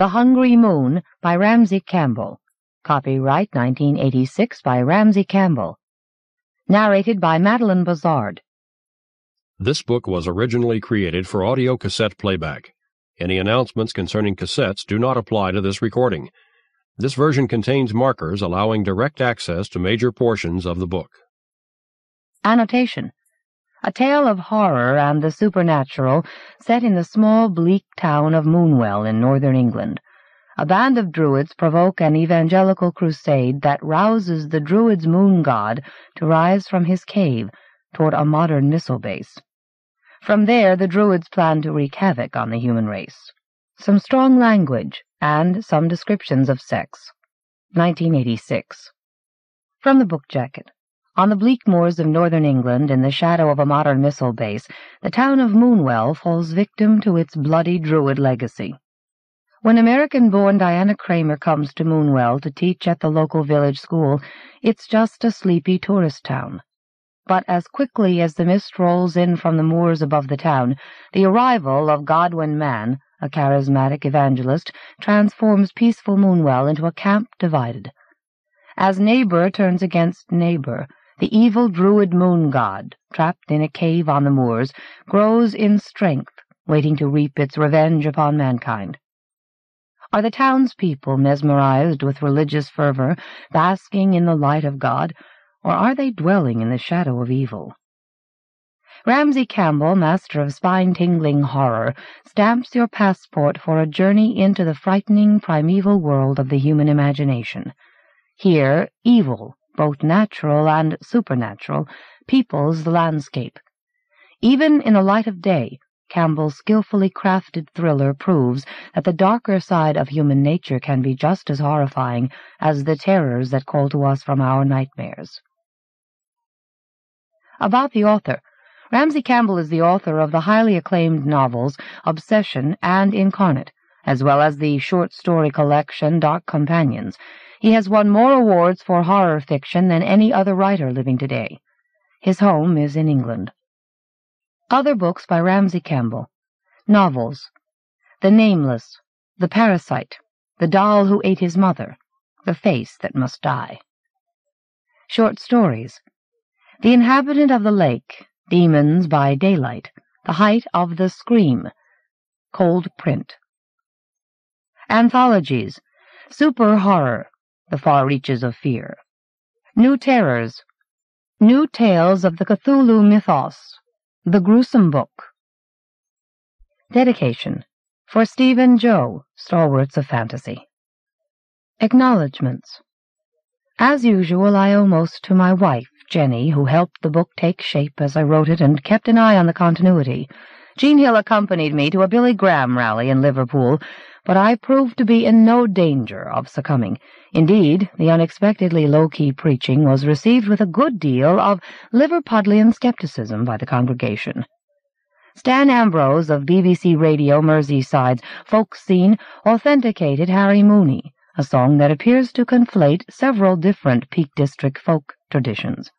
The Hungry Moon by Ramsey Campbell. Copyright 1986 by Ramsey Campbell. Narrated by Madelyn Buzzard. This book was originally created for audio cassette playback. Any announcements concerning cassettes do not apply to this recording. This version contains markers allowing direct access to major portions of the book. Annotation. A tale of horror and the supernatural set in the small bleak town of Moonwell in northern England. A band of druids provoke an evangelical crusade that rouses the druids' moon god to rise from his cave toward a modern missile base. From there, the druids plan to wreak havoc on the human race. Some strong language and some descriptions of sex. 1986. From the book jacket. On the bleak moors of northern England, in the shadow of a modern missile base, the town of Moonwell falls victim to its bloody druid legacy. When American-born Diana Kramer comes to Moonwell to teach at the local village school, it's just a sleepy tourist town. But as quickly as the mist rolls in from the moors above the town, the arrival of Godwin Mann, a charismatic evangelist, transforms peaceful Moonwell into a camp divided. As neighbor turns against neighbor, the evil druid moon god, trapped in a cave on the moors, grows in strength, waiting to reap its revenge upon mankind. Are the townspeople mesmerized with religious fervor, basking in the light of God, or are they dwelling in the shadow of evil? Ramsey Campbell, master of spine-tingling horror, stamps your passport for a journey into the frightening primeval world of the human imagination. Here, evil both natural and supernatural, peoples the landscape. Even in the light of day, Campbell's skillfully crafted thriller proves that the darker side of human nature can be just as horrifying as the terrors that call to us from our nightmares. About the author. Ramsey Campbell is the author of the highly acclaimed novels Obsession and Incarnate, as well as the short story collection Dark Companions, he has won more awards for horror fiction than any other writer living today. His home is in England. Other books by Ramsey Campbell. Novels. The Nameless, The Parasite, The Doll Who Ate His Mother, The Face That Must Die. Short stories. The Inhabitant of the Lake, Demons by Daylight, The Height of the Scream, Cold Print. Anthologies. Super Horror, the far reaches of fear. New terrors, new tales of the Cthulhu mythos, the gruesome book. Dedication for Stephen Joe, stalwarts of fantasy. Acknowledgements. As usual, I owe most to my wife, Jenny, who helped the book take shape as I wrote it and kept an eye on the continuity. Jean Hill accompanied me to a Billy Graham rally in Liverpool, but I proved to be in no danger of succumbing. Indeed, the unexpectedly low-key preaching was received with a good deal of Liverpudlian skepticism by the congregation. Stan Ambrose of BBC Radio Merseyside's folk scene authenticated Harry Mooney, a song that appears to conflate several different Peak District folk traditions.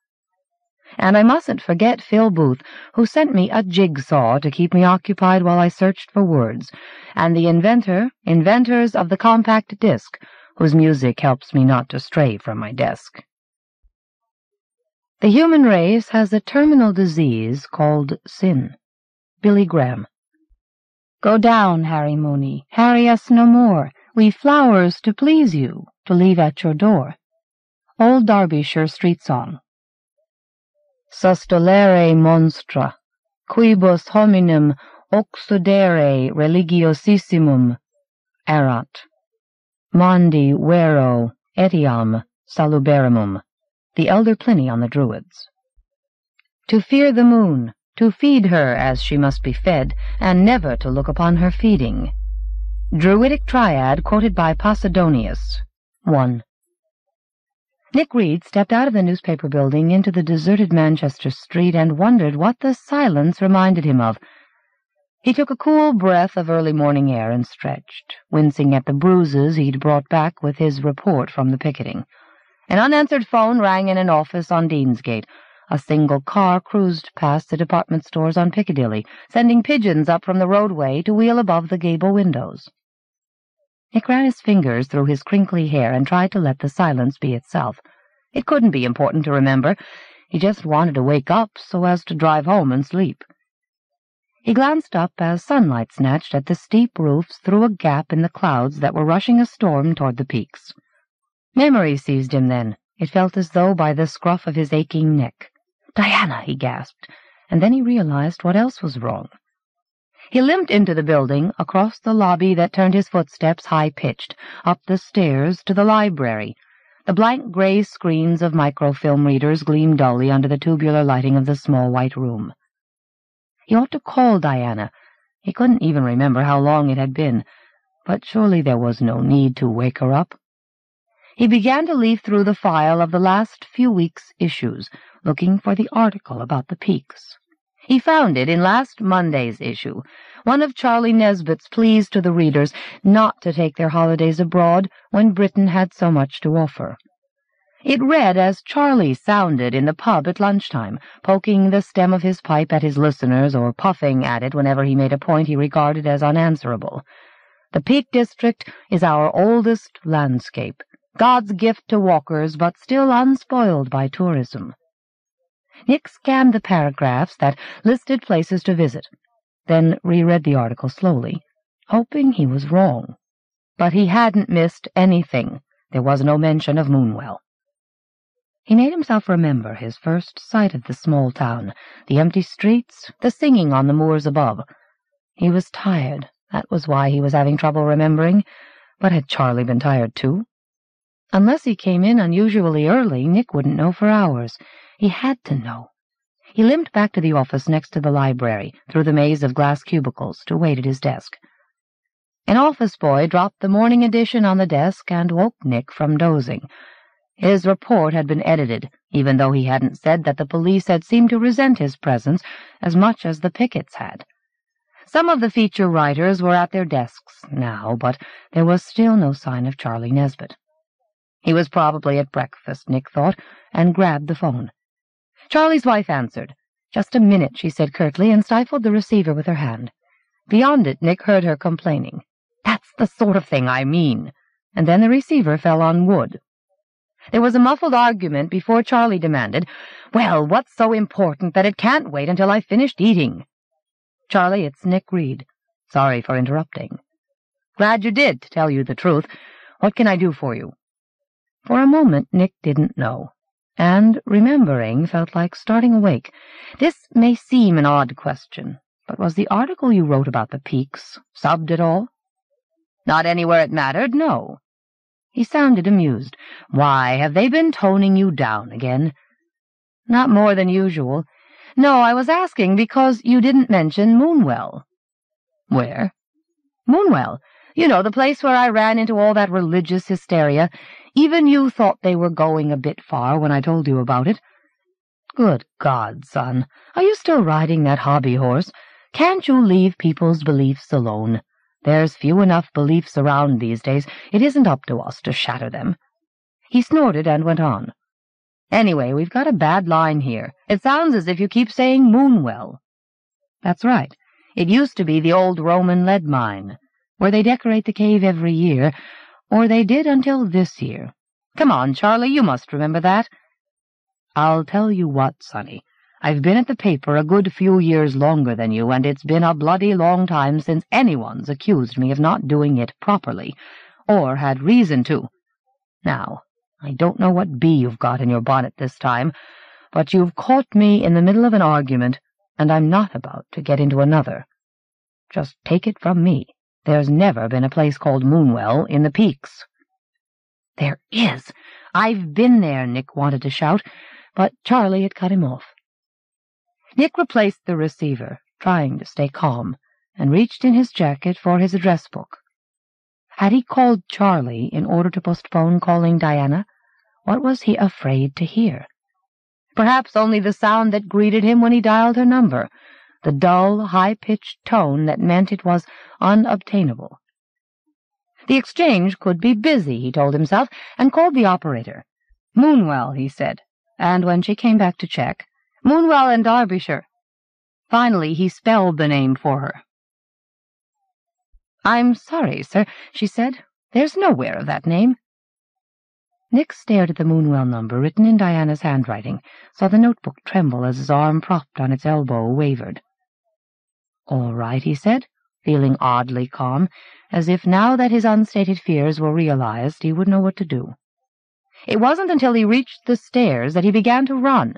And I mustn't forget Phil Booth, who sent me a jigsaw to keep me occupied while I searched for words, and the inventor, inventors of the compact disc, whose music helps me not to stray from my desk. The human race has a terminal disease called sin. Billy Graham. Go down, Harry Mooney, harry us no more. We've flowers to please you, to leave at your door. Old Derbyshire Street Song. Sustolere monstra, quibus hominem oxudere religiosissimum erat. Mandi vero etiam saluberrimum, the elder Pliny on the Druids. To fear the moon, to feed her as she must be fed, and never to look upon her feeding. Druidic Triad quoted by Posidonius. 1. Nick Reed stepped out of the newspaper building into the deserted Manchester street and wondered what the silence reminded him of. He took a cool breath of early morning air and stretched, wincing at the bruises he'd brought back with his report from the picketing. An unanswered phone rang in an office on Deansgate. A single car cruised past the department stores on Piccadilly, sending pigeons up from the roadway to wheel above the gable windows. Nick ran his fingers through his crinkly hair and tried to let the silence be itself. It couldn't be important to remember. He just wanted to wake up so as to drive home and sleep. He glanced up as sunlight snatched at the steep roofs through a gap in the clouds that were rushing a storm toward the peaks. Memory seized him then. It felt as though by the scruff of his aching neck. Diana, he gasped, and then he realized what else was wrong. He limped into the building, across the lobby that turned his footsteps high-pitched, up the stairs to the library. The blank gray screens of microfilm readers gleamed dully under the tubular lighting of the small white room. He ought to call Diana. He couldn't even remember how long it had been, but surely there was no need to wake her up. He began to leaf through the file of the last few weeks' issues, looking for the article about the peaks. He found it in last Monday's issue, one of Charlie Nesbitt's pleas to the readers not to take their holidays abroad when Britain had so much to offer. It read as Charlie sounded in the pub at lunchtime, poking the stem of his pipe at his listeners or puffing at it whenever he made a point he regarded as unanswerable. The Peak District is our oldest landscape, God's gift to walkers, but still unspoiled by tourism. Nick scanned the paragraphs that listed places to visit, then reread the article slowly, hoping he was wrong. But he hadn't missed anything. There was no mention of Moonwell. He made himself remember his first sight of the small town, the empty streets, the singing on the moors above. He was tired. That was why he was having trouble remembering. But had Charlie been tired too? Unless he came in unusually early, Nick wouldn't know for hours. He had to know. He limped back to the office next to the library, through the maze of glass cubicles, to wait at his desk. An office boy dropped the morning edition on the desk and woke Nick from dozing. His report had been edited, even though he hadn't said that the police had seemed to resent his presence as much as the pickets had. Some of the feature writers were at their desks now, but there was still no sign of Charlie Nesbitt. He was probably at breakfast, Nick thought, and grabbed the phone. Charlie's wife answered. Just a minute, she said curtly, and stifled the receiver with her hand. Beyond it, Nick heard her complaining. That's the sort of thing I mean. And then the receiver fell on wood. There was a muffled argument before Charlie demanded, Well, what's so important that it can't wait until I've finished eating? Charlie, it's Nick Reed. Sorry for interrupting. Glad you did, to tell you the truth. What can I do for you? For a moment, Nick didn't know and, remembering, felt like starting awake. This may seem an odd question, but was the article you wrote about the peaks subbed at all? Not anywhere it mattered, no. He sounded amused. Why, have they been toning you down again? Not more than usual. No, I was asking because you didn't mention Moonwell. Where? Moonwell. You know, the place where I ran into all that religious hysteria. Even you thought they were going a bit far when I told you about it. Good God, son, are you still riding that hobby horse? Can't you leave people's beliefs alone? There's few enough beliefs around these days. It isn't up to us to shatter them. He snorted and went on. Anyway, we've got a bad line here. It sounds as if you keep saying Moonwell. That's right. It used to be the old Roman lead mine, where they decorate the cave every year, or they did until this year. Come on, Charlie, you must remember that. I'll tell you what, Sonny. I've been at the paper a good few years longer than you, and it's been a bloody long time since anyone's accused me of not doing it properly, or had reason to. Now, I don't know what bee you've got in your bonnet this time, but you've caught me in the middle of an argument, and I'm not about to get into another. Just take it from me. There's never been a place called Moonwell in the Peaks. There is. I've been there, Nick wanted to shout, but Charlie had cut him off. Nick replaced the receiver, trying to stay calm, and reached in his jacket for his address book. Had he called Charlie in order to postpone calling Diana? What was he afraid to hear? Perhaps only the sound that greeted him when he dialed her number, the dull, high-pitched tone that meant it was unobtainable. The exchange could be busy, he told himself, and called the operator. Moonwell, he said, and when she came back to check, Moonwell in Derbyshire. Finally, he spelled the name for her. I'm sorry, sir, she said. There's nowhere of that name. Nick stared at the Moonwell number written in Diana's handwriting, saw the notebook tremble as his arm propped on its elbow wavered. All right, he said, feeling oddly calm, as if now that his unstated fears were realized he would know what to do. It wasn't until he reached the stairs that he began to run.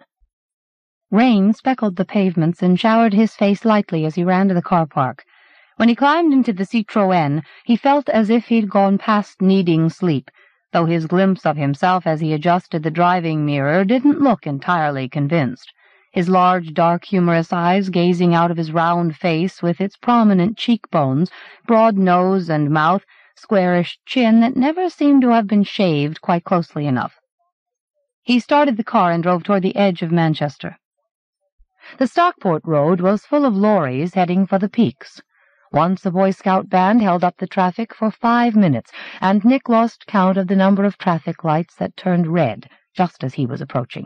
Rain speckled the pavements and showered his face lightly as he ran to the car park. When he climbed into the Citroën, he felt as if he'd gone past needing sleep, though his glimpse of himself as he adjusted the driving mirror didn't look entirely convinced his large, dark, humorous eyes gazing out of his round face with its prominent cheekbones, broad nose and mouth, squarish chin that never seemed to have been shaved quite closely enough. He started the car and drove toward the edge of Manchester. The Stockport road was full of lorries heading for the peaks. Once a Boy Scout band held up the traffic for five minutes, and Nick lost count of the number of traffic lights that turned red just as he was approaching.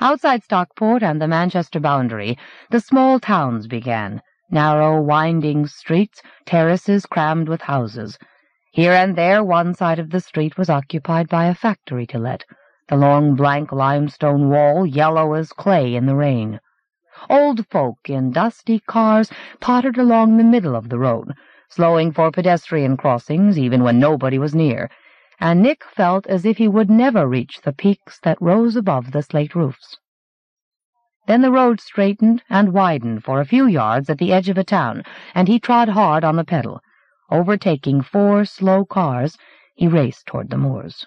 Outside Stockport and the Manchester boundary, the small towns began, narrow, winding streets, terraces crammed with houses. Here and there one side of the street was occupied by a factory to let, the long blank limestone wall yellow as clay in the rain. Old folk in dusty cars pottered along the middle of the road, slowing for pedestrian crossings even when nobody was near, and Nick felt as if he would never reach the peaks that rose above the slate roofs. Then the road straightened and widened for a few yards at the edge of a town, and he trod hard on the pedal. Overtaking four slow cars, he raced toward the moors.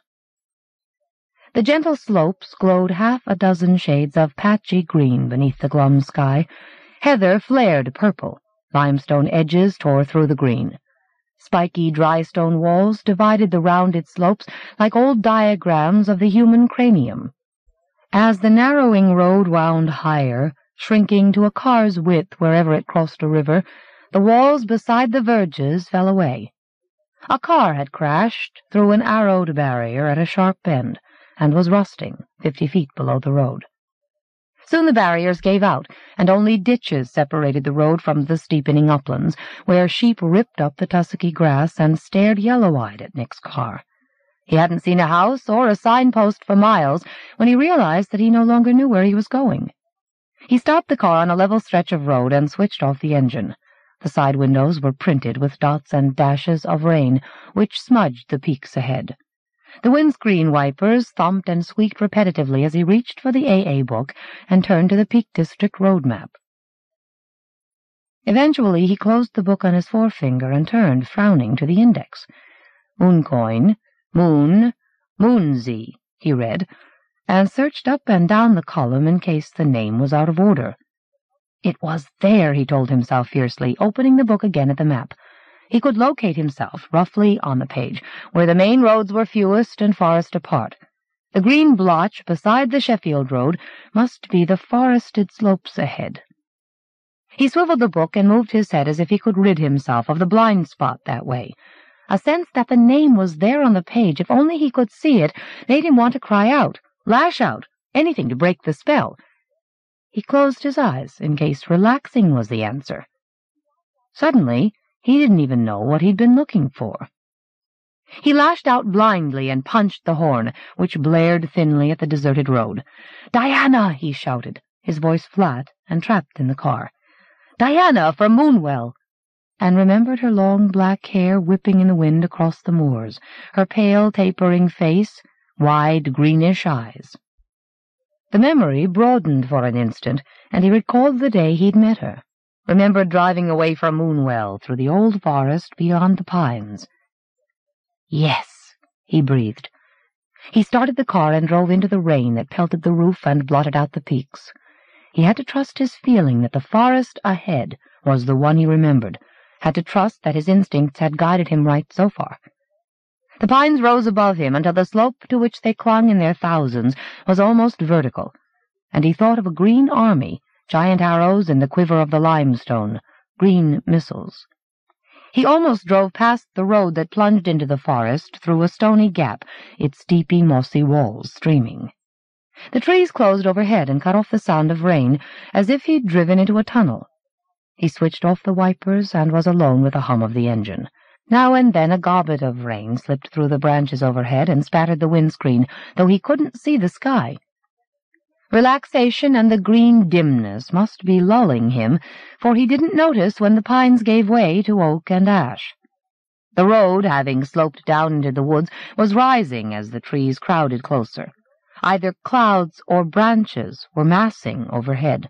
The gentle slopes glowed half a dozen shades of patchy green beneath the glum sky. Heather flared purple. Limestone edges tore through the green. Spiky dry stone walls divided the rounded slopes like old diagrams of the human cranium. As the narrowing road wound higher, shrinking to a car's width wherever it crossed a river, the walls beside the verges fell away. A car had crashed through an arrowed barrier at a sharp bend, and was rusting fifty feet below the road. Soon the barriers gave out, and only ditches separated the road from the steepening uplands, where sheep ripped up the tussocky grass and stared yellow-eyed at Nick's car. He hadn't seen a house or a signpost for miles when he realized that he no longer knew where he was going. He stopped the car on a level stretch of road and switched off the engine. The side windows were printed with dots and dashes of rain, which smudged the peaks ahead. The windscreen wipers thumped and squeaked repetitively as he reached for the AA book and turned to the Peak District road map. Eventually he closed the book on his forefinger and turned, frowning, to the index. Mooncoin, Moon, Moonsey, he read, and searched up and down the column in case the name was out of order. It was there, he told himself fiercely, opening the book again at the map. He could locate himself, roughly, on the page, where the main roads were fewest and farthest apart. The green blotch beside the Sheffield road must be the forested slopes ahead. He swiveled the book and moved his head as if he could rid himself of the blind spot that way. A sense that the name was there on the page, if only he could see it, made him want to cry out, lash out, anything to break the spell. He closed his eyes in case relaxing was the answer. Suddenly, he didn't even know what he'd been looking for. He lashed out blindly and punched the horn, which blared thinly at the deserted road. Diana! he shouted, his voice flat and trapped in the car. Diana from Moonwell! and remembered her long black hair whipping in the wind across the moors, her pale, tapering face, wide, greenish eyes. The memory broadened for an instant, and he recalled the day he'd met her remembered driving away from Moonwell through the old forest beyond the pines. Yes, he breathed. He started the car and drove into the rain that pelted the roof and blotted out the peaks. He had to trust his feeling that the forest ahead was the one he remembered, had to trust that his instincts had guided him right so far. The pines rose above him until the slope to which they clung in their thousands was almost vertical, and he thought of a green army giant arrows in the quiver of the limestone, green missiles. He almost drove past the road that plunged into the forest through a stony gap, its steepy, mossy walls streaming. The trees closed overhead and cut off the sound of rain, as if he'd driven into a tunnel. He switched off the wipers and was alone with the hum of the engine. Now and then a gobbet of rain slipped through the branches overhead and spattered the windscreen, though he couldn't see the sky. Relaxation and the green dimness must be lulling him, for he didn't notice when the pines gave way to oak and ash. The road, having sloped down into the woods, was rising as the trees crowded closer. Either clouds or branches were massing overhead.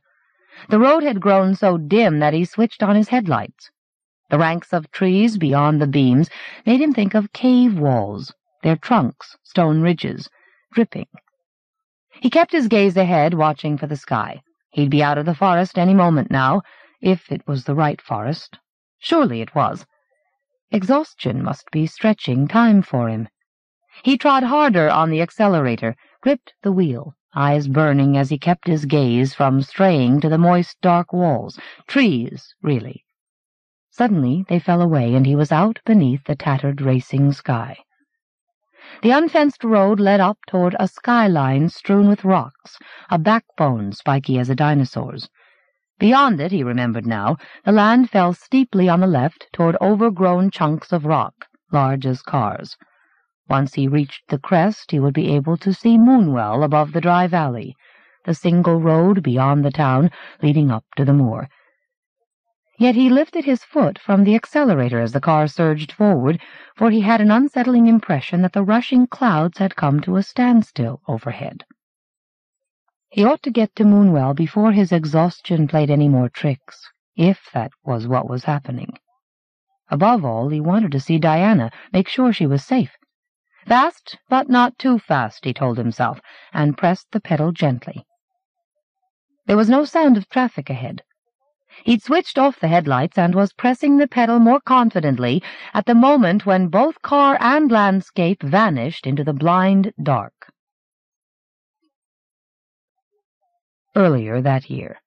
The road had grown so dim that he switched on his headlights. The ranks of trees beyond the beams made him think of cave walls, their trunks, stone ridges, dripping. He kept his gaze ahead, watching for the sky. He'd be out of the forest any moment now, if it was the right forest. Surely it was. Exhaustion must be stretching time for him. He trod harder on the accelerator, gripped the wheel, eyes burning as he kept his gaze from straying to the moist dark walls, trees, really. Suddenly they fell away, and he was out beneath the tattered racing sky. The unfenced road led up toward a skyline strewn with rocks, a backbone spiky as a dinosaur's. Beyond it, he remembered now, the land fell steeply on the left toward overgrown chunks of rock, large as cars. Once he reached the crest, he would be able to see Moonwell above the dry valley, the single road beyond the town leading up to the moor. Yet he lifted his foot from the accelerator as the car surged forward, for he had an unsettling impression that the rushing clouds had come to a standstill overhead. He ought to get to Moonwell before his exhaustion played any more tricks, if that was what was happening. Above all, he wanted to see Diana, make sure she was safe. Fast, but not too fast, he told himself, and pressed the pedal gently. There was no sound of traffic ahead. He'd switched off the headlights and was pressing the pedal more confidently at the moment when both car and landscape vanished into the blind dark. Earlier that year.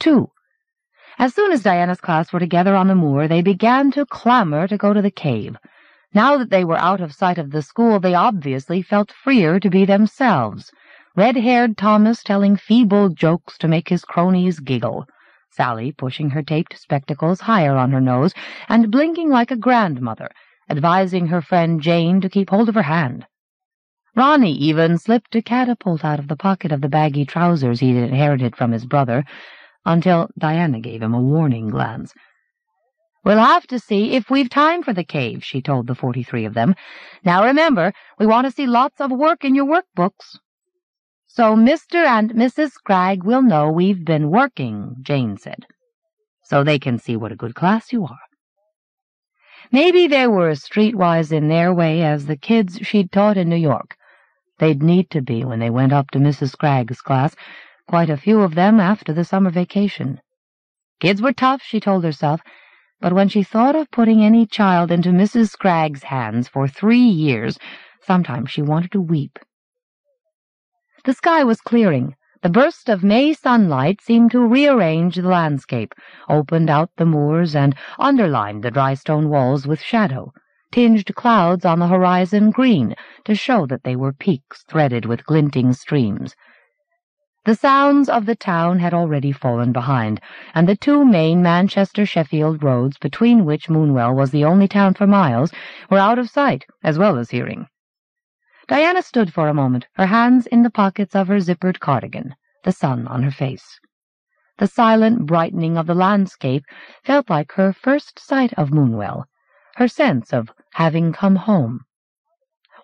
2. As soon as Diana's class were together on the moor, they began to clamor to go to the cave. Now that they were out of sight of the school, they obviously felt freer to be themselves. Red-haired Thomas telling feeble jokes to make his cronies giggle. Sally pushing her taped spectacles higher on her nose and blinking like a grandmother, advising her friend Jane to keep hold of her hand. Ronnie even slipped a catapult out of the pocket of the baggy trousers he'd inherited from his brother, until Diana gave him a warning glance. We'll have to see if we've time for the cave, she told the forty-three of them. Now remember, we want to see lots of work in your workbooks. So Mr. and Mrs. Scragg will know we've been working, Jane said. So they can see what a good class you are. Maybe they were as streetwise in their way as the kids she'd taught in New York. They'd need to be when they went up to Mrs. Scragg's class, quite a few of them after the summer vacation. Kids were tough, she told herself, but when she thought of putting any child into Mrs. Scragg's hands for three years, sometimes she wanted to weep. The sky was clearing. The burst of May sunlight seemed to rearrange the landscape, opened out the moors, and underlined the dry stone walls with shadow, tinged clouds on the horizon green to show that they were peaks threaded with glinting streams. The sounds of the town had already fallen behind, and the two main Manchester-Sheffield roads, between which Moonwell was the only town for miles, were out of sight as well as hearing. Diana stood for a moment, her hands in the pockets of her zippered cardigan, the sun on her face. The silent brightening of the landscape felt like her first sight of Moonwell, her sense of having come home.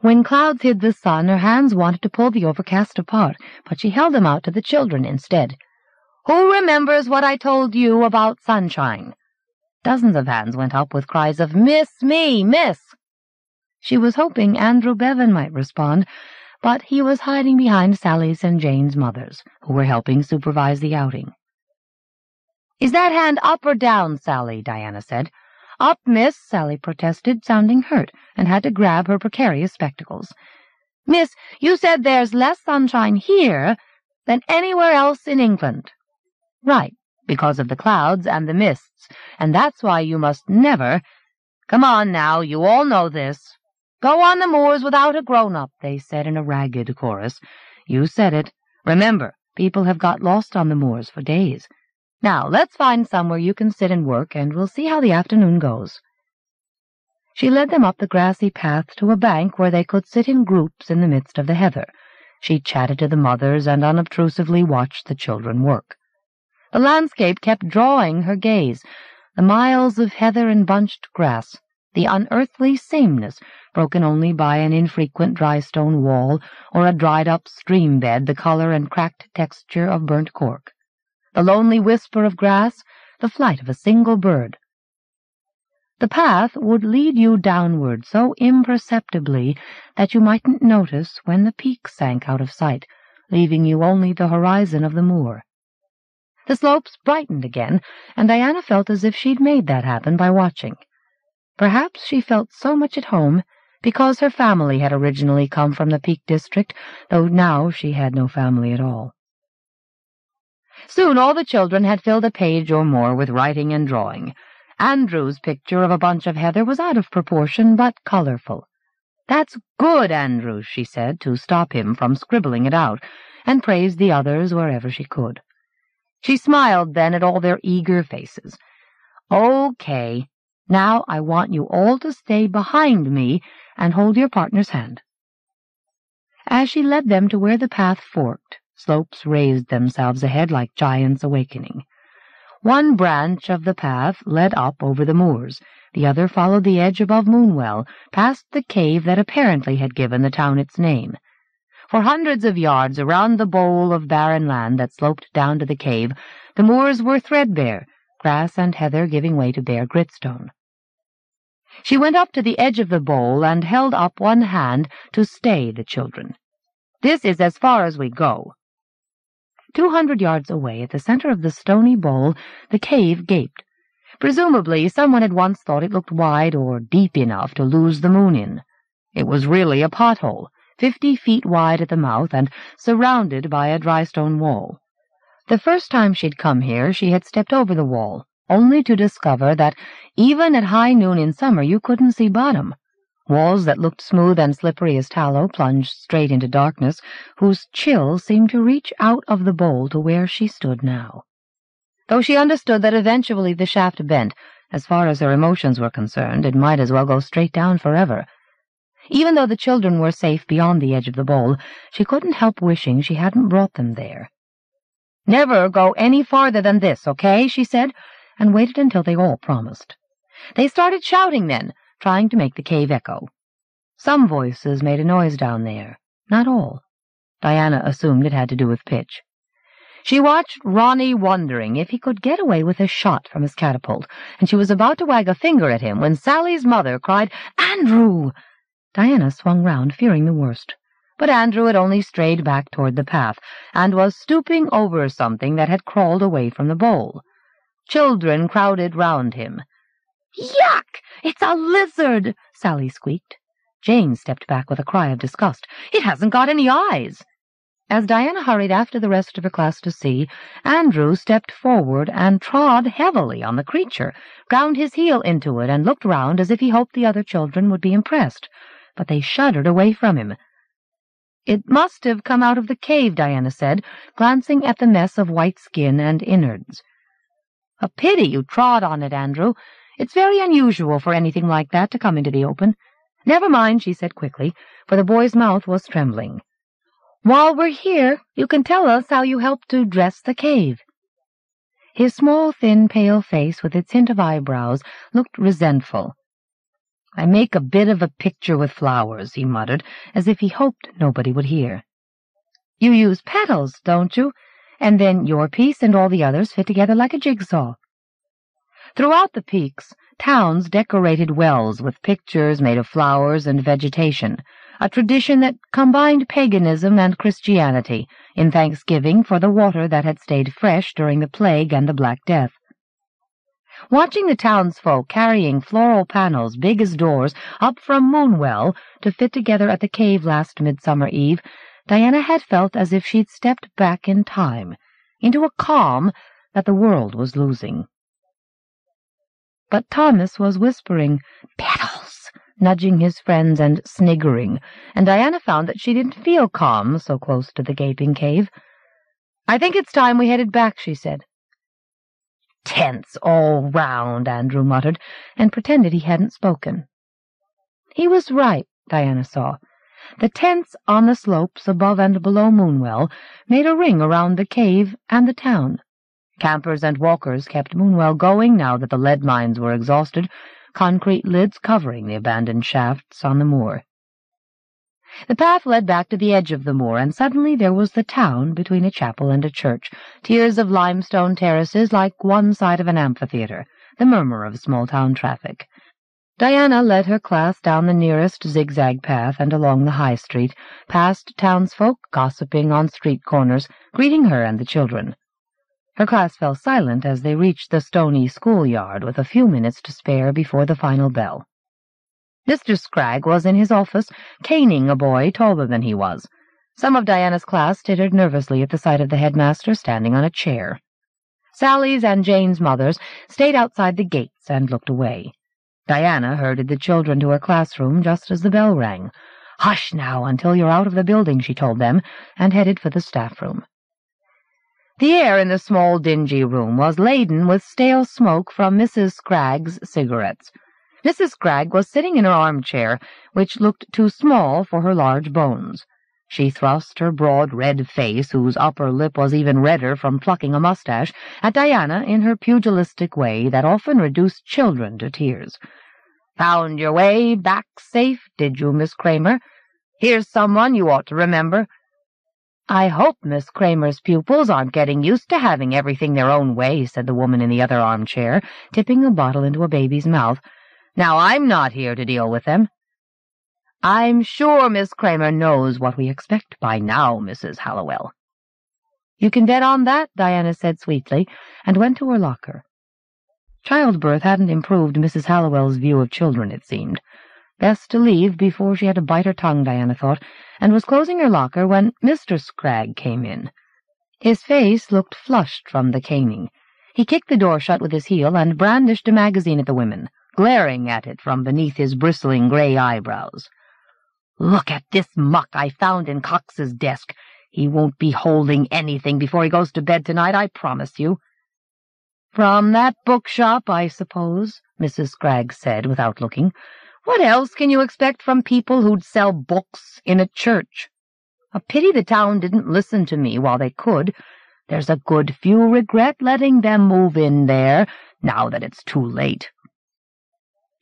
When clouds hid the sun, her hands wanted to pull the overcast apart, but she held them out to the children instead. Who remembers what I told you about sunshine? Dozens of hands went up with cries of, Miss me, miss! She was hoping Andrew Bevan might respond, but he was hiding behind Sally's and Jane's mothers, who were helping supervise the outing. Is that hand up or down, Sally? Diana said. Up, miss, Sally protested, sounding hurt, and had to grab her precarious spectacles. Miss, you said there's less sunshine here than anywhere else in England. Right, because of the clouds and the mists, and that's why you must never— Come on now, you all know this. Go on the moors without a grown-up, they said in a ragged chorus. You said it. Remember, people have got lost on the moors for days. Now, let's find somewhere you can sit and work, and we'll see how the afternoon goes. She led them up the grassy path to a bank where they could sit in groups in the midst of the heather. She chatted to the mothers and unobtrusively watched the children work. The landscape kept drawing her gaze, the miles of heather and bunched grass, the unearthly sameness broken only by an infrequent dry stone wall or a dried-up stream bed the color and cracked texture of burnt cork, the lonely whisper of grass, the flight of a single bird. The path would lead you downward so imperceptibly that you mightn't notice when the peak sank out of sight, leaving you only the horizon of the moor. The slopes brightened again, and Diana felt as if she'd made that happen by watching. Perhaps she felt so much at home because her family had originally come from the Peak District, though now she had no family at all. Soon all the children had filled a page or more with writing and drawing. Andrew's picture of a bunch of heather was out of proportion, but colorful. That's good, Andrew, she said, to stop him from scribbling it out, and praised the others wherever she could. She smiled then at all their eager faces. Okay, now I want you all to stay behind me and hold your partner's hand. As she led them to where the path forked, slopes raised themselves ahead like giants awakening. One branch of the path led up over the moors, the other followed the edge above Moonwell, past the cave that apparently had given the town its name. For hundreds of yards around the bowl of barren land that sloped down to the cave, the moors were threadbare, grass and heather giving way to bare gritstone. She went up to the edge of the bowl and held up one hand to stay the children. This is as far as we go. Two hundred yards away, at the center of the stony bowl, the cave gaped. Presumably, someone had once thought it looked wide or deep enough to lose the moon in. It was really a pothole, fifty feet wide at the mouth and surrounded by a dry stone wall. The first time she'd come here, she had stepped over the wall, only to discover that even at high noon in summer you couldn't see bottom. Walls that looked smooth and slippery as tallow plunged straight into darkness, whose chill seemed to reach out of the bowl to where she stood now. Though she understood that eventually the shaft bent, as far as her emotions were concerned, it might as well go straight down forever. Even though the children were safe beyond the edge of the bowl, she couldn't help wishing she hadn't brought them there. Never go any farther than this, okay? she said, and waited until they all promised. They started shouting then, trying to make the cave echo. Some voices made a noise down there, not all. Diana assumed it had to do with pitch. She watched Ronnie wondering if he could get away with a shot from his catapult, and she was about to wag a finger at him when Sally's mother cried, Andrew! Diana swung round, fearing the worst. But Andrew had only strayed back toward the path, and was stooping over something that had crawled away from the bowl. Children crowded round him. Yuck! It's a lizard! Sally squeaked. Jane stepped back with a cry of disgust. It hasn't got any eyes! As Diana hurried after the rest of her class to see, Andrew stepped forward and trod heavily on the creature, ground his heel into it, and looked round as if he hoped the other children would be impressed. But they shuddered away from him. It must have come out of the cave, Diana said, glancing at the mess of white skin and innards. A pity you trod on it, Andrew. It's very unusual for anything like that to come into the open. Never mind, she said quickly, for the boy's mouth was trembling. While we're here, you can tell us how you helped to dress the cave. His small, thin, pale face, with its hint of eyebrows, looked resentful. I make a bit of a picture with flowers, he muttered, as if he hoped nobody would hear. You use petals, don't you? And then your piece and all the others fit together like a jigsaw. Throughout the peaks, towns decorated wells with pictures made of flowers and vegetation, a tradition that combined paganism and Christianity in thanksgiving for the water that had stayed fresh during the plague and the Black Death. Watching the townsfolk carrying floral panels big as doors up from Moonwell to fit together at the cave last Midsummer Eve, Diana had felt as if she'd stepped back in time, into a calm that the world was losing. But Thomas was whispering, Petals, nudging his friends and sniggering, and Diana found that she didn't feel calm so close to the gaping cave. I think it's time we headed back, she said. Tense all round, Andrew muttered, and pretended he hadn't spoken. He was right, Diana saw. The tents on the slopes above and below Moonwell made a ring around the cave and the town. Campers and walkers kept Moonwell going now that the lead mines were exhausted, concrete lids covering the abandoned shafts on the moor. The path led back to the edge of the moor, and suddenly there was the town between a chapel and a church, tiers of limestone terraces like one side of an amphitheatre, the murmur of small-town traffic. Diana led her class down the nearest zigzag path and along the high street, past townsfolk gossiping on street corners, greeting her and the children. Her class fell silent as they reached the stony schoolyard with a few minutes to spare before the final bell. Mr. Scragg was in his office, caning a boy taller than he was. Some of Diana's class tittered nervously at the sight of the headmaster standing on a chair. Sally's and Jane's mothers stayed outside the gates and looked away. Diana herded the children to her classroom just as the bell rang. Hush now until you're out of the building, she told them, and headed for the staff room. The air in the small, dingy room was laden with stale smoke from Mrs. Scragg's cigarettes. Mrs. Scragg was sitting in her armchair, which looked too small for her large bones. She thrust her broad red face, whose upper lip was even redder from plucking a mustache, at Diana in her pugilistic way that often reduced children to tears. Found your way back safe, did you, Miss Kramer? Here's someone you ought to remember. I hope Miss Kramer's pupils aren't getting used to having everything their own way, said the woman in the other armchair, tipping a bottle into a baby's mouth. Now I'm not here to deal with them. I'm sure Miss Kramer knows what we expect by now, Mrs. Hallowell. You can bet on that, Diana said sweetly, and went to her locker. Childbirth hadn't improved Mrs. Hallowell's view of children, it seemed. Best to leave before she had to bite her tongue, Diana thought, and was closing her locker when Mr. Scragg came in. His face looked flushed from the caning. He kicked the door shut with his heel and brandished a magazine at the women, glaring at it from beneath his bristling gray eyebrows. Look at this muck I found in Cox's desk. He won't be holding anything before he goes to bed tonight, I promise you. From that bookshop, I suppose, Mrs. Scragg said without looking. What else can you expect from people who'd sell books in a church? A pity the town didn't listen to me while they could. There's a good few regret letting them move in there, now that it's too late.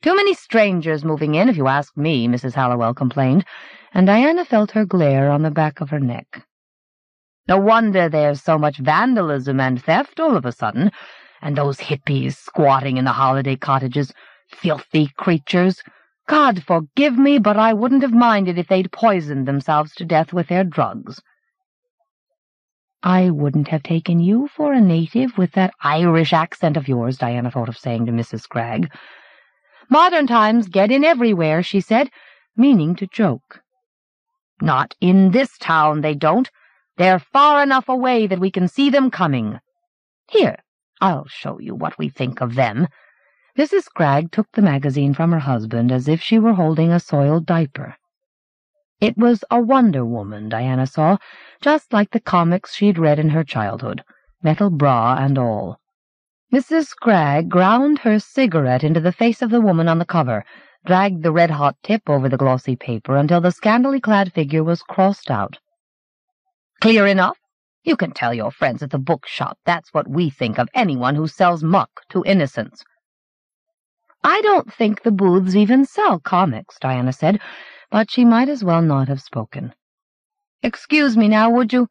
Too many strangers moving in, if you ask me, Mrs. Hallowell complained, and Diana felt her glare on the back of her neck. No wonder there's so much vandalism and theft all of a sudden, and those hippies squatting in the holiday cottages, filthy creatures. God forgive me, but I wouldn't have minded if they'd poisoned themselves to death with their drugs. I wouldn't have taken you for a native with that Irish accent of yours, Diana thought of saying to Mrs. Scragg. Modern times get in everywhere, she said, meaning to joke. Not in this town, they don't. They're far enough away that we can see them coming. Here, I'll show you what we think of them. Mrs. Scragg took the magazine from her husband as if she were holding a soiled diaper. It was a Wonder Woman, Diana saw, just like the comics she'd read in her childhood, metal bra and all. Mrs. Scragg ground her cigarette into the face of the woman on the cover, dragged the red-hot tip over the glossy paper until the scantily clad figure was crossed out. Clear enough? You can tell your friends at the bookshop that's what we think of anyone who sells muck to innocents. I don't think the booths even sell comics, Diana said, but she might as well not have spoken. Excuse me now, would you?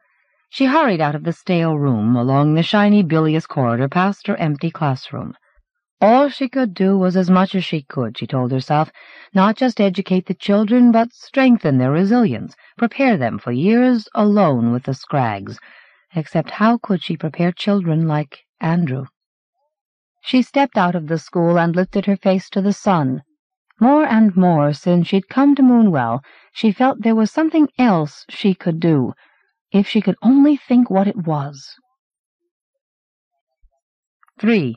She hurried out of the stale room, along the shiny bilious corridor, past her empty classroom. All she could do was as much as she could, she told herself, not just educate the children, but strengthen their resilience, prepare them for years alone with the Scraggs. Except how could she prepare children like Andrew? She stepped out of the school and lifted her face to the sun. More and more, since she'd come to Moonwell, she felt there was something else she could do, if she could only think what it was. 3.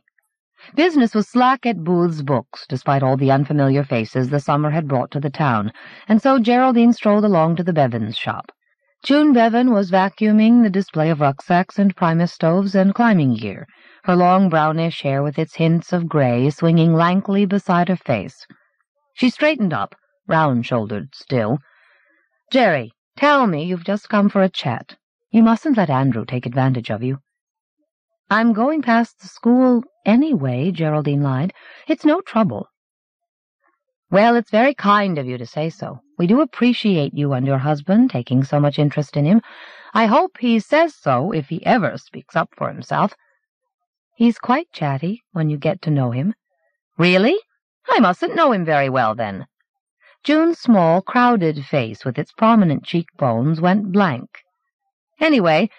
Business was slack at Booth's Books, despite all the unfamiliar faces the summer had brought to the town, and so Geraldine strolled along to the Bevans' shop. June Bevan was vacuuming the display of rucksacks and Primus stoves and climbing gear, her long brownish hair with its hints of gray swinging lankly beside her face. She straightened up, round-shouldered still. Jerry, tell me you've just come for a chat. You mustn't let Andrew take advantage of you. I'm going past the school anyway, Geraldine lied. It's no trouble. Well, it's very kind of you to say so. We do appreciate you and your husband taking so much interest in him. I hope he says so if he ever speaks up for himself. He's quite chatty when you get to know him. Really? I mustn't know him very well, then. June's small, crowded face with its prominent cheekbones went blank. Anyway,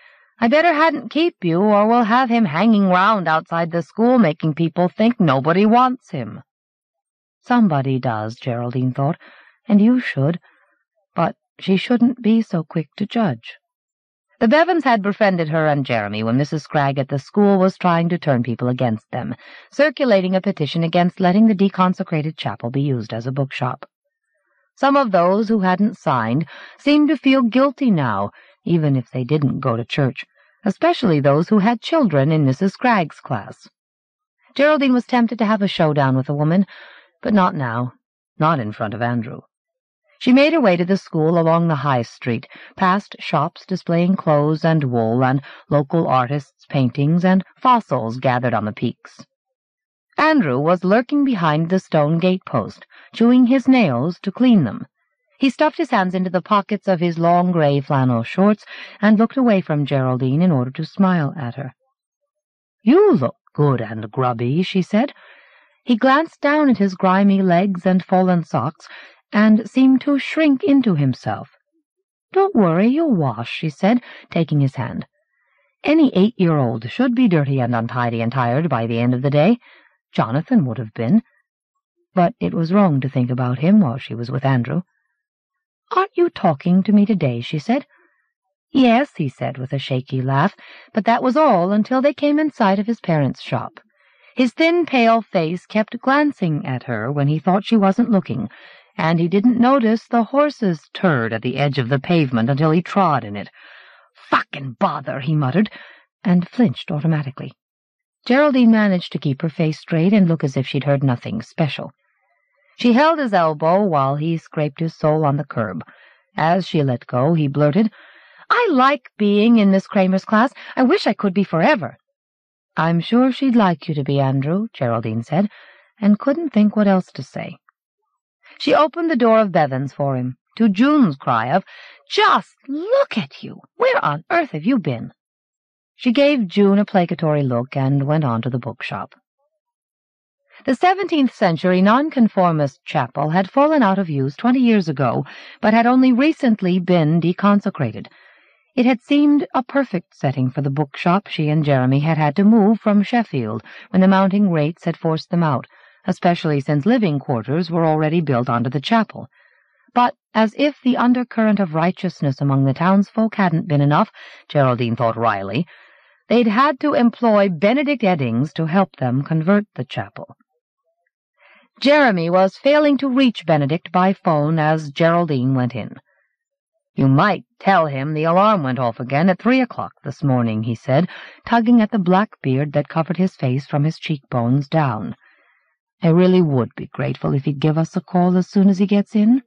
I better hadn't keep you, or we'll have him hanging round outside the school making people think nobody wants him. Somebody does, Geraldine thought, and you should. But she shouldn't be so quick to judge. The Bevans had befriended her and Jeremy when Mrs. Scragg at the school was trying to turn people against them, circulating a petition against letting the deconsecrated chapel be used as a bookshop. Some of those who hadn't signed seemed to feel guilty now, even if they didn't go to church, especially those who had children in Mrs. Scragg's class. Geraldine was tempted to have a showdown with the woman, but not now, not in front of Andrew. She made her way to the school along the high street, past shops displaying clothes and wool and local artists' paintings and fossils gathered on the peaks. Andrew was lurking behind the stone gate-post, chewing his nails to clean them. He stuffed his hands into the pockets of his long gray flannel shorts and looked away from Geraldine in order to smile at her. You look good and grubby, she said, he glanced down at his grimy legs and fallen socks, and seemed to shrink into himself. Don't worry, you'll wash, she said, taking his hand. Any eight-year-old should be dirty and untidy and tired by the end of the day. Jonathan would have been. But it was wrong to think about him while she was with Andrew. Aren't you talking to me today? she said. Yes, he said with a shaky laugh, but that was all until they came in sight of his parents' shop. His thin, pale face kept glancing at her when he thought she wasn't looking, and he didn't notice the horse's turd at the edge of the pavement until he trod in it. Fucking bother, he muttered, and flinched automatically. Geraldine managed to keep her face straight and look as if she'd heard nothing special. She held his elbow while he scraped his sole on the curb. As she let go, he blurted, I like being in Miss Kramer's class. I wish I could be forever. I'm sure she'd like you to be, Andrew, Geraldine said, and couldn't think what else to say. She opened the door of Bevan's for him, to June's cry of, Just look at you! Where on earth have you been? She gave June a placatory look and went on to the bookshop. The seventeenth century nonconformist chapel had fallen out of use twenty years ago, but had only recently been deconsecrated. It had seemed a perfect setting for the bookshop she and Jeremy had had to move from Sheffield when the mounting rates had forced them out, especially since living quarters were already built onto the chapel. But as if the undercurrent of righteousness among the townsfolk hadn't been enough, Geraldine thought wryly, they'd had to employ Benedict Eddings to help them convert the chapel. Jeremy was failing to reach Benedict by phone as Geraldine went in. You might tell him the alarm went off again at three o'clock this morning, he said, tugging at the black beard that covered his face from his cheekbones down. I really would be grateful if he'd give us a call as soon as he gets in.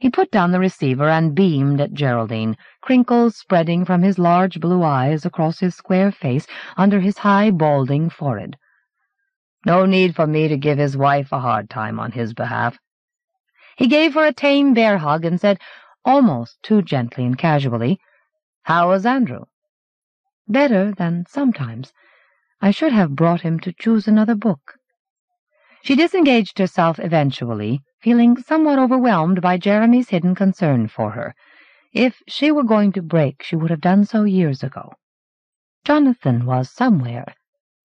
He put down the receiver and beamed at Geraldine, crinkles spreading from his large blue eyes across his square face under his high, balding forehead. No need for me to give his wife a hard time on his behalf. He gave her a tame bear hug and said, almost too gently and casually, How was Andrew? Better than sometimes. I should have brought him to choose another book. She disengaged herself eventually, feeling somewhat overwhelmed by Jeremy's hidden concern for her. If she were going to break, she would have done so years ago. Jonathan was somewhere.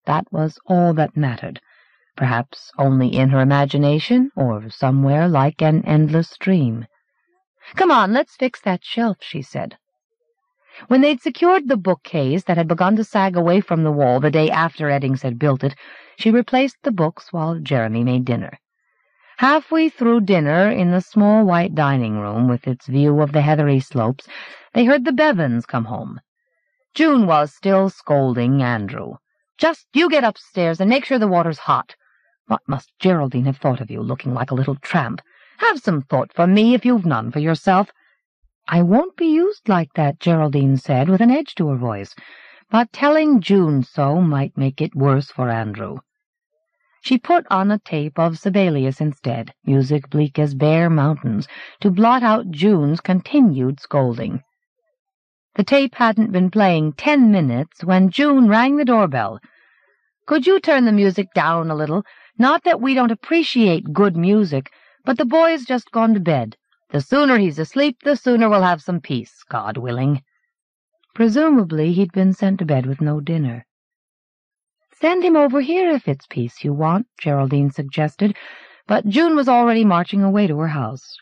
That was all that mattered. Perhaps only in her imagination, or somewhere like an endless dream. Come on, let's fix that shelf, she said. When they'd secured the bookcase that had begun to sag away from the wall the day after Eddings had built it, she replaced the books while Jeremy made dinner. Halfway through dinner, in the small white dining room with its view of the heathery slopes, they heard the Bevans come home. June was still scolding Andrew. Just you get upstairs and make sure the water's hot. What must Geraldine have thought of you, looking like a little tramp? Have some thought for me if you've none for yourself. I won't be used like that, Geraldine said, with an edge to her voice, but telling June so might make it worse for Andrew. She put on a tape of Sibelius instead, music bleak as bare mountains, to blot out June's continued scolding. The tape hadn't been playing ten minutes when June rang the doorbell. Could you turn the music down a little? Not that we don't appreciate good music, but the boy's just gone to bed. The sooner he's asleep, the sooner we'll have some peace, God willing. Presumably he'd been sent to bed with no dinner. Send him over here if it's peace you want, Geraldine suggested, but June was already marching away to her house.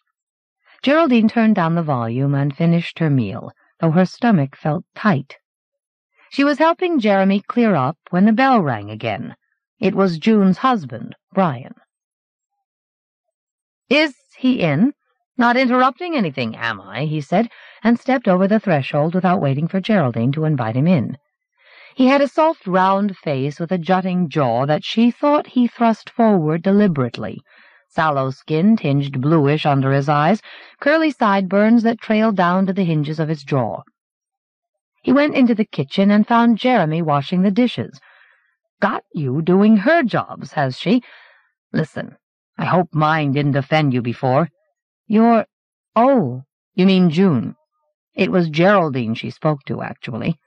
Geraldine turned down the volume and finished her meal, though her stomach felt tight. She was helping Jeremy clear up when the bell rang again. It was June's husband, Brian. Is he in? Not interrupting anything, am I? he said, and stepped over the threshold without waiting for Geraldine to invite him in. He had a soft, round face with a jutting jaw that she thought he thrust forward deliberately, sallow skin tinged bluish under his eyes, curly sideburns that trailed down to the hinges of his jaw. He went into the kitchen and found Jeremy washing the dishes. Got you doing her jobs, has she? Listen, I hope mine didn't offend you before. You're... Oh, you mean June. It was Geraldine she spoke to, actually.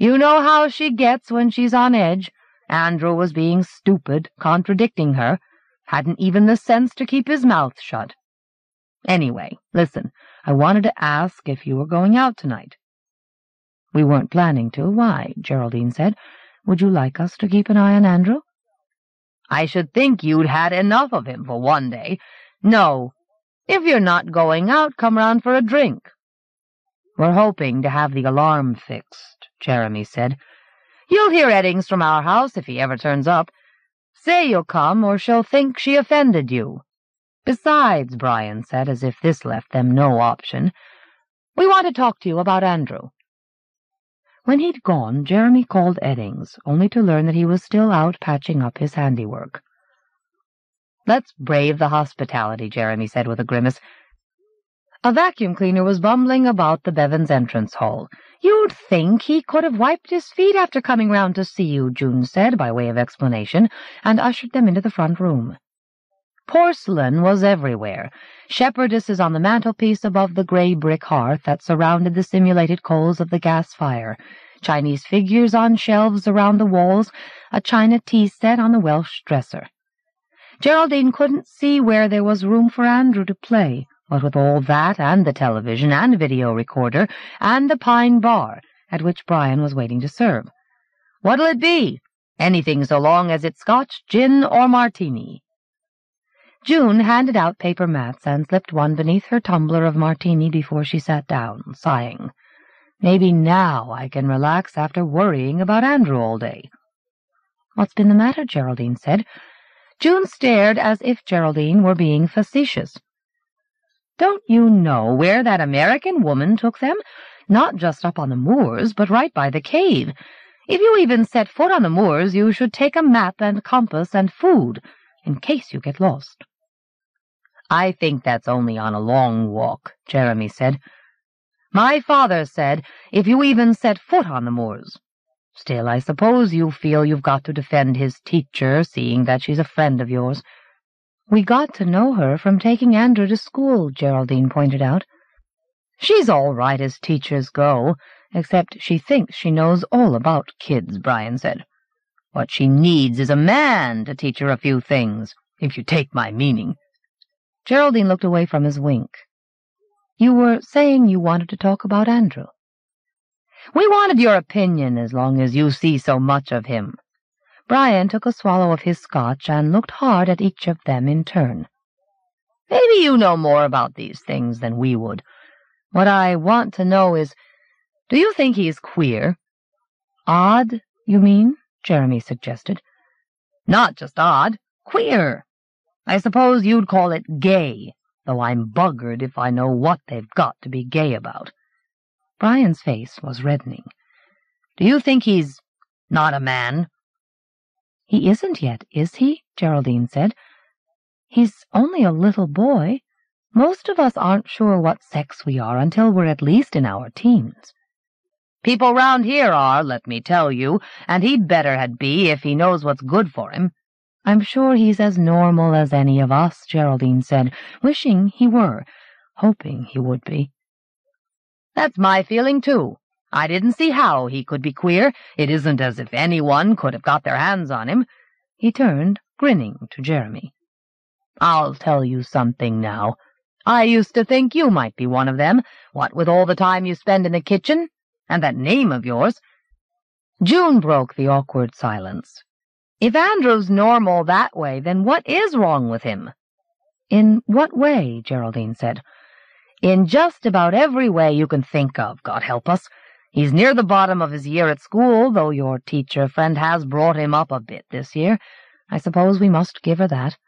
You know how she gets when she's on edge. Andrew was being stupid, contradicting her. Hadn't even the sense to keep his mouth shut. Anyway, listen, I wanted to ask if you were going out tonight. We weren't planning to. Why? Geraldine said. Would you like us to keep an eye on Andrew? I should think you'd had enough of him for one day. No. If you're not going out, come round for a drink. We're hoping to have the alarm fixed, Jeremy said. You'll hear Eddings from our house if he ever turns up. Say you'll come, or she'll think she offended you. Besides, Brian said, as if this left them no option, we want to talk to you about Andrew. When he'd gone, Jeremy called Eddings, only to learn that he was still out patching up his handiwork. Let's brave the hospitality, Jeremy said with a grimace. A vacuum cleaner was bumbling about the Bevans entrance hall. You'd think he could have wiped his feet after coming round to see you, June said, by way of explanation, and ushered them into the front room. Porcelain was everywhere, shepherdesses on the mantelpiece above the grey brick hearth that surrounded the simulated coals of the gas fire, Chinese figures on shelves around the walls, a china tea set on the Welsh dresser. Geraldine couldn't see where there was room for Andrew to play, what with all that and the television and video recorder and the pine bar at which Brian was waiting to serve. What'll it be? Anything so long as it's scotch, gin, or martini. June handed out paper mats and slipped one beneath her tumbler of martini before she sat down, sighing. Maybe now I can relax after worrying about Andrew all day. What's been the matter? Geraldine said. June stared as if Geraldine were being facetious. Don't you know where that American woman took them? Not just up on the moors, but right by the cave. If you even set foot on the moors, you should take a map and compass and food, in case you get lost. I think that's only on a long walk, Jeremy said. My father said, if you even set foot on the moors. Still, I suppose you feel you've got to defend his teacher, seeing that she's a friend of yours. We got to know her from taking Andrew to school, Geraldine pointed out. She's all right as teachers go, except she thinks she knows all about kids, Brian said. What she needs is a man to teach her a few things, if you take my meaning. Geraldine looked away from his wink. You were saying you wanted to talk about Andrew. We wanted your opinion as long as you see so much of him. Brian took a swallow of his scotch and looked hard at each of them in turn. Maybe you know more about these things than we would. What I want to know is, do you think he's queer? Odd, you mean? Jeremy suggested. Not just odd, queer. I suppose you'd call it gay, though I'm buggered if I know what they've got to be gay about. Brian's face was reddening. Do you think he's not a man? He isn't yet, is he? Geraldine said. He's only a little boy. Most of us aren't sure what sex we are until we're at least in our teens. People round here are, let me tell you, and he'd better had be if he knows what's good for him. I'm sure he's as normal as any of us, Geraldine said, wishing he were, hoping he would be. That's my feeling, too. I didn't see how he could be queer. It isn't as if anyone could have got their hands on him. He turned, grinning, to Jeremy. I'll tell you something now. I used to think you might be one of them, what with all the time you spend in the kitchen, and that name of yours. June broke the awkward silence. If Andrew's normal that way, then what is wrong with him? In what way? Geraldine said. In just about every way you can think of, God help us. He's near the bottom of his year at school, though your teacher friend has brought him up a bit this year. I suppose we must give her that.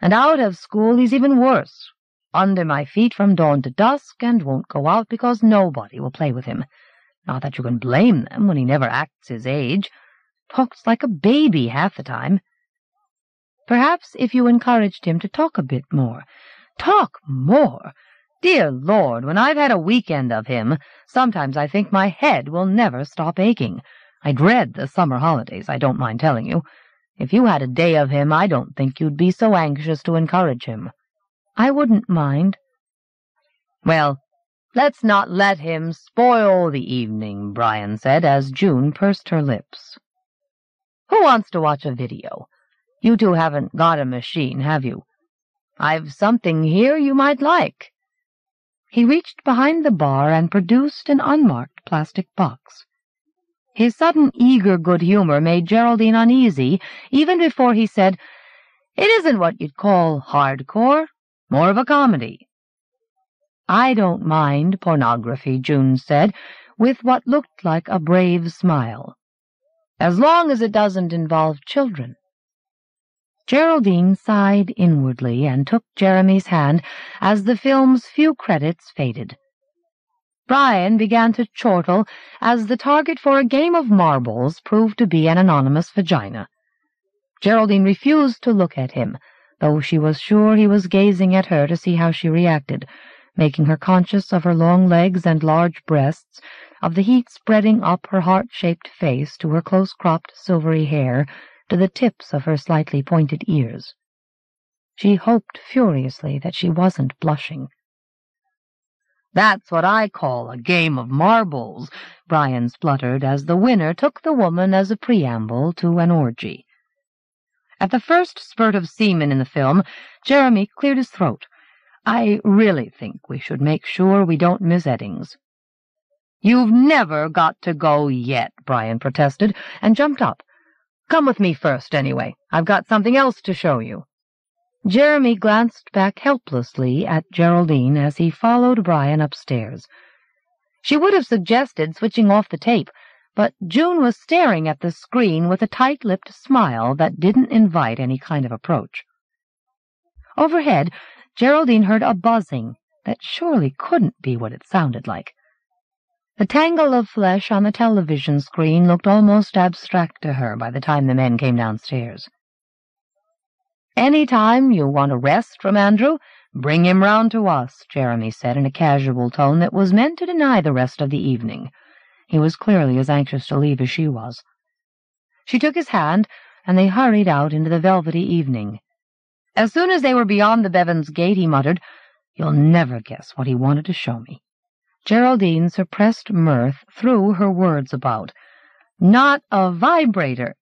And out of school he's even worse. Under my feet from dawn to dusk, and won't go out because nobody will play with him. Not that you can blame them when he never acts his age. Talks like a baby half the time. Perhaps if you encouraged him to talk a bit more. Talk more? Dear Lord, when I've had a weekend of him, sometimes I think my head will never stop aching. I dread the summer holidays, I don't mind telling you. If you had a day of him, I don't think you'd be so anxious to encourage him. I wouldn't mind. Well, let's not let him spoil the evening, Brian said, as June pursed her lips. Who wants to watch a video? You two haven't got a machine, have you? I've something here you might like. He reached behind the bar and produced an unmarked plastic box. His sudden eager good humor made Geraldine uneasy even before he said, It isn't what you'd call hardcore, more of a comedy. I don't mind pornography, June said, with what looked like a brave smile, as long as it doesn't involve children. Geraldine sighed inwardly and took Jeremy's hand as the film's few credits faded. Brian began to chortle as the target for a game of marbles proved to be an anonymous vagina. Geraldine refused to look at him, though she was sure he was gazing at her to see how she reacted, making her conscious of her long legs and large breasts, of the heat spreading up her heart-shaped face to her close-cropped silvery hair, to the tips of her slightly pointed ears. She hoped furiously that she wasn't blushing. That's what I call a game of marbles, Brian spluttered as the winner took the woman as a preamble to an orgy. At the first spurt of semen in the film, Jeremy cleared his throat. I really think we should make sure we don't miss Eddings. You've never got to go yet, Brian protested, and jumped up. Come with me first, anyway. I've got something else to show you. Jeremy glanced back helplessly at Geraldine as he followed Brian upstairs. She would have suggested switching off the tape, but June was staring at the screen with a tight-lipped smile that didn't invite any kind of approach. Overhead, Geraldine heard a buzzing that surely couldn't be what it sounded like. The tangle of flesh on the television screen looked almost abstract to her by the time the men came downstairs. Any time you want a rest from Andrew, bring him round to us, Jeremy said in a casual tone that was meant to deny the rest of the evening. He was clearly as anxious to leave as she was. She took his hand, and they hurried out into the velvety evening. As soon as they were beyond the Bevans' gate, he muttered, You'll never guess what he wanted to show me. Geraldine's suppressed mirth threw her words about. Not a vibrator.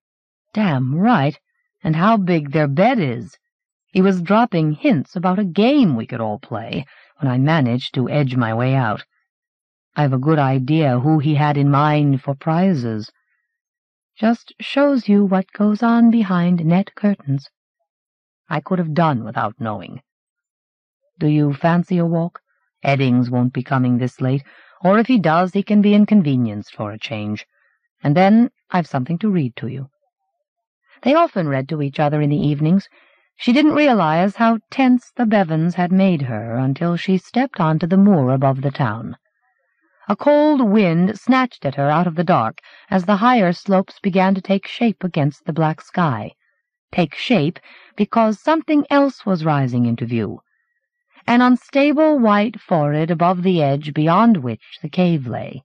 Damn right. And how big their bed is. He was dropping hints about a game we could all play when I managed to edge my way out. I've a good idea who he had in mind for prizes. Just shows you what goes on behind net curtains. I could have done without knowing. Do you fancy a walk? Eddings won't be coming this late, or if he does, he can be inconvenienced for a change. And then I've something to read to you. They often read to each other in the evenings. She didn't realize how tense the Bevans had made her until she stepped onto the moor above the town. A cold wind snatched at her out of the dark as the higher slopes began to take shape against the black sky. take shape because something else was rising into view. An unstable white forehead above the edge beyond which the cave lay.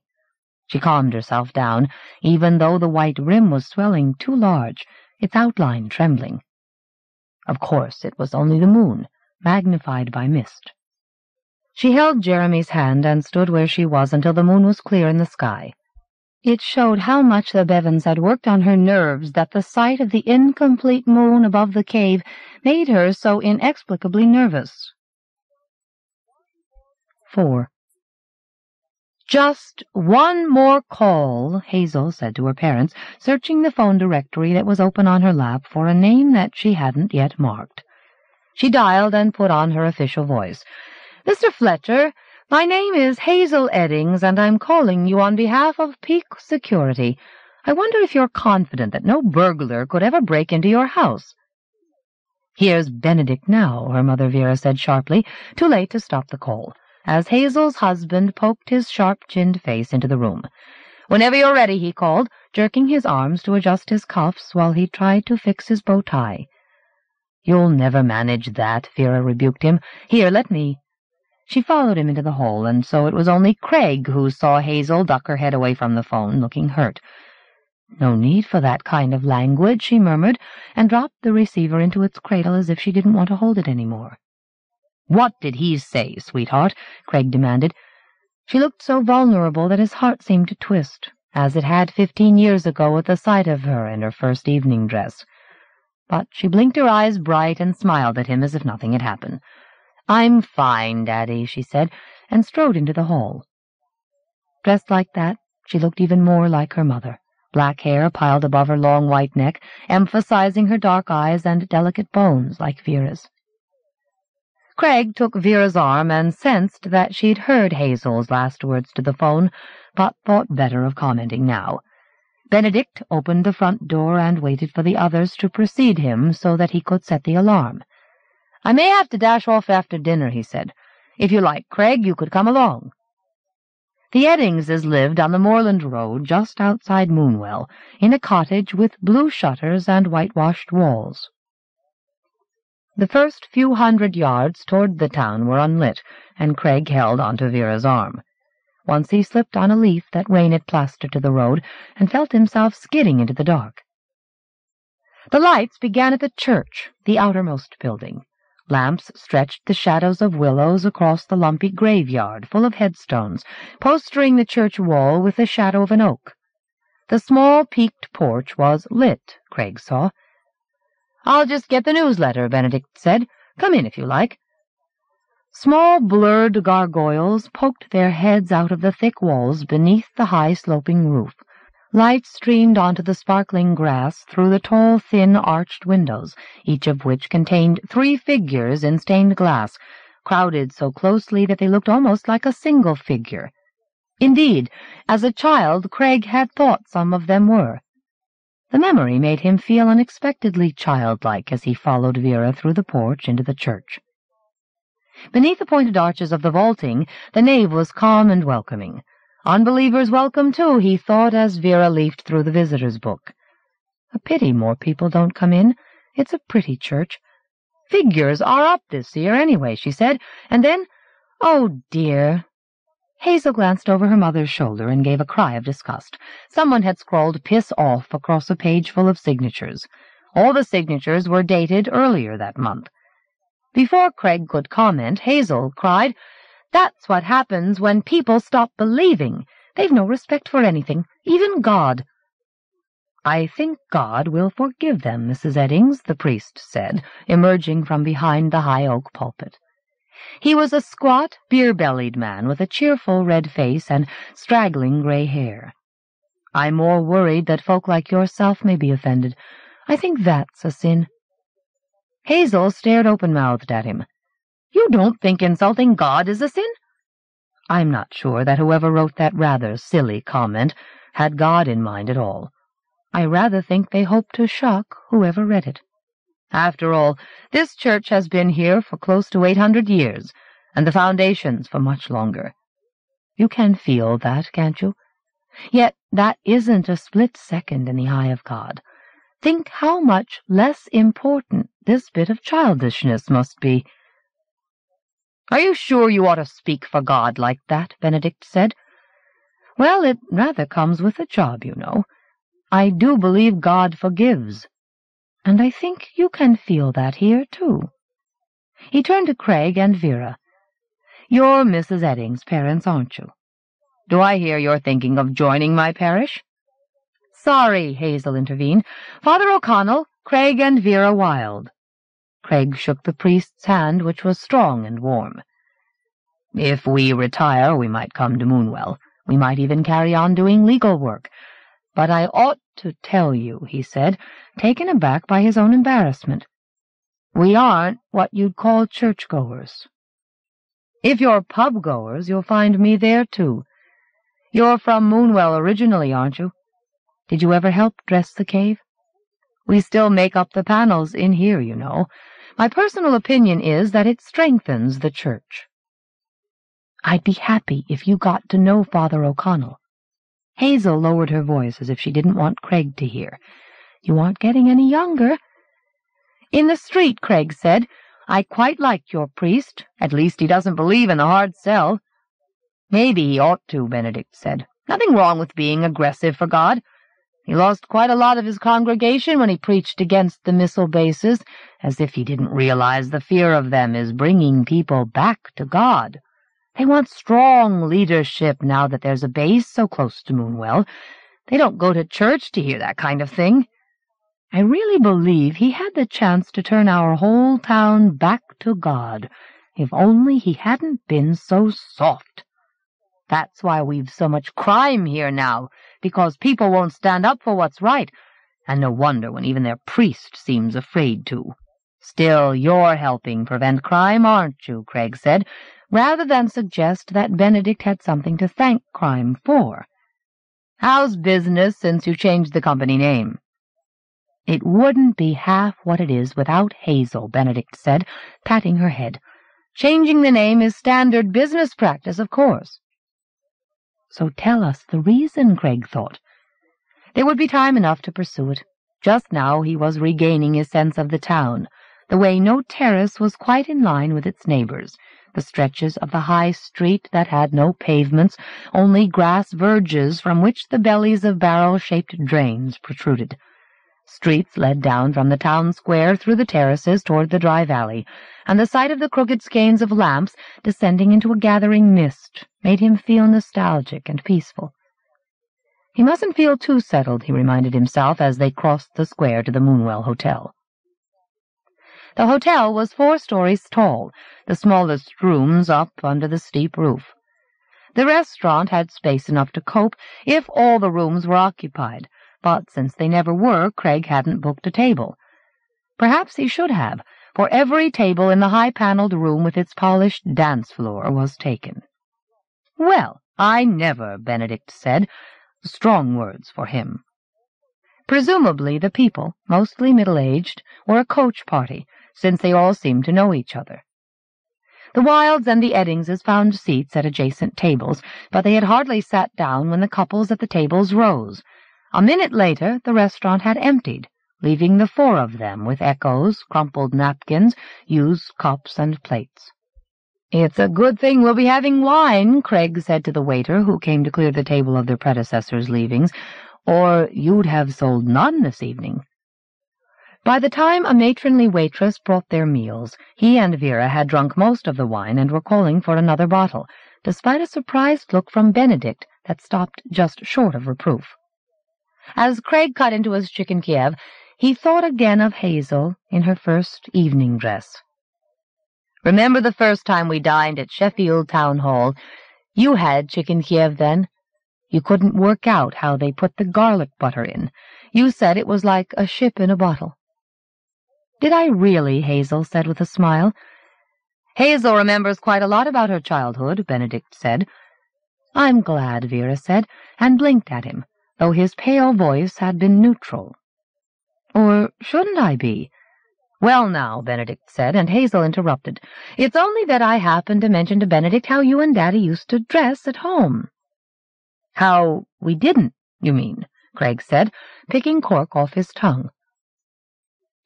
She calmed herself down, even though the white rim was swelling too large, its outline trembling. Of course, it was only the moon, magnified by mist. She held Jeremy's hand and stood where she was until the moon was clear in the sky. It showed how much the Bevans had worked on her nerves that the sight of the incomplete moon above the cave made her so inexplicably nervous. 4. Just one more call, Hazel said to her parents, searching the phone directory that was open on her lap for a name that she hadn't yet marked. She dialed and put on her official voice. Mr. Fletcher, my name is Hazel Eddings, and I'm calling you on behalf of Peak Security. I wonder if you're confident that no burglar could ever break into your house. Here's Benedict now, her mother Vera said sharply, too late to stop the call, as Hazel's husband poked his sharp-chinned face into the room. Whenever you're ready, he called, jerking his arms to adjust his cuffs while he tried to fix his bow tie. You'll never manage that, Vera rebuked him. Here, let me. She followed him into the hall, and so it was only Craig who saw Hazel duck her head away from the phone, looking hurt. No need for that kind of language, she murmured, and dropped the receiver into its cradle as if she didn't want to hold it any more. What did he say, sweetheart? Craig demanded. She looked so vulnerable that his heart seemed to twist, as it had fifteen years ago at the sight of her in her first evening dress. But she blinked her eyes bright and smiled at him as if nothing had happened. I'm fine, Daddy, she said, and strode into the hall. Dressed like that, she looked even more like her mother, black hair piled above her long white neck, emphasizing her dark eyes and delicate bones like Vera's. Craig took Vera's arm and sensed that she'd heard Hazel's last words to the phone, but thought better of commenting now. Benedict opened the front door and waited for the others to precede him so that he could set the alarm. I may have to dash off after dinner, he said. If you like, Craig, you could come along. The Eddingses lived on the moorland road just outside Moonwell, in a cottage with blue shutters and whitewashed walls. The first few hundred yards toward the town were unlit, and Craig held onto Vera's arm. Once he slipped on a leaf that rain had plastered to the road and felt himself skidding into the dark. The lights began at the church, the outermost building. Lamps stretched the shadows of willows across the lumpy graveyard full of headstones, postering the church wall with the shadow of an oak. The small peaked porch was lit, Craig saw. I'll just get the newsletter, Benedict said. Come in if you like. Small blurred gargoyles poked their heads out of the thick walls beneath the high sloping roof. Light streamed onto the sparkling grass through the tall, thin, arched windows, each of which contained three figures in stained glass, crowded so closely that they looked almost like a single figure. Indeed, as a child, Craig had thought some of them were. The memory made him feel unexpectedly childlike as he followed Vera through the porch into the church. Beneath the pointed arches of the vaulting, the nave was calm and welcoming. Unbelievers welcome, too, he thought as Vera leafed through the visitor's book. A pity more people don't come in. It's a pretty church. Figures are up this year, anyway, she said, and then, oh, dear. Hazel glanced over her mother's shoulder and gave a cry of disgust. Someone had scrawled piss off across a page full of signatures. All the signatures were dated earlier that month. Before Craig could comment, Hazel cried, that's what happens when people stop believing. They've no respect for anything, even God. I think God will forgive them, Mrs. Eddings, the priest said, emerging from behind the high oak pulpit. He was a squat, beer-bellied man with a cheerful red face and straggling gray hair. I'm more worried that folk like yourself may be offended. I think that's a sin. Hazel stared open-mouthed at him. You don't think insulting God is a sin? I'm not sure that whoever wrote that rather silly comment had God in mind at all. I rather think they hoped to shock whoever read it. After all, this church has been here for close to eight hundred years, and the foundations for much longer. You can feel that, can't you? Yet that isn't a split second in the eye of God. Think how much less important this bit of childishness must be. Are you sure you ought to speak for God like that? Benedict said. Well, it rather comes with the job, you know. I do believe God forgives. And I think you can feel that here, too. He turned to Craig and Vera. You're Mrs. Edding's parents, aren't you? Do I hear you're thinking of joining my parish? Sorry, Hazel intervened. Father O'Connell, Craig and Vera Wilde. Craig shook the priest's hand, which was strong and warm. If we retire, we might come to Moonwell. We might even carry on doing legal work. But I ought to tell you, he said, taken aback by his own embarrassment. We aren't what you'd call churchgoers. If you're pub-goers, you'll find me there, too. You're from Moonwell originally, aren't you? Did you ever help dress the cave? We still make up the panels in here, you know. My personal opinion is that it strengthens the church. I'd be happy if you got to know Father O'Connell. Hazel lowered her voice as if she didn't want Craig to hear. You aren't getting any younger. In the street, Craig said. I quite like your priest. At least he doesn't believe in the hard sell. Maybe he ought to, Benedict said. Nothing wrong with being aggressive for God. He lost quite a lot of his congregation when he preached against the missile bases, as if he didn't realize the fear of them is bringing people back to God. They want strong leadership now that there's a base so close to Moonwell. They don't go to church to hear that kind of thing. I really believe he had the chance to turn our whole town back to God, if only he hadn't been so soft. That's why we've so much crime here now, because people won't stand up for what's right, and no wonder when even their priest seems afraid to. Still, you're helping prevent crime, aren't you? Craig said, rather than suggest that Benedict had something to thank crime for. How's business since you changed the company name? It wouldn't be half what it is without Hazel, Benedict said, patting her head. Changing the name is standard business practice, of course. So tell us the reason, Craig thought. There would be time enough to pursue it. Just now he was regaining his sense of the town, the way no Terrace was quite in line with its neighbors, the stretches of the high street that had no pavements, only grass verges from which the bellies of barrel-shaped drains protruded. Streets led down from the town square through the terraces toward the dry valley, and the sight of the crooked skeins of lamps descending into a gathering mist made him feel nostalgic and peaceful. He mustn't feel too settled, he reminded himself as they crossed the square to the Moonwell Hotel. The hotel was four stories tall, the smallest rooms up under the steep roof. The restaurant had space enough to cope if all the rooms were occupied, but since they never were, Craig hadn't booked a table. Perhaps he should have, for every table in the high-paneled room with its polished dance floor was taken. Well, I never, Benedict said. Strong words for him. Presumably the people, mostly middle-aged, were a coach party, since they all seemed to know each other. The Wildes and the Eddingses found seats at adjacent tables, but they had hardly sat down when the couples at the tables rose. A minute later the restaurant had emptied, leaving the four of them with echoes, crumpled napkins, used cups and plates. It's a good thing we'll be having wine, Craig said to the waiter who came to clear the table of their predecessors' leavings, or you'd have sold none this evening. By the time a matronly waitress brought their meals, he and Vera had drunk most of the wine and were calling for another bottle, despite a surprised look from Benedict that stopped just short of reproof. As Craig cut into his chicken Kiev, he thought again of Hazel in her first evening dress. Remember the first time we dined at Sheffield Town Hall? You had chicken Kiev then. You couldn't work out how they put the garlic butter in. You said it was like a ship in a bottle. Did I really? Hazel said with a smile. Hazel remembers quite a lot about her childhood, Benedict said. I'm glad, Vera said, and blinked at him, though his pale voice had been neutral. Or shouldn't I be? Well, now, Benedict said, and Hazel interrupted. It's only that I happened to mention to Benedict how you and Daddy used to dress at home. How we didn't, you mean, Craig said, picking cork off his tongue.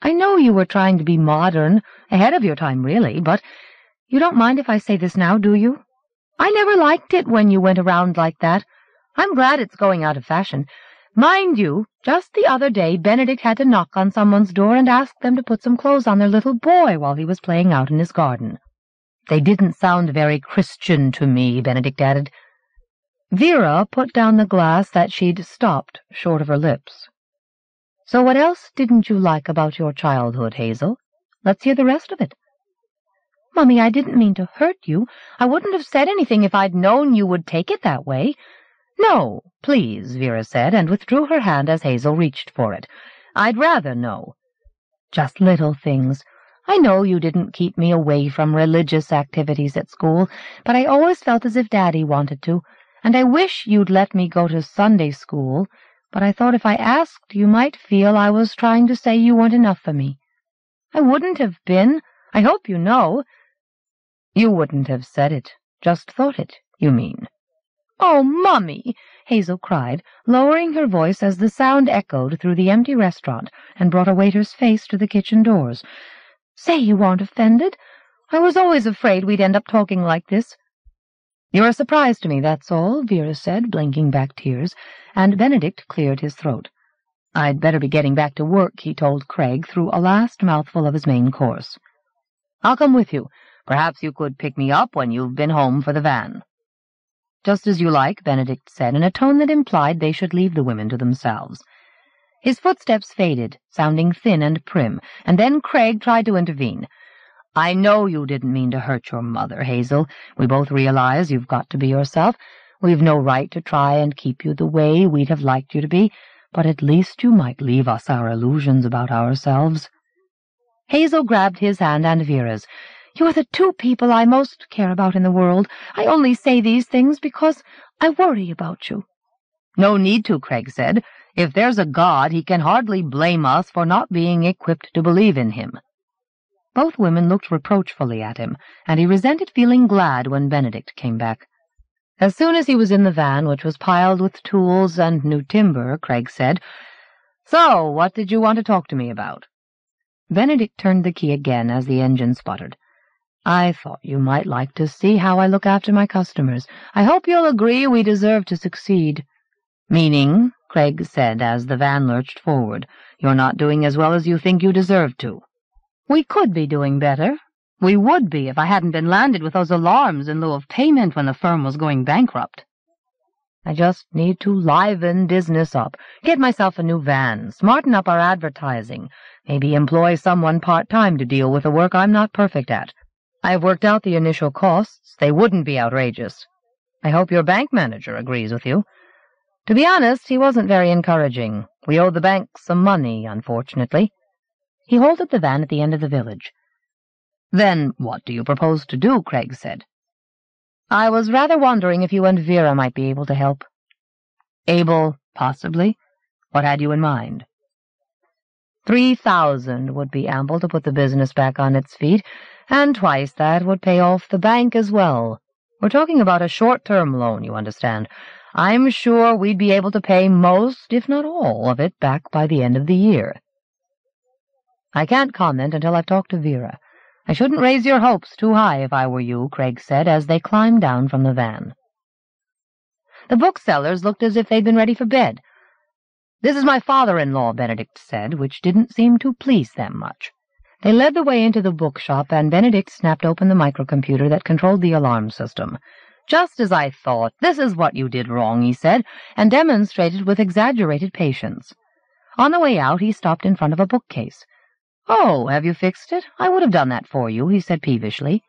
I know you were trying to be modern, ahead of your time, really, but you don't mind if I say this now, do you? I never liked it when you went around like that. I'm glad it's going out of fashion. Mind you, just the other day Benedict had to knock on someone's door and ask them to put some clothes on their little boy while he was playing out in his garden. They didn't sound very Christian to me, Benedict added. Vera put down the glass that she'd stopped short of her lips. So what else didn't you like about your childhood, Hazel? Let's hear the rest of it. Mummy, I didn't mean to hurt you. I wouldn't have said anything if I'd known you would take it that way. No, please, Vera said, and withdrew her hand as Hazel reached for it. I'd rather know. Just little things. I know you didn't keep me away from religious activities at school, but I always felt as if Daddy wanted to, and I wish you'd let me go to Sunday school, but I thought if I asked you might feel I was trying to say you weren't enough for me. I wouldn't have been. I hope you know. You wouldn't have said it, just thought it, you mean. Oh, Mummy! Hazel cried, lowering her voice as the sound echoed through the empty restaurant and brought a waiter's face to the kitchen doors. Say you aren't offended. I was always afraid we'd end up talking like this. You're a surprise to me, that's all, Vera said, blinking back tears, and Benedict cleared his throat. I'd better be getting back to work, he told Craig through a last mouthful of his main course. I'll come with you. Perhaps you could pick me up when you've been home for the van. Just as you like, Benedict said, in a tone that implied they should leave the women to themselves. His footsteps faded, sounding thin and prim, and then Craig tried to intervene. I know you didn't mean to hurt your mother, Hazel. We both realize you've got to be yourself. We've no right to try and keep you the way we'd have liked you to be, but at least you might leave us our illusions about ourselves. Hazel grabbed his hand and Vera's. You're the two people I most care about in the world. I only say these things because I worry about you. No need to, Craig said. If there's a God, he can hardly blame us for not being equipped to believe in him. Both women looked reproachfully at him, and he resented feeling glad when Benedict came back. As soon as he was in the van, which was piled with tools and new timber, Craig said, So, what did you want to talk to me about? Benedict turned the key again as the engine sputtered. I thought you might like to see how I look after my customers. I hope you'll agree we deserve to succeed. Meaning, Craig said as the van lurched forward, you're not doing as well as you think you deserve to. We could be doing better. We would be if I hadn't been landed with those alarms in lieu of payment when the firm was going bankrupt. I just need to liven business up, get myself a new van, smarten up our advertising, maybe employ someone part-time to deal with the work I'm not perfect at. I've worked out the initial costs. They wouldn't be outrageous. I hope your bank manager agrees with you. To be honest, he wasn't very encouraging. We owe the bank some money, unfortunately. He halted the van at the end of the village. Then what do you propose to do? Craig said. I was rather wondering if you and Vera might be able to help. Able, possibly. What had you in mind? Three thousand would be ample to put the business back on its feet, and twice that would pay off the bank as well. We're talking about a short-term loan, you understand. I'm sure we'd be able to pay most, if not all, of it back by the end of the year. I can't comment until I've talked to Vera. I shouldn't raise your hopes too high if I were you, Craig said as they climbed down from the van. The booksellers looked as if they'd been ready for bed. This is my father-in-law, Benedict said, which didn't seem to please them much. They led the way into the bookshop, and Benedict snapped open the microcomputer that controlled the alarm system. Just as I thought. This is what you did wrong, he said, and demonstrated with exaggerated patience. On the way out, he stopped in front of a bookcase. Oh, have you fixed it? I would have done that for you, he said peevishly.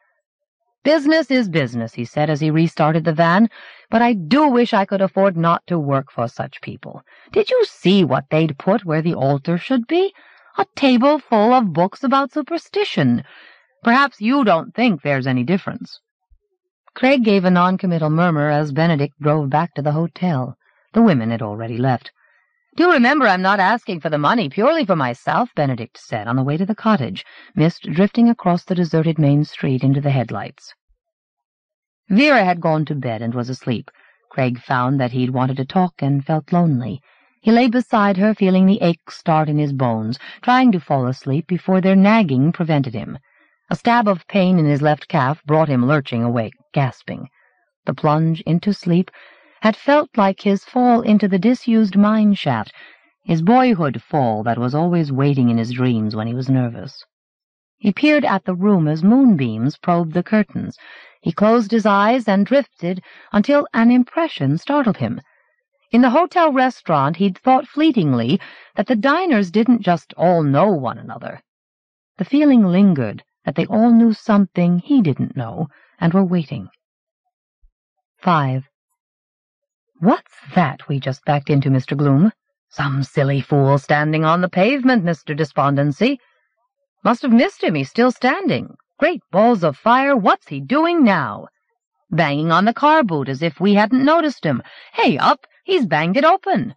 Business is business, he said as he restarted the van, but I do wish I could afford not to work for such people. Did you see what they'd put where the altar should be? A table full of books about superstition. Perhaps you don't think there's any difference. Craig gave a noncommittal murmur as Benedict drove back to the hotel. The women had already left. Do remember I'm not asking for the money purely for myself, Benedict said on the way to the cottage, mist drifting across the deserted main street into the headlights. Vera had gone to bed and was asleep. Craig found that he'd wanted to talk and felt lonely. He lay beside her, feeling the ache start in his bones, trying to fall asleep before their nagging prevented him. A stab of pain in his left calf brought him lurching awake, gasping. The plunge into sleep had felt like his fall into the disused mine shaft, his boyhood fall that was always waiting in his dreams when he was nervous. He peered at the room as moonbeams probed the curtains. He closed his eyes and drifted until an impression startled him. In the hotel restaurant, he'd thought fleetingly that the diners didn't just all know one another. The feeling lingered that they all knew something he didn't know and were waiting. 5. What's that we just backed into, Mr. Gloom? Some silly fool standing on the pavement, Mr. Despondency. Must have missed him, he's still standing. Great balls of fire, what's he doing now? Banging on the car boot as if we hadn't noticed him. Hey, up! He's banged it open.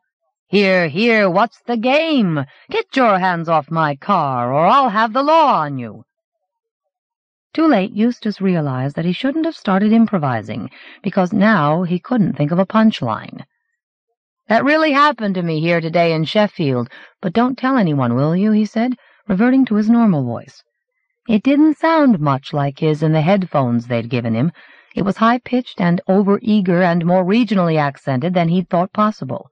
Here, here, what's the game? Get your hands off my car, or I'll have the law on you. Too late, Eustace realized that he shouldn't have started improvising, because now he couldn't think of a punchline. That really happened to me here today in Sheffield, but don't tell anyone, will you? he said, reverting to his normal voice. It didn't sound much like his in the headphones they'd given him, it was high-pitched and over-eager and more regionally accented than he'd thought possible.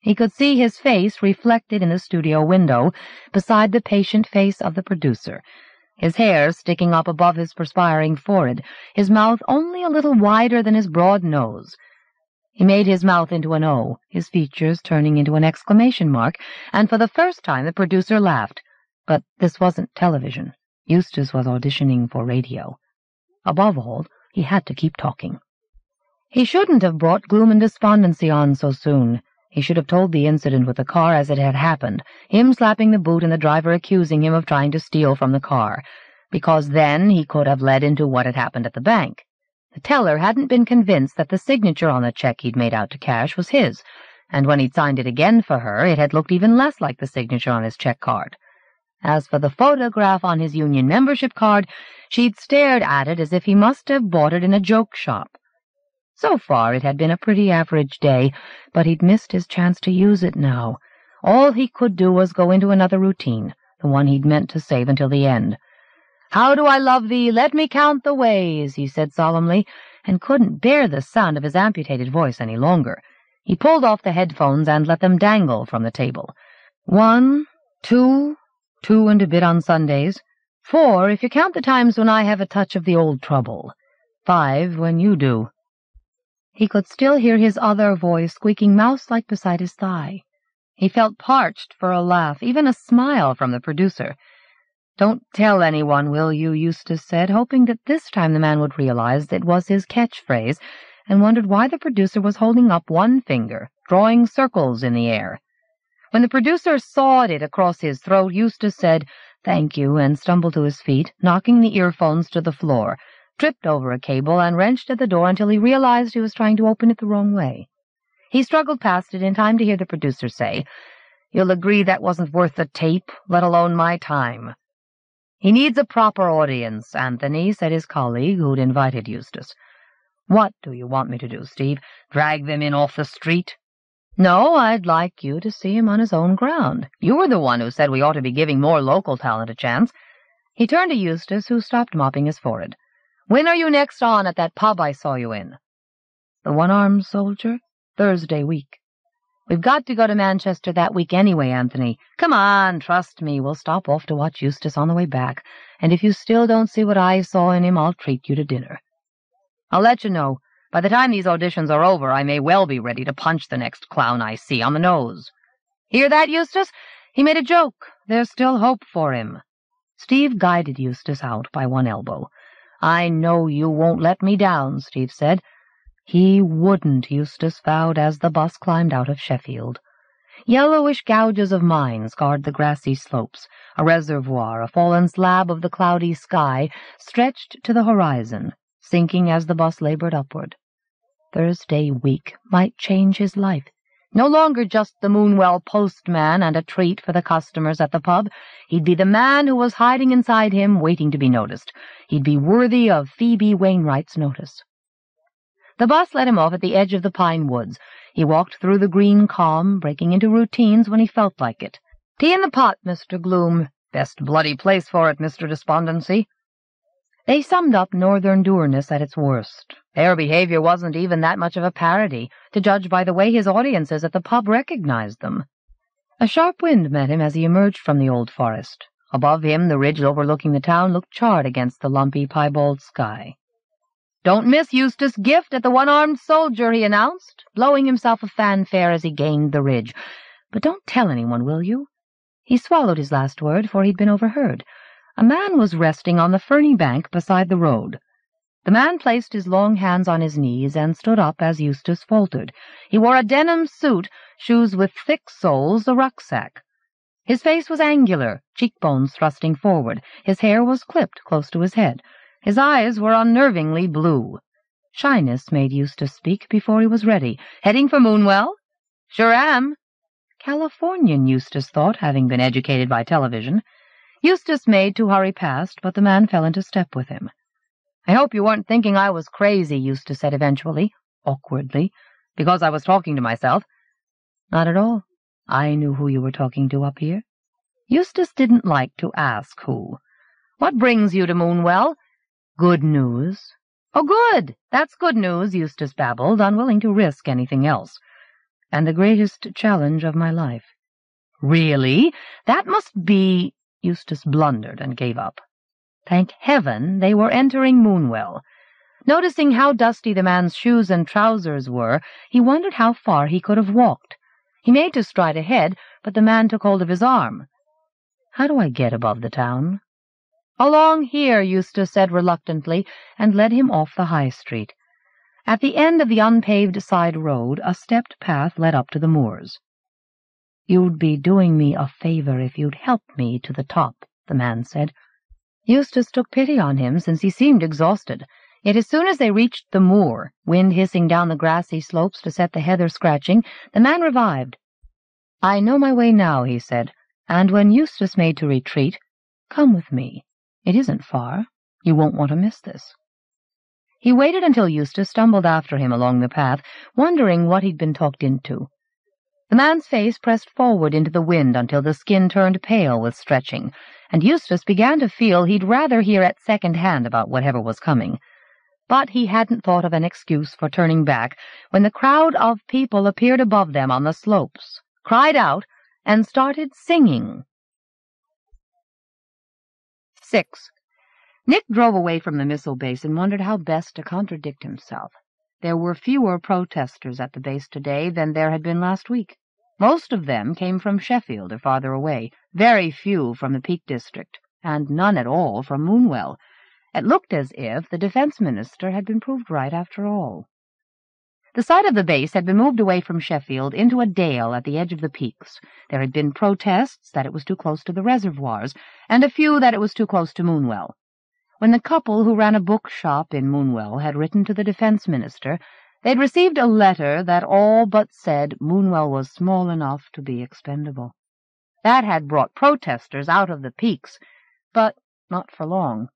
He could see his face reflected in the studio window beside the patient face of the producer, his hair sticking up above his perspiring forehead, his mouth only a little wider than his broad nose. He made his mouth into an O, his features turning into an exclamation mark, and for the first time the producer laughed. But this wasn't television. Eustace was auditioning for radio. Above all, he had to keep talking. He shouldn't have brought gloom and despondency on so soon. He should have told the incident with the car as it had happened, him slapping the boot and the driver accusing him of trying to steal from the car, because then he could have led into what had happened at the bank. The teller hadn't been convinced that the signature on the check he'd made out to cash was his, and when he'd signed it again for her, it had looked even less like the signature on his check card. As for the photograph on his union membership card, she'd stared at it as if he must have bought it in a joke shop. So far it had been a pretty average day, but he'd missed his chance to use it now. All he could do was go into another routine, the one he'd meant to save until the end. How do I love thee? Let me count the ways, he said solemnly, and couldn't bear the sound of his amputated voice any longer. He pulled off the headphones and let them dangle from the table. One, two, two and a bit on Sundays, four if you count the times when I have a touch of the old trouble, five when you do. He could still hear his other voice squeaking mouse-like beside his thigh. He felt parched for a laugh, even a smile from the producer. Don't tell anyone, will you, Eustace said, hoping that this time the man would realize it was his catchphrase, and wondered why the producer was holding up one finger, drawing circles in the air. When the producer sawed it across his throat, Eustace said, Thank you, and stumbled to his feet, knocking the earphones to the floor, tripped over a cable, and wrenched at the door until he realized he was trying to open it the wrong way. He struggled past it in time to hear the producer say, You'll agree that wasn't worth the tape, let alone my time. He needs a proper audience, Anthony, said his colleague, who'd invited Eustace. What do you want me to do, Steve? Drag them in off the street? No, I'd like you to see him on his own ground. You were the one who said we ought to be giving more local talent a chance. He turned to Eustace, who stopped mopping his forehead. When are you next on at that pub I saw you in? The one-armed soldier? Thursday week. We've got to go to Manchester that week anyway, Anthony. Come on, trust me. We'll stop off to watch Eustace on the way back, and if you still don't see what I saw in him, I'll treat you to dinner. I'll let you know. By the time these auditions are over, I may well be ready to punch the next clown I see on the nose. Hear that, Eustace? He made a joke. There's still hope for him. Steve guided Eustace out by one elbow. I know you won't let me down, Steve said. He wouldn't, Eustace vowed as the bus climbed out of Sheffield. Yellowish gouges of mines scarred the grassy slopes. A reservoir, a fallen slab of the cloudy sky, stretched to the horizon, sinking as the bus labored upward. Thursday week might change his life. No longer just the Moonwell postman and a treat for the customers at the pub. He'd be the man who was hiding inside him, waiting to be noticed. He'd be worthy of Phoebe Wainwright's notice. The bus let him off at the edge of the pine woods. He walked through the green calm, breaking into routines when he felt like it. Tea in the pot, Mr. Gloom. Best bloody place for it, Mr. Despondency. They summed up northern dourness at its worst. Their behavior wasn't even that much of a parody, to judge by the way his audiences at the pub recognized them. A sharp wind met him as he emerged from the old forest. Above him, the ridge overlooking the town looked charred against the lumpy, piebald sky. Don't miss Eustace Gift at the One-Armed Soldier, he announced, blowing himself a fanfare as he gained the ridge. But don't tell anyone, will you? He swallowed his last word, for he'd been overheard. A man was resting on the ferny bank beside the road. The man placed his long hands on his knees and stood up as Eustace faltered. He wore a denim suit, shoes with thick soles, a rucksack. His face was angular, cheekbones thrusting forward. His hair was clipped close to his head. His eyes were unnervingly blue. Shyness made Eustace speak before he was ready. Heading for Moonwell? Sure am. Californian, Eustace thought, having been educated by television. Eustace made to hurry past, but the man fell into step with him. I hope you weren't thinking I was crazy, Eustace said eventually, awkwardly, because I was talking to myself. Not at all. I knew who you were talking to up here. Eustace didn't like to ask who. What brings you to Moonwell? Good news. Oh, good! That's good news, Eustace babbled, unwilling to risk anything else. And the greatest challenge of my life. Really? That must be... Eustace blundered and gave up. Thank heaven they were entering Moonwell. Noticing how dusty the man's shoes and trousers were, he wondered how far he could have walked. He made to stride ahead, but the man took hold of his arm. How do I get above the town? Along here, Eustace said reluctantly, and led him off the high street. At the end of the unpaved side road, a stepped path led up to the moors. You'd be doing me a favor if you'd help me to the top, the man said. Eustace took pity on him, since he seemed exhausted. Yet as soon as they reached the moor, wind hissing down the grassy slopes to set the heather scratching, the man revived. I know my way now, he said, and when Eustace made to retreat, come with me. It isn't far. You won't want to miss this. He waited until Eustace stumbled after him along the path, wondering what he'd been talked into. The man's face pressed forward into the wind until the skin turned pale with stretching, and Eustace began to feel he'd rather hear at second hand about whatever was coming but he hadn't thought of an excuse for turning back when the crowd of people appeared above them on the slopes, cried out, and started singing. 6. Nick drove away from the missile base and wondered how best to contradict himself. There were fewer protesters at the base today than there had been last week. Most of them came from Sheffield or farther away, very few from the Peak District, and none at all from Moonwell, it looked as if the defense minister had been proved right after all. The site of the base had been moved away from Sheffield into a dale at the edge of the peaks. There had been protests that it was too close to the reservoirs, and a few that it was too close to Moonwell. When the couple who ran a bookshop in Moonwell had written to the defense minister, they'd received a letter that all but said Moonwell was small enough to be expendable. That had brought protesters out of the peaks, but not for long.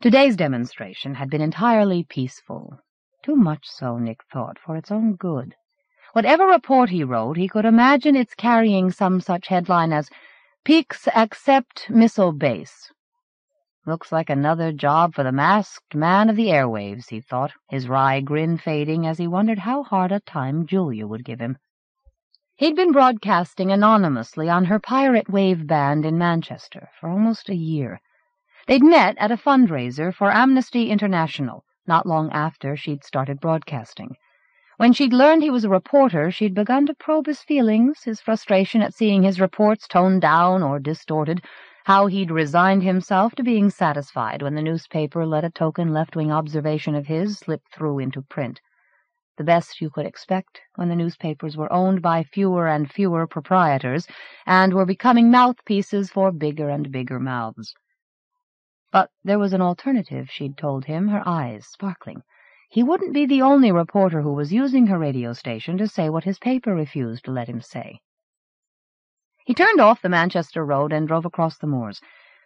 Today's demonstration had been entirely peaceful. Too much so, Nick thought, for its own good. Whatever report he wrote, he could imagine its carrying some such headline as Peaks Accept Missile Base. Looks like another job for the masked man of the airwaves, he thought, his wry grin fading as he wondered how hard a time Julia would give him. He'd been broadcasting anonymously on her pirate wave band in Manchester for almost a year. They'd met at a fundraiser for Amnesty International, not long after she'd started broadcasting. When she'd learned he was a reporter, she'd begun to probe his feelings, his frustration at seeing his reports toned down or distorted, how he'd resigned himself to being satisfied when the newspaper let a token left-wing observation of his slip through into print. The best you could expect when the newspapers were owned by fewer and fewer proprietors and were becoming mouthpieces for bigger and bigger mouths. But there was an alternative, she'd told him, her eyes sparkling. He wouldn't be the only reporter who was using her radio station to say what his paper refused to let him say. He turned off the Manchester road and drove across the moors.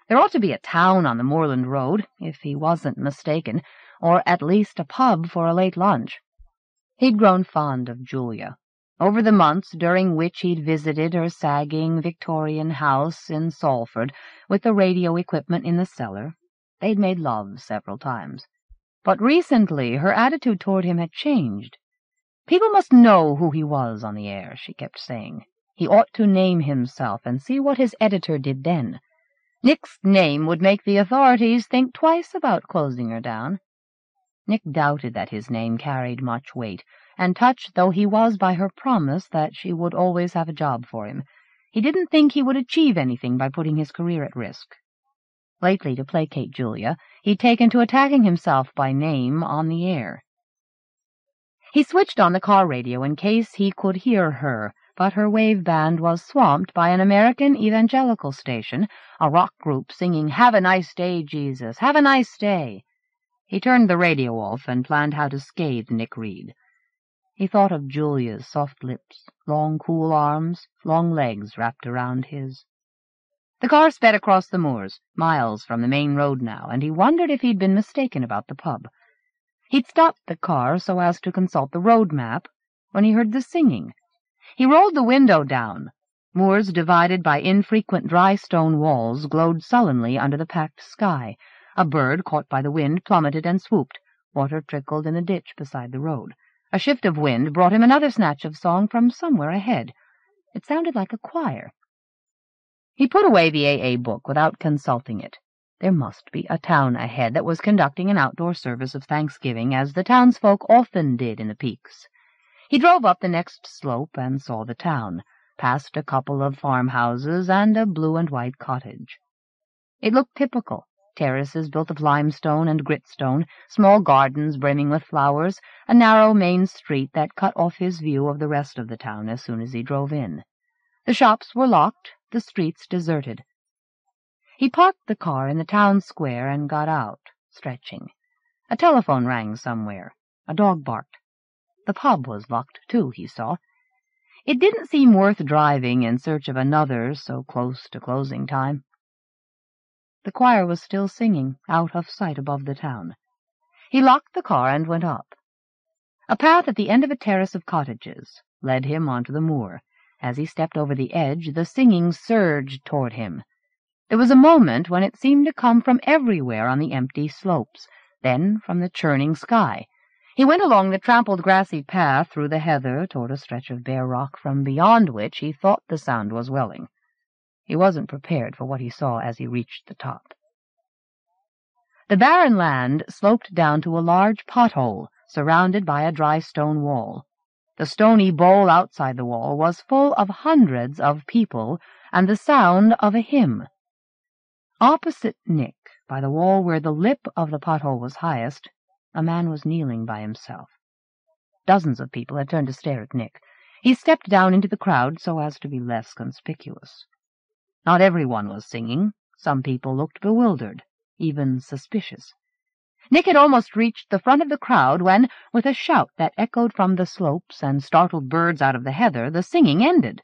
There ought to be a town on the moorland road, if he wasn't mistaken, or at least a pub for a late lunch. He'd grown fond of Julia. Over the months during which he'd visited her sagging Victorian house in Salford with the radio equipment in the cellar, they'd made love several times. But recently her attitude toward him had changed. People must know who he was on the air, she kept saying. He ought to name himself and see what his editor did then. Nick's name would make the authorities think twice about closing her down. Nick doubted that his name carried much weight, and touched though he was by her promise that she would always have a job for him, he didn't think he would achieve anything by putting his career at risk. Lately, to placate Julia, he'd taken to attacking himself by name on the air. He switched on the car radio in case he could hear her, but her wave band was swamped by an American evangelical station, a rock group singing Have a Nice Day, Jesus, Have a Nice Day. He turned the radio off and planned how to scathe Nick Reed. He thought of Julia's soft lips, long cool arms, long legs wrapped around his. The car sped across the moors, miles from the main road now, and he wondered if he'd been mistaken about the pub. He'd stopped the car so as to consult the road map when he heard the singing. He rolled the window down. Moors divided by infrequent dry stone walls glowed sullenly under the packed sky. A bird, caught by the wind, plummeted and swooped. Water trickled in a ditch beside the road. A shift of wind brought him another snatch of song from somewhere ahead. It sounded like a choir. He put away the AA book without consulting it. There must be a town ahead that was conducting an outdoor service of Thanksgiving, as the townsfolk often did in the peaks. He drove up the next slope and saw the town, past a couple of farmhouses and a blue and white cottage. It looked typical terraces built of limestone and gritstone, small gardens brimming with flowers, a narrow main street that cut off his view of the rest of the town as soon as he drove in. The shops were locked, the streets deserted. He parked the car in the town square and got out, stretching. A telephone rang somewhere. A dog barked. The pub was locked, too, he saw. It didn't seem worth driving in search of another so close to closing time. The choir was still singing, out of sight above the town. He locked the car and went up. A path at the end of a terrace of cottages led him onto the moor. As he stepped over the edge, the singing surged toward him. There was a moment when it seemed to come from everywhere on the empty slopes, then from the churning sky. He went along the trampled grassy path through the heather toward a stretch of bare rock from beyond which he thought the sound was welling. He wasn't prepared for what he saw as he reached the top. The barren land sloped down to a large pothole, surrounded by a dry stone wall. The stony bowl outside the wall was full of hundreds of people and the sound of a hymn. Opposite Nick, by the wall where the lip of the pothole was highest, a man was kneeling by himself. Dozens of people had turned to stare at Nick. He stepped down into the crowd so as to be less conspicuous. Not everyone was singing. Some people looked bewildered, even suspicious. Nick had almost reached the front of the crowd when, with a shout that echoed from the slopes and startled birds out of the heather, the singing ended.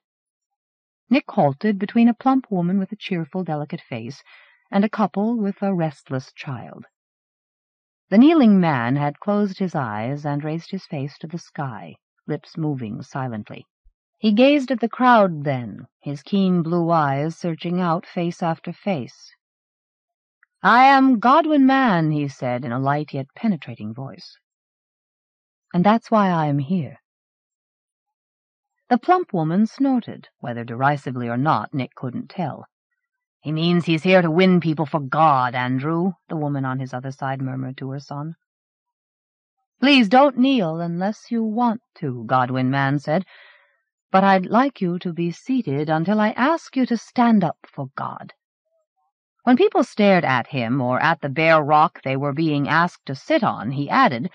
Nick halted between a plump woman with a cheerful, delicate face and a couple with a restless child. The kneeling man had closed his eyes and raised his face to the sky, lips moving silently. He gazed at the crowd then, his keen blue eyes searching out face after face. I am Godwin Mann, he said in a light yet penetrating voice. And that's why I am here. The plump woman snorted, whether derisively or not, Nick couldn't tell. He means he's here to win people for God, Andrew, the woman on his other side murmured to her son. Please don't kneel unless you want to, Godwin Mann said but I'd like you to be seated until I ask you to stand up for God. When people stared at him or at the bare rock they were being asked to sit on, he added,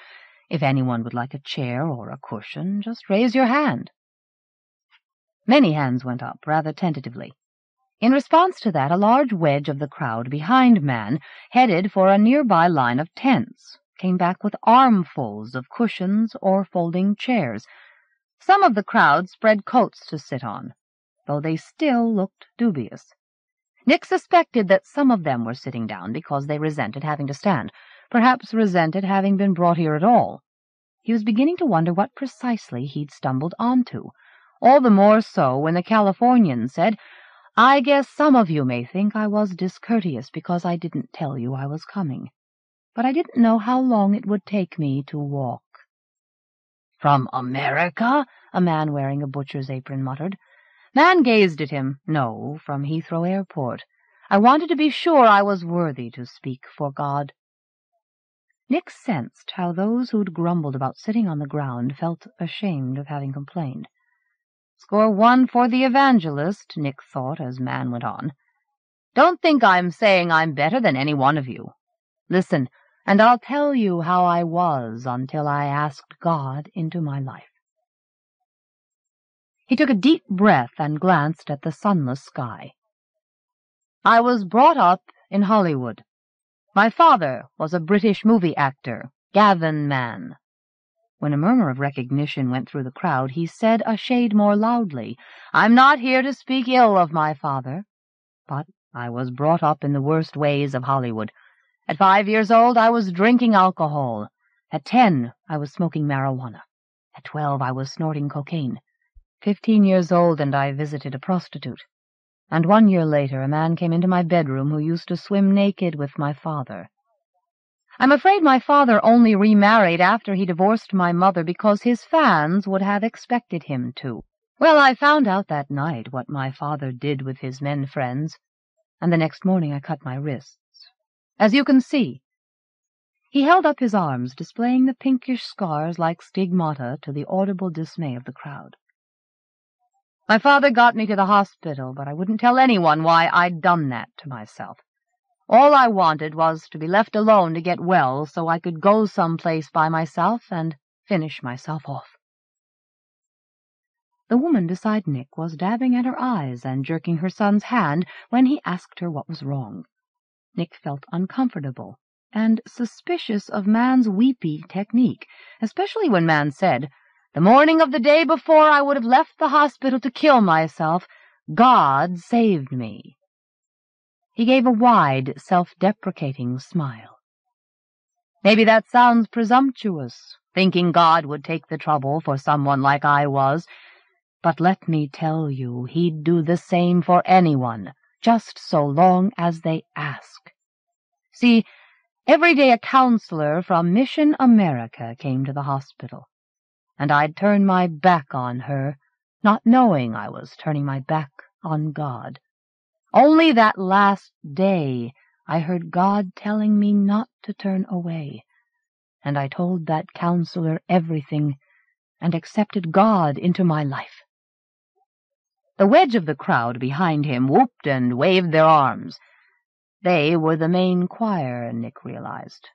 If anyone would like a chair or a cushion, just raise your hand. Many hands went up, rather tentatively. In response to that, a large wedge of the crowd behind Mann, headed for a nearby line of tents, came back with armfuls of cushions or folding chairs, some of the crowd spread coats to sit on, though they still looked dubious. Nick suspected that some of them were sitting down because they resented having to stand, perhaps resented having been brought here at all. He was beginning to wonder what precisely he'd stumbled onto, all the more so when the Californian said, I guess some of you may think I was discourteous because I didn't tell you I was coming, but I didn't know how long it would take me to walk. From America? a man wearing a butcher's apron muttered. Mann gazed at him. No, from Heathrow Airport. I wanted to be sure I was worthy to speak for God. Nick sensed how those who'd grumbled about sitting on the ground felt ashamed of having complained. Score one for the evangelist, Nick thought as Mann went on. Don't think I'm saying I'm better than any one of you. Listen, and I'll tell you how I was until I asked God into my life. He took a deep breath and glanced at the sunless sky. I was brought up in Hollywood. My father was a British movie actor, Gavin Mann. When a murmur of recognition went through the crowd, he said a shade more loudly, I'm not here to speak ill of my father, but I was brought up in the worst ways of Hollywood. At five years old, I was drinking alcohol. At ten, I was smoking marijuana. At twelve, I was snorting cocaine. Fifteen years old, and I visited a prostitute. And one year later, a man came into my bedroom who used to swim naked with my father. I'm afraid my father only remarried after he divorced my mother because his fans would have expected him to. Well, I found out that night what my father did with his men friends, and the next morning I cut my wrists. As you can see. He held up his arms, displaying the pinkish scars like stigmata to the audible dismay of the crowd. My father got me to the hospital, but I wouldn't tell anyone why I'd done that to myself. All I wanted was to be left alone to get well so I could go someplace by myself and finish myself off. The woman beside Nick was dabbing at her eyes and jerking her son's hand when he asked her what was wrong. Nick felt uncomfortable and suspicious of Mann's weepy technique, especially when Mann said, the morning of the day before I would have left the hospital to kill myself, God saved me. He gave a wide, self-deprecating smile. Maybe that sounds presumptuous, thinking God would take the trouble for someone like I was, but let me tell you, he'd do the same for anyone, just so long as they ask. See, every day a counselor from Mission America came to the hospital and I'd turn my back on her, not knowing I was turning my back on God. Only that last day I heard God telling me not to turn away, and I told that counselor everything and accepted God into my life. The wedge of the crowd behind him whooped and waved their arms. They were the main choir, Nick realized.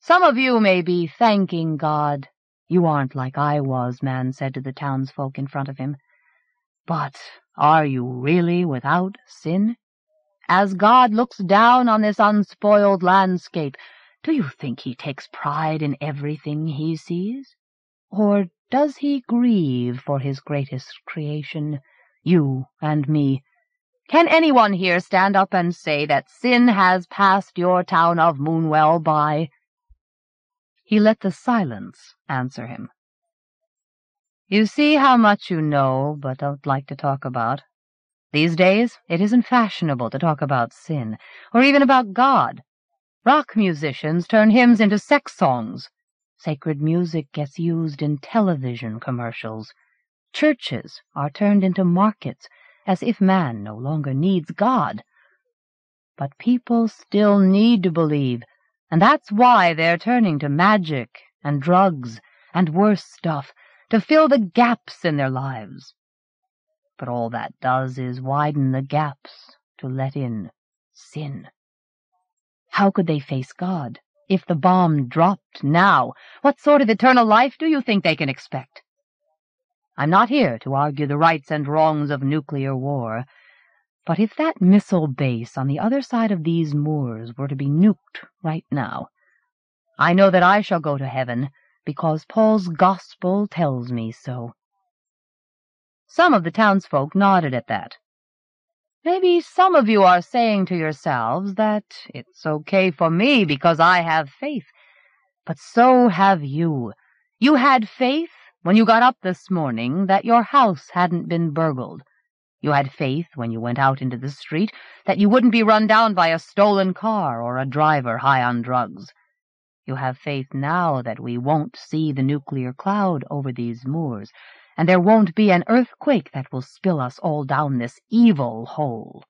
Some of you may be thanking God you aren't like I was, Mann said to the townsfolk in front of him. But are you really without sin? As God looks down on this unspoiled landscape, do you think he takes pride in everything he sees? Or does he grieve for his greatest creation, you and me? Can anyone here stand up and say that sin has passed your town of Moonwell by? He let the silence answer him. You see how much you know, but don't like to talk about. These days, it isn't fashionable to talk about sin, or even about God. Rock musicians turn hymns into sex songs. Sacred music gets used in television commercials. Churches are turned into markets, as if man no longer needs God. But people still need to believe and that's why they're turning to magic and drugs and worse stuff to fill the gaps in their lives. But all that does is widen the gaps to let in sin. How could they face God? If the bomb dropped now, what sort of eternal life do you think they can expect? I'm not here to argue the rights and wrongs of nuclear war. But if that missile base on the other side of these moors were to be nuked right now, I know that I shall go to heaven because Paul's gospel tells me so. Some of the townsfolk nodded at that. Maybe some of you are saying to yourselves that it's okay for me because I have faith. But so have you. You had faith when you got up this morning that your house hadn't been burgled. You had faith when you went out into the street that you wouldn't be run down by a stolen car or a driver high on drugs. You have faith now that we won't see the nuclear cloud over these moors, and there won't be an earthquake that will spill us all down this evil hole.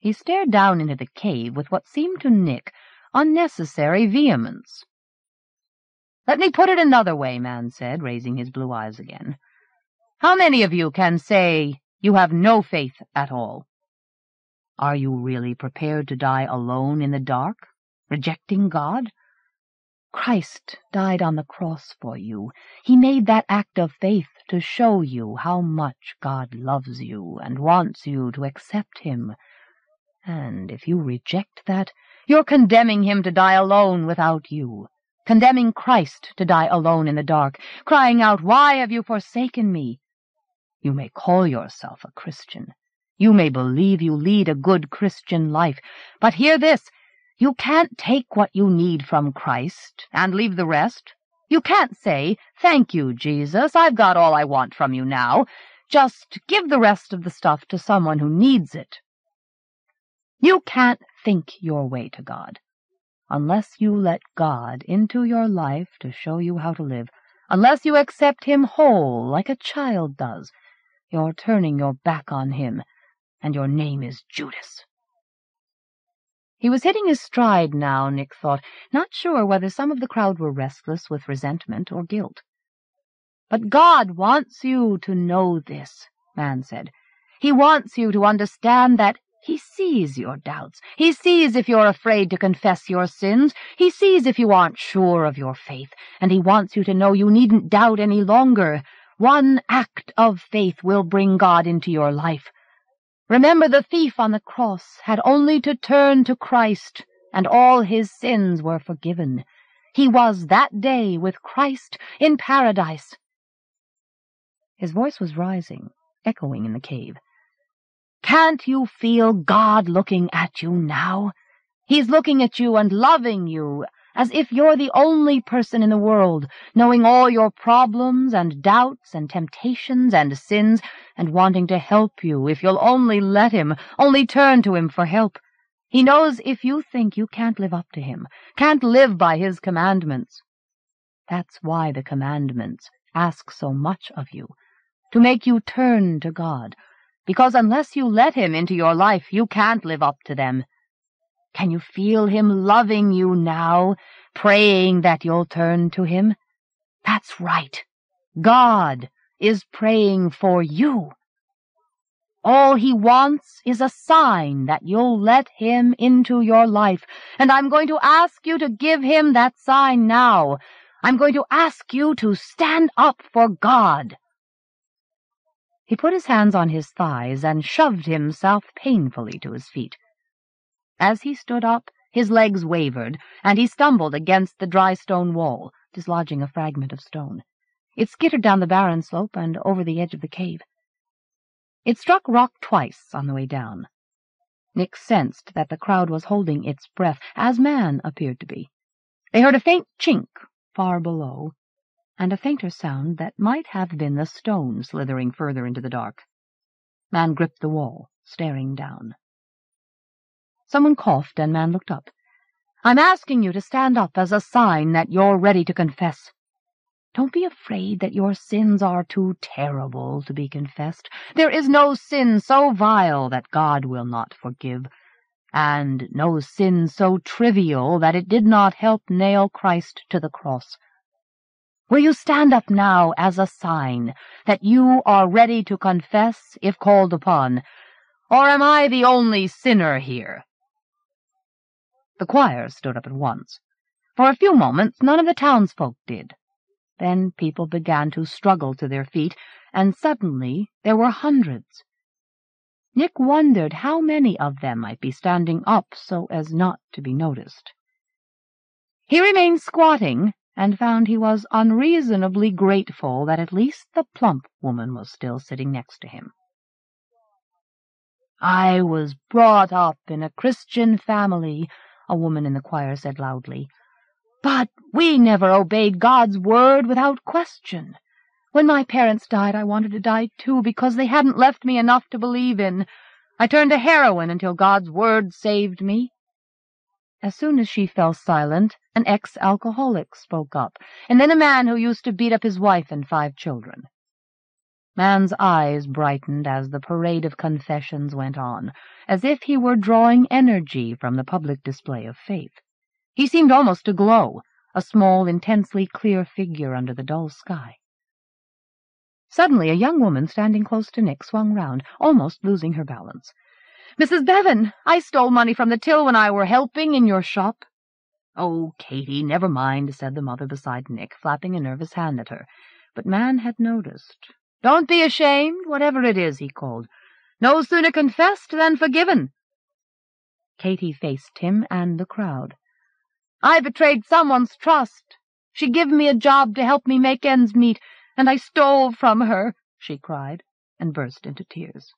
He stared down into the cave with what seemed to Nick unnecessary vehemence. Let me put it another way, Mann said, raising his blue eyes again. How many of you can say you have no faith at all? Are you really prepared to die alone in the dark, rejecting God? Christ died on the cross for you. He made that act of faith to show you how much God loves you and wants you to accept him. And if you reject that, you're condemning him to die alone without you, condemning Christ to die alone in the dark, crying out, Why have you forsaken me? You may call yourself a Christian. You may believe you lead a good Christian life, but hear this, you can't take what you need from Christ and leave the rest. You can't say, Thank you, Jesus, I've got all I want from you now. Just give the rest of the stuff to someone who needs it. You can't think your way to God unless you let God into your life to show you how to live, unless you accept Him whole like a child does. You're turning your back on Him, and your name is Judas. He was hitting his stride now, Nick thought, not sure whether some of the crowd were restless with resentment or guilt. But God wants you to know this, Mann said. He wants you to understand that he sees your doubts. He sees if you're afraid to confess your sins. He sees if you aren't sure of your faith. And he wants you to know you needn't doubt any longer. One act of faith will bring God into your life. Remember the thief on the cross had only to turn to Christ, and all his sins were forgiven. He was that day with Christ in paradise. His voice was rising, echoing in the cave. Can't you feel God looking at you now? He's looking at you and loving you as if you're the only person in the world, knowing all your problems and doubts and temptations and sins, and wanting to help you if you'll only let him, only turn to him for help. He knows if you think you can't live up to him, can't live by his commandments. That's why the commandments ask so much of you, to make you turn to God, because unless you let him into your life, you can't live up to them. Can you feel him loving you now, praying that you'll turn to him? That's right. God is praying for you. All he wants is a sign that you'll let him into your life, and I'm going to ask you to give him that sign now. I'm going to ask you to stand up for God. He put his hands on his thighs and shoved himself painfully to his feet. As he stood up, his legs wavered, and he stumbled against the dry stone wall, dislodging a fragment of stone. It skittered down the barren slope and over the edge of the cave. It struck rock twice on the way down. Nick sensed that the crowd was holding its breath, as Mann appeared to be. They heard a faint chink far below, and a fainter sound that might have been the stone slithering further into the dark. Mann gripped the wall, staring down. Someone coughed, and Mann looked up. I'm asking you to stand up as a sign that you're ready to confess. Don't be afraid that your sins are too terrible to be confessed. There is no sin so vile that God will not forgive, and no sin so trivial that it did not help nail Christ to the cross. Will you stand up now as a sign that you are ready to confess if called upon, or am I the only sinner here? The choir stood up at once. For a few moments none of the townsfolk did. Then people began to struggle to their feet, and suddenly there were hundreds. Nick wondered how many of them might be standing up so as not to be noticed. He remained squatting, and found he was unreasonably grateful that at least the plump woman was still sitting next to him. I was brought up in a Christian family, a woman in the choir said loudly. But we never obeyed God's word without question. When my parents died, I wanted to die too, because they hadn't left me enough to believe in. I turned to heroin until God's word saved me. As soon as she fell silent, an ex-alcoholic spoke up, and then a man who used to beat up his wife and five children. Mann's eyes brightened as the parade of confessions went on, as if he were drawing energy from the public display of faith. He seemed almost to glow, a small, intensely clear figure under the dull sky. Suddenly a young woman standing close to Nick swung round, almost losing her balance. "Mrs. Bevan, I stole money from the till when I were helping in your shop." "Oh, Katy, never mind," said the mother beside Nick, flapping a nervous hand at her. But Mann had noticed. "Don't be ashamed, whatever it is," he called. "No sooner confessed than forgiven." Katy faced him and the crowd. "I betrayed someone's trust. She give me a job to help me make ends meet and I stole from her, she cried, and burst into tears.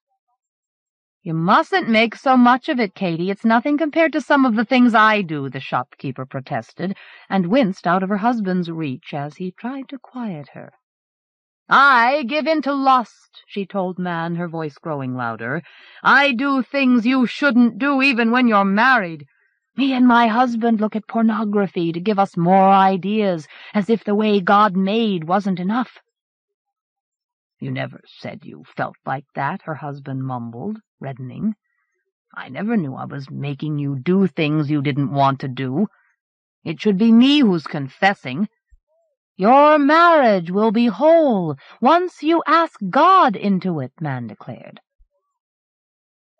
You mustn't make so much of it, Katy. It's nothing compared to some of the things I do, the shopkeeper protested, and winced out of her husband's reach as he tried to quiet her. I give in to lust, she told Mann, her voice growing louder. I do things you shouldn't do even when you're married. Me and my husband look at pornography to give us more ideas, as if the way God made wasn't enough. You never said you felt like that, her husband mumbled, reddening. I never knew I was making you do things you didn't want to do. It should be me who's confessing. Your marriage will be whole once you ask God into it, Mann declared.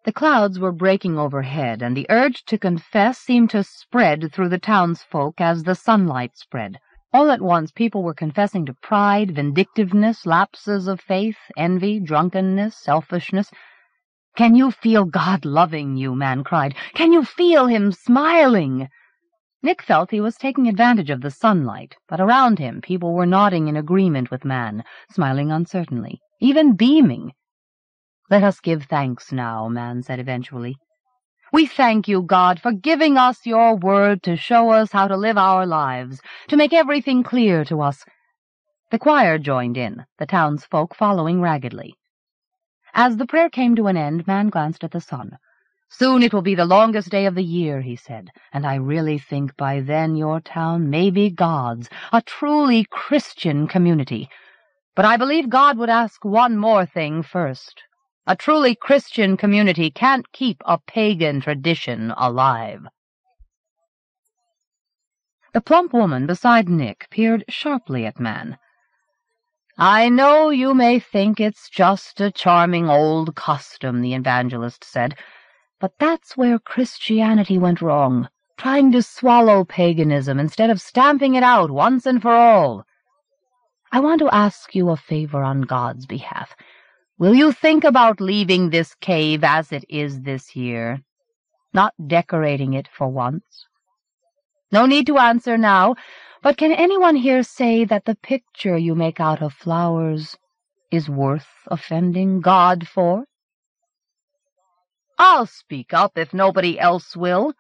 The clouds were breaking overhead, and the urge to confess seemed to spread through the townsfolk as the sunlight spread. All at once people were confessing to pride, vindictiveness, lapses of faith, envy, drunkenness, selfishness. "'Can you feel God loving you?' Mann cried. "'Can you feel him smiling?' Nick felt he was taking advantage of the sunlight, but around him people were nodding in agreement with Mann, smiling uncertainly, even beaming. Let us give thanks now, Mann said eventually. We thank you, God, for giving us your word to show us how to live our lives, to make everything clear to us. The choir joined in, the townsfolk following raggedly. As the prayer came to an end, Mann glanced at the sun. Soon it will be the longest day of the year, he said, and I really think by then your town may be God's, a truly Christian community. But I believe God would ask one more thing first. A truly Christian community can't keep a pagan tradition alive. The plump woman beside Nick peered sharply at Mann. I know you may think it's just a charming old custom, the evangelist said, but that's where Christianity went wrong, trying to swallow paganism instead of stamping it out once and for all. I want to ask you a favor on God's behalf. Will you think about leaving this cave as it is this year, not decorating it for once? No need to answer now, but can anyone here say that the picture you make out of flowers is worth offending God for? I'll speak up if nobody else will.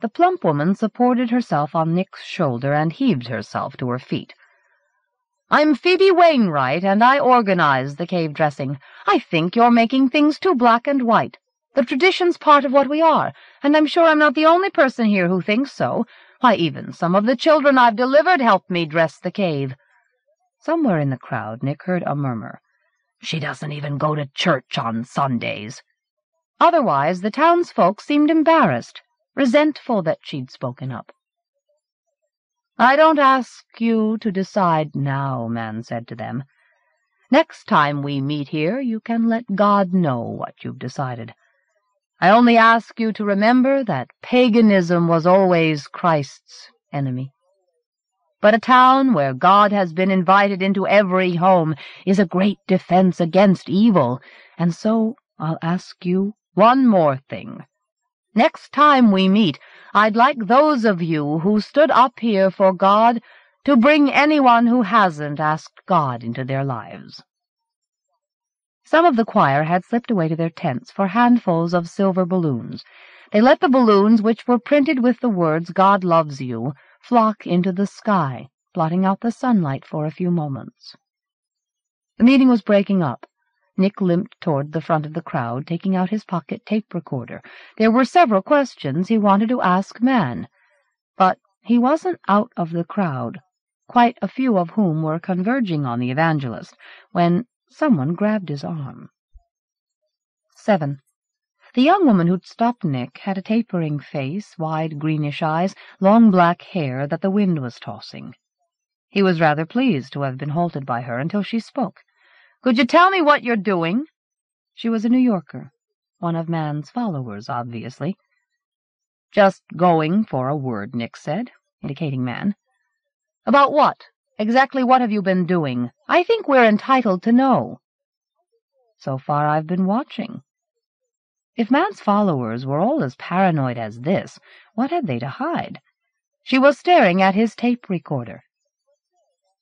The plump woman supported herself on Nick's shoulder and heaved herself to her feet. I'm Phoebe Wainwright, and I organize the cave dressing. I think you're making things too black and white. The tradition's part of what we are, and I'm sure I'm not the only person here who thinks so. Why, even some of the children I've delivered helped me dress the cave. Somewhere in the crowd Nick heard a murmur. She doesn't even go to church on Sundays. Otherwise, the townsfolk seemed embarrassed, resentful that she'd spoken up. I don't ask you to decide now, Mann said to them. Next time we meet here, you can let God know what you've decided. I only ask you to remember that paganism was always Christ's enemy. But a town where God has been invited into every home is a great defense against evil, and so I'll ask you one more thing. Next time we meet, I'd like those of you who stood up here for God to bring anyone who hasn't asked God into their lives. Some of the choir had slipped away to their tents for handfuls of silver balloons. They let the balloons, which were printed with the words, God loves you, flock into the sky, blotting out the sunlight for a few moments. The meeting was breaking up. Nick limped toward the front of the crowd, taking out his pocket tape recorder. There were several questions he wanted to ask Mann, but he wasn't out of the crowd, quite a few of whom were converging on the evangelist, when someone grabbed his arm. 7. The young woman who'd stopped Nick had a tapering face, wide greenish eyes, long black hair that the wind was tossing. He was rather pleased to have been halted by her until she spoke. Could you tell me what you're doing? She was a New Yorker, one of Mann's followers, obviously. Just going for a word, Nick said, indicating Mann. About what? Exactly what have you been doing? I think we're entitled to know. So far I've been watching. If Mann's followers were all as paranoid as this, what had they to hide? She was staring at his tape recorder.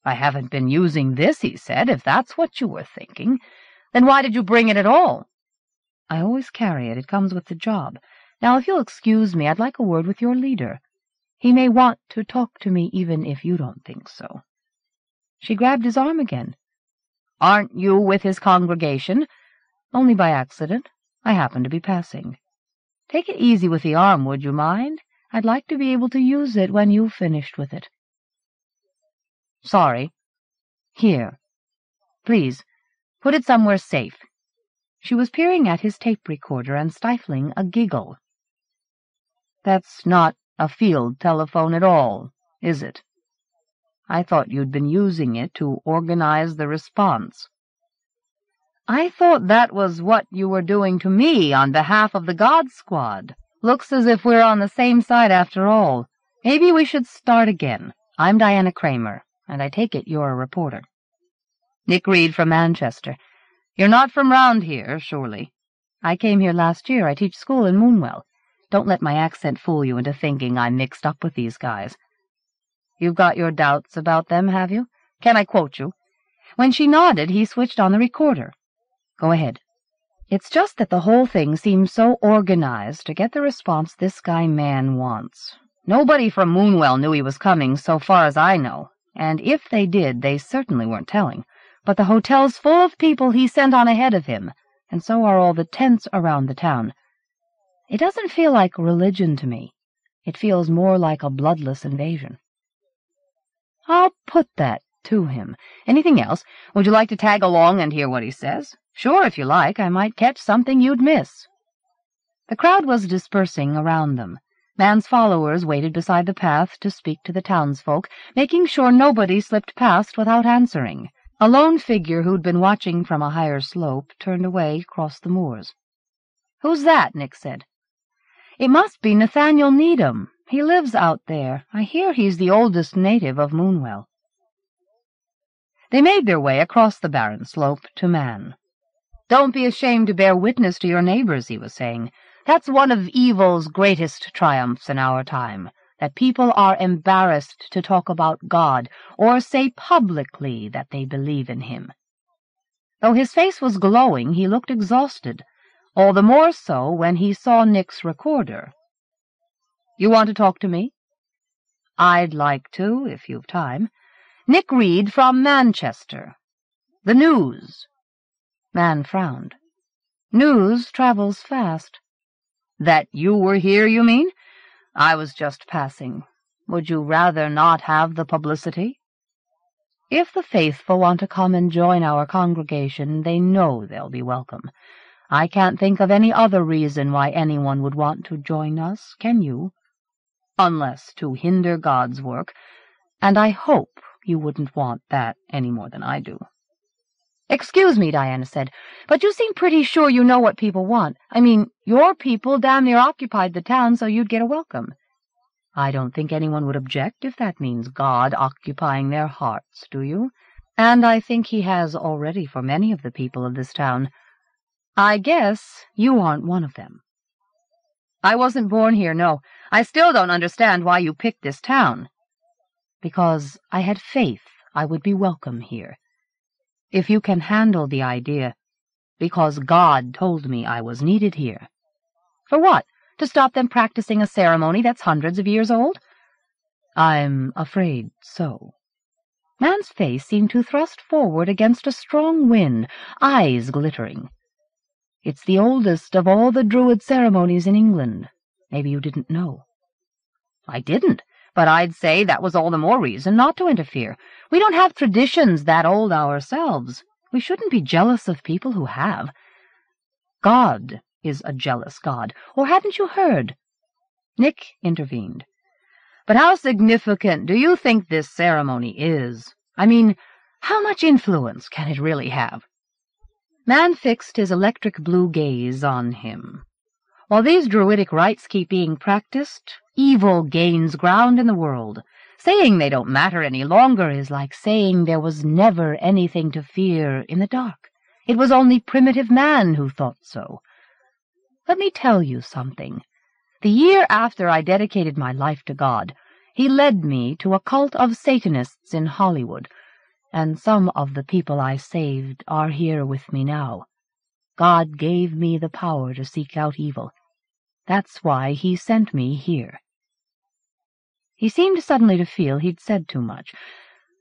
I haven't been using this, he said, if that's what you were thinking. Then why did you bring it at all? I always carry it. It comes with the job. Now, if you'll excuse me, I'd like a word with your leader. He may want to talk to me even if you don't think so. She grabbed his arm again. Aren't you with his congregation? Only by accident. I happen to be passing. Take it easy with the arm, would you mind? I'd like to be able to use it when you've finished with it. Sorry. Here. Please, put it somewhere safe. She was peering at his tape recorder and stifling a giggle. That's not a field telephone at all, is it? I thought you'd been using it to organize the response. I thought that was what you were doing to me on behalf of the God Squad. Looks as if we're on the same side after all. Maybe we should start again. I'm Diana Kramer, and I take it you're a reporter. Nick Reed from Manchester. You're not from round here, surely. I came here last year. I teach school in Moonwell. Don't let my accent fool you into thinking I'm mixed up with these guys. You've got your doubts about them, have you? Can I quote you? When she nodded, he switched on the recorder. Go ahead. It's just that the whole thing seems so organized to get the response this guy Mann wants. Nobody from Moonwell knew he was coming, so far as I know, and if they did, they certainly weren't telling. But the hotel's full of people he sent on ahead of him, and so are all the tents around the town. It doesn't feel like religion to me. It feels more like a bloodless invasion. I'll put that to him. Anything else? Would you like to tag along and hear what he says? Sure, if you like, I might catch something you'd miss. The crowd was dispersing around them. Mann's followers waited beside the path to speak to the townsfolk, making sure nobody slipped past without answering. A lone figure who'd been watching from a higher slope turned away across the moors. Who's that? Nick said. It must be Nathaniel Needham. He lives out there. I hear he's the oldest native of Moonwell. They made their way across the barren slope to Mann. Don't be ashamed to bear witness to your neighbors, he was saying. That's one of evil's greatest triumphs in our time, that people are embarrassed to talk about God or say publicly that they believe in him. Though his face was glowing, he looked exhausted, all the more so when he saw Nick's recorder. You want to talk to me? I'd like to, if you've time. Nick Reed from Manchester. The news. Mann frowned. News travels fast. That you were here, you mean? I was just passing. Would you rather not have the publicity? If the faithful want to come and join our congregation, they know they'll be welcome. I can't think of any other reason why anyone would want to join us, can you? Unless to hinder God's work, and I hope you wouldn't want that any more than I do. Excuse me, Diana said, but you seem pretty sure you know what people want. I mean, your people damn near occupied the town so you'd get a welcome. I don't think anyone would object if that means God occupying their hearts, do you? And I think he has already for many of the people of this town. I guess you aren't one of them. I wasn't born here, no. I still don't understand why you picked this town. Because I had faith I would be welcome here if you can handle the idea, because God told me I was needed here. For what? To stop them practicing a ceremony that's hundreds of years old? I'm afraid so. Mann's face seemed to thrust forward against a strong wind, eyes glittering. It's the oldest of all the Druid ceremonies in England. Maybe you didn't know. I didn't, but I'd say that was all the more reason not to interfere. We don't have traditions that old ourselves. We shouldn't be jealous of people who have. God is a jealous God, or hadn't you heard? Nick intervened. But how significant do you think this ceremony is? I mean, how much influence can it really have? Mann fixed his electric blue gaze on him. While these druidic rites keep being practiced, evil gains ground in the world. Saying they don't matter any longer is like saying there was never anything to fear in the dark. It was only primitive man who thought so. Let me tell you something. The year after I dedicated my life to God, he led me to a cult of Satanists in Hollywood, and some of the people I saved are here with me now. God gave me the power to seek out evil. That's why he sent me here. He seemed suddenly to feel he'd said too much.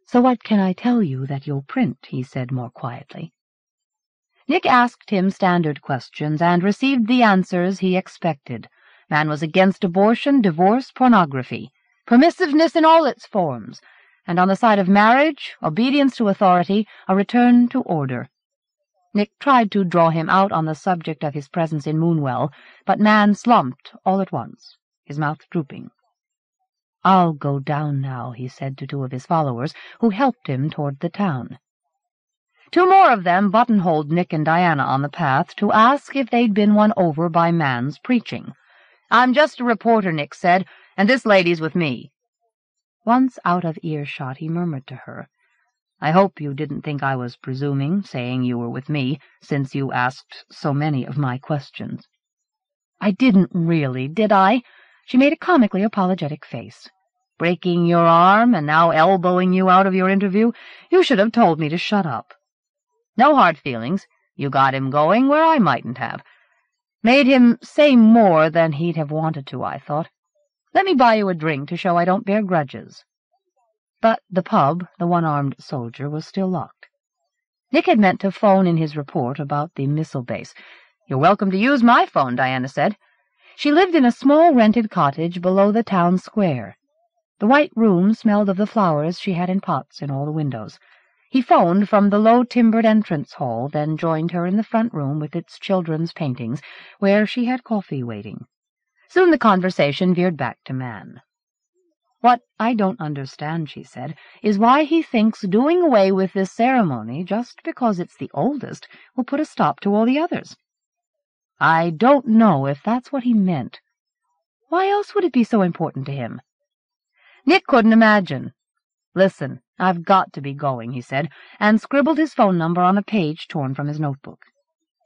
So what can I tell you that you'll print? he said more quietly. Nick asked him standard questions and received the answers he expected. Mann was against abortion, divorce, pornography, permissiveness in all its forms, and on the side of marriage, obedience to authority, a return to order. Nick tried to draw him out on the subject of his presence in Moonwell, but Mann slumped all at once, his mouth drooping. I'll go down now, he said to two of his followers, who helped him toward the town. Two more of them buttonholed Nick and Diana on the path to ask if they'd been won over by Mann's preaching. I'm just a reporter, Nick said, and this lady's with me. Once out of earshot, he murmured to her, I hope you didn't think I was presuming, saying you were with me, since you asked so many of my questions. I didn't really, did I? She made a comically apologetic face. Breaking your arm and now elbowing you out of your interview? You should have told me to shut up. No hard feelings. You got him going where I mightn't have. Made him say more than he'd have wanted to, I thought. Let me buy you a drink to show I don't bear grudges. But the pub, the one-armed soldier, was still locked. Nick had meant to phone in his report about the missile base. You're welcome to use my phone, Diana said. She lived in a small rented cottage below the town square. The white room smelled of the flowers she had in pots in all the windows. He phoned from the low-timbered entrance hall, then joined her in the front room with its children's paintings, where she had coffee waiting. Soon the conversation veered back to Mann. What I don't understand, she said, is why he thinks doing away with this ceremony, just because it's the oldest, will put a stop to all the others. I don't know if that's what he meant. Why else would it be so important to him? Nick couldn't imagine. Listen, I've got to be going, he said, and scribbled his phone number on a page torn from his notebook.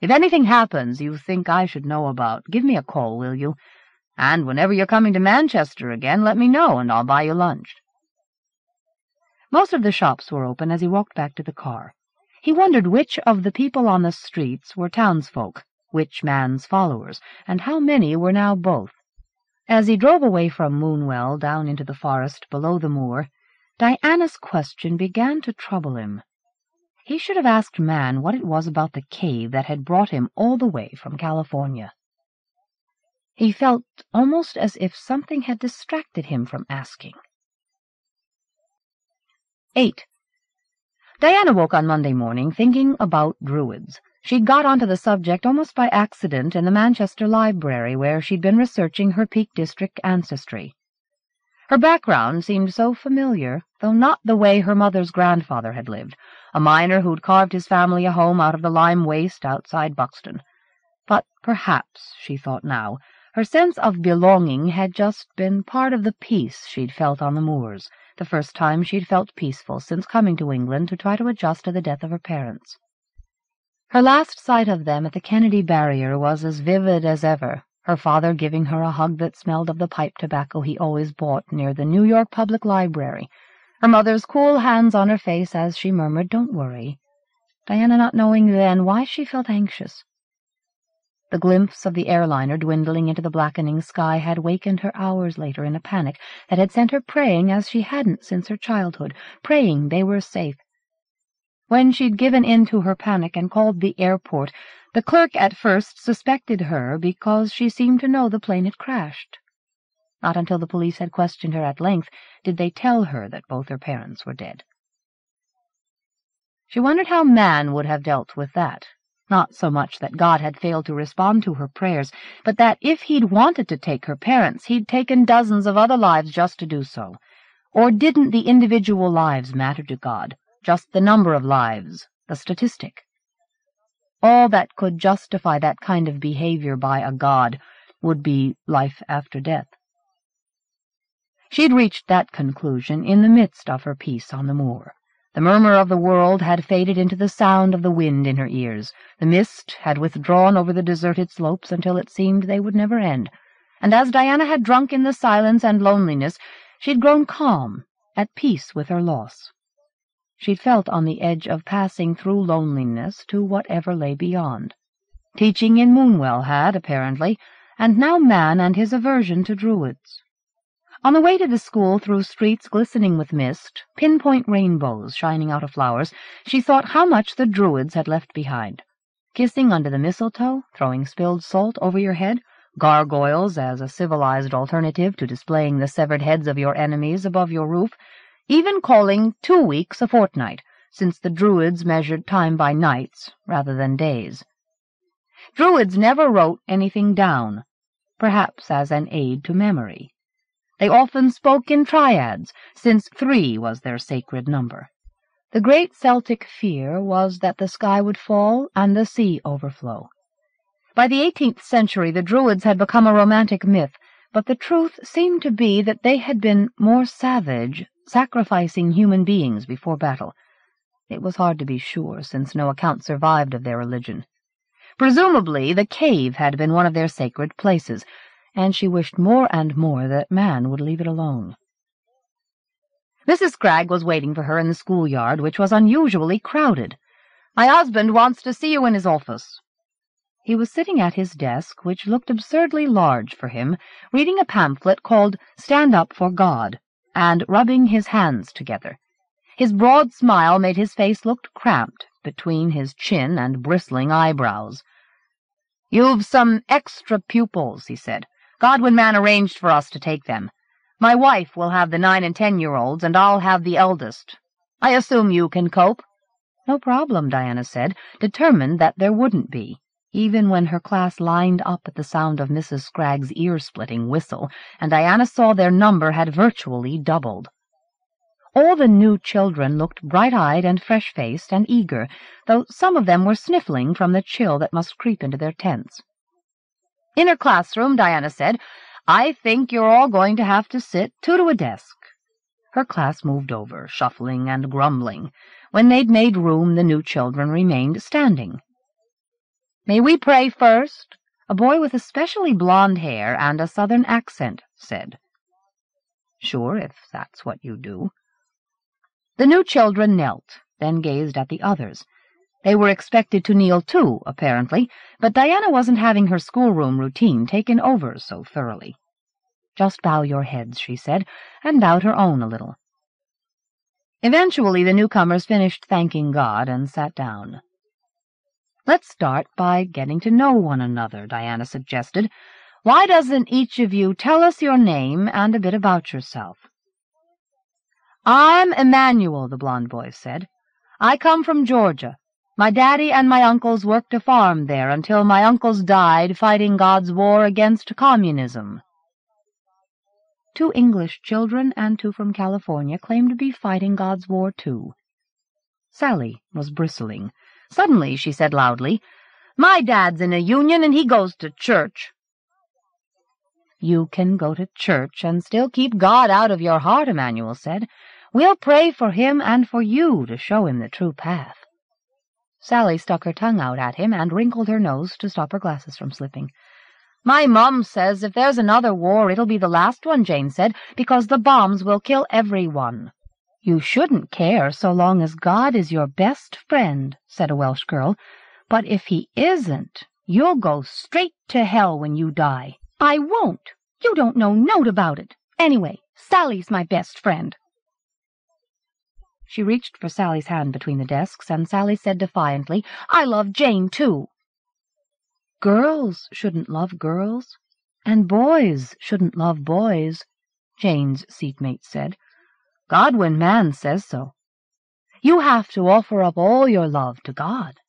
If anything happens you think I should know about, give me a call, will you? And whenever you're coming to Manchester again, let me know, and I'll buy you lunch. Most of the shops were open as he walked back to the car. He wondered which of the people on the streets were townsfolk, which Mann's followers, and how many were now both. As he drove away from Moonwell down into the forest below the moor, Diana's question began to trouble him. He should have asked Mann what it was about the cave that had brought him all the way from California. He felt almost as if something had distracted him from asking. 8. Diana woke on Monday morning thinking about Druids. She'd got onto the subject almost by accident in the Manchester Library, where she'd been researching her Peak District ancestry. Her background seemed so familiar, though not the way her mother's grandfather had lived, a miner who'd carved his family a home out of the lime waste outside Buxton. But perhaps, she thought now, her sense of belonging had just been part of the peace she'd felt on the moors, the first time she'd felt peaceful since coming to England to try to adjust to the death of her parents. Her last sight of them at the Kennedy barrier was as vivid as ever, her father giving her a hug that smelled of the pipe tobacco he always bought near the New York Public Library, her mother's cool hands on her face as she murmured, Don't worry, Diana not knowing then why she felt anxious. The glimpse of the airliner dwindling into the blackening sky had wakened her hours later in a panic that had sent her praying as she hadn't since her childhood, praying they were safe. When she'd given in to her panic and called the airport, the clerk at first suspected her because she seemed to know the plane had crashed. Not until the police had questioned her at length did they tell her that both her parents were dead. She wondered how Mann would have dealt with that. Not so much that God had failed to respond to her prayers, but that if he'd wanted to take her parents, he'd taken dozens of other lives just to do so. Or didn't the individual lives matter to God? Just the number of lives, the statistic? All that could justify that kind of behavior by a God would be life after death. She'd reached that conclusion in the midst of her peace on the moor. The murmur of the world had faded into the sound of the wind in her ears. The mist had withdrawn over the deserted slopes until it seemed they would never end. And as Diana had drunk in the silence and loneliness, she had grown calm, at peace with her loss. She'd felt on the edge of passing through loneliness to whatever lay beyond. Teaching in Moonwell had, apparently, and now Mann and his aversion to Druids. On the way to the school through streets glistening with mist, pinpoint rainbows shining out of flowers, she thought how much the Druids had left behind. Kissing under the mistletoe, throwing spilled salt over your head, gargoyles as a civilized alternative to displaying the severed heads of your enemies above your roof, even calling two weeks a fortnight, since the Druids measured time by nights rather than days. Druids never wrote anything down, perhaps as an aid to memory. They often spoke in triads, since three was their sacred number. The great Celtic fear was that the sky would fall and the sea overflow. By the eighteenth century the Druids had become a romantic myth, but the truth seemed to be that they had been more savage, sacrificing human beings before battle. It was hard to be sure, since no account survived of their religion. Presumably the cave had been one of their sacred places, and she wished more and more that Mann would leave it alone. Mrs. Scragg was waiting for her in the schoolyard, which was unusually crowded. My husband wants to see you in his office. He was sitting at his desk, which looked absurdly large for him, reading a pamphlet called Stand Up for God, and rubbing his hands together. His broad smile made his face look cramped between his chin and bristling eyebrows. You've some extra pupils, he said. Godwin Mann arranged for us to take them. My wife will have the nine and ten-year-olds, and I'll have the eldest. I assume you can cope? No problem, Diana said, determined that there wouldn't be, even when her class lined up at the sound of Mrs. Scragg's ear-splitting whistle, and Diana saw their number had virtually doubled. All the new children looked bright-eyed and fresh-faced and eager, though some of them were sniffling from the chill that must creep into their tents. In her classroom, Diana said, I think you're all going to have to sit two to a desk. Her class moved over, shuffling and grumbling. When they'd made room, the new children remained standing. May we pray first? A boy with especially blond hair and a southern accent said. Sure, if that's what you do. The new children knelt, then gazed at the others. They were expected to kneel too, apparently, but Diana wasn't having her schoolroom routine taken over so thoroughly. Just bow your heads, she said, and bowed her own a little. Eventually the newcomers finished thanking God and sat down. Let's start by getting to know one another, Diana suggested. Why doesn't each of you tell us your name and a bit about yourself? I'm Emmanuel, the blond boy said. I come from Georgia. My daddy and my uncles worked a farm there until my uncles died fighting God's war against communism. Two English children and two from California claimed to be fighting God's war, too. Sally was bristling. Suddenly she said loudly, My dad's in a union and he goes to church. You can go to church and still keep God out of your heart, Emmanuel said. We'll pray for him and for you to show him the true path. Sally stuck her tongue out at him and wrinkled her nose to stop her glasses from slipping. My mum says if there's another war, it'll be the last one, Jane said, because the bombs will kill everyone. You shouldn't care so long as God is your best friend, said a Welsh girl. But if he isn't, You'll go straight to hell when you die. I won't. You don't know note about it. Anyway, Sally's my best friend. She reached for Sally's hand between the desks, and Sally said defiantly, I love Jane, too. Girls shouldn't love girls, and boys shouldn't love boys, Jane's seatmate said. Godwin Mann says so. You have to offer up all your love to God.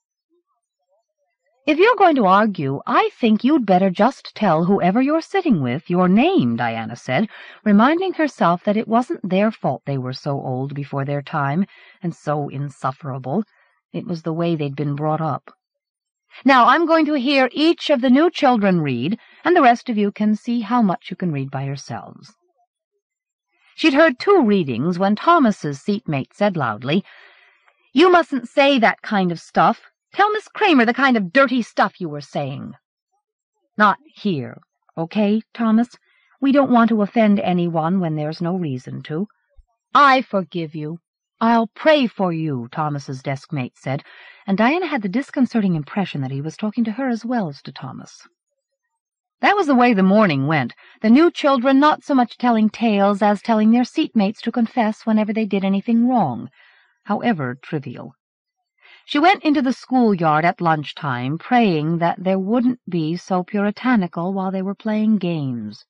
If you're going to argue, I think you'd better just tell whoever you're sitting with your name, Diana said, reminding herself that it wasn't their fault they were so old before their time and so insufferable. It was the way they'd been brought up. Now I'm going to hear each of the new children read, and the rest of you can see how much you can read by yourselves. She'd heard two readings when Thomas's seatmate said loudly, You mustn't say that kind of stuff. Tell Miss Kramer the kind of dirty stuff you were saying. Not here, okay, Thomas? We don't want to offend anyone when there's no reason to. I forgive you. I'll pray for you, Thomas's deskmate said, and Diana had the disconcerting impression that he was talking to her as well as to Thomas. That was the way the morning went, the new children not so much telling tales as telling their seatmates to confess whenever they did anything wrong, however trivial. She went into the schoolyard at lunchtime, praying that there wouldn't be so puritanical while they were playing games.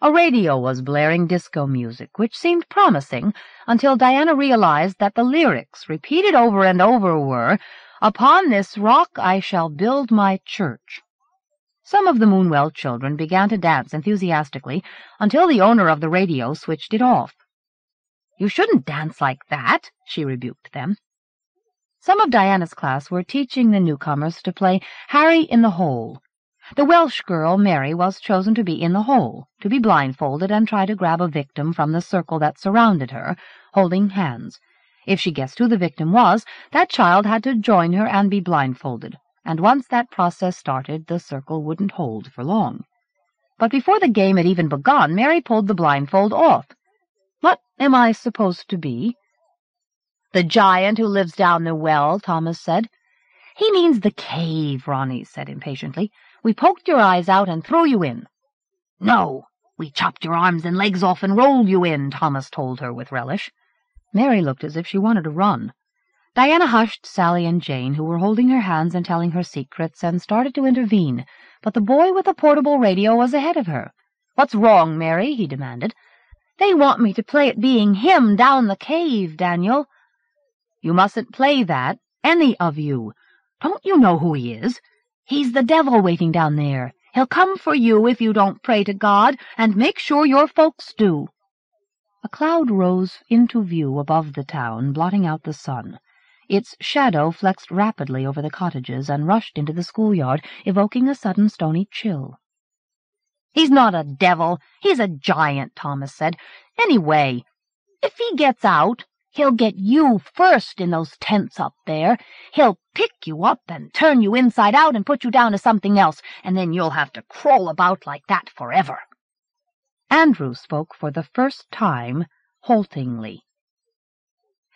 A radio was blaring disco music, which seemed promising until Diana realized that the lyrics, repeated over and over, were, Upon this rock I shall build my church. Some of the Moonwell children began to dance enthusiastically until the owner of the radio switched it off. You shouldn't dance like that, she rebuked them. Some of Diana's class were teaching the newcomers to play Harry in the Hole. The Welsh girl, Mary, was chosen to be in the hole, to be blindfolded and try to grab a victim from the circle that surrounded her, holding hands. If she guessed who the victim was, that child had to join her and be blindfolded and once that process started, the circle wouldn't hold for long. But before the game had even begun, Mary pulled the blindfold off. What am I supposed to be? The giant who lives down the well, Thomas said. He means the cave, Ronnie said impatiently. We poked your eyes out and threw you in. No, we chopped your arms and legs off and rolled you in, Thomas told her with relish. Mary looked as if she wanted to run. Diana hushed Sally and Jane, who were holding her hands and telling her secrets, and started to intervene, but the boy with the portable radio was ahead of her. What's wrong, Mary? he demanded. They want me to play at being him down the cave, Daniel. You mustn't play that, any of you. Don't you know who he is? He's the devil waiting down there. He'll come for you if you don't pray to God, and make sure your folks do. A cloud rose into view above the town, blotting out the sun. Its shadow flexed rapidly over the cottages and rushed into the schoolyard, evoking a sudden stony chill. He's not a devil. He's a giant, Thomas said. Anyway, if he gets out, he'll get you first in those tents up there. He'll pick you up and turn you inside out and put you down to something else, and then you'll have to crawl about like that forever. Andrew spoke for the first time haltingly.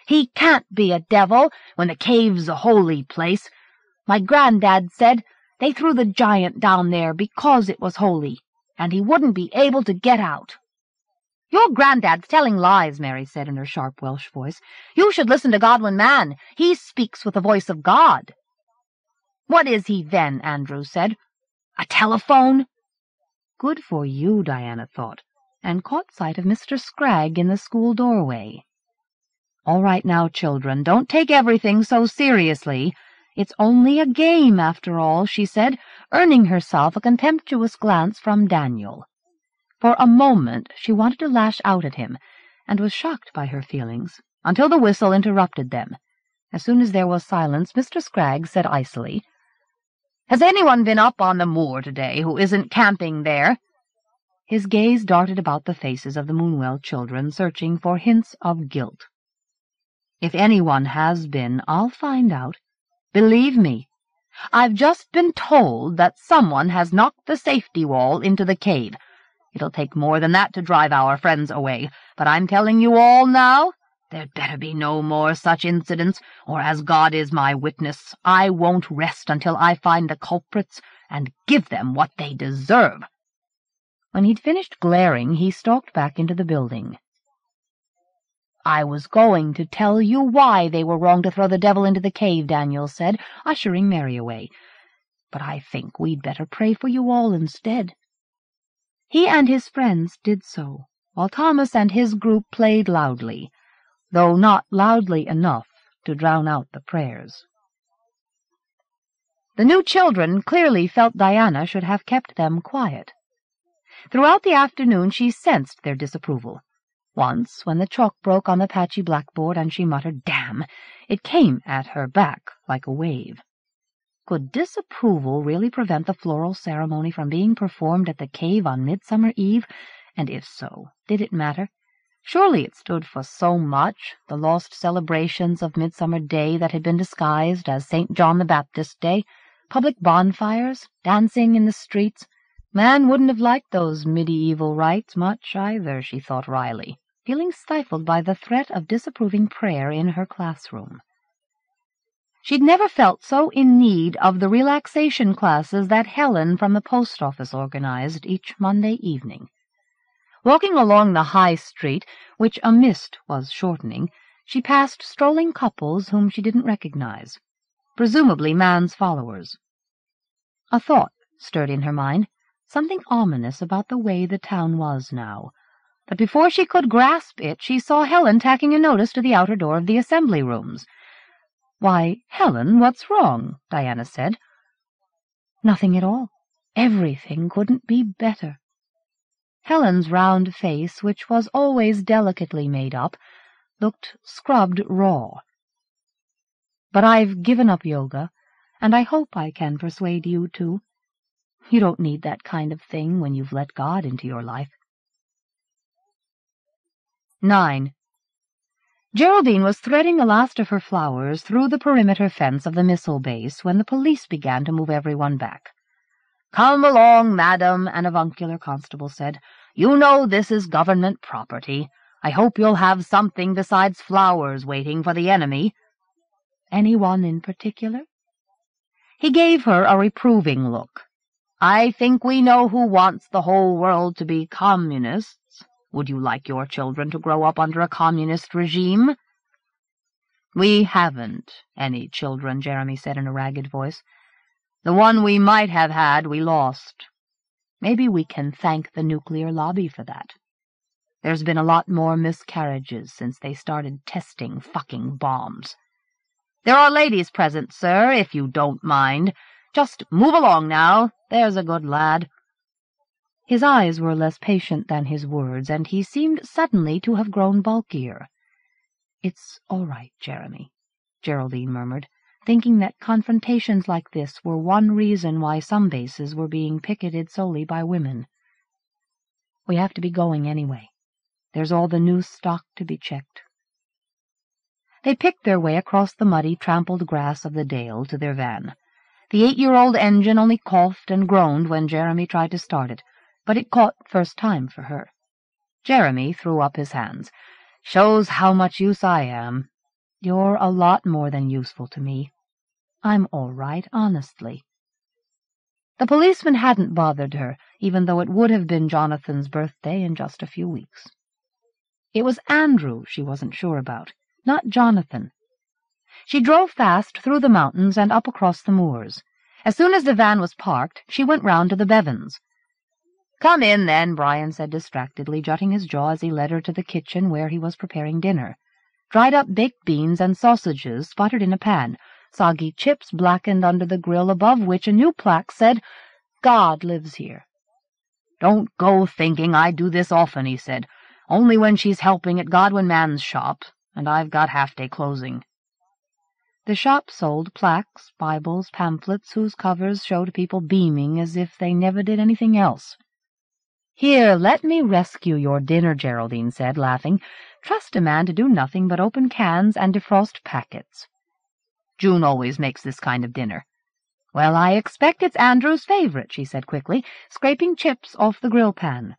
He can't be a devil when the cave's a holy place. My granddad said they threw the giant down there because it was holy, and he wouldn't be able to get out. Your granddad's telling lies, Mary said in her sharp Welsh voice. You should listen to Godwin Mann. He speaks with the voice of God. What is he then? Andrew said. A telephone? Good for you, Diana thought, and caught sight of Mr. Scragg in the school doorway. All right now, children, don't take everything so seriously. It's only a game, after all, she said, earning herself a contemptuous glance from Daniel. For a moment she wanted to lash out at him, and was shocked by her feelings, until the whistle interrupted them. As soon as there was silence, Mr. Scragg said icily, Has anyone been up on the moor today who isn't camping there? His gaze darted about the faces of the Moonwell children, searching for hints of guilt. If anyone has been, I'll find out. Believe me, I've just been told that someone has knocked the safety wall into the cave. It'll take more than that to drive our friends away, but I'm telling you all now, There'd better be no more such incidents, or as God is my witness, I won't rest until I find the culprits and give them what they deserve. When he'd finished glaring, he stalked back into the building. I was going to tell you why they were wrong to throw the devil into the cave, Daniel said, ushering Mary away. But I think we'd better pray for you all instead. He and his friends did so, while Thomas and his group played loudly though not loudly enough to drown out the prayers. The new children clearly felt Diana should have kept them quiet. Throughout the afternoon she sensed their disapproval. Once, when the chalk broke on the patchy blackboard and she muttered, Damn! it came at her back like a wave. Could disapproval really prevent the floral ceremony from being performed at the cave on Midsummer Eve? And if so, did it matter? Surely it stood for so much, the lost celebrations of Midsummer Day that had been disguised as St. John the Baptist Day, public bonfires, dancing in the streets. Mann wouldn't have liked those medieval rites much either, she thought wryly, feeling stifled by the threat of disapproving prayer in her classroom. She'd never felt so in need of the relaxation classes that Helen from the post office organized each Monday evening. Walking along the high street, which a mist was shortening, she passed strolling couples whom she didn't recognize, presumably Mann's followers. A thought stirred in her mind, something ominous about the way the town was now. But before she could grasp it, she saw Helen tacking a notice to the outer door of the assembly rooms. "'Why, Helen, what's wrong?' Diana said. "'Nothing at all. Everything couldn't be better.' Helen's round face, which was always delicately made up, looked scrubbed raw. But I've given up yoga, and I hope I can persuade you to. You don't need that kind of thing when you've let God into your life. 9. Geraldine was threading the last of her flowers through the perimeter fence of the missile base when the police began to move everyone back. "'Come along, madam,' an avuncular constable said. "You know this is government property. I hope you'll have something besides flowers waiting for the enemy." "Any one in particular?" He gave her a reproving look. "I think we know who wants the whole world to be communists. Would you like your children to grow up under a communist regime?" "We haven't any children," Jeremy said in a ragged voice. The one we might have had, we lost. Maybe we can thank the nuclear lobby for that. There's been a lot more miscarriages since they started testing fucking bombs. There are ladies present, sir, if you don't mind. Just move along now, there's a good lad. His eyes were less patient than his words, and he seemed suddenly to have grown bulkier. It's all right, Jeremy, Geraldine murmured thinking that confrontations like this were one reason why some bases were being picketed solely by women. We have to be going anyway. There's all the new stock to be checked. They picked their way across the muddy, trampled grass of the dale to their van. The eight-year-old engine only coughed and groaned when Jeremy tried to start it, but it caught first time for her. Jeremy threw up his hands. Shows how much use I am. You're a lot more than useful to me. I'm all right, honestly. The policeman hadn't bothered her, even though it would have been Jonathan's birthday in just a few weeks. It was Andrew she wasn't sure about, not Jonathan. She drove fast through the mountains and up across the moors. As soon as the van was parked, she went round to the Bevans. Come in, then, Brian said distractedly, jutting his jaw as he led her to the kitchen where he was preparing dinner. Dried-up baked beans and sausages sputtered in a pan, soggy chips blackened under the grill above which a new plaque said, God lives here. Don't go thinking I do this often, he said. Only when she's helping at Godwin Mann's shop, and I've got half-day closing. The shop sold plaques, Bibles, pamphlets whose covers showed people beaming as if they never did anything else. Here, let me rescue your dinner, Geraldine said, laughing. Trust a man to do nothing but open cans and defrost packets. June always makes this kind of dinner. Well, I expect it's Andrew's favorite, she said quickly, scraping chips off the grill pan.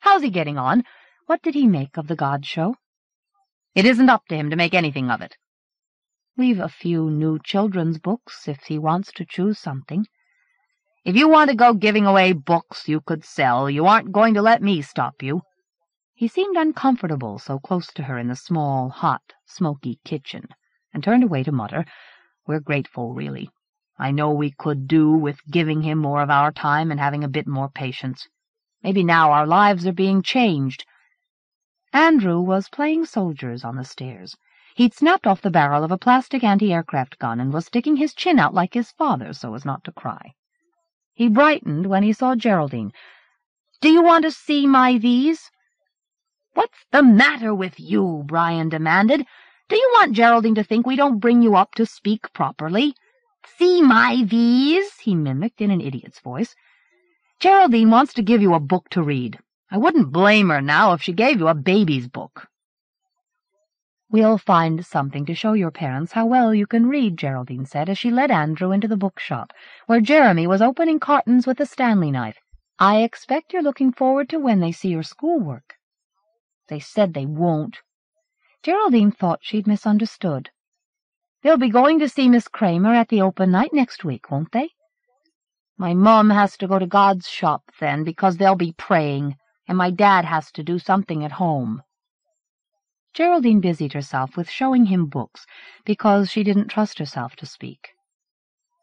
How's he getting on? What did he make of the God show? It isn't up to him to make anything of it. We've a few new children's books if he wants to choose something. If you want to go giving away books you could sell, you aren't going to let me stop you. He seemed uncomfortable so close to her in the small, hot, smoky kitchen, and turned away to mutter, We're grateful, really. I know we could do with giving him more of our time and having a bit more patience. Maybe now our lives are being changed. Andrew was playing soldiers on the stairs. He'd snapped off the barrel of a plastic anti-aircraft gun and was sticking his chin out like his father so as not to cry. He brightened when he saw Geraldine. Do you want to see my V's? What's the matter with you? Brian demanded. Do you want Geraldine to think we don't bring you up to speak properly? See my V's? he mimicked in an idiot's voice. Geraldine wants to give you a book to read. I wouldn't blame her now if she gave you a baby's book. We'll find something to show your parents how well you can read, Geraldine said, as she led Andrew into the bookshop, where Jeremy was opening cartons with a Stanley knife. I expect you're looking forward to when they see your schoolwork. They said they won't. Geraldine thought she'd misunderstood. They'll be going to see Miss Kramer at the open night next week, won't they? My mum has to go to God's shop then, because they'll be praying, and my dad has to do something at home. Geraldine busied herself with showing him books, because she didn't trust herself to speak.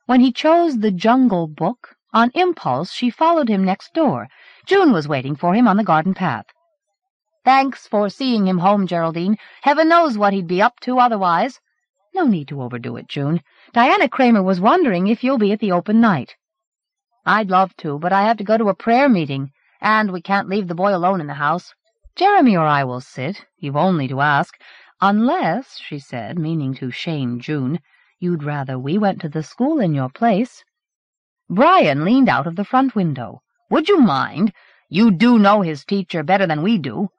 When he chose the Jungle Book, on impulse she followed him next door. June was waiting for him on the garden path. Thanks for seeing him home, Geraldine. Heaven knows what he'd be up to otherwise. No need to overdo it, June. Diana Kramer was wondering if you'll be at the open night. I'd love to, but I have to go to a prayer meeting, and we can't leave the boy alone in the house. Jeremy or I will sit. You've only to ask. Unless, she said, meaning to shame June, you'd rather we went to the school in your place. Brian leaned out of the front window. Would you mind? You do know his teacher better than we do.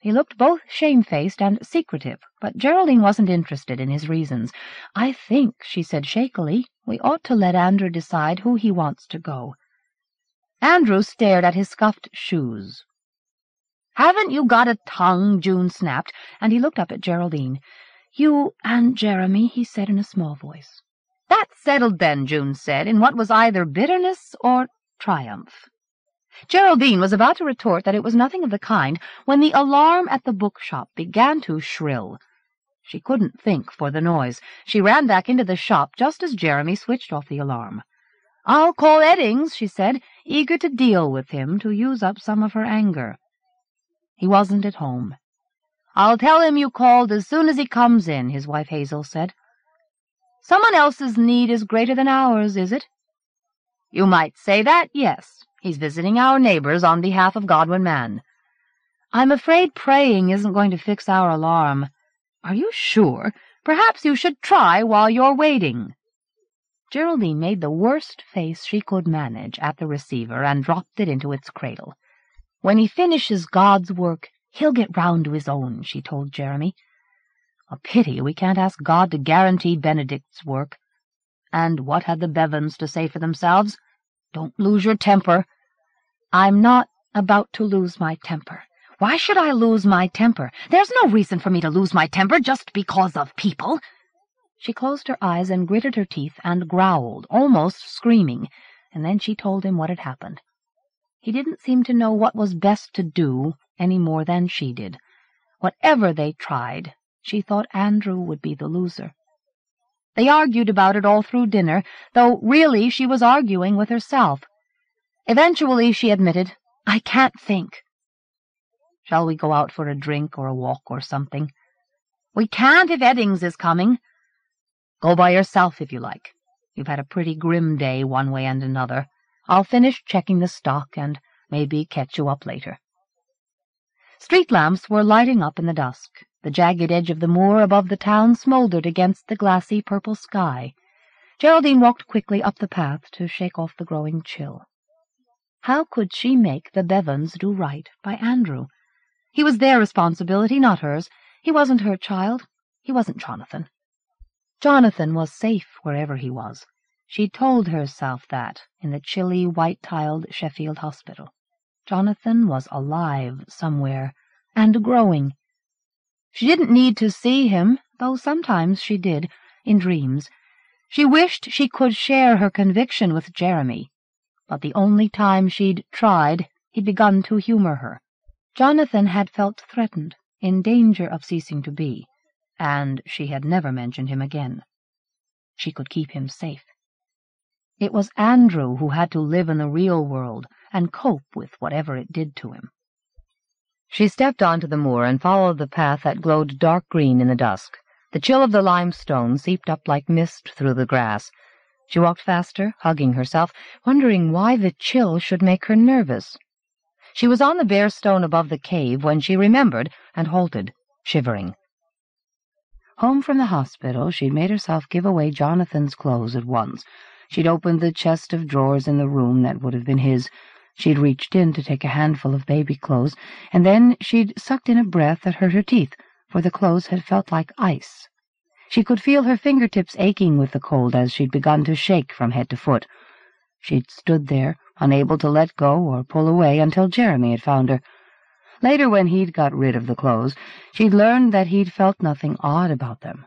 He looked both shamefaced and secretive, but Geraldine wasn't interested in his reasons. I think, she said shakily, we ought to let Andrew decide who he wants to go. Andrew stared at his scuffed shoes. Haven't you got a tongue? June snapped, and he looked up at Geraldine. You and Jeremy, he said in a small voice. That's settled then, June said, in what was either bitterness or triumph. Geraldine was about to retort that it was nothing of the kind when the alarm at the bookshop began to shrill. She couldn't think for the noise. She ran back into the shop just as Jeremy switched off the alarm. I'll call Eddings, she said, eager to deal with him, to use up some of her anger. He wasn't at home. I'll tell him you called as soon as he comes in, his wife Hazel said. Someone else's need is greater than ours, is it? You might say that, yes. He's visiting our neighbors on behalf of Godwin Mann. I'm afraid praying isn't going to fix our alarm. Are you sure? Perhaps you should try while you're waiting. Geraldine made the worst face she could manage at the receiver and dropped it into its cradle. When he finishes God's work, he'll get round to his own, she told Jeremy. A pity we can't ask God to guarantee Benedict's work. And what had the Bevans to say for themselves? Don't lose your temper. I'm not about to lose my temper. Why should I lose my temper? There's no reason for me to lose my temper just because of people. She closed her eyes and gritted her teeth and growled, almost screaming, and then she told him what had happened. He didn't seem to know what was best to do any more than she did. Whatever they tried, she thought Andrew would be the loser. They argued about it all through dinner, though really she was arguing with herself. Eventually she admitted, I can't think. Shall we go out for a drink or a walk or something? We can't if Eddings is coming. Go by yourself if you like. You've had a pretty grim day one way and another. I'll finish checking the stock and maybe catch you up later. Street lamps were lighting up in the dusk. The jagged edge of the moor above the town smoldered against the glassy purple sky. Geraldine walked quickly up the path to shake off the growing chill. How could she make the Bevans do right by Andrew? He was their responsibility, not hers. He wasn't her child. He wasn't Jonathan. Jonathan was safe wherever he was. She told herself that in the chilly, white-tiled Sheffield hospital. Jonathan was alive somewhere, and growing. She didn't need to see him, though sometimes she did, in dreams. She wished she could share her conviction with Jeremy, but the only time she'd tried, he'd begun to humor her. Jonathan had felt threatened, in danger of ceasing to be, and she had never mentioned him again. She could keep him safe. It was Andrew who had to live in the real world and cope with whatever it did to him. She stepped onto the moor and followed the path that glowed dark green in the dusk. The chill of the limestone seeped up like mist through the grass. She walked faster, hugging herself, wondering why the chill should make her nervous. She was on the bare stone above the cave when she remembered and halted, shivering. Home from the hospital, she'd made herself give away Jonathan's clothes at once. She'd opened the chest of drawers in the room that would have been his, She'd reached in to take a handful of baby clothes, and then she'd sucked in a breath that hurt her teeth, for the clothes had felt like ice. She could feel her fingertips aching with the cold as she'd begun to shake from head to foot. She'd stood there, unable to let go or pull away until Jeremy had found her. Later, when he'd got rid of the clothes, she'd learned that he'd felt nothing odd about them,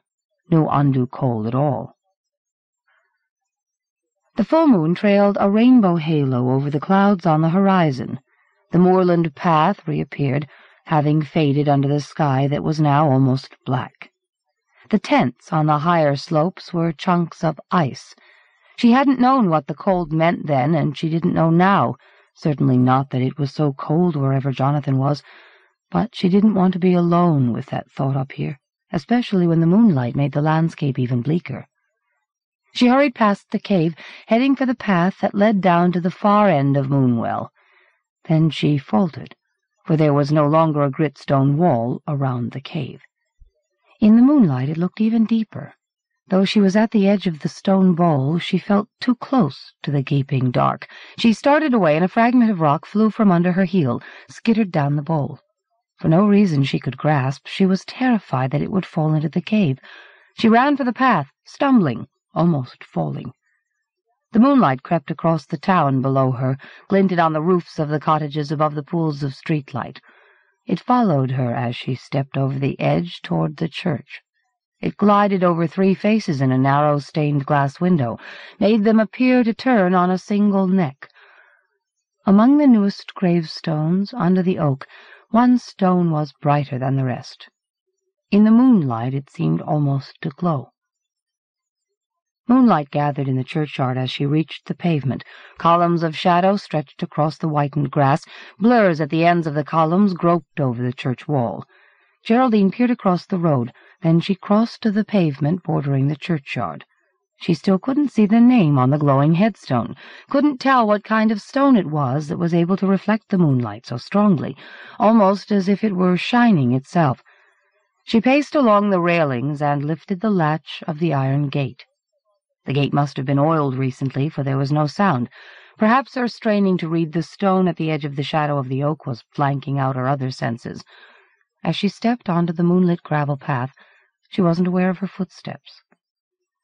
no undue cold at all. The full moon trailed a rainbow halo over the clouds on the horizon. The moorland path reappeared, having faded under the sky that was now almost black. The tents on the higher slopes were chunks of ice. She hadn't known what the cold meant then, and she didn't know now, certainly not that it was so cold wherever Jonathan was, but she didn't want to be alone with that thought up here, especially when the moonlight made the landscape even bleaker. She hurried past the cave, heading for the path that led down to the far end of Moonwell. Then she faltered, for there was no longer a gritstone wall around the cave. In the moonlight it looked even deeper. Though she was at the edge of the stone bowl, she felt too close to the gaping dark. She started away, and a fragment of rock flew from under her heel, skittered down the bowl. For no reason she could grasp, she was terrified that it would fall into the cave. She ran for the path, stumbling, almost falling. The moonlight crept across the town below her, glinted on the roofs of the cottages above the pools of streetlight. It followed her as she stepped over the edge toward the church. It glided over three faces in a narrow stained glass window, made them appear to turn on a single neck. Among the newest gravestones, under the oak, one stone was brighter than the rest. In the moonlight it seemed almost to glow. Moonlight gathered in the churchyard as she reached the pavement. Columns of shadow stretched across the whitened grass. Blurs at the ends of the columns groped over the church wall. Geraldine peered across the road. Then she crossed to the pavement bordering the churchyard. She still couldn't see the name on the glowing headstone, couldn't tell what kind of stone it was that was able to reflect the moonlight so strongly, almost as if it were shining itself. She paced along the railings and lifted the latch of the iron gate. The gate must have been oiled recently, for there was no sound. Perhaps her straining to read the stone at the edge of the shadow of the oak was blanking out her other senses. As she stepped onto the moonlit gravel path, she wasn't aware of her footsteps.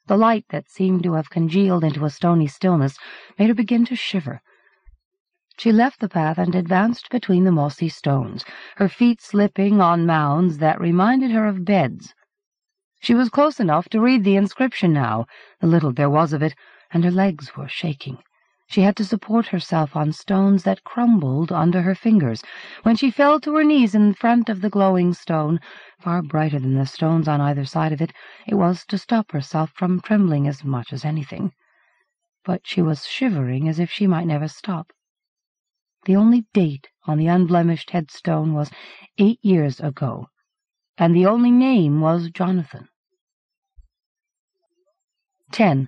The light that seemed to have congealed into a stony stillness made her begin to shiver. She left the path and advanced between the mossy stones, her feet slipping on mounds that reminded her of beds. She was close enough to read the inscription now, the little there was of it, and her legs were shaking. She had to support herself on stones that crumbled under her fingers. When she fell to her knees in front of the glowing stone, far brighter than the stones on either side of it, it was to stop herself from trembling as much as anything. But she was shivering as if she might never stop. The only date on the unblemished headstone was eight years ago, and the only name was Jonathan. 10.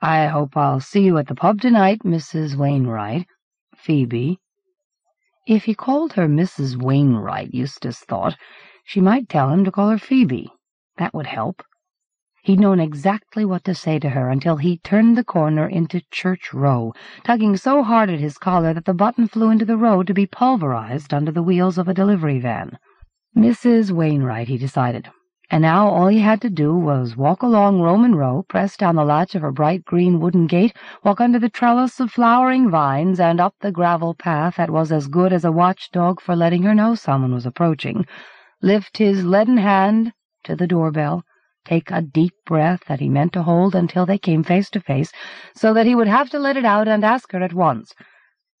I hope I'll see you at the pub tonight, Mrs. Wainwright. Phoebe. If he called her Mrs. Wainwright, Eustace thought, she might tell him to call her Phoebe. That would help. He'd known exactly what to say to her until he turned the corner into Church Row, tugging so hard at his collar that the button flew into the road to be pulverized under the wheels of a delivery van. Mrs. Wainwright, he decided and now all he had to do was walk along Roman Row, press down the latch of her bright green wooden gate, walk under the trellis of flowering vines, and up the gravel path that was as good as a watchdog for letting her know someone was approaching. lift his leaden hand to the doorbell, take a deep breath that he meant to hold until they came face to face, so that he would have to let it out and ask her at once.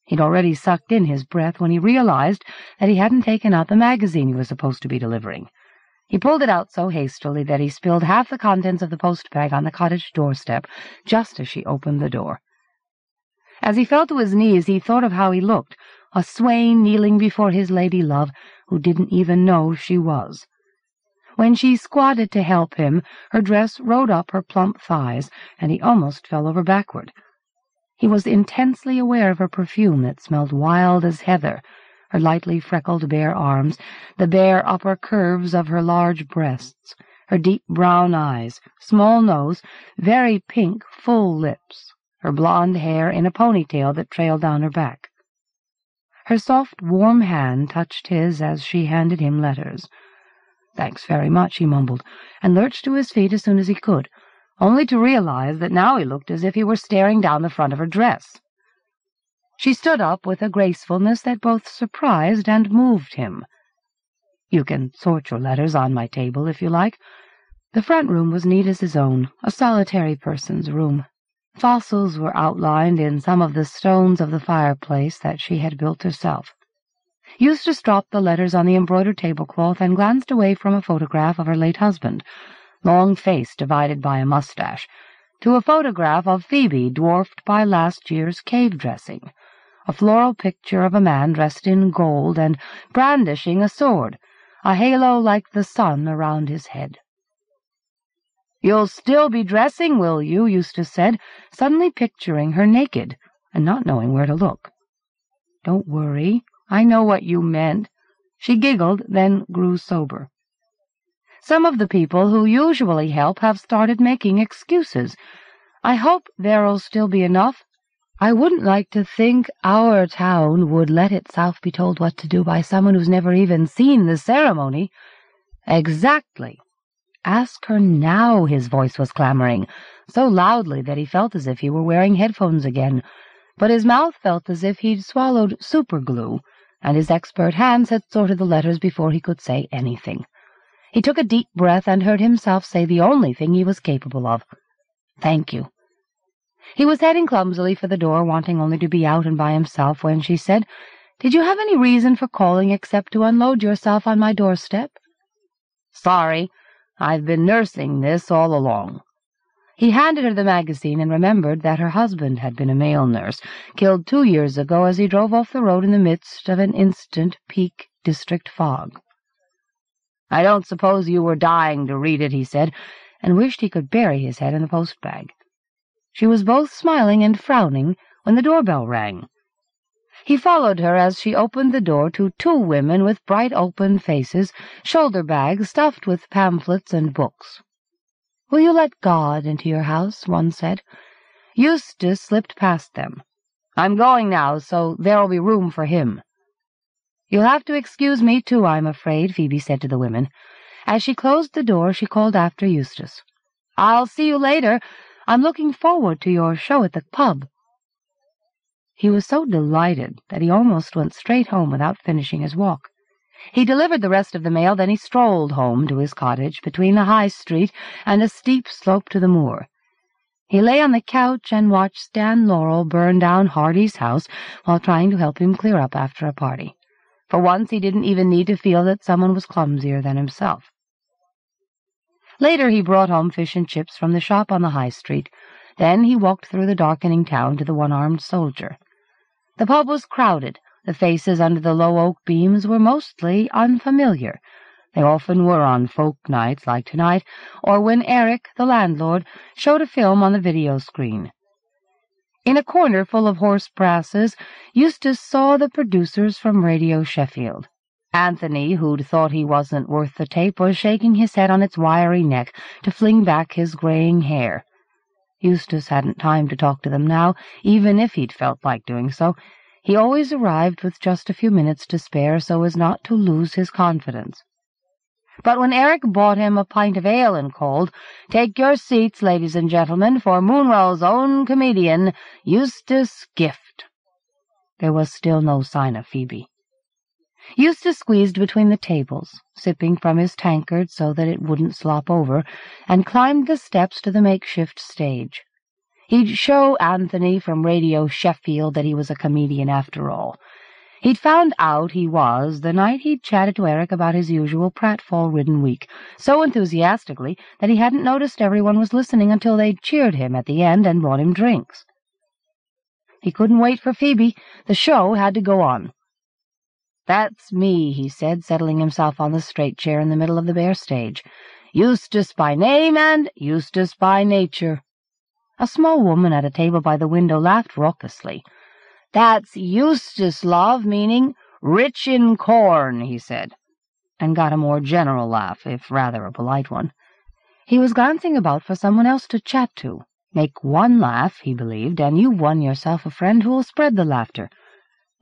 He'd already sucked in his breath when he realized that he hadn't taken out the magazine he was supposed to be delivering. He pulled it out so hastily that he spilled half the contents of the post bag on the cottage doorstep just as she opened the door. As he fell to his knees, he thought of how he looked, a swain kneeling before his lady love, who didn't even know she was. When she squatted to help him, her dress rode up her plump thighs, and he almost fell over backward. He was intensely aware of her perfume that smelled wild as heather, her lightly freckled bare arms, the bare upper curves of her large breasts, her deep brown eyes, small nose, very pink, full lips, her blonde hair in a ponytail that trailed down her back. Her soft, warm hand touched his as she handed him letters. Thanks very much, he mumbled, and lurched to his feet as soon as he could, only to realize that now he looked as if he were staring down the front of her dress. She stood up with a gracefulness that both surprised and moved him. You can sort your letters on my table if you like. The front room was neat as his own, a solitary person's room. Fossils were outlined in some of the stones of the fireplace that she had built herself. Eustace dropped the letters on the embroidered tablecloth and glanced away from a photograph of her late husband, long face divided by a mustache, to a photograph of Phoebe dwarfed by last year's cave dressing, a floral picture of a man dressed in gold and brandishing a sword, a halo like the sun around his head. You'll still be dressing, will you? Eustace said, suddenly picturing her naked and not knowing where to look. Don't worry. I know what you meant. She giggled, then grew sober. Some of the people who usually help have started making excuses. I hope there'll still be enough. I wouldn't like to think our town would let itself be told what to do by someone who's never even seen the ceremony. Exactly. Ask her now, his voice was clamoring, so loudly that he felt as if he were wearing headphones again, but his mouth felt as if he'd swallowed superglue, and his expert hands had sorted the letters before he could say anything. He took a deep breath and heard himself say the only thing he was capable of. Thank you. He was heading clumsily for the door, wanting only to be out and by himself, when she said, Did you have any reason for calling except to unload yourself on my doorstep? Sorry. I've been nursing this all along. He handed her the magazine and remembered that her husband had been a male nurse, killed two years ago as he drove off the road in the midst of an instant Peak District fog. I don't suppose you were dying to read it, he said, and wished he could bury his head in the post-bag. She was both smiling and frowning when the doorbell rang. He followed her as she opened the door to two women with bright open faces, shoulder bags stuffed with pamphlets and books. Will you let God into your house? one said. Eustace slipped past them. I'm going now, so there'll be room for him. You'll have to excuse me, too, I'm afraid, Phoebe said to the women. As she closed the door, she called after Eustace. I'll see you later. I'm looking forward to your show at the pub. He was so delighted that he almost went straight home without finishing his walk. He delivered the rest of the mail, then he strolled home to his cottage between the high street and a steep slope to the moor. He lay on the couch and watched Stan Laurel burn down Hardy's house while trying to help him clear up after a party. For once he didn't even need to feel that someone was clumsier than himself. Later he brought home fish and chips from the shop on the high street. Then he walked through the darkening town to the one-armed soldier. The pub was crowded. The faces under the low oak beams were mostly unfamiliar. They often were on folk nights like tonight, or when Eric, the landlord, showed a film on the video screen. In a corner full of horse brasses, Eustace saw the producers from Radio Sheffield. Anthony, who'd thought he wasn't worth the tape, was shaking his head on its wiry neck to fling back his graying hair. Eustace hadn't time to talk to them now, even if he'd felt like doing so. He always arrived with just a few minutes to spare so as not to lose his confidence. But when Eric bought him a pint of ale and called, Take your seats, ladies and gentlemen, for Moonwell's own comedian, Eustace Gift, there was still no sign of Phoebe. Eustace squeezed between the tables, sipping from his tankard so that it wouldn't slop over, and climbed the steps to the makeshift stage. He'd show Anthony from Radio Sheffield that he was a comedian after all. He'd found out he was the night he'd chatted to Eric about his usual pratfall-ridden week, so enthusiastically that he hadn't noticed everyone was listening until they'd cheered him at the end and brought him drinks. He couldn't wait for Phoebe. The show had to go on. That's me, he said, settling himself on the straight chair in the middle of the bare stage. Eustace by name and Eustace by nature. A small woman at a table by the window laughed raucously. That's Eustace, love, meaning rich in corn, he said, and got a more general laugh, if rather a polite one. He was glancing about for someone else to chat to. Make one laugh, he believed, and you've won yourself a friend who will spread the laughter.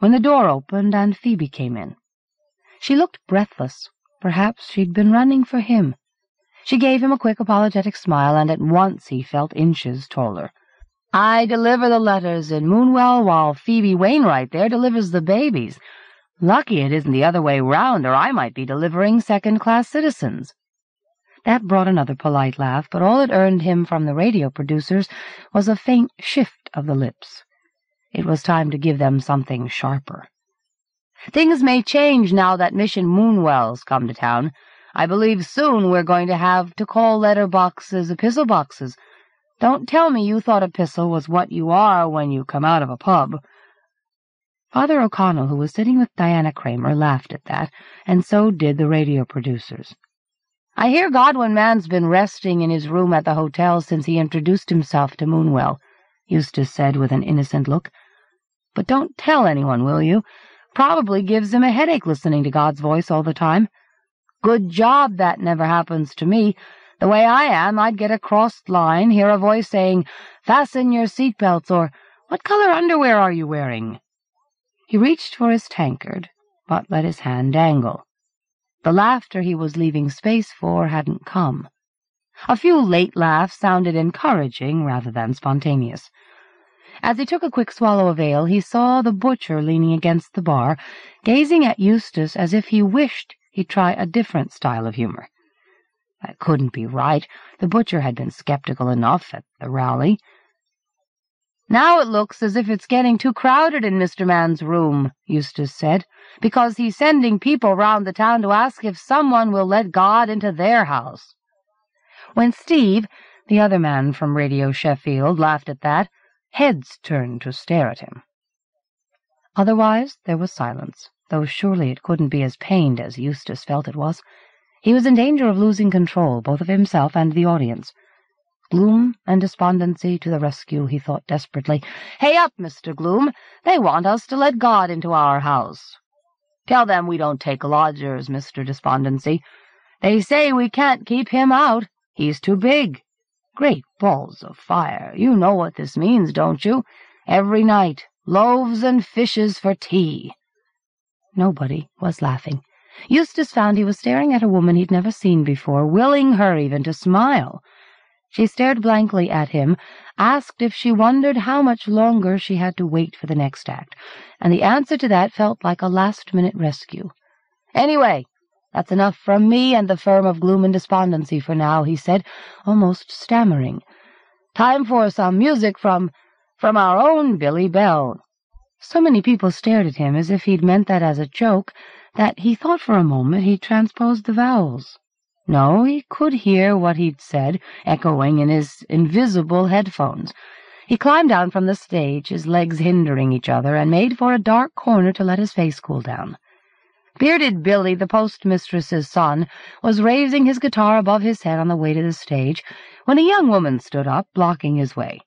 When the door opened and Phoebe came in. She looked breathless. Perhaps she'd been running for him. She gave him a quick apologetic smile, and at once he felt inches taller. I deliver the letters in Moonwell while Phoebe Wainwright there delivers the babies. Lucky it isn't the other way round, or I might be delivering second-class citizens. That brought another polite laugh, but all it earned him from the radio producers was a faint shift of the lips. It was time to give them something sharper. Things may change now that Mission Moonwell's come to town. I believe soon we're going to have to call letter boxes epistle boxes, don't tell me you thought epistle was what you are when you come out of a pub. Father O'Connell, who was sitting with Diana Kramer, laughed at that, and so did the radio producers. I hear Godwin Mann's been resting in his room at the hotel since he introduced himself to Moonwell, Eustace said with an innocent look. But don't tell anyone, will you? Probably gives him a headache listening to God's voice all the time. Good job that never happens to me. The way I am, I'd get a crossed line, hear a voice saying, Fasten your seat belts, or What color underwear are you wearing? He reached for his tankard, but let his hand dangle. The laughter he was leaving space for hadn't come. A few late laughs sounded encouraging rather than spontaneous. As he took a quick swallow of ale, he saw the butcher leaning against the bar, gazing at Eustace as if he wished he'd try a different style of humor. That couldn't be right. The butcher had been skeptical enough at the rally. Now it looks as if it's getting too crowded in Mr. Mann's room, Eustace said, because he's sending people round the town to ask if someone will let God into their house. When Steve, the other man from Radio Sheffield, laughed at that, heads turned to stare at him. Otherwise there was silence, though surely it couldn't be as pained as Eustace felt it was. He was in danger of losing control, both of himself and the audience. Gloom and despondency to the rescue, he thought desperately. Hey up, Mr. Gloom. They want us to let God into our house. Tell them we don't take lodgers, Mr. Despondency. They say we can't keep him out. He's too big. Great balls of fire. You know what this means, don't you? Every night, loaves and fishes for tea. Nobody was laughing. Eustace found he was staring at a woman he'd never seen before, willing her even to smile. She stared blankly at him, asked if she wondered how much longer she had to wait for the next act, and the answer to that felt like a last-minute rescue. Anyway, that's enough from me and the firm of gloom and despondency for now, he said, almost stammering. Time for some music from, from our own Billy Bell. So many people stared at him as if he'd meant that as a joke, that he thought for a moment he'd transposed the vowels. No, he could hear what he'd said echoing in his invisible headphones. He climbed down from the stage, his legs hindering each other, and made for a dark corner to let his face cool down. Bearded Billy, the postmistress's son, was raising his guitar above his head on the way to the stage when a young woman stood up, blocking his way.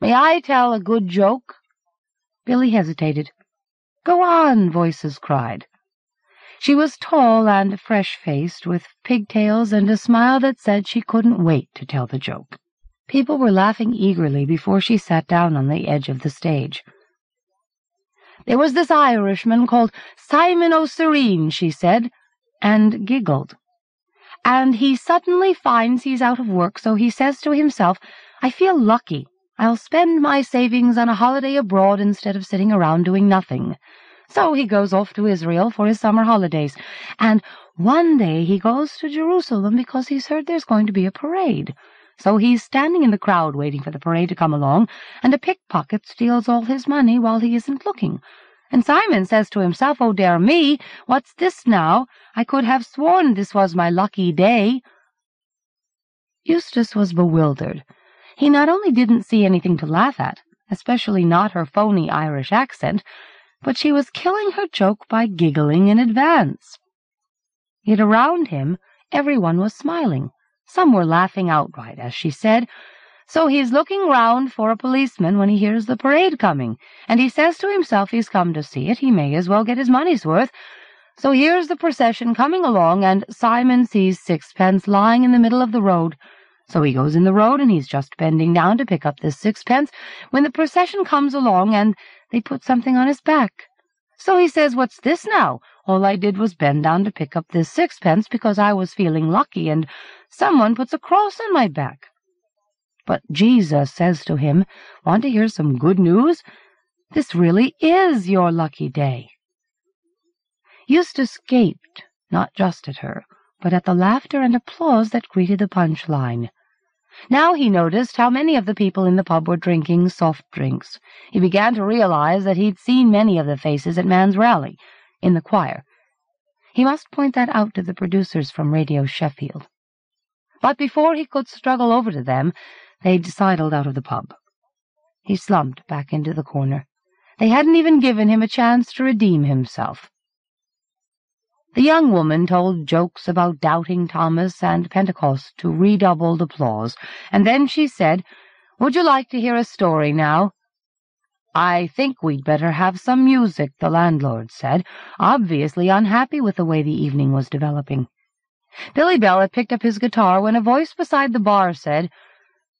May I tell a good joke? Billy hesitated. Go on, voices cried. She was tall and fresh-faced, with pigtails and a smile that said she couldn't wait to tell the joke. People were laughing eagerly before she sat down on the edge of the stage. There was this Irishman called Simon O'Serene, she said, and giggled. And he suddenly finds he's out of work, so he says to himself, I feel lucky. I'll spend my savings on a holiday abroad instead of sitting around doing nothing. So he goes off to Israel for his summer holidays, and one day he goes to Jerusalem because he's heard there's going to be a parade. So he's standing in the crowd waiting for the parade to come along, and a pickpocket steals all his money while he isn't looking. And Simon says to himself, Oh, dear me, what's this now? I could have sworn this was my lucky day. Eustace was bewildered. He not only didn't see anything to laugh at, especially not her phony Irish accent, but she was killing her joke by giggling in advance. Yet around him everyone was smiling. Some were laughing outright as she said, so he's looking round for a policeman when he hears the parade coming, and he says to himself he's come to see it, he may as well get his money's worth. So here's the procession coming along, and Simon sees sixpence lying in the middle of the road. So he goes in the road, and he's just bending down to pick up this sixpence, when the procession comes along, and they put something on his back. So he says, What's this now? All I did was bend down to pick up this sixpence because I was feeling lucky, and someone puts a cross on my back. But Jesus says to him, Want to hear some good news? This really is your lucky day. Eustace gaped, not just at her, but at the laughter and applause that greeted the punch line. Now he noticed how many of the people in the pub were drinking soft drinks. He began to realize that he'd seen many of the faces at Mann's rally, in the choir. He must point that out to the producers from Radio Sheffield. But before he could struggle over to them, They'd sidled out of the pub. He slumped back into the corner. They hadn't even given him a chance to redeem himself. The young woman told jokes about doubting Thomas and Pentecost to redoubled applause, and then she said, Would you like to hear a story now? I think we'd better have some music, the landlord said, obviously unhappy with the way the evening was developing. Billy Bell had picked up his guitar when a voice beside the bar said,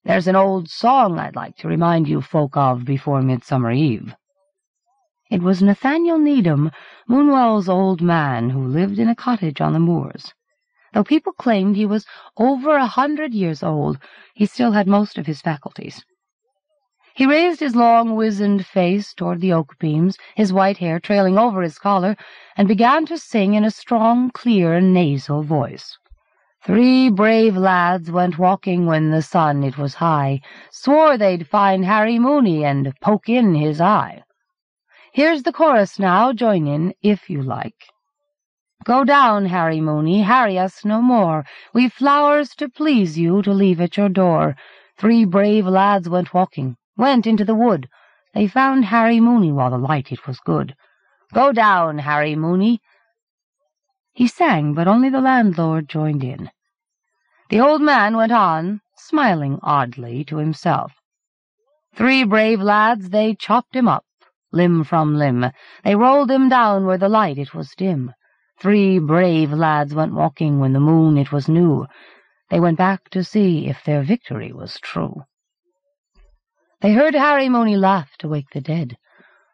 there's an old song I'd like to remind you folk of before Midsummer Eve. It was Nathaniel Needham, Moonwell's old man, who lived in a cottage on the moors. Though people claimed he was over a hundred years old, he still had most of his faculties. He raised his long, wizened face toward the oak beams, his white hair trailing over his collar, and began to sing in a strong, clear, nasal voice. Three brave lads went walking when the sun it was high, swore they'd find Harry Mooney and poke in his eye. Here's the chorus now, join in, if you like. Go down, Harry Mooney, harry us no more. We've flowers to please you to leave at your door. Three brave lads went walking, went into the wood. They found Harry Mooney while the light it was good. Go down, Harry Mooney, he sang, but only the landlord joined in. The old man went on, smiling oddly to himself. Three brave lads, they chopped him up, limb from limb. They rolled him down where the light it was dim. Three brave lads went walking when the moon it was new. They went back to see if their victory was true. They heard Harry Mooney laugh to wake the dead.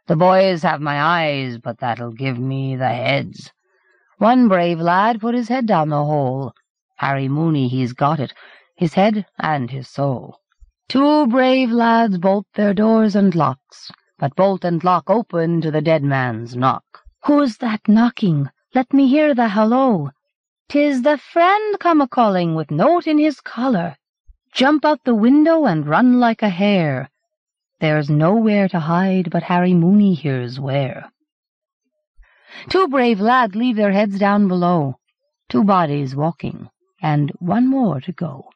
The boys have my eyes, but that'll give me the heads. One brave lad put his head down the hole. Harry Mooney, he's got it, his head and his soul. Two brave lads bolt their doors and locks, but bolt and lock open to the dead man's knock. Who's that knocking? Let me hear the hello. Tis the friend come a-calling with note in his collar. Jump out the window and run like a hare. There's nowhere to hide but Harry Mooney here's where. Two brave lads leave their heads down below. Two bodies walking, and one more to go.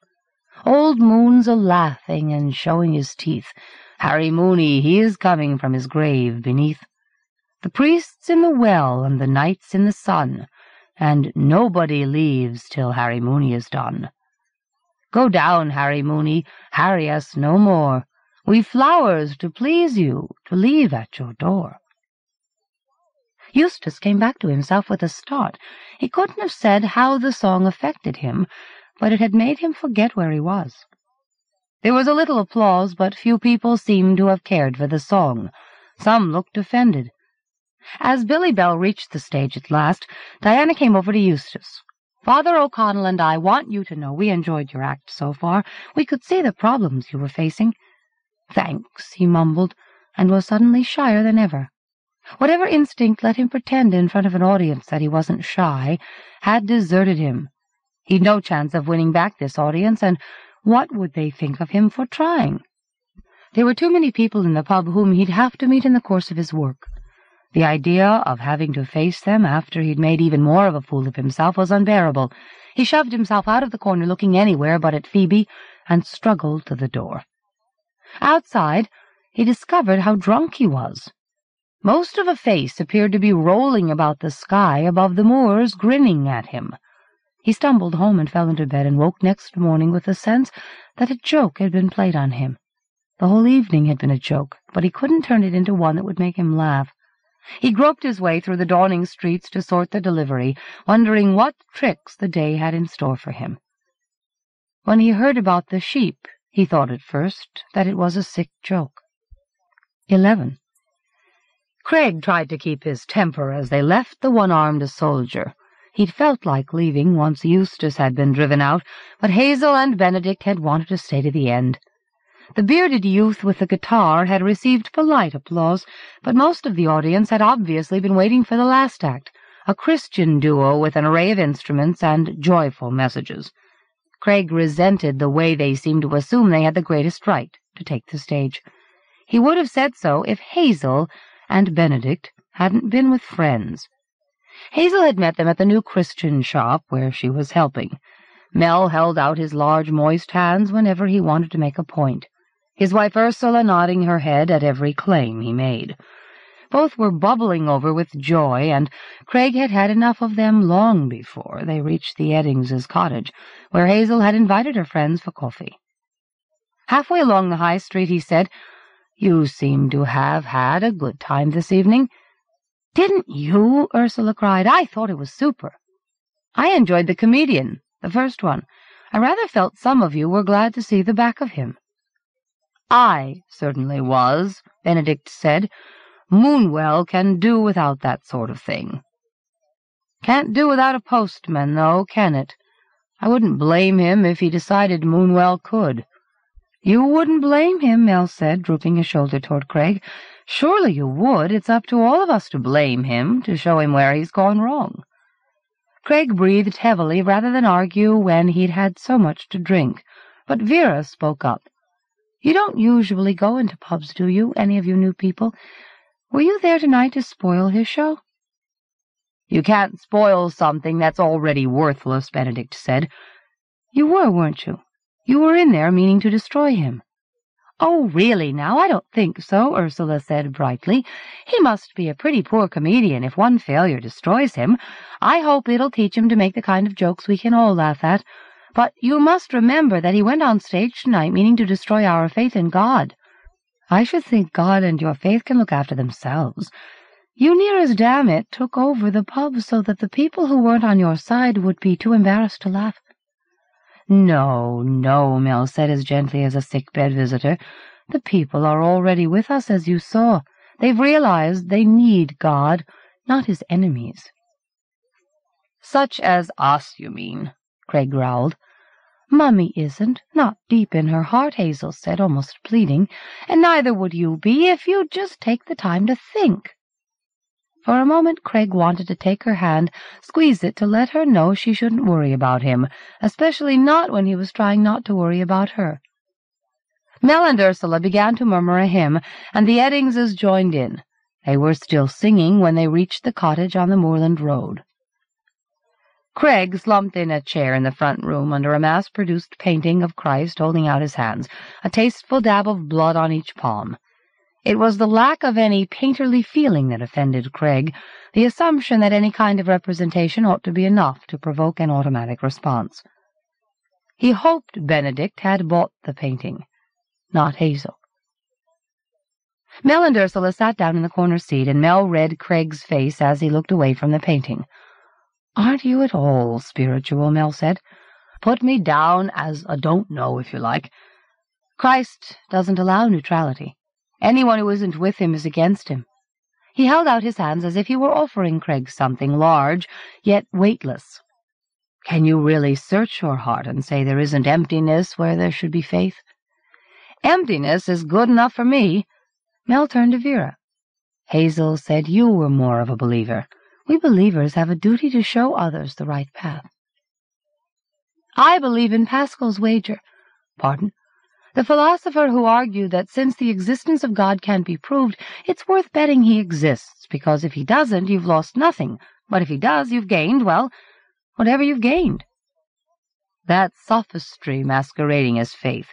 Old Moon's a laughing and showing his teeth. Harry Mooney, he is coming from his grave beneath. The priest's in the well, and the knight's in the sun, and nobody leaves till Harry Mooney is done. Go down, Harry Mooney, harry us no more. We've flowers to please you, to leave at your door. Eustace came back to himself with a start. He couldn't have said how the song affected him, but it had made him forget where he was. There was a little applause, but few people seemed to have cared for the song. Some looked offended. As Billy Bell reached the stage at last, Diana came over to Eustace. Father O'Connell and I want you to know we enjoyed your act so far. We could see the problems you were facing. Thanks, he mumbled, and was suddenly shyer than ever. Whatever instinct let him pretend in front of an audience that he wasn't shy had deserted him. He'd no chance of winning back this audience, and what would they think of him for trying? There were too many people in the pub whom he'd have to meet in the course of his work. The idea of having to face them after he'd made even more of a fool of himself was unbearable. He shoved himself out of the corner looking anywhere but at Phoebe and struggled to the door. Outside, he discovered how drunk he was. Most of a face appeared to be rolling about the sky above the moors, grinning at him. He stumbled home and fell into bed and woke next morning with the sense that a joke had been played on him. The whole evening had been a joke, but he couldn't turn it into one that would make him laugh. He groped his way through the dawning streets to sort the delivery, wondering what tricks the day had in store for him. When he heard about the sheep, he thought at first that it was a sick joke. 11. Craig tried to keep his temper as they left the one-armed soldier. He'd felt like leaving once Eustace had been driven out, but Hazel and Benedict had wanted to stay to the end. The bearded youth with the guitar had received polite applause, but most of the audience had obviously been waiting for the last act, a Christian duo with an array of instruments and joyful messages. Craig resented the way they seemed to assume they had the greatest right to take the stage. He would have said so if Hazel and Benedict hadn't been with friends. Hazel had met them at the new Christian shop where she was helping. Mel held out his large, moist hands whenever he wanted to make a point, his wife Ursula nodding her head at every claim he made. Both were bubbling over with joy, and Craig had had enough of them long before they reached the Eddingses' cottage, where Hazel had invited her friends for coffee. Halfway along the high street, he said, you seem to have had a good time this evening. Didn't you? Ursula cried. I thought it was super. I enjoyed the comedian, the first one. I rather felt some of you were glad to see the back of him. I certainly was, Benedict said. Moonwell can do without that sort of thing. Can't do without a postman, though, can it? I wouldn't blame him if he decided Moonwell could. You wouldn't blame him, Mel said, drooping a shoulder toward Craig. Surely you would. It's up to all of us to blame him, to show him where he's gone wrong. Craig breathed heavily rather than argue when he'd had so much to drink, but Vera spoke up. You don't usually go into pubs, do you, any of you new people? Were you there tonight to spoil his show? You can't spoil something that's already worthless, Benedict said. You were, weren't you? You were in there meaning to destroy him. Oh, really, now, I don't think so, Ursula said brightly. He must be a pretty poor comedian if one failure destroys him. I hope it'll teach him to make the kind of jokes we can all laugh at. But you must remember that he went on stage tonight meaning to destroy our faith in God. I should think God and your faith can look after themselves. You near as damn it took over the pub so that the people who weren't on your side would be too embarrassed to laugh. No, no, Mel said as gently as a sick-bed visitor. The people are already with us, as you saw. They've realized they need God, not his enemies. Such as us, you mean, Craig growled. Mummy isn't, not deep in her heart, Hazel said, almost pleading, and neither would you be if you'd just take the time to think. For a moment Craig wanted to take her hand, squeeze it to let her know she shouldn't worry about him, especially not when he was trying not to worry about her. Mel and Ursula began to murmur a hymn, and the Eddingses joined in. They were still singing when they reached the cottage on the moorland road. Craig slumped in a chair in the front room under a mass-produced painting of Christ holding out his hands, a tasteful dab of blood on each palm. It was the lack of any painterly feeling that offended Craig, the assumption that any kind of representation ought to be enough to provoke an automatic response. He hoped Benedict had bought the painting, not Hazel. Mel and Ursula sat down in the corner seat, and Mel read Craig's face as he looked away from the painting. "'Aren't you at all spiritual?' Mel said. "'Put me down as a don't know, if you like. Christ doesn't allow neutrality. Anyone who isn't with him is against him. He held out his hands as if he were offering Craig something large, yet weightless. Can you really search your heart and say there isn't emptiness where there should be faith? Emptiness is good enough for me. Mel turned to Vera. Hazel said you were more of a believer. We believers have a duty to show others the right path. I believe in Pascal's wager. Pardon? The philosopher who argued that since the existence of God can't be proved, it's worth betting he exists, because if he doesn't, you've lost nothing. But if he does, you've gained, well, whatever you've gained. That's sophistry masquerading as faith.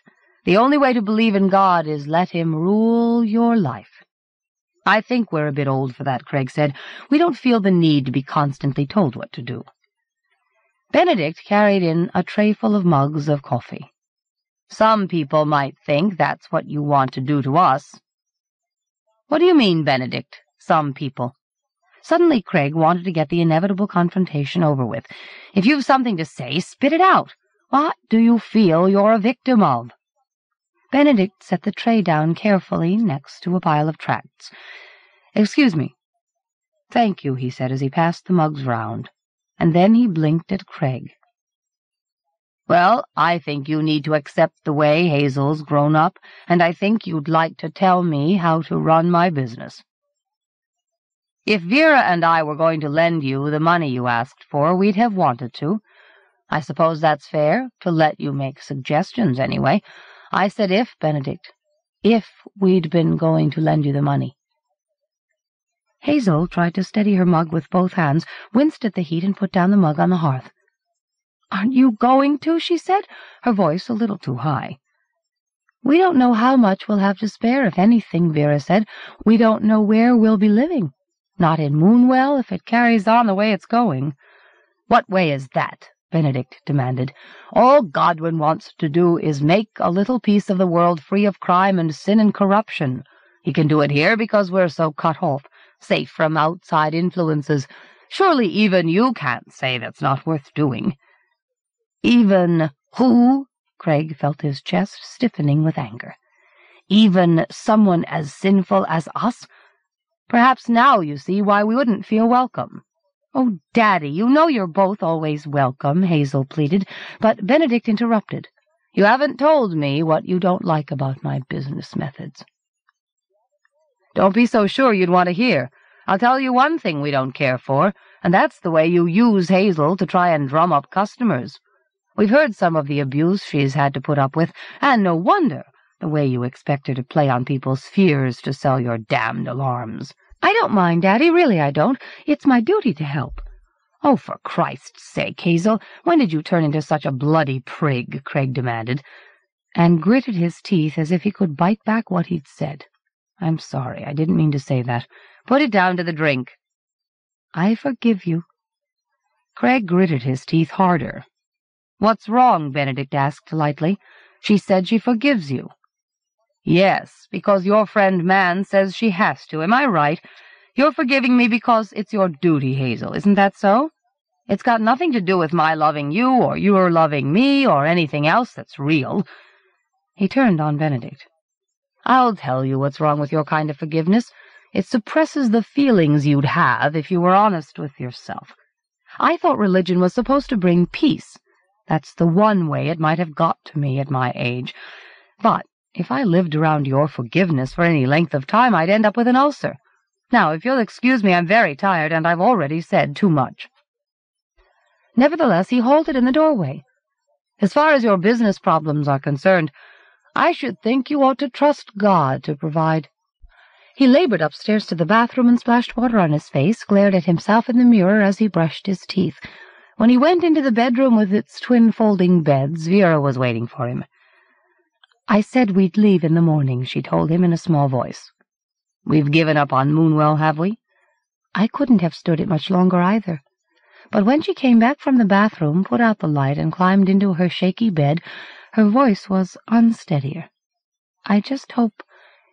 The only way to believe in God is let him rule your life. I think we're a bit old for that, Craig said. We don't feel the need to be constantly told what to do. Benedict carried in a tray full of mugs of coffee. Some people might think that's what you want to do to us. What do you mean, Benedict? Some people. Suddenly Craig wanted to get the inevitable confrontation over with. If you've something to say, spit it out. What do you feel you're a victim of? Benedict set the tray down carefully next to a pile of tracts. Excuse me. Thank you, he said as he passed the mugs round, and then he blinked at Craig. Well, I think you need to accept the way Hazel's grown up, and I think you'd like to tell me how to run my business. If Vera and I were going to lend you the money you asked for, we'd have wanted to. I suppose that's fair, to let you make suggestions, anyway. I said if, Benedict, if we'd been going to lend you the money. Hazel tried to steady her mug with both hands, winced at the heat, and put down the mug on the hearth. Aren't you going to? she said, her voice a little too high. We don't know how much we'll have to spare, if anything, Vera said. We don't know where we'll be living. Not in Moonwell, if it carries on the way it's going. What way is that? Benedict demanded. All Godwin wants to do is make a little piece of the world free of crime and sin and corruption. He can do it here because we're so cut off, safe from outside influences. Surely even you can't say that's not worth doing. Even who? Craig felt his chest stiffening with anger. Even someone as sinful as us? Perhaps now you see why we wouldn't feel welcome. Oh, Daddy, you know you're both always welcome, Hazel pleaded, but Benedict interrupted. You haven't told me what you don't like about my business methods. Don't be so sure you'd want to hear. I'll tell you one thing we don't care for, and that's the way you use Hazel to try and drum up customers. We've heard some of the abuse she's had to put up with, and no wonder, the way you expect her to play on people's fears to sell your damned alarms. I don't mind, Daddy, really I don't. It's my duty to help. Oh, for Christ's sake, Hazel, when did you turn into such a bloody prig? Craig demanded, and gritted his teeth as if he could bite back what he'd said. I'm sorry, I didn't mean to say that. Put it down to the drink. I forgive you. Craig gritted his teeth harder. What's wrong? Benedict asked lightly. She said she forgives you. Yes, because your friend Mann says she has to. Am I right? You're forgiving me because it's your duty, Hazel. Isn't that so? It's got nothing to do with my loving you, or your loving me, or anything else that's real. He turned on Benedict. I'll tell you what's wrong with your kind of forgiveness. It suppresses the feelings you'd have if you were honest with yourself. I thought religion was supposed to bring peace, that's the one way it might have got to me at my age. But if I lived around your forgiveness for any length of time, I'd end up with an ulcer. Now, if you'll excuse me, I'm very tired, and I've already said too much. Nevertheless, he halted in the doorway. As far as your business problems are concerned, I should think you ought to trust God to provide. He labored upstairs to the bathroom and splashed water on his face, glared at himself in the mirror as he brushed his teeth. When he went into the bedroom with its twin folding beds, Vera was waiting for him. I said we'd leave in the morning, she told him in a small voice. We've given up on Moonwell, have we? I couldn't have stood it much longer either. But when she came back from the bathroom, put out the light, and climbed into her shaky bed, her voice was unsteadier. I just hope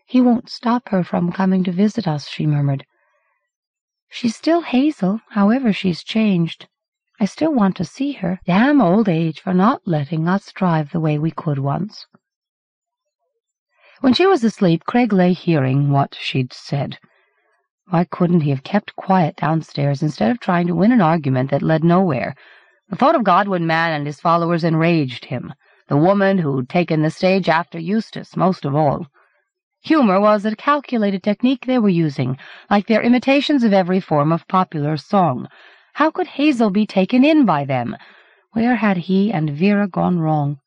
he won't stop her from coming to visit us, she murmured. She's still Hazel, however she's changed. I still want to see her. Damn old age for not letting us drive the way we could once. When she was asleep, Craig lay hearing what she'd said. Why couldn't he have kept quiet downstairs instead of trying to win an argument that led nowhere? The thought of Godwin Mann and his followers enraged him, the woman who'd taken the stage after Eustace most of all. Humor was a calculated technique they were using, like their imitations of every form of popular song. How could Hazel be taken in by them? Where had he and Vera gone wrong?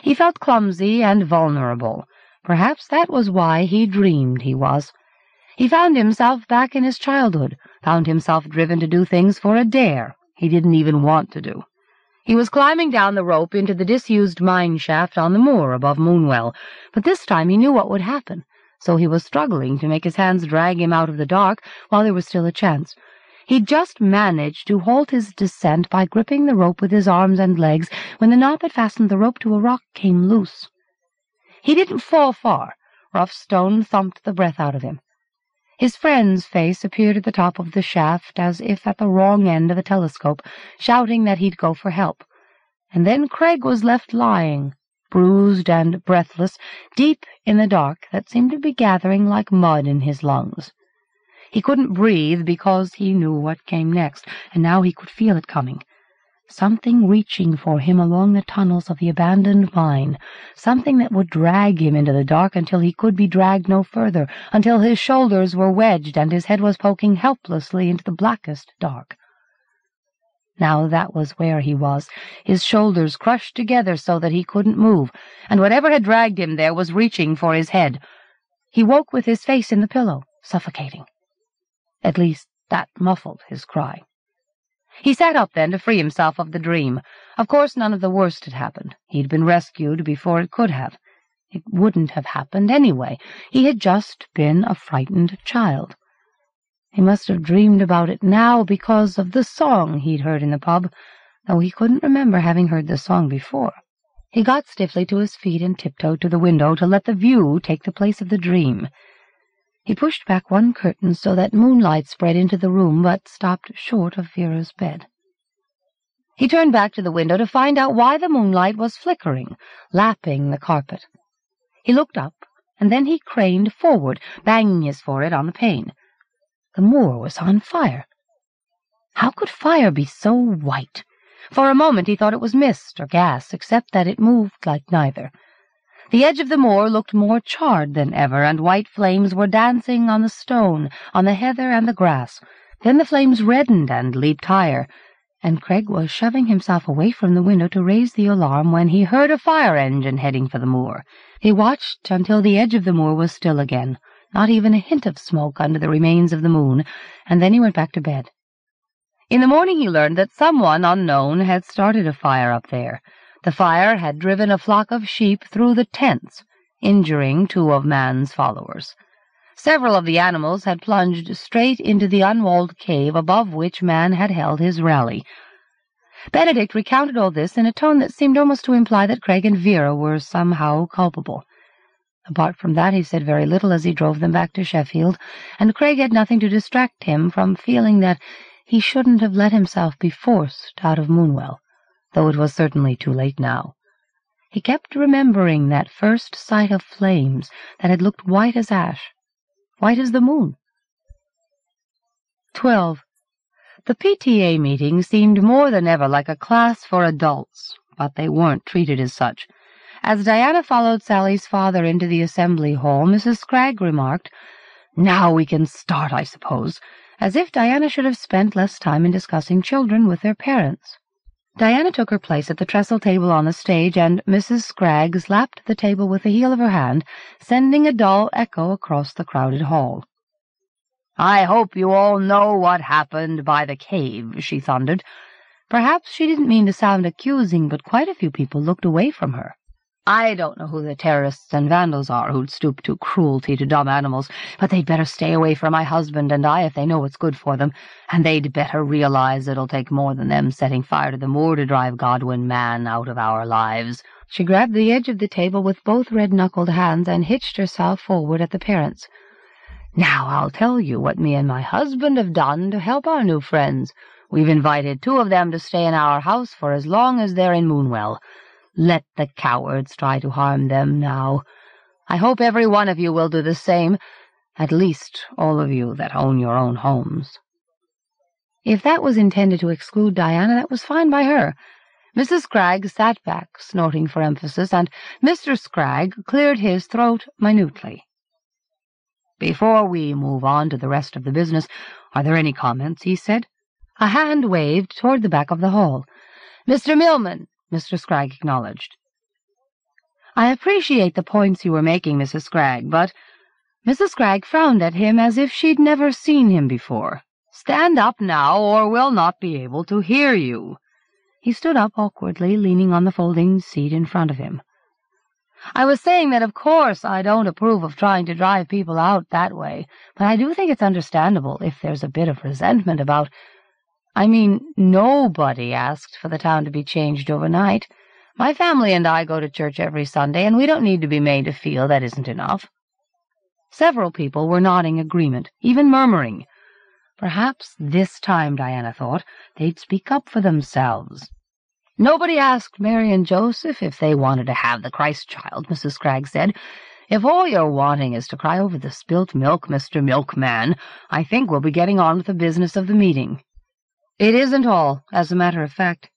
He felt clumsy and vulnerable. Perhaps that was why he dreamed he was. He found himself back in his childhood, found himself driven to do things for a dare he didn't even want to do. He was climbing down the rope into the disused mine shaft on the moor above Moonwell, but this time he knew what would happen, so he was struggling to make his hands drag him out of the dark while there was still a chance. He just managed to halt his descent by gripping the rope with his arms and legs when the knot that fastened the rope to a rock came loose. He didn't fall far. Rough stone thumped the breath out of him. His friend's face appeared at the top of the shaft as if at the wrong end of a telescope, shouting that he'd go for help. And then Craig was left lying, bruised and breathless, deep in the dark that seemed to be gathering like mud in his lungs. He couldn't breathe because he knew what came next, and now he could feel it coming something reaching for him along the tunnels of the abandoned mine, something that would drag him into the dark until he could be dragged no further, until his shoulders were wedged and his head was poking helplessly into the blackest dark. Now that was where he was, his shoulders crushed together so that he couldn't move, and whatever had dragged him there was reaching for his head. He woke with his face in the pillow, suffocating. At least that muffled his cry. He sat up then to free himself of the dream. Of course none of the worst had happened. He'd been rescued before it could have. It wouldn't have happened anyway. He had just been a frightened child. He must have dreamed about it now because of the song he'd heard in the pub, though he couldn't remember having heard the song before. He got stiffly to his feet and tiptoed to the window to let the view take the place of the dream. He pushed back one curtain so that moonlight spread into the room, but stopped short of Vera's bed. He turned back to the window to find out why the moonlight was flickering, lapping the carpet. He looked up, and then he craned forward, banging his forehead on the pane. The moor was on fire. How could fire be so white? For a moment he thought it was mist or gas, except that it moved like neither. The edge of the moor looked more charred than ever, and white flames were dancing on the stone, on the heather and the grass. Then the flames reddened and leaped higher, and Craig was shoving himself away from the window to raise the alarm when he heard a fire engine heading for the moor. He watched until the edge of the moor was still again, not even a hint of smoke under the remains of the moon, and then he went back to bed. In the morning he learned that someone unknown had started a fire up there. The fire had driven a flock of sheep through the tents, injuring two of Mann's followers. Several of the animals had plunged straight into the unwalled cave above which Mann had held his rally. Benedict recounted all this in a tone that seemed almost to imply that Craig and Vera were somehow culpable. Apart from that, he said very little as he drove them back to Sheffield, and Craig had nothing to distract him from feeling that he shouldn't have let himself be forced out of Moonwell though it was certainly too late now. He kept remembering that first sight of flames that had looked white as ash, white as the moon. 12. The PTA meeting seemed more than ever like a class for adults, but they weren't treated as such. As Diana followed Sally's father into the assembly hall, Mrs. Scragg remarked, Now we can start, I suppose, as if Diana should have spent less time in discussing children with their parents. Diana took her place at the trestle table on the stage, and Mrs. Scraggs slapped the table with the heel of her hand, sending a dull echo across the crowded hall. I hope you all know what happened by the cave, she thundered. Perhaps she didn't mean to sound accusing, but quite a few people looked away from her. I don't know who the terrorists and vandals are who'd stoop to cruelty to dumb animals, but they'd better stay away from my husband and I if they know what's good for them, and they'd better realize it'll take more than them setting fire to the moor to drive Godwin Mann out of our lives. She grabbed the edge of the table with both red-knuckled hands and hitched herself forward at the parents. Now I'll tell you what me and my husband have done to help our new friends. We've invited two of them to stay in our house for as long as they're in Moonwell. Let the cowards try to harm them now. I hope every one of you will do the same, at least all of you that own your own homes. If that was intended to exclude Diana, that was fine by her. Mrs. Scragg sat back, snorting for emphasis, and Mr. Scragg cleared his throat minutely. Before we move on to the rest of the business, are there any comments? he said. A hand waved toward the back of the hall. Mr. Milman, Mr. Scragg acknowledged. I appreciate the points you were making, Mrs. Scragg, but Mrs. Scragg frowned at him as if she'd never seen him before. Stand up now, or we'll not be able to hear you. He stood up awkwardly, leaning on the folding seat in front of him. I was saying that of course I don't approve of trying to drive people out that way, but I do think it's understandable if there's a bit of resentment about... I mean, nobody asked for the town to be changed overnight. My family and I go to church every Sunday, and we don't need to be made to feel that isn't enough. Several people were nodding agreement, even murmuring. Perhaps this time, Diana thought, they'd speak up for themselves. Nobody asked Mary and Joseph if they wanted to have the Christ child, Mrs. Scragg said. If all you're wanting is to cry over the spilt milk, Mr. Milkman, I think we'll be getting on with the business of the meeting. It isn't all, as a matter of fact.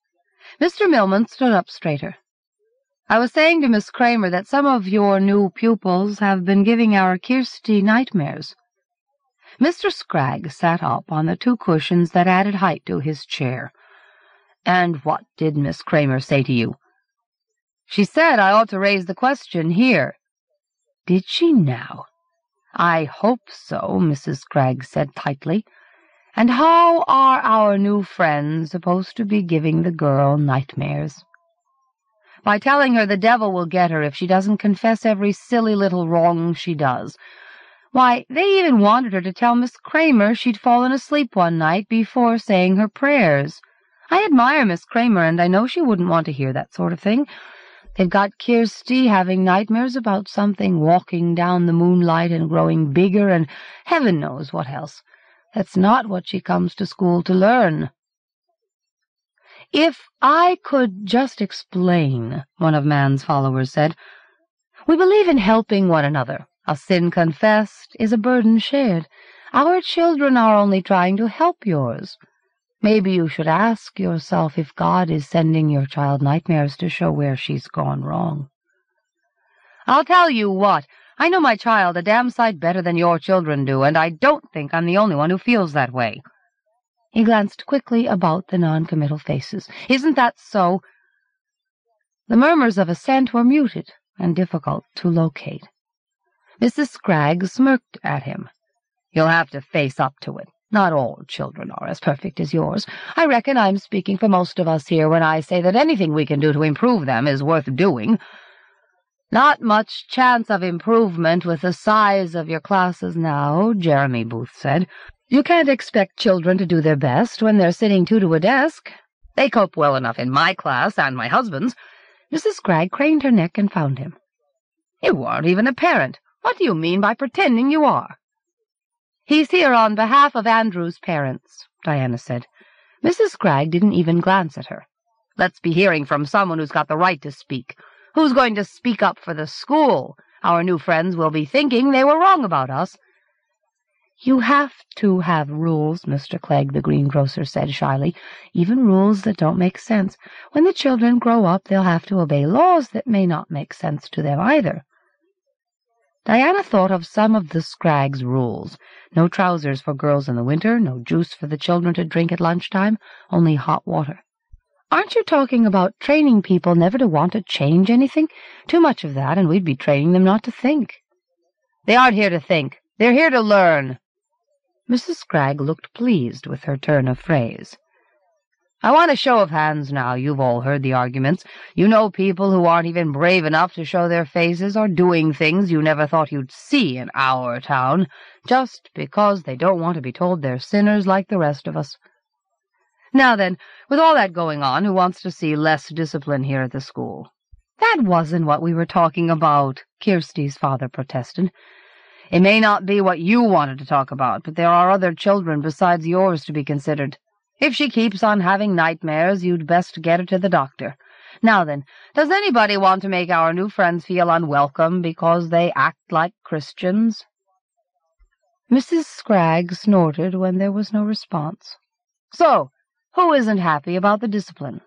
Mr. Milman stood up straighter. I was saying to Miss Kramer that some of your new pupils have been giving our Kirsty nightmares. Mr. Scragg sat up on the two cushions that added height to his chair. And what did Miss Kramer say to you? She said I ought to raise the question here. Did she now? I hope so, Mrs. Scragg said tightly. And how are our new friends supposed to be giving the girl nightmares? By telling her the devil will get her if she doesn't confess every silly little wrong she does, why, they even wanted her to tell Miss Kramer she'd fallen asleep one night before saying her prayers. I admire Miss Kramer, and I know she wouldn't want to hear that sort of thing. They've got Kirsty having nightmares about something walking down the moonlight and growing bigger, and heaven knows what else. That's not what she comes to school to learn. If I could just explain, one of Mann's followers said, we believe in helping one another. A sin confessed is a burden shared. Our children are only trying to help yours. Maybe you should ask yourself if God is sending your child nightmares to show where she's gone wrong. I'll tell you what, I know my child a damn sight better than your children do, and I don't think I'm the only one who feels that way. He glanced quickly about the noncommittal faces. Isn't that so? The murmurs of assent were muted and difficult to locate. Mrs. Scragg smirked at him. You'll have to face up to it. Not all children are as perfect as yours. I reckon I'm speaking for most of us here when I say that anything we can do to improve them is worth doing. Not much chance of improvement with the size of your classes now, Jeremy Booth said. You can't expect children to do their best when they're sitting two to a desk. They cope well enough in my class and my husband's. Mrs. Scragg craned her neck and found him. You aren't even a parent. What do you mean by pretending you are? He's here on behalf of Andrew's parents, Diana said. Mrs. Scragg didn't even glance at her. Let's be hearing from someone who's got the right to speak. Who's going to speak up for the school? Our new friends will be thinking they were wrong about us. You have to have rules, Mr. Clegg, the greengrocer said shyly, even rules that don't make sense. When the children grow up, they'll have to obey laws that may not make sense to them either. Diana thought of some of the Scraggs' rules. No trousers for girls in the winter, no juice for the children to drink at lunchtime, only hot water. Aren't you talking about training people never to want to change anything? Too much of that, and we'd be training them not to think. They aren't here to think. They're here to learn. Mrs. Scragg looked pleased with her turn of phrase. I want a show of hands now. You've all heard the arguments. You know people who aren't even brave enough to show their faces or doing things you never thought you'd see in our town, just because they don't want to be told they're sinners like the rest of us. Now then, with all that going on, who wants to see less discipline here at the school? That wasn't what we were talking about, Kirsty's father protested. It may not be what you wanted to talk about, but there are other children besides yours to be considered. If she keeps on having nightmares, you'd best get her to the doctor. Now then, does anybody want to make our new friends feel unwelcome because they act like Christians? Mrs. Scragg snorted when there was no response. So, who isn't happy about the discipline?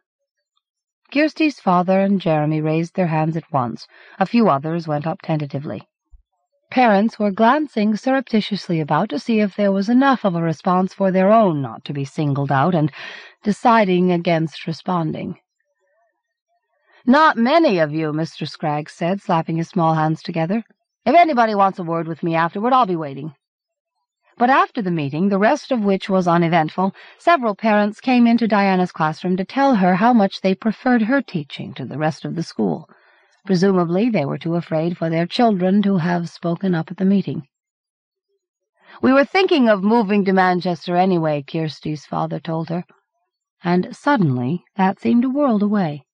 Kirsty's father and Jeremy raised their hands at once. A few others went up tentatively. Parents were glancing surreptitiously about to see if there was enough of a response for their own not to be singled out, and deciding against responding. Not many of you, Mr. Scraggs said, slapping his small hands together. If anybody wants a word with me afterward, I'll be waiting. But after the meeting, the rest of which was uneventful, several parents came into Diana's classroom to tell her how much they preferred her teaching to the rest of the school. Presumably they were too afraid for their children to have spoken up at the meeting. We were thinking of moving to Manchester anyway, Kirsty's father told her. And suddenly that seemed a world away.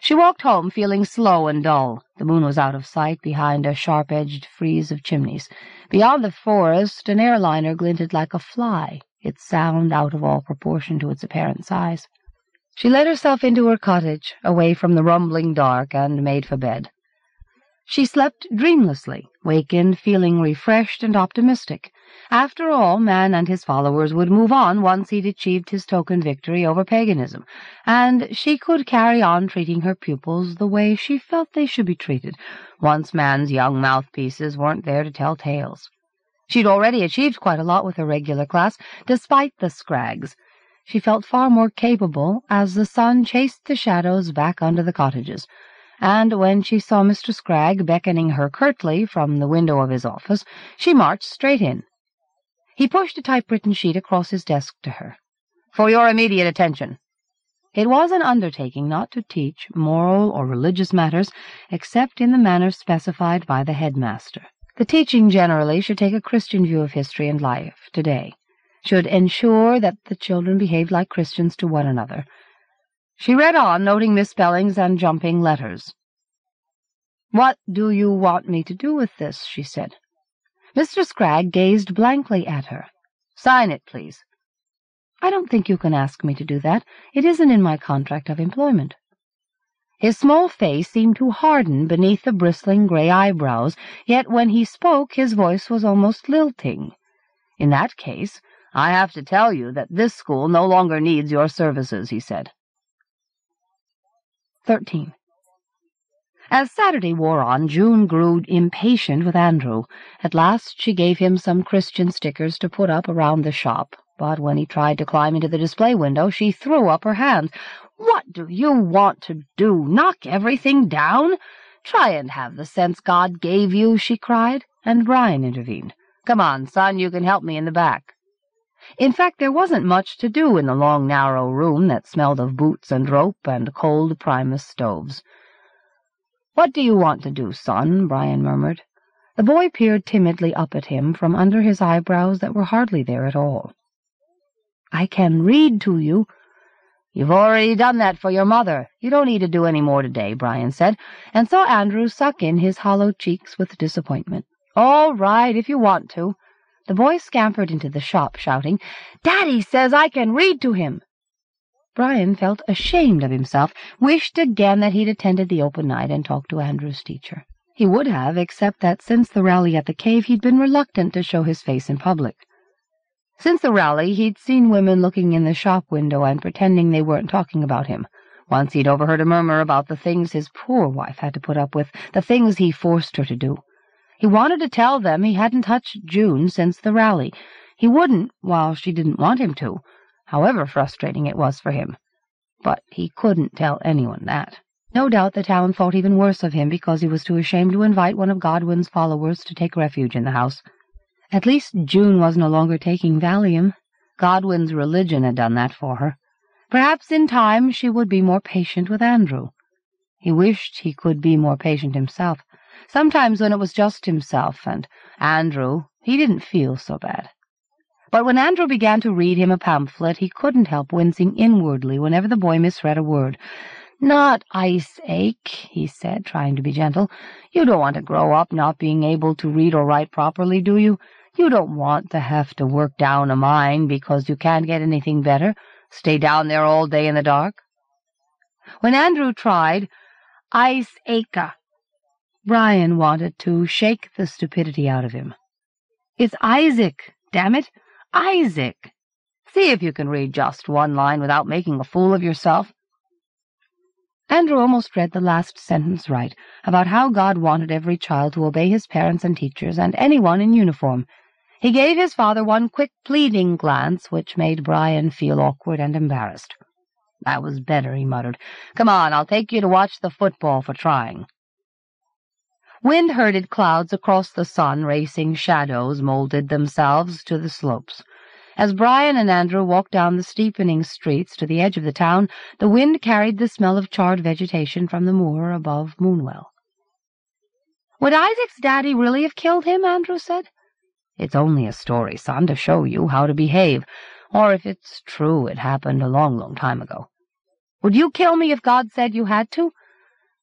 She walked home feeling slow and dull. The moon was out of sight behind a sharp-edged frieze of chimneys. Beyond the forest an airliner glinted like a fly, its sound out of all proportion to its apparent size. She let herself into her cottage, away from the rumbling dark, and made for bed. She slept dreamlessly, wakened feeling refreshed and optimistic. After all, Mann and his followers would move on once he'd achieved his token victory over paganism, and she could carry on treating her pupils the way she felt they should be treated, once Mann's young mouthpieces weren't there to tell tales. She'd already achieved quite a lot with her regular class, despite the Scraggs, she felt far more capable as the sun chased the shadows back under the cottages, and when she saw Mr. Scragg beckoning her curtly from the window of his office, she marched straight in. He pushed a typewritten sheet across his desk to her. For your immediate attention. It was an undertaking not to teach moral or religious matters except in the manner specified by the headmaster. The teaching generally should take a Christian view of history and life today should ensure that the children behaved like Christians to one another. She read on, noting misspellings and jumping letters. What do you want me to do with this? she said. Mr. Scragg gazed blankly at her. Sign it, please. I don't think you can ask me to do that. It isn't in my contract of employment. His small face seemed to harden beneath the bristling gray eyebrows, yet when he spoke his voice was almost lilting. In that case, I have to tell you that this school no longer needs your services, he said. 13. As Saturday wore on, June grew impatient with Andrew. At last she gave him some Christian stickers to put up around the shop, but when he tried to climb into the display window, she threw up her hands. What do you want to do? Knock everything down? Try and have the sense God gave you, she cried, and Brian intervened. Come on, son, you can help me in the back. In fact, there wasn't much to do in the long, narrow room that smelled of boots and rope and cold Primus stoves. "'What do you want to do, son?' Brian murmured. The boy peered timidly up at him from under his eyebrows that were hardly there at all. "'I can read to you.' "'You've already done that for your mother. You don't need to do any more today,' Brian said, and saw Andrew suck in his hollow cheeks with disappointment. "'All right, if you want to.' The boy scampered into the shop, shouting, Daddy says I can read to him. Brian felt ashamed of himself, wished again that he'd attended the open night and talked to Andrew's teacher. He would have, except that since the rally at the cave he'd been reluctant to show his face in public. Since the rally, he'd seen women looking in the shop window and pretending they weren't talking about him. Once he'd overheard a murmur about the things his poor wife had to put up with, the things he forced her to do. He wanted to tell them he hadn't touched June since the rally. He wouldn't, while she didn't want him to, however frustrating it was for him. But he couldn't tell anyone that. No doubt the town thought even worse of him because he was too ashamed to invite one of Godwin's followers to take refuge in the house. At least June was no longer taking Valium. Godwin's religion had done that for her. Perhaps in time she would be more patient with Andrew. He wished he could be more patient himself. Sometimes when it was just himself and Andrew, he didn't feel so bad. But when Andrew began to read him a pamphlet, he couldn't help wincing inwardly whenever the boy misread a word. Not ice ache, he said, trying to be gentle. You don't want to grow up not being able to read or write properly, do you? You don't want to have to work down a mine because you can't get anything better, stay down there all day in the dark. When Andrew tried, ice acre, Brian wanted to shake the stupidity out of him. It's Isaac, damn it, Isaac! See if you can read just one line without making a fool of yourself. Andrew almost read the last sentence right, about how God wanted every child to obey his parents and teachers and anyone in uniform. He gave his father one quick, pleading glance, which made Brian feel awkward and embarrassed. That was better, he muttered. Come on, I'll take you to watch the football for trying. Wind-herded clouds across the sun, racing shadows, molded themselves to the slopes. As Brian and Andrew walked down the steepening streets to the edge of the town, the wind carried the smell of charred vegetation from the moor above Moonwell. Would Isaac's daddy really have killed him? Andrew said. It's only a story, son, to show you how to behave, or if it's true, it happened a long, long time ago. Would you kill me if God said you had to?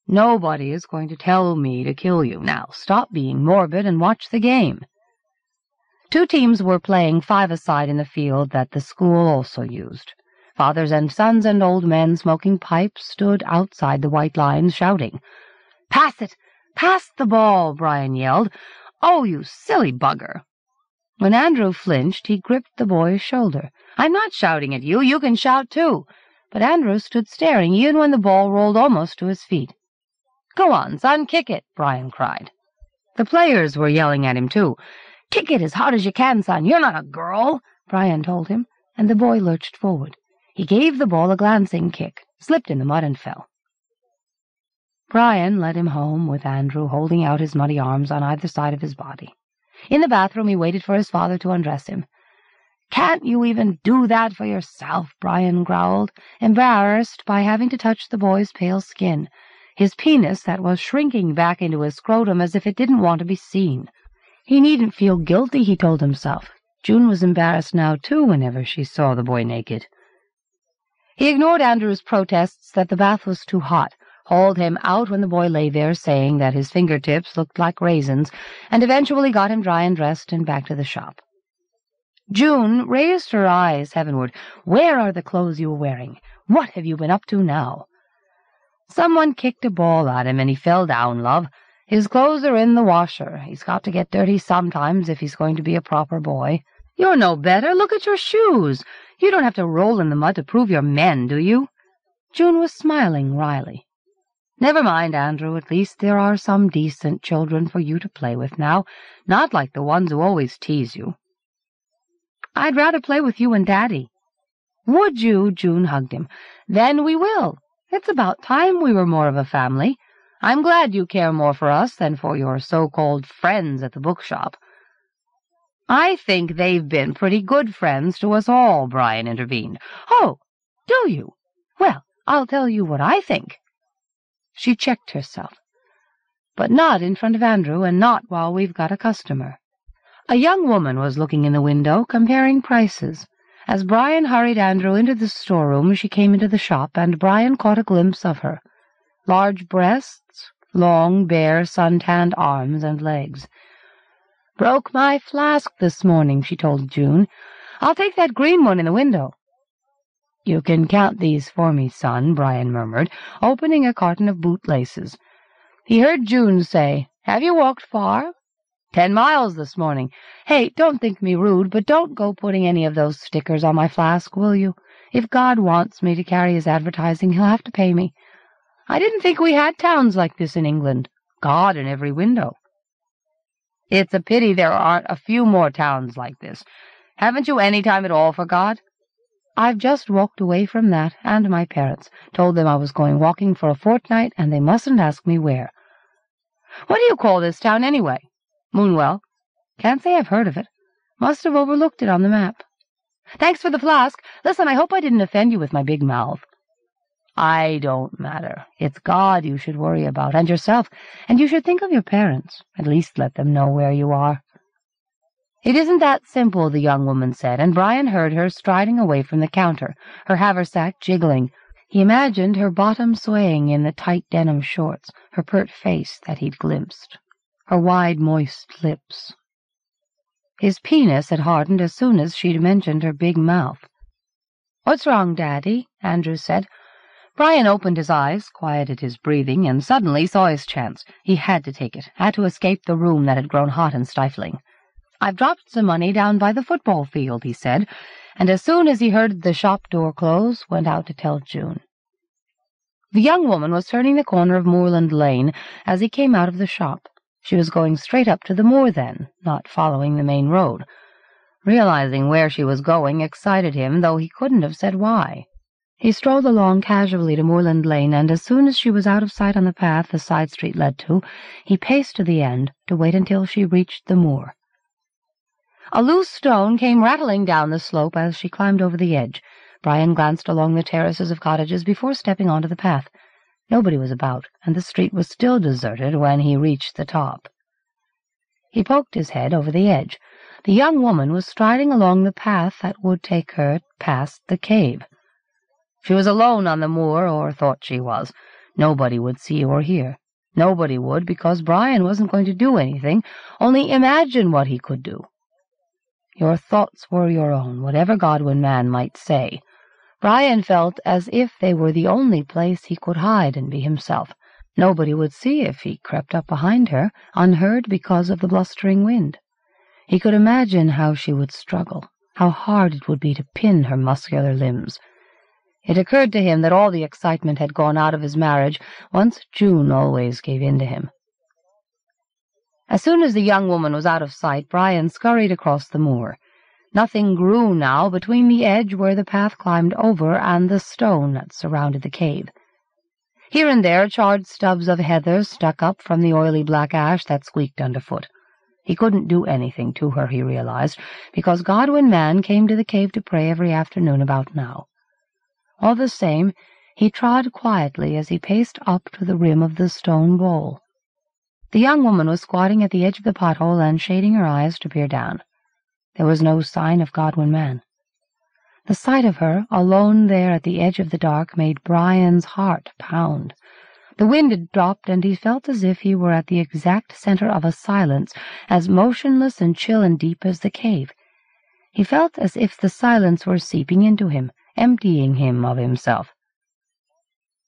Nobody is going to tell me to kill you. Now, stop being morbid and watch the game. Two teams were playing five-a-side in the field that the school also used. Fathers and sons and old men smoking pipes stood outside the white lines shouting. Pass it! Pass the ball! Brian yelled. Oh, you silly bugger! When Andrew flinched, he gripped the boy's shoulder. I'm not shouting at you. You can shout too. But Andrew stood staring even when the ball rolled almost to his feet. Go on, son, kick it, Brian cried. The players were yelling at him too. Kick it as hard as you can, son. You're not a girl, Brian told him, and the boy lurched forward. He gave the ball a glancing kick, slipped in the mud, and fell. Brian led him home, with Andrew holding out his muddy arms on either side of his body. In the bathroom, he waited for his father to undress him. Can't you even do that for yourself? Brian growled, embarrassed by having to touch the boy's pale skin, his penis that was shrinking back into his scrotum as if it didn't want to be seen. He needn't feel guilty, he told himself. June was embarrassed now, too, whenever she saw the boy naked. He ignored Andrew's protests that the bath was too hot, hauled him out when the boy lay there, saying that his fingertips looked like raisins, and eventually got him dry and dressed and back to the shop. June raised her eyes heavenward. Where are the clothes you were wearing? What have you been up to now? Someone kicked a ball at him, and he fell down, love. His clothes are in the washer. He's got to get dirty sometimes if he's going to be a proper boy. You're no better. Look at your shoes. You don't have to roll in the mud to prove you're men, do you? June was smiling wryly. Never mind, Andrew. At least there are some decent children for you to play with now, not like the ones who always tease you. I'd rather play with you and Daddy. Would you? June hugged him. Then we will. It's about time we were more of a family. I'm glad you care more for us than for your so-called friends at the bookshop. I think they've been pretty good friends to us all, Brian intervened. Oh, do you? Well, I'll tell you what I think. She checked herself. But not in front of Andrew, and not while we've got a customer. A young woman was looking in the window, comparing prices. As Brian hurried Andrew into the storeroom, she came into the shop, and Brian caught a glimpse of her. Large breasts, long, bare, sun-tanned arms and legs. Broke my flask this morning, she told June. I'll take that green one in the window. You can count these for me, son, Brian murmured, opening a carton of bootlaces. He heard June say, Have you walked far? Ten miles this morning. Hey, don't think me rude, but don't go putting any of those stickers on my flask, will you? If God wants me to carry his advertising, he'll have to pay me. I didn't think we had towns like this in England. God in every window. It's a pity there aren't a few more towns like this. Haven't you any time at all for God? I've just walked away from that and my parents, told them I was going walking for a fortnight, and they mustn't ask me where. What do you call this town, anyway? Moonwell. Can't say I've heard of it. Must have overlooked it on the map. Thanks for the flask. Listen, I hope I didn't offend you with my big mouth. I don't matter. It's God you should worry about, and yourself, and you should think of your parents. At least let them know where you are. It isn't that simple, the young woman said, and Brian heard her striding away from the counter, her haversack jiggling. He imagined her bottom swaying in the tight denim shorts, her pert face that he'd glimpsed, her wide, moist lips. His penis had hardened as soon as she'd mentioned her big mouth. What's wrong, Daddy? Andrew said. Brian opened his eyes, quieted his breathing, and suddenly saw his chance. He had to take it, had to escape the room that had grown hot and stifling. I've dropped some money down by the football field, he said, and as soon as he heard the shop door close, went out to tell June. The young woman was turning the corner of Moorland Lane as he came out of the shop. She was going straight up to the moor then, not following the main road. Realizing where she was going excited him, though he couldn't have said why. He strolled along casually to Moorland Lane, and as soon as she was out of sight on the path the side street led to, he paced to the end to wait until she reached the moor. A loose stone came rattling down the slope as she climbed over the edge. Brian glanced along the terraces of cottages before stepping onto the path. Nobody was about, and the street was still deserted when he reached the top. He poked his head over the edge. The young woman was striding along the path that would take her past the cave. She was alone on the moor, or thought she was. Nobody would see or hear. Nobody would, because Brian wasn't going to do anything, only imagine what he could do. Your thoughts were your own, whatever Godwin Mann might say. Brian felt as if they were the only place he could hide and be himself. Nobody would see if he crept up behind her, unheard because of the blustering wind. He could imagine how she would struggle, how hard it would be to pin her muscular limbs. It occurred to him that all the excitement had gone out of his marriage once June always gave in to him. As soon as the young woman was out of sight, Brian scurried across the moor. Nothing grew now between the edge where the path climbed over and the stone that surrounded the cave. Here and there charred stubs of heather stuck up from the oily black ash that squeaked underfoot. He couldn't do anything to her, he realized, because Godwin Mann came to the cave to pray every afternoon about now. All the same, he trod quietly as he paced up to the rim of the stone bowl. The young woman was squatting at the edge of the pothole and shading her eyes to peer down. There was no sign of Godwin Mann. The sight of her, alone there at the edge of the dark, made Brian's heart pound. The wind had dropped, and he felt as if he were at the exact center of a silence as motionless and chill and deep as the cave. He felt as if the silence were seeping into him, emptying him of himself.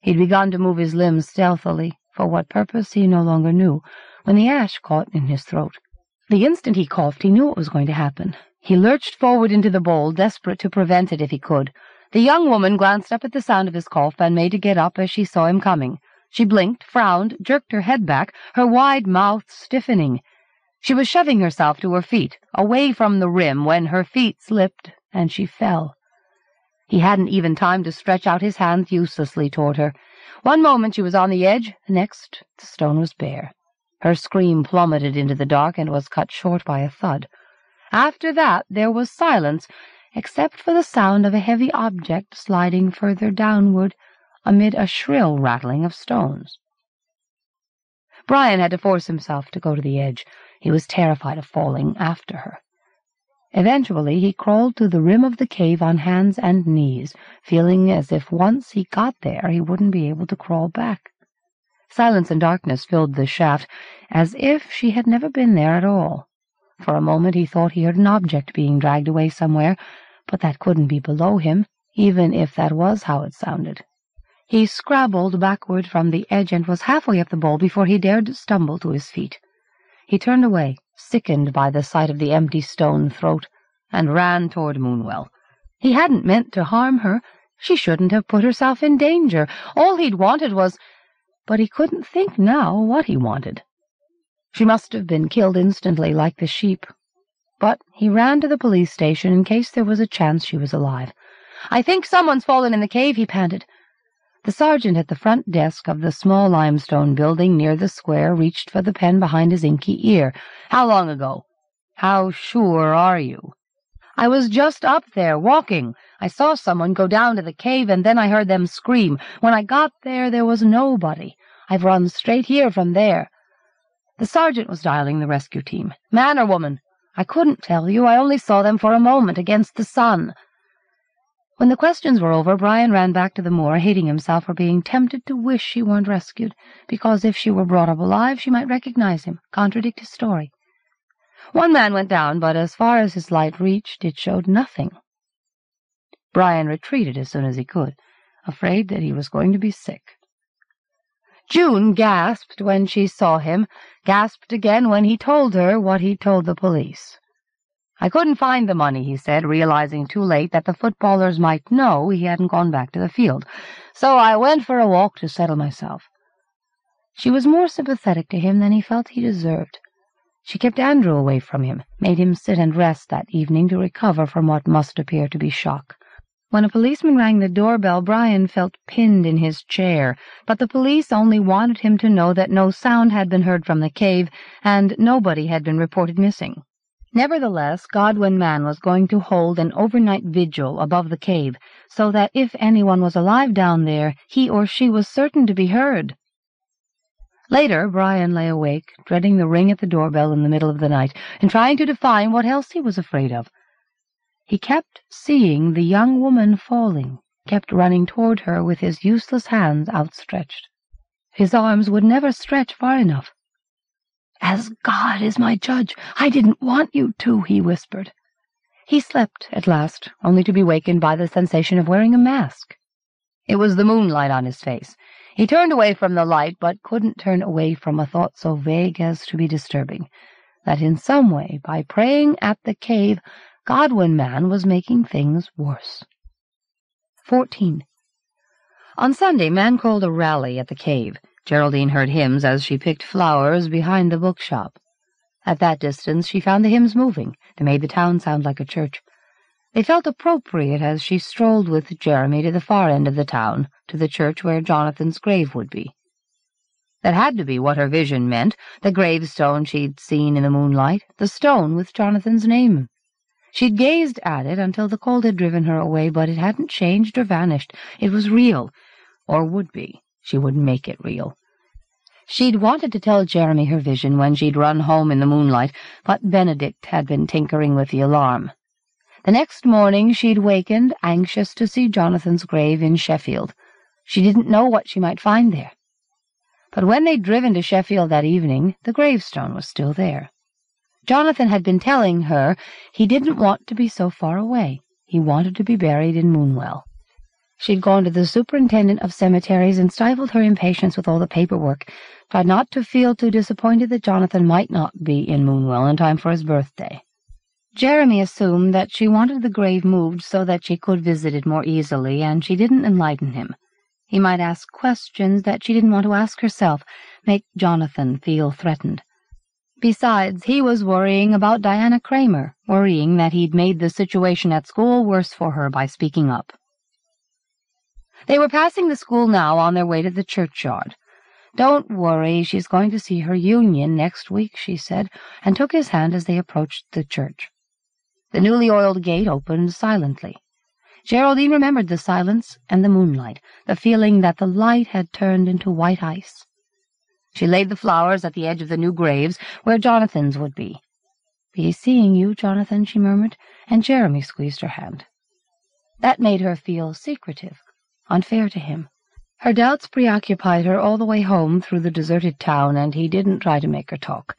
He'd begun to move his limbs stealthily, for what purpose he no longer knew, when the ash caught in his throat. The instant he coughed, he knew what was going to happen. He lurched forward into the bowl, desperate to prevent it if he could. The young woman glanced up at the sound of his cough and made to get up as she saw him coming. She blinked, frowned, jerked her head back, her wide mouth stiffening. She was shoving herself to her feet, away from the rim, when her feet slipped and she fell. He hadn't even time to stretch out his hands uselessly toward her. One moment she was on the edge, the next the stone was bare. Her scream plummeted into the dark and was cut short by a thud. After that there was silence, except for the sound of a heavy object sliding further downward amid a shrill rattling of stones. Brian had to force himself to go to the edge. He was terrified of falling after her. Eventually he crawled to the rim of the cave on hands and knees, feeling as if once he got there he wouldn't be able to crawl back. Silence and darkness filled the shaft, as if she had never been there at all. For a moment he thought he heard an object being dragged away somewhere, but that couldn't be below him, even if that was how it sounded. He scrabbled backward from the edge and was halfway up the bowl before he dared to stumble to his feet. He turned away, sickened by the sight of the empty stone throat, and ran toward Moonwell. He hadn't meant to harm her. She shouldn't have put herself in danger. All he'd wanted was but he couldn't think now what he wanted. She must have been killed instantly, like the sheep. But he ran to the police station in case there was a chance she was alive. I think someone's fallen in the cave, he panted. The sergeant at the front desk of the small limestone building near the square reached for the pen behind his inky ear. How long ago? How sure are you? I was just up there, walking. I saw someone go down to the cave, and then I heard them scream. When I got there, there was nobody. I've run straight here from there. The sergeant was dialing the rescue team. Man or woman? I couldn't tell you. I only saw them for a moment against the sun. When the questions were over, Brian ran back to the moor, hating himself for being tempted to wish she weren't rescued, because if she were brought up alive, she might recognize him, contradict his story. One man went down, but as far as his light reached, it showed nothing. Brian retreated as soon as he could, afraid that he was going to be sick. June gasped when she saw him, gasped again when he told her what he told the police. I couldn't find the money, he said, realizing too late that the footballers might know he hadn't gone back to the field. So I went for a walk to settle myself. She was more sympathetic to him than he felt he deserved. She kept Andrew away from him, made him sit and rest that evening to recover from what must appear to be shock. When a policeman rang the doorbell, Brian felt pinned in his chair, but the police only wanted him to know that no sound had been heard from the cave, and nobody had been reported missing. Nevertheless, Godwin Mann was going to hold an overnight vigil above the cave, so that if anyone was alive down there, he or she was certain to be heard. Later, Brian lay awake, dreading the ring at the doorbell in the middle of the night, and trying to define what else he was afraid of. He kept seeing the young woman falling, kept running toward her with his useless hands outstretched. His arms would never stretch far enough. As God is my judge, I didn't want you to, he whispered. He slept at last, only to be wakened by the sensation of wearing a mask. It was the moonlight on his face. He turned away from the light, but couldn't turn away from a thought so vague as to be disturbing, that in some way, by praying at the cave, Godwin Mann was making things worse. 14. On Sunday, Mann called a rally at the cave. Geraldine heard hymns as she picked flowers behind the bookshop. At that distance she found the hymns moving. They made the town sound like a church. They felt appropriate as she strolled with Jeremy to the far end of the town, to the church where Jonathan's grave would be. That had to be what her vision meant, the gravestone she'd seen in the moonlight, the stone with Jonathan's name. She'd gazed at it until the cold had driven her away, but it hadn't changed or vanished. It was real, or would be. She would make it real. She'd wanted to tell Jeremy her vision when she'd run home in the moonlight, but Benedict had been tinkering with the alarm. The next morning she'd wakened, anxious to see Jonathan's grave in Sheffield. She didn't know what she might find there. But when they'd driven to Sheffield that evening, the gravestone was still there. Jonathan had been telling her he didn't want to be so far away. He wanted to be buried in Moonwell. She'd gone to the superintendent of cemeteries and stifled her impatience with all the paperwork, tried not to feel too disappointed that Jonathan might not be in Moonwell in time for his birthday. Jeremy assumed that she wanted the grave moved so that she could visit it more easily, and she didn't enlighten him. He might ask questions that she didn't want to ask herself, make Jonathan feel threatened. Besides, he was worrying about Diana Kramer, worrying that he'd made the situation at school worse for her by speaking up. They were passing the school now on their way to the churchyard. Don't worry, she's going to see her union next week, she said, and took his hand as they approached the church. The newly oiled gate opened silently. Geraldine remembered the silence and the moonlight, the feeling that the light had turned into white ice. She laid the flowers at the edge of the new graves, where Jonathan's would be. Be seeing you, Jonathan, she murmured, and Jeremy squeezed her hand. That made her feel secretive, unfair to him. Her doubts preoccupied her all the way home through the deserted town, and he didn't try to make her talk.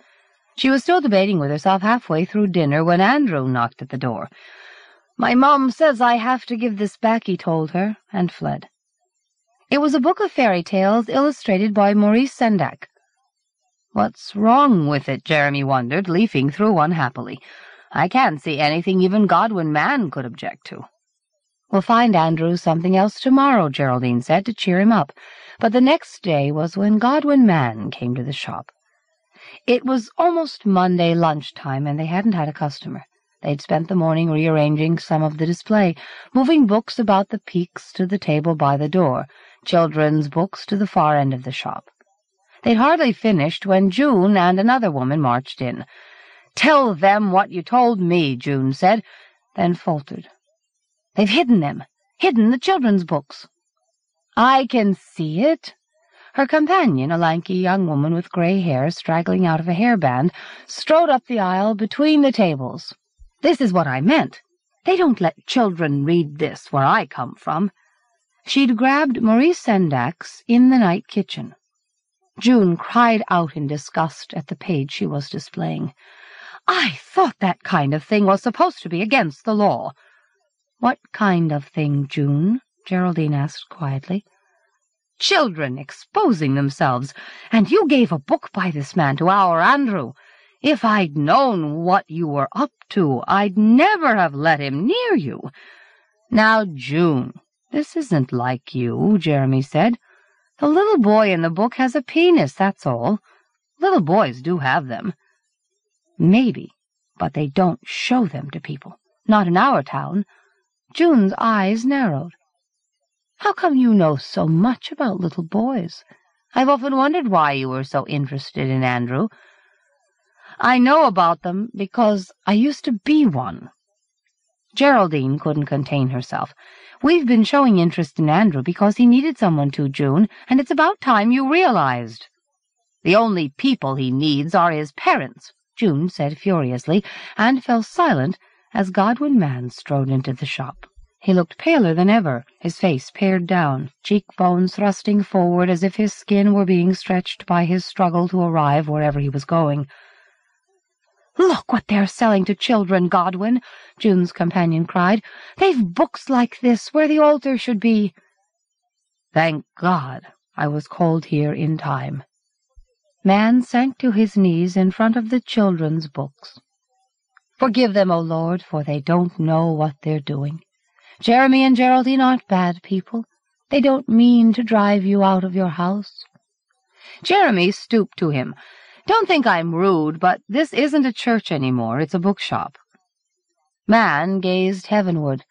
She was still debating with herself halfway through dinner when Andrew knocked at the door. My mom says I have to give this back, he told her, and fled. It was a book of fairy tales illustrated by Maurice Sendak. What's wrong with it, Jeremy wondered, leafing through one happily. I can't see anything even Godwin Mann could object to. We'll find Andrew something else tomorrow, Geraldine said, to cheer him up. But the next day was when Godwin Mann came to the shop. It was almost Monday lunchtime, and they hadn't had a customer. They'd spent the morning rearranging some of the display, moving books about the peaks to the table by the door, children's books to the far end of the shop. They'd hardly finished when June and another woman marched in. Tell them what you told me, June said, then faltered. They've hidden them, hidden the children's books. I can see it. Her companion, a lanky young woman with grey hair straggling out of a hairband, strode up the aisle between the tables. This is what I meant. They don't let children read this where I come from. She'd grabbed Maurice Sendak's In the Night Kitchen. June cried out in disgust at the page she was displaying. I thought that kind of thing was supposed to be against the law. What kind of thing, June? Geraldine asked quietly. Children exposing themselves, and you gave a book by this man to our Andrew. If I'd known what you were up to, I'd never have let him near you. Now, June, this isn't like you, Jeremy said. The little boy in the book has a penis, that's all. Little boys do have them. Maybe, but they don't show them to people. Not in our town. June's eyes narrowed. How come you know so much about little boys? I've often wondered why you were so interested in Andrew. I know about them because I used to be one. Geraldine couldn't contain herself. We've been showing interest in Andrew because he needed someone to, June, and it's about time you realized. The only people he needs are his parents, June said furiously, and fell silent as Godwin Mann strode into the shop. He looked paler than ever, his face pared down, cheekbones thrusting forward as if his skin were being stretched by his struggle to arrive wherever he was going. Look what they're selling to children, Godwin, June's companion cried. They've books like this where the altar should be. Thank God I was called here in time. Mann sank to his knees in front of the children's books. Forgive them, O Lord, for they don't know what they're doing. Jeremy and Geraldine aren't bad people. They don't mean to drive you out of your house. Jeremy stooped to him. Don't think I'm rude, but this isn't a church anymore. It's a bookshop. Mann gazed heavenward.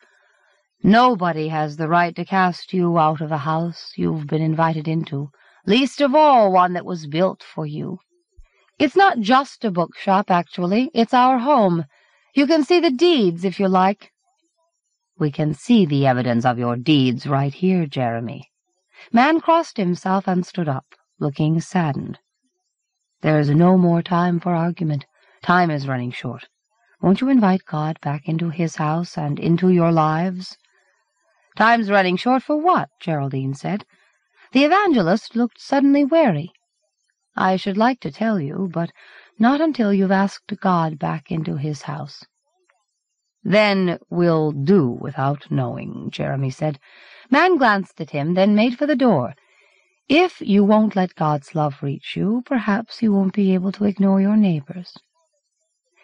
Nobody has the right to cast you out of a house you've been invited into, least of all one that was built for you. It's not just a bookshop, actually. It's our home. You can see the deeds, if you like. We can see the evidence of your deeds right here, Jeremy. Mann crossed himself and stood up, looking saddened. There is no more time for argument. Time is running short. Won't you invite God back into his house and into your lives? Time's running short for what? Geraldine said. The evangelist looked suddenly wary. I should like to tell you, but not until you've asked God back into his house. Then we'll do without knowing, Jeremy said. Mann glanced at him, then made for the door. If you won't let God's love reach you, perhaps you won't be able to ignore your neighbors.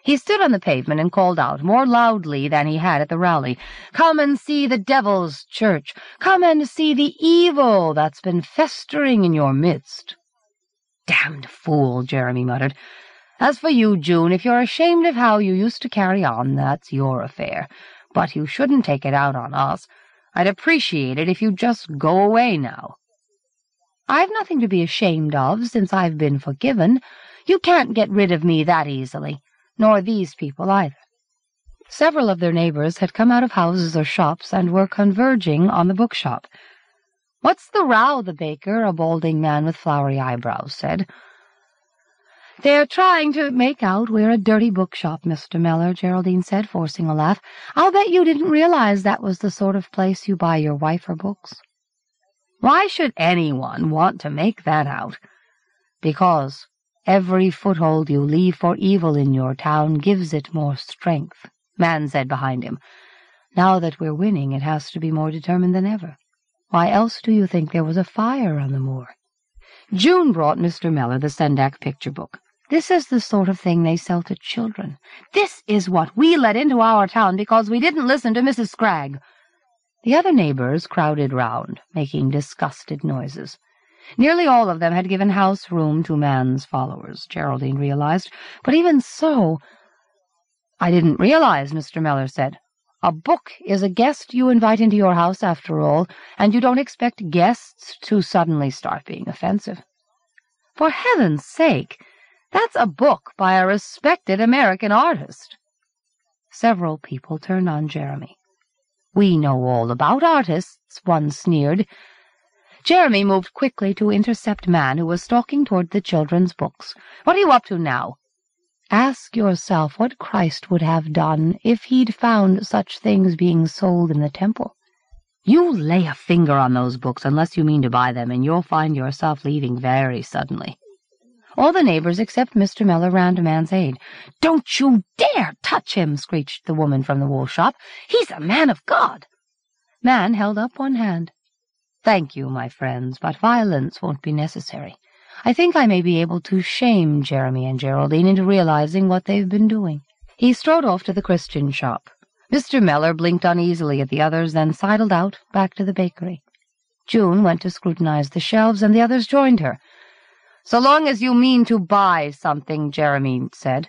He stood on the pavement and called out, more loudly than he had at the rally, Come and see the devil's church! Come and see the evil that's been festering in your midst! Damned fool, Jeremy muttered. As for you, June, if you're ashamed of how you used to carry on, that's your affair. But you shouldn't take it out on us. I'd appreciate it if you'd just go away now. I've nothing to be ashamed of since I've been forgiven. You can't get rid of me that easily, nor these people either. Several of their neighbors had come out of houses or shops and were converging on the bookshop. What's the row, the baker, a balding man with flowery eyebrows, said. They're trying to make out we're a dirty bookshop, Mr. Miller, Geraldine said, forcing a laugh. I'll bet you didn't realize that was the sort of place you buy your wife her books. Why should anyone want to make that out? Because every foothold you leave for evil in your town gives it more strength, Mann said behind him. Now that we're winning, it has to be more determined than ever. Why else do you think there was a fire on the moor? June brought Mr. Miller the Sendak picture book. This is the sort of thing they sell to children. This is what we let into our town because we didn't listen to Mrs. Scragg. The other neighbors crowded round, making disgusted noises. Nearly all of them had given house room to Mann's followers, Geraldine realized, but even so— I didn't realize, Mr. Miller said. A book is a guest you invite into your house, after all, and you don't expect guests to suddenly start being offensive. For heaven's sake, that's a book by a respected American artist. Several people turned on Jeremy. We know all about artists, one sneered. Jeremy moved quickly to intercept Mann, who was stalking toward the children's books. What are you up to now? Ask yourself what Christ would have done if he'd found such things being sold in the temple. You lay a finger on those books unless you mean to buy them, and you'll find yourself leaving very suddenly. All the neighbors except Mr. Miller ran to Mann's aid. Don't you dare touch him, screeched the woman from the wool shop. He's a man of God. Mann held up one hand. Thank you, my friends, but violence won't be necessary. I think I may be able to shame Jeremy and Geraldine into realizing what they've been doing. He strode off to the Christian shop. Mr. Mellor blinked uneasily at the others, then sidled out, back to the bakery. June went to scrutinize the shelves, and the others joined her. So long as you mean to buy something, Jeremy said.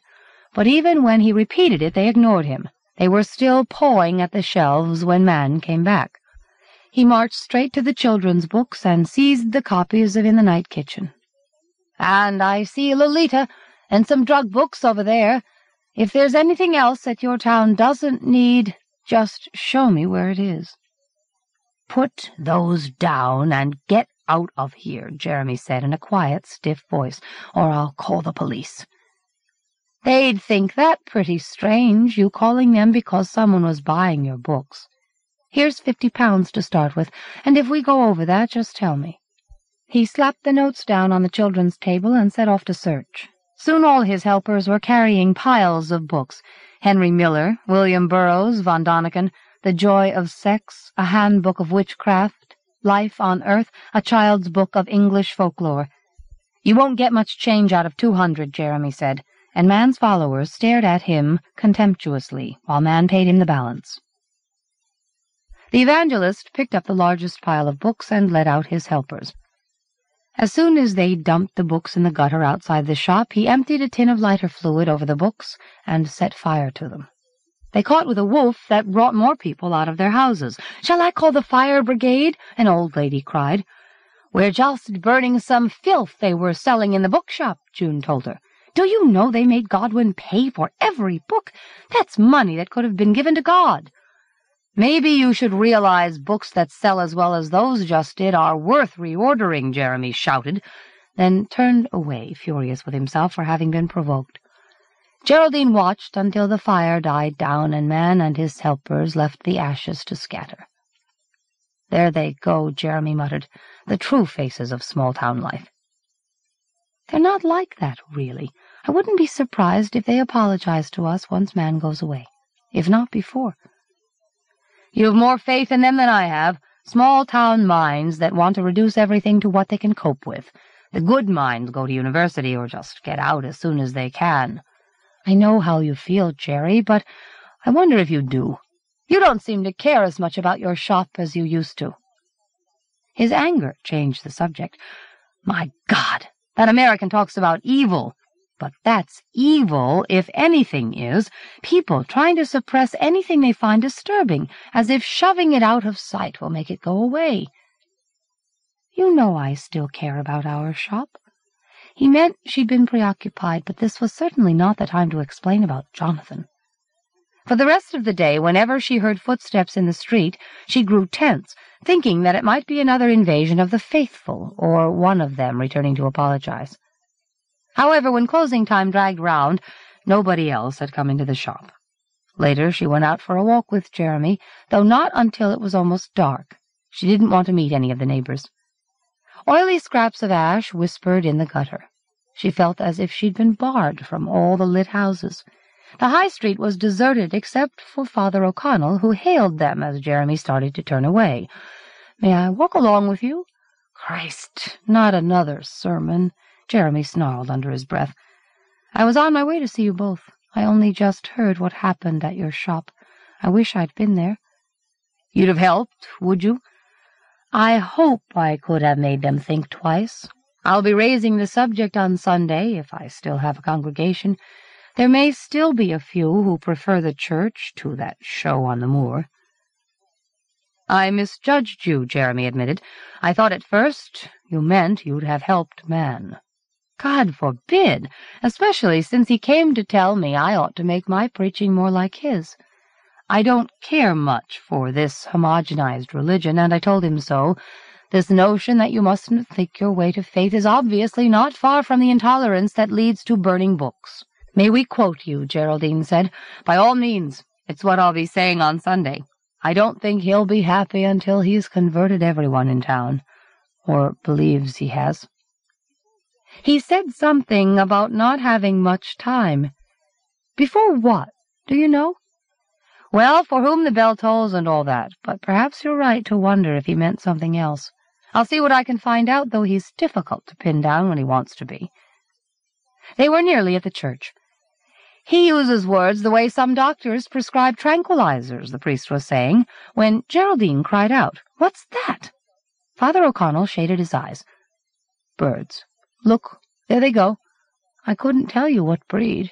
But even when he repeated it, they ignored him. They were still pawing at the shelves when Mann came back. He marched straight to the children's books and seized the copies of In the Night Kitchen. And I see Lolita and some drug books over there. If there's anything else that your town doesn't need, just show me where it is. Put those down and get out of here, Jeremy said in a quiet, stiff voice, or I'll call the police. They'd think that pretty strange, you calling them because someone was buying your books. Here's fifty pounds to start with, and if we go over that, just tell me. He slapped the notes down on the children's table and set off to search. Soon all his helpers were carrying piles of books. Henry Miller, William Burroughs, von Daniken, The Joy of Sex, A Handbook of Witchcraft, Life on Earth, A Child's Book of English Folklore. You won't get much change out of two hundred, Jeremy said, and Mann's followers stared at him contemptuously while Mann paid him the balance. The evangelist picked up the largest pile of books and led out his helpers. As soon as they dumped the books in the gutter outside the shop, he emptied a tin of lighter fluid over the books and set fire to them. They caught with a wolf that brought more people out of their houses. Shall I call the fire brigade? An old lady cried. We're just burning some filth they were selling in the bookshop, June told her. Do you know they made Godwin pay for every book? That's money that could have been given to God. Maybe you should realize books that sell as well as those just did are worth reordering, Jeremy shouted, then turned away, furious with himself for having been provoked. Geraldine watched until the fire died down and Mann and his helpers left the ashes to scatter. There they go, Jeremy muttered, the true faces of small-town life. They're not like that, really. I wouldn't be surprised if they apologize to us once Mann goes away, if not before. You've more faith in them than I have. Small-town minds that want to reduce everything to what they can cope with. The good minds go to university or just get out as soon as they can. I know how you feel, Jerry, but I wonder if you do. You don't seem to care as much about your shop as you used to. His anger changed the subject. My God, that American talks about evil. But that's evil, if anything is, people trying to suppress anything they find disturbing, as if shoving it out of sight will make it go away. You know I still care about our shop. He meant she'd been preoccupied, but this was certainly not the time to explain about Jonathan. For the rest of the day, whenever she heard footsteps in the street, she grew tense, thinking that it might be another invasion of the faithful, or one of them returning to apologize. However, when closing time dragged round, nobody else had come into the shop. Later she went out for a walk with Jeremy, though not until it was almost dark. She didn't want to meet any of the neighbors. Oily scraps of ash whispered in the gutter. She felt as if she'd been barred from all the lit houses. The high street was deserted except for Father O'Connell, who hailed them as Jeremy started to turn away. May I walk along with you? Christ, not another sermon. Jeremy snarled under his breath. I was on my way to see you both. I only just heard what happened at your shop. I wish I'd been there. You'd have helped, would you? I hope I could have made them think twice. I'll be raising the subject on Sunday, if I still have a congregation. There may still be a few who prefer the church to that show on the moor. I misjudged you, Jeremy admitted. I thought at first you meant you'd have helped Mann. God forbid, especially since he came to tell me I ought to make my preaching more like his. I don't care much for this homogenized religion, and I told him so. This notion that you mustn't think your way to faith is obviously not far from the intolerance that leads to burning books. May we quote you, Geraldine said. By all means. It's what I'll be saying on Sunday. I don't think he'll be happy until he's converted everyone in town, or believes he has. He said something about not having much time. Before what, do you know? Well, for whom the bell tolls and all that, but perhaps you're right to wonder if he meant something else. I'll see what I can find out, though he's difficult to pin down when he wants to be. They were nearly at the church. He uses words the way some doctors prescribe tranquilizers, the priest was saying, when Geraldine cried out, What's that? Father O'Connell shaded his eyes. Birds. Look, there they go. I couldn't tell you what breed.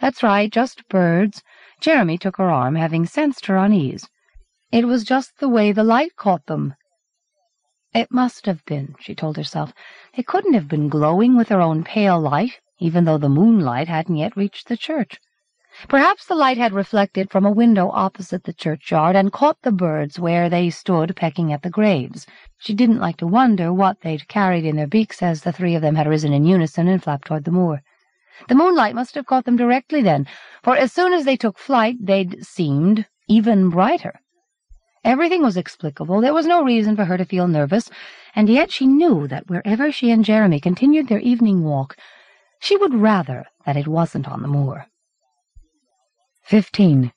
That's right, just birds. Jeremy took her arm, having sensed her unease. It was just the way the light caught them. It must have been, she told herself. It couldn't have been glowing with their own pale light, even though the moonlight hadn't yet reached the church. Perhaps the light had reflected from a window opposite the churchyard and caught the birds where they stood pecking at the graves. She didn't like to wonder what they'd carried in their beaks as the three of them had risen in unison and flapped toward the moor. The moonlight must have caught them directly then, for as soon as they took flight they'd seemed even brighter. Everything was explicable. There was no reason for her to feel nervous, and yet she knew that wherever she and Jeremy continued their evening walk, she would rather that it wasn't on the moor. Fifteen.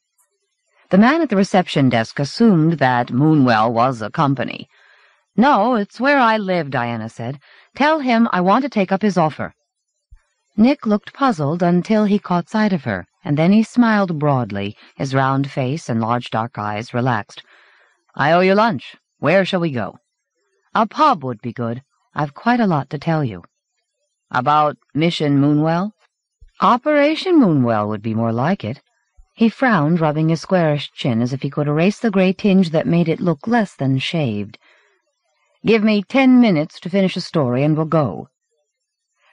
The man at the reception desk assumed that Moonwell was a company. No, it's where I live, Diana said. Tell him I want to take up his offer. Nick looked puzzled until he caught sight of her, and then he smiled broadly, his round face and large dark eyes relaxed. I owe you lunch. Where shall we go? A pub would be good. I've quite a lot to tell you. About Mission Moonwell? Operation Moonwell would be more like it. He frowned, rubbing his squarish chin as if he could erase the gray tinge that made it look less than shaved. Give me ten minutes to finish a story and we'll go.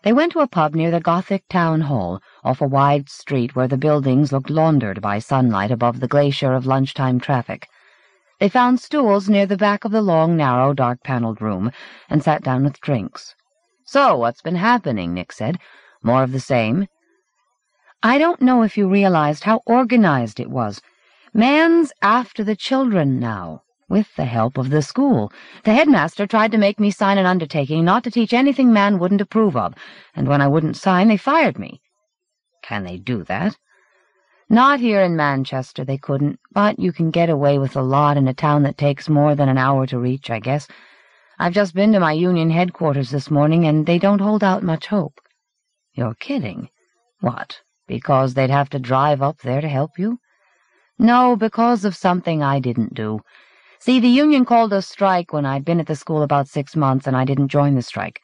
They went to a pub near the Gothic town hall, off a wide street where the buildings looked laundered by sunlight above the glacier of lunchtime traffic. They found stools near the back of the long, narrow, dark-paneled room, and sat down with drinks. So, what's been happening, Nick said. More of the same? I don't know if you realized how organized it was. Mann's after the children now, with the help of the school. The headmaster tried to make me sign an undertaking not to teach anything Mann wouldn't approve of, and when I wouldn't sign, they fired me. Can they do that? Not here in Manchester, they couldn't, but you can get away with a lot in a town that takes more than an hour to reach, I guess. I've just been to my union headquarters this morning, and they don't hold out much hope. You're kidding. What, because they'd have to drive up there to help you? No, because of something I didn't do. See, the union called a strike when I'd been at the school about six months, and I didn't join the strike.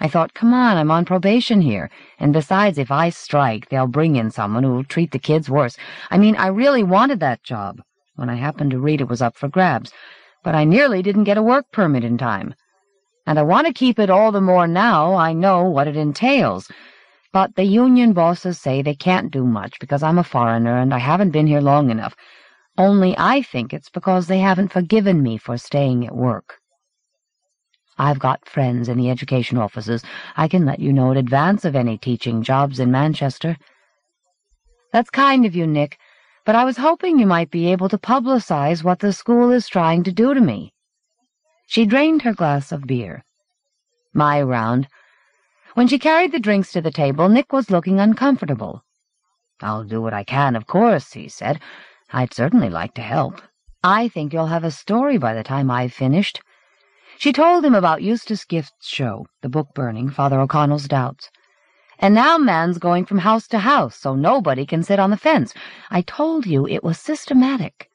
I thought, come on, I'm on probation here. And besides, if I strike, they'll bring in someone who'll treat the kids worse. I mean, I really wanted that job. When I happened to read it was up for grabs. But I nearly didn't get a work permit in time. And I want to keep it all the more now I know what it entails. But the union bosses say they can't do much because I'm a foreigner and I haven't been here long enough. Only I think it's because they haven't forgiven me for staying at work. I've got friends in the education offices. I can let you know in advance of any teaching jobs in Manchester. That's kind of you, Nick, but I was hoping you might be able to publicize what the school is trying to do to me. She drained her glass of beer. My round. When she carried the drinks to the table, Nick was looking uncomfortable. I'll do what I can, of course, he said. I'd certainly like to help. I think you'll have a story by the time I've finished. She told him about Eustace Gift's show, the book burning, Father O'Connell's doubts. And now Mann's going from house to house, so nobody can sit on the fence. I told you it was systematic.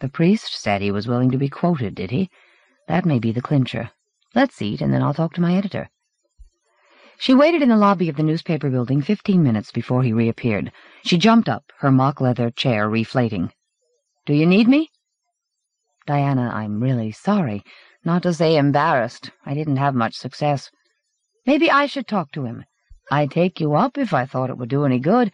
The priest said he was willing to be quoted, did he? That may be the clincher. Let's eat, and then I'll talk to my editor. She waited in the lobby of the newspaper building fifteen minutes before he reappeared. She jumped up, her mock-leather chair reflating. Do you need me? Diana, I'm really sorry. Not to say embarrassed. I didn't have much success. Maybe I should talk to him. I'd take you up if I thought it would do any good.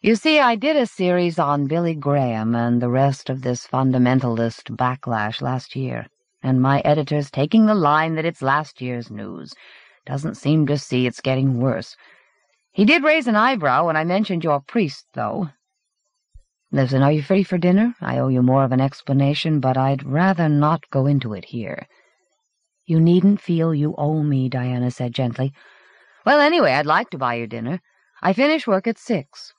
You see, I did a series on Billy Graham and the rest of this fundamentalist backlash last year, and my editor's taking the line that it's last year's news. Doesn't seem to see it's getting worse. He did raise an eyebrow when I mentioned your priest, though. Listen, are you free for dinner? I owe you more of an explanation, but I'd rather not go into it here. You needn't feel you owe me, Diana said gently. Well, anyway, I'd like to buy you dinner. I finish work at six.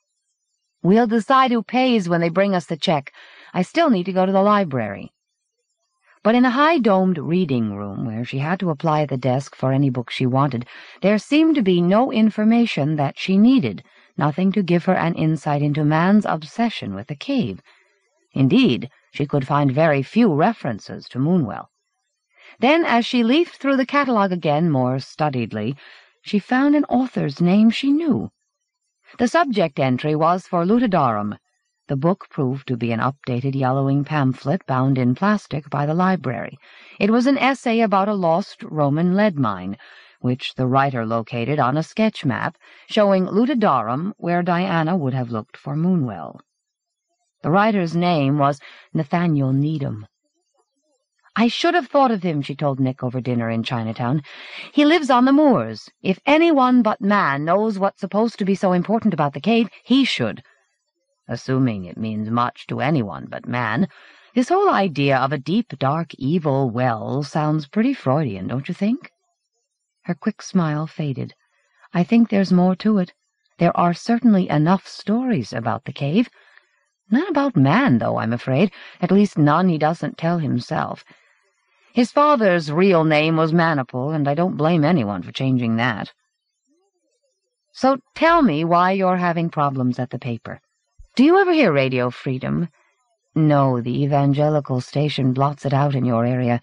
We'll decide who pays when they bring us the check. I still need to go to the library. But in the high-domed reading room, where she had to apply at the desk for any book she wanted, there seemed to be no information that she needed, nothing to give her an insight into Mann's obsession with the cave. Indeed, she could find very few references to Moonwell. Then, as she leafed through the catalogue again more studiedly, she found an author's name she knew. The subject entry was for Lutudarum, the book proved to be an updated yellowing pamphlet bound in plastic by the library. It was an essay about a lost Roman lead mine, which the writer located on a sketch map showing Lutudarum where Diana would have looked for Moonwell. The writer's name was Nathaniel Needham. I should have thought of him, she told Nick over dinner in Chinatown. He lives on the moors. If anyone but Mann knows what's supposed to be so important about the cave, he should assuming it means much to anyone but Mann. This whole idea of a deep, dark, evil well sounds pretty Freudian, don't you think? Her quick smile faded. I think there's more to it. There are certainly enough stories about the cave. Not about Mann, though, I'm afraid. At least none he doesn't tell himself. His father's real name was Maniple, and I don't blame anyone for changing that. So tell me why you're having problems at the paper. Do you ever hear Radio Freedom? No, the evangelical station blots it out in your area.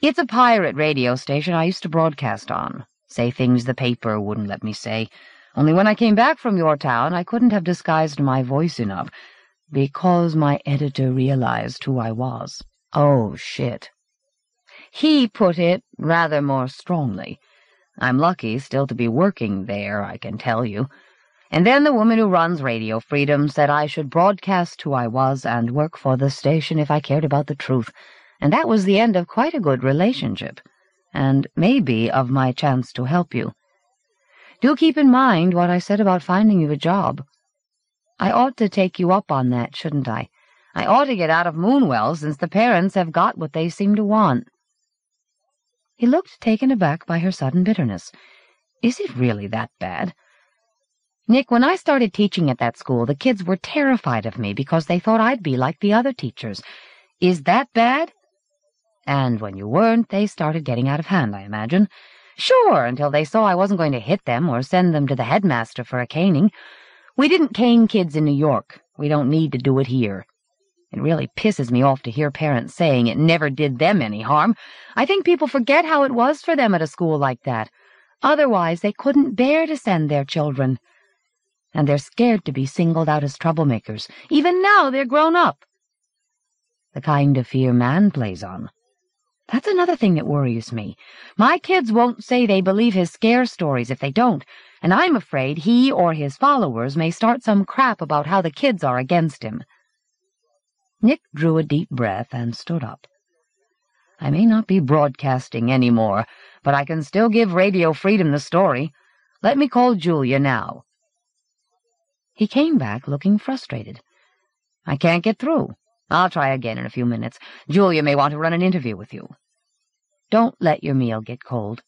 It's a pirate radio station I used to broadcast on. Say things the paper wouldn't let me say. Only when I came back from your town, I couldn't have disguised my voice enough, because my editor realized who I was. Oh, shit. He put it rather more strongly. I'm lucky still to be working there, I can tell you. And then the woman who runs Radio Freedom said I should broadcast who I was and work for the station if I cared about the truth, and that was the end of quite a good relationship, and maybe of my chance to help you. Do keep in mind what I said about finding you a job. I ought to take you up on that, shouldn't I? I ought to get out of Moonwell since the parents have got what they seem to want. He looked taken aback by her sudden bitterness. Is it really that bad? Nick, when I started teaching at that school, the kids were terrified of me because they thought I'd be like the other teachers. Is that bad? And when you weren't, they started getting out of hand, I imagine. Sure, until they saw I wasn't going to hit them or send them to the headmaster for a caning. We didn't cane kids in New York. We don't need to do it here. It really pisses me off to hear parents saying it never did them any harm. I think people forget how it was for them at a school like that. Otherwise, they couldn't bear to send their children and they're scared to be singled out as troublemakers. Even now they're grown up. The kind of fear Mann plays on. That's another thing that worries me. My kids won't say they believe his scare stories if they don't, and I'm afraid he or his followers may start some crap about how the kids are against him. Nick drew a deep breath and stood up. I may not be broadcasting any more, but I can still give Radio Freedom the story. Let me call Julia now. He came back looking frustrated. I can't get through. I'll try again in a few minutes. Julia may want to run an interview with you. Don't let your meal get cold.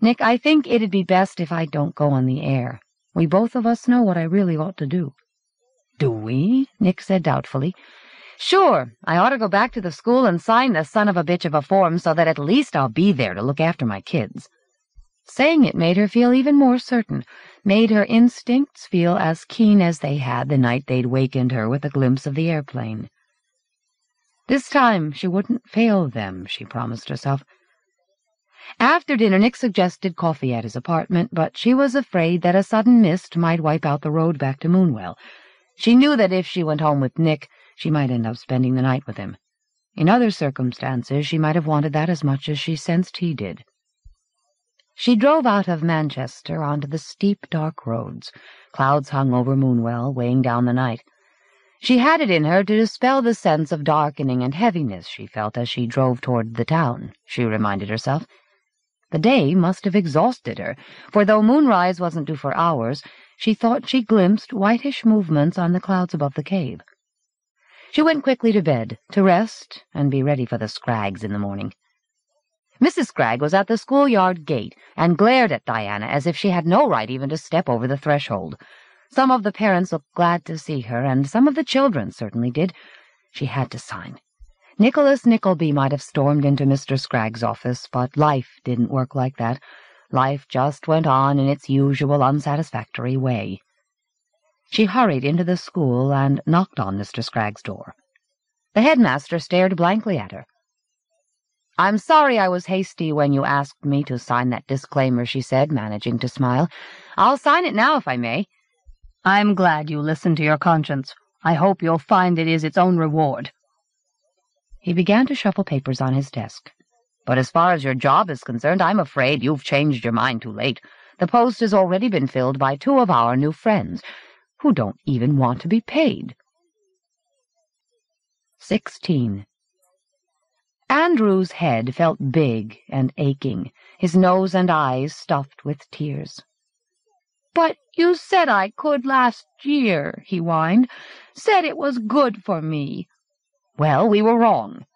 Nick, I think it'd be best if I don't go on the air. We both of us know what I really ought to do. Do we? Nick said doubtfully. Sure, I ought to go back to the school and sign the son of a bitch of a form so that at least I'll be there to look after my kids. Saying it made her feel even more certain, made her instincts feel as keen as they had the night they'd wakened her with a glimpse of the airplane. This time she wouldn't fail them, she promised herself. After dinner, Nick suggested coffee at his apartment, but she was afraid that a sudden mist might wipe out the road back to Moonwell. She knew that if she went home with Nick, she might end up spending the night with him. In other circumstances, she might have wanted that as much as she sensed he did. She drove out of Manchester onto the steep, dark roads. Clouds hung over Moonwell, weighing down the night. She had it in her to dispel the sense of darkening and heaviness she felt as she drove toward the town, she reminded herself. The day must have exhausted her, for though moonrise wasn't due for hours, she thought she glimpsed whitish movements on the clouds above the cave. She went quickly to bed, to rest and be ready for the Scraggs in the morning. Mrs. Scragg was at the schoolyard gate and glared at Diana as if she had no right even to step over the threshold. Some of the parents looked glad to see her, and some of the children certainly did. She had to sign. Nicholas Nickleby might have stormed into Mr. Scragg's office, but life didn't work like that. Life just went on in its usual unsatisfactory way. She hurried into the school and knocked on Mr. Scragg's door. The headmaster stared blankly at her. I'm sorry I was hasty when you asked me to sign that disclaimer, she said, managing to smile. I'll sign it now, if I may. I'm glad you listened to your conscience. I hope you'll find it is its own reward. He began to shuffle papers on his desk. But as far as your job is concerned, I'm afraid you've changed your mind too late. The post has already been filled by two of our new friends, who don't even want to be paid. 16. Andrew's head felt big and aching, his nose and eyes stuffed with tears. But you said I could last year, he whined. Said it was good for me. Well, we were wrong.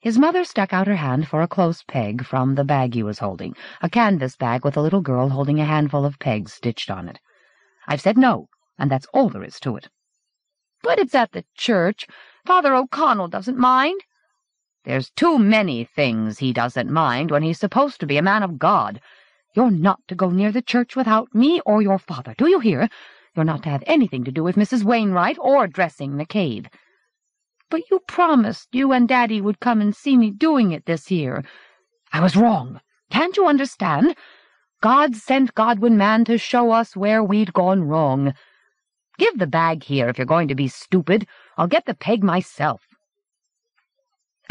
His mother stuck out her hand for a close peg from the bag he was holding, a canvas bag with a little girl holding a handful of pegs stitched on it. I've said no, and that's all there is to it. But it's at the church. Father O'Connell doesn't mind. There's too many things he doesn't mind when he's supposed to be a man of God. You're not to go near the church without me or your father, do you hear? You're not to have anything to do with Mrs. Wainwright or dressing the cave. But you promised you and Daddy would come and see me doing it this year. I was wrong. Can't you understand? God sent Godwin Mann to show us where we'd gone wrong. Give the bag here if you're going to be stupid. I'll get the peg myself.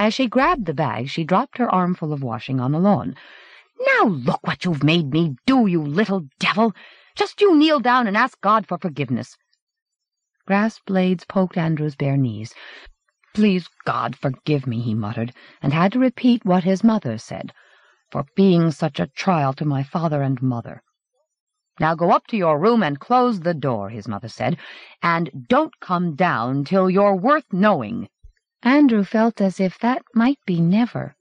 As she grabbed the bag, she dropped her armful of washing on the lawn. Now look what you've made me do, you little devil! Just you kneel down and ask God for forgiveness. Grass blades poked Andrew's bare knees. Please, God, forgive me, he muttered, and had to repeat what his mother said, for being such a trial to my father and mother. Now go up to your room and close the door, his mother said, and don't come down till you're worth knowing. Andrew felt as if that might be never.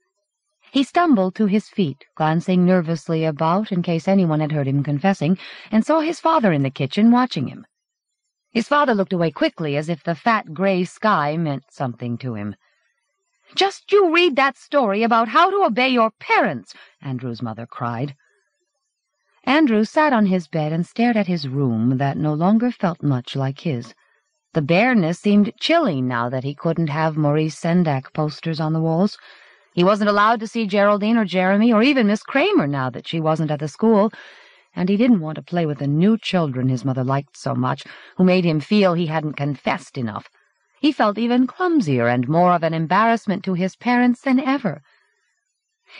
He stumbled to his feet, glancing nervously about in case anyone had heard him confessing, and saw his father in the kitchen watching him. His father looked away quickly, as if the fat gray sky meant something to him. "'Just you read that story about how to obey your parents!' Andrew's mother cried. Andrew sat on his bed and stared at his room that no longer felt much like his. The bareness seemed chilling now that he couldn't have Maurice Sendak posters on the walls. He wasn't allowed to see Geraldine or Jeremy or even Miss Kramer now that she wasn't at the school, and he didn't want to play with the new children his mother liked so much, who made him feel he hadn't confessed enough. He felt even clumsier and more of an embarrassment to his parents than ever.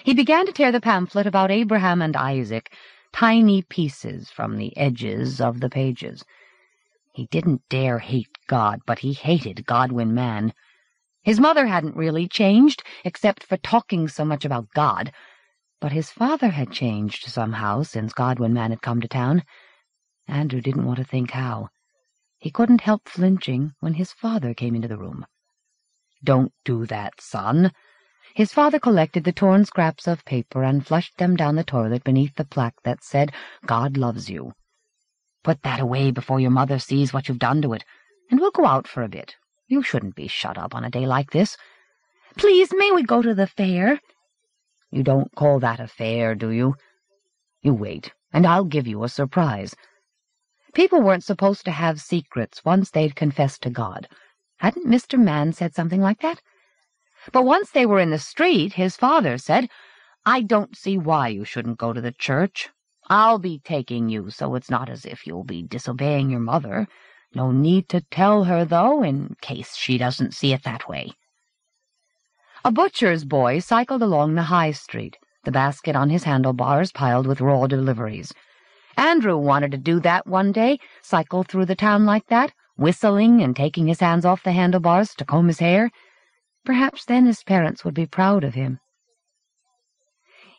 He began to tear the pamphlet about Abraham and Isaac, tiny pieces from the edges of the pages. He didn't dare hate God, but he hated Godwin Mann. His mother hadn't really changed, except for talking so much about God. But his father had changed somehow since Godwin Mann had come to town. Andrew didn't want to think how. He couldn't help flinching when his father came into the room. Don't do that, son. His father collected the torn scraps of paper and flushed them down the toilet beneath the plaque that said, God loves you. Put that away before your mother sees what you've done to it, and we'll go out for a bit. You shouldn't be shut up on a day like this. Please, may we go to the fair? You don't call that a fair, do you? You wait, and I'll give you a surprise. People weren't supposed to have secrets once they'd confessed to God. Hadn't Mr. Mann said something like that? But once they were in the street, his father said, I don't see why you shouldn't go to the church. I'll be taking you, so it's not as if you'll be disobeying your mother. No need to tell her, though, in case she doesn't see it that way. A butcher's boy cycled along the high street, the basket on his handlebars piled with raw deliveries. Andrew wanted to do that one day, cycle through the town like that, whistling and taking his hands off the handlebars to comb his hair. Perhaps then his parents would be proud of him.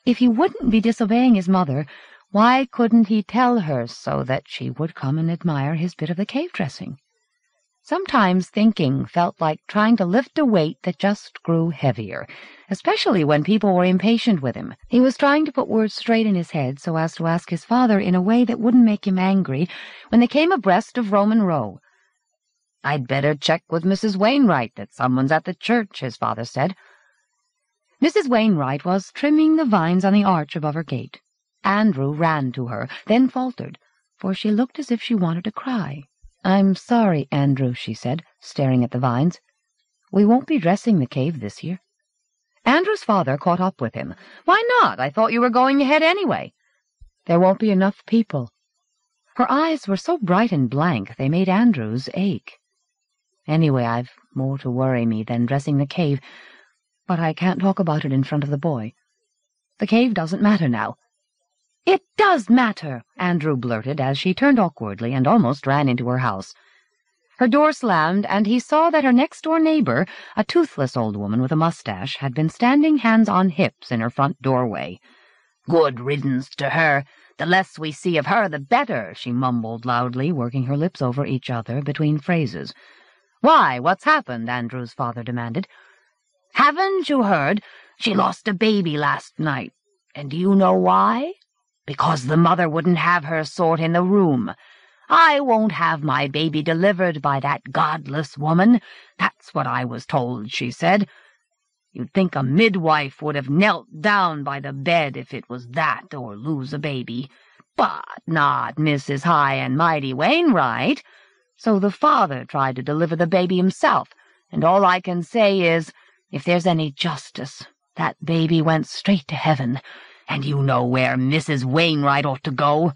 If he wouldn't be disobeying his mother, why couldn't he tell her so that she would come and admire his bit of the cave dressing? Sometimes thinking felt like trying to lift a weight that just grew heavier, especially when people were impatient with him. He was trying to put words straight in his head so as to ask his father in a way that wouldn't make him angry when they came abreast of Roman Row. I'd better check with Mrs. Wainwright that someone's at the church, his father said. Mrs. Wainwright was trimming the vines on the arch above her gate. Andrew ran to her, then faltered, for she looked as if she wanted to cry. I'm sorry, Andrew, she said, staring at the vines. We won't be dressing the cave this year. Andrew's father caught up with him. Why not? I thought you were going ahead anyway. There won't be enough people. Her eyes were so bright and blank they made Andrew's ache. Anyway, I've more to worry me than dressing the cave, but I can't talk about it in front of the boy. The cave doesn't matter now. It does matter, Andrew blurted as she turned awkwardly and almost ran into her house. Her door slammed, and he saw that her next-door neighbor, a toothless old woman with a mustache, had been standing hands on hips in her front doorway. Good riddance to her. The less we see of her, the better, she mumbled loudly, working her lips over each other between phrases. Why, what's happened? Andrew's father demanded. Haven't you heard? She lost a baby last night. And do you know why? Because the mother wouldn't have her sort in the room. I won't have my baby delivered by that godless woman. That's what I was told, she said. You'd think a midwife would have knelt down by the bed if it was that or lose a baby. But not Mrs. High and Mighty Wainwright. So the father tried to deliver the baby himself, and all I can say is, if there's any justice, that baby went straight to heaven, and you know where Mrs. Wainwright ought to go.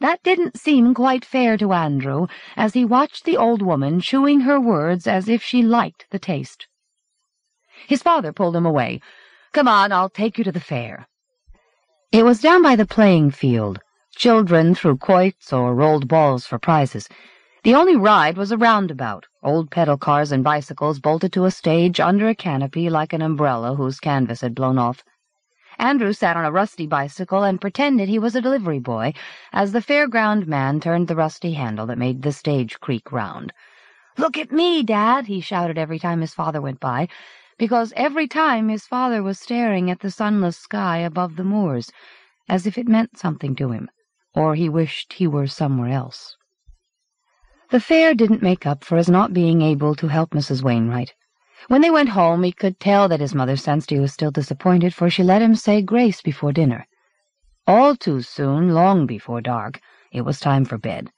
That didn't seem quite fair to Andrew as he watched the old woman chewing her words as if she liked the taste. His father pulled him away. Come on, I'll take you to the fair. It was down by the playing field. Children threw quoits or rolled balls for prizes. The only ride was a roundabout, old pedal cars and bicycles bolted to a stage under a canopy like an umbrella whose canvas had blown off. Andrew sat on a rusty bicycle and pretended he was a delivery boy as the fairground man turned the rusty handle that made the stage creak round. Look at me, Dad, he shouted every time his father went by, because every time his father was staring at the sunless sky above the moors, as if it meant something to him, or he wished he were somewhere else. The fair didn't make up for his not being able to help Mrs. Wainwright. When they went home, he could tell that his mother sensed he was still disappointed, for she let him say grace before dinner. All too soon, long before dark, it was time for bed.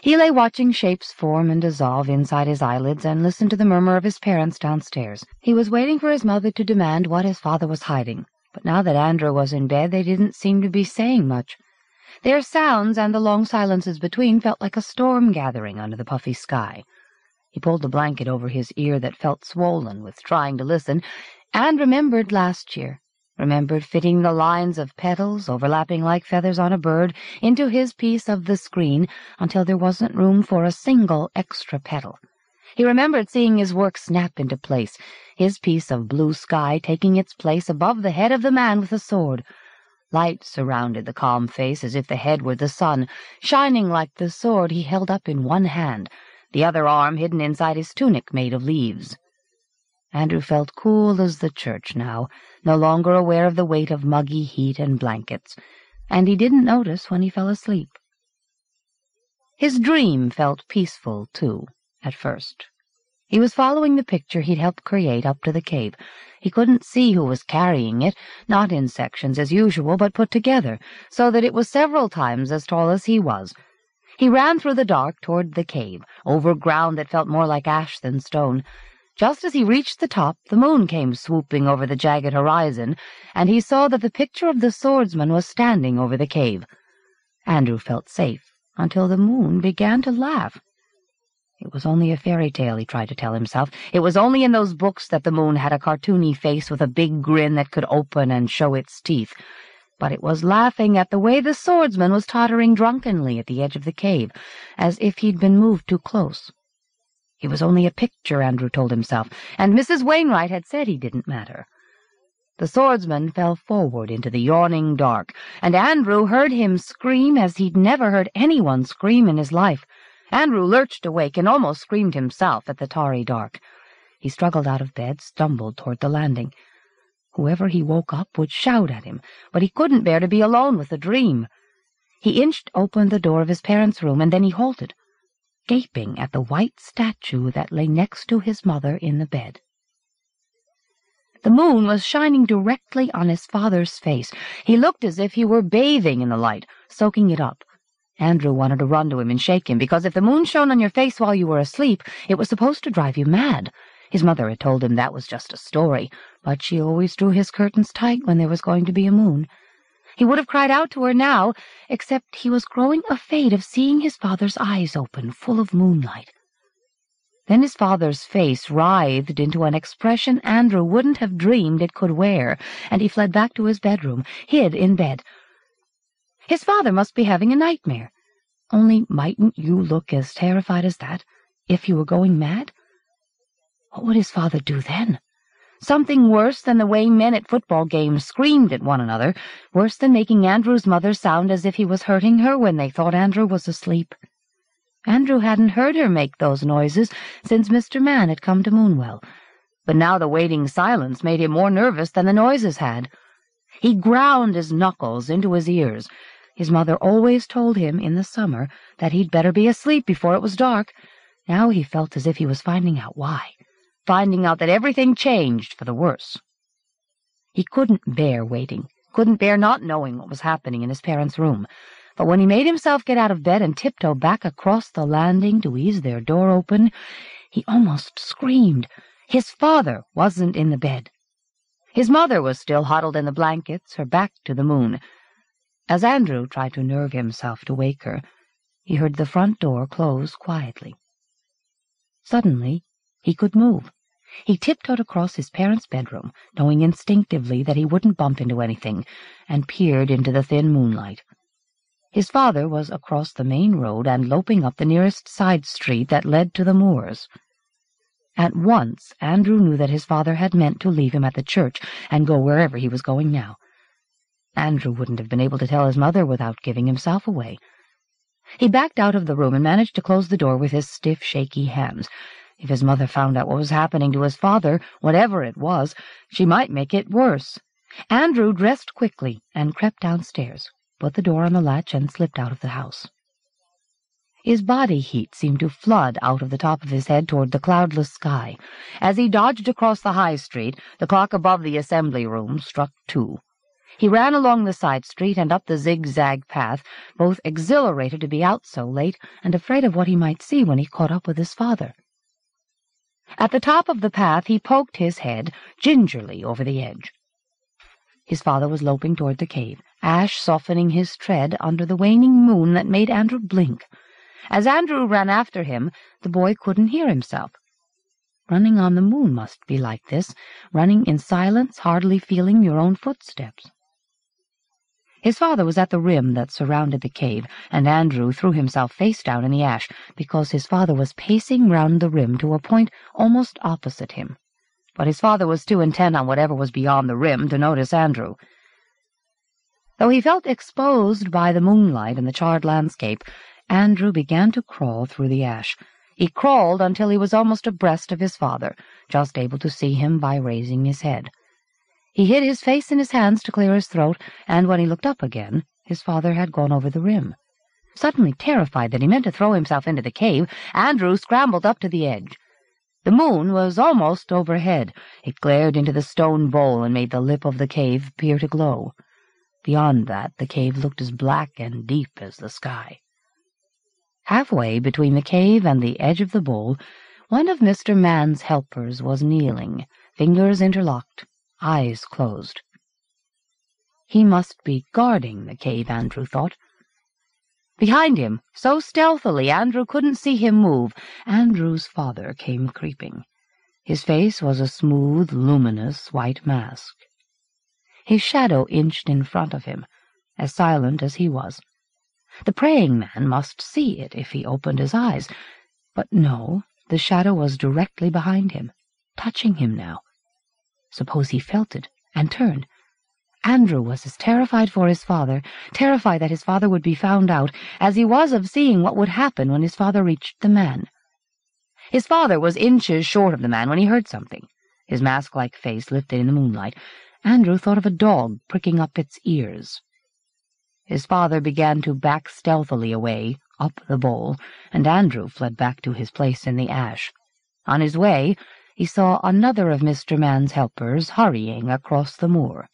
He lay watching shapes form and dissolve inside his eyelids and listened to the murmur of his parents downstairs. He was waiting for his mother to demand what his father was hiding, but now that Andrew was in bed, they didn't seem to be saying much. Their sounds and the long silences between felt like a storm gathering under the puffy sky. He pulled the blanket over his ear that felt swollen with trying to listen, and remembered last year, remembered fitting the lines of petals, overlapping like feathers on a bird, into his piece of the screen until there wasn't room for a single extra petal. He remembered seeing his work snap into place, his piece of blue sky taking its place above the head of the man with the sword, Light surrounded the calm face as if the head were the sun, shining like the sword he held up in one hand, the other arm hidden inside his tunic made of leaves. Andrew felt cool as the church now, no longer aware of the weight of muggy heat and blankets, and he didn't notice when he fell asleep. His dream felt peaceful, too, at first. He was following the picture he'd helped create up to the cave. He couldn't see who was carrying it, not in sections as usual, but put together, so that it was several times as tall as he was. He ran through the dark toward the cave, over ground that felt more like ash than stone. Just as he reached the top, the moon came swooping over the jagged horizon, and he saw that the picture of the swordsman was standing over the cave. Andrew felt safe until the moon began to laugh. It was only a fairy tale, he tried to tell himself. It was only in those books that the moon had a cartoony face with a big grin that could open and show its teeth. But it was laughing at the way the swordsman was tottering drunkenly at the edge of the cave, as if he'd been moved too close. He was only a picture, Andrew told himself, and Mrs. Wainwright had said he didn't matter. The swordsman fell forward into the yawning dark, and Andrew heard him scream as he'd never heard anyone scream in his life. Andrew lurched awake and almost screamed himself at the tarry dark. He struggled out of bed, stumbled toward the landing. Whoever he woke up would shout at him, but he couldn't bear to be alone with the dream. He inched open the door of his parents' room, and then he halted, gaping at the white statue that lay next to his mother in the bed. The moon was shining directly on his father's face. He looked as if he were bathing in the light, soaking it up. Andrew wanted to run to him and shake him, because if the moon shone on your face while you were asleep, it was supposed to drive you mad. His mother had told him that was just a story, but she always drew his curtains tight when there was going to be a moon. He would have cried out to her now, except he was growing afraid of seeing his father's eyes open, full of moonlight. Then his father's face writhed into an expression Andrew wouldn't have dreamed it could wear, and he fled back to his bedroom, hid in bed. His father must be having a nightmare. Only mightn't you look as terrified as that, if you were going mad? What would his father do then? Something worse than the way men at football games screamed at one another, worse than making Andrew's mother sound as if he was hurting her when they thought Andrew was asleep. Andrew hadn't heard her make those noises since Mr. Mann had come to Moonwell, but now the waiting silence made him more nervous than the noises had. He ground his knuckles into his ears. His mother always told him in the summer that he'd better be asleep before it was dark. Now he felt as if he was finding out why, finding out that everything changed for the worse. He couldn't bear waiting, couldn't bear not knowing what was happening in his parents' room but when he made himself get out of bed and tiptoe back across the landing to ease their door open, he almost screamed. His father wasn't in the bed. His mother was still huddled in the blankets, her back to the moon. As Andrew tried to nerve himself to wake her, he heard the front door close quietly. Suddenly, he could move. He tiptoed across his parents' bedroom, knowing instinctively that he wouldn't bump into anything, and peered into the thin moonlight. His father was across the main road and loping up the nearest side street that led to the moors. At once Andrew knew that his father had meant to leave him at the church and go wherever he was going now. Andrew wouldn't have been able to tell his mother without giving himself away. He backed out of the room and managed to close the door with his stiff, shaky hands. If his mother found out what was happening to his father, whatever it was, she might make it worse. Andrew dressed quickly and crept downstairs put the door on the latch, and slipped out of the house. His body heat seemed to flood out of the top of his head toward the cloudless sky. As he dodged across the high street, the clock above the assembly room struck two. He ran along the side street and up the zigzag path, both exhilarated to be out so late and afraid of what he might see when he caught up with his father. At the top of the path he poked his head gingerly over the edge. His father was loping toward the cave, Ash softening his tread under the waning moon that made Andrew blink. As Andrew ran after him, the boy couldn't hear himself. Running on the moon must be like this, running in silence, hardly feeling your own footsteps. His father was at the rim that surrounded the cave, and Andrew threw himself face down in the ash, because his father was pacing round the rim to a point almost opposite him but his father was too intent on whatever was beyond the rim to notice Andrew. Though he felt exposed by the moonlight and the charred landscape, Andrew began to crawl through the ash. He crawled until he was almost abreast of his father, just able to see him by raising his head. He hid his face in his hands to clear his throat, and when he looked up again, his father had gone over the rim. Suddenly terrified that he meant to throw himself into the cave, Andrew scrambled up to the edge. The moon was almost overhead. It glared into the stone bowl and made the lip of the cave appear to glow. Beyond that, the cave looked as black and deep as the sky. Halfway between the cave and the edge of the bowl, one of Mr. Mann's helpers was kneeling, fingers interlocked, eyes closed. He must be guarding the cave, Andrew thought. Behind him, so stealthily Andrew couldn't see him move, Andrew's father came creeping. His face was a smooth, luminous white mask. His shadow inched in front of him, as silent as he was. The praying man must see it if he opened his eyes, but no, the shadow was directly behind him, touching him now. Suppose he felt it and turned. Andrew was as terrified for his father, terrified that his father would be found out, as he was of seeing what would happen when his father reached the man. His father was inches short of the man when he heard something. His mask-like face lifted in the moonlight. Andrew thought of a dog pricking up its ears. His father began to back stealthily away, up the bowl, and Andrew fled back to his place in the ash. On his way, he saw another of Mr. Mann's helpers hurrying across the moor.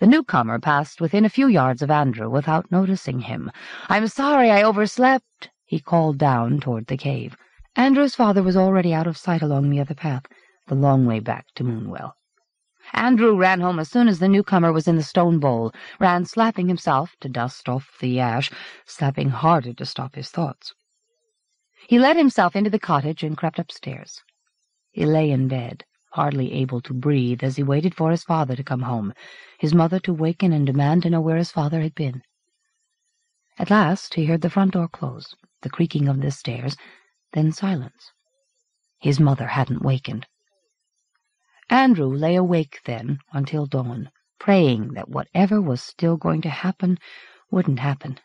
The newcomer passed within a few yards of Andrew without noticing him. I'm sorry I overslept, he called down toward the cave. Andrew's father was already out of sight along the other path, the long way back to Moonwell. Andrew ran home as soon as the newcomer was in the stone bowl, ran slapping himself to dust off the ash, slapping harder to stop his thoughts. He let himself into the cottage and crept upstairs. He lay in bed, hardly able to breathe, as he waited for his father to come home, his mother to waken and demand to know where his father had been. At last he heard the front door close, the creaking of the stairs, then silence. His mother hadn't wakened. Andrew lay awake then until dawn, praying that whatever was still going to happen wouldn't happen.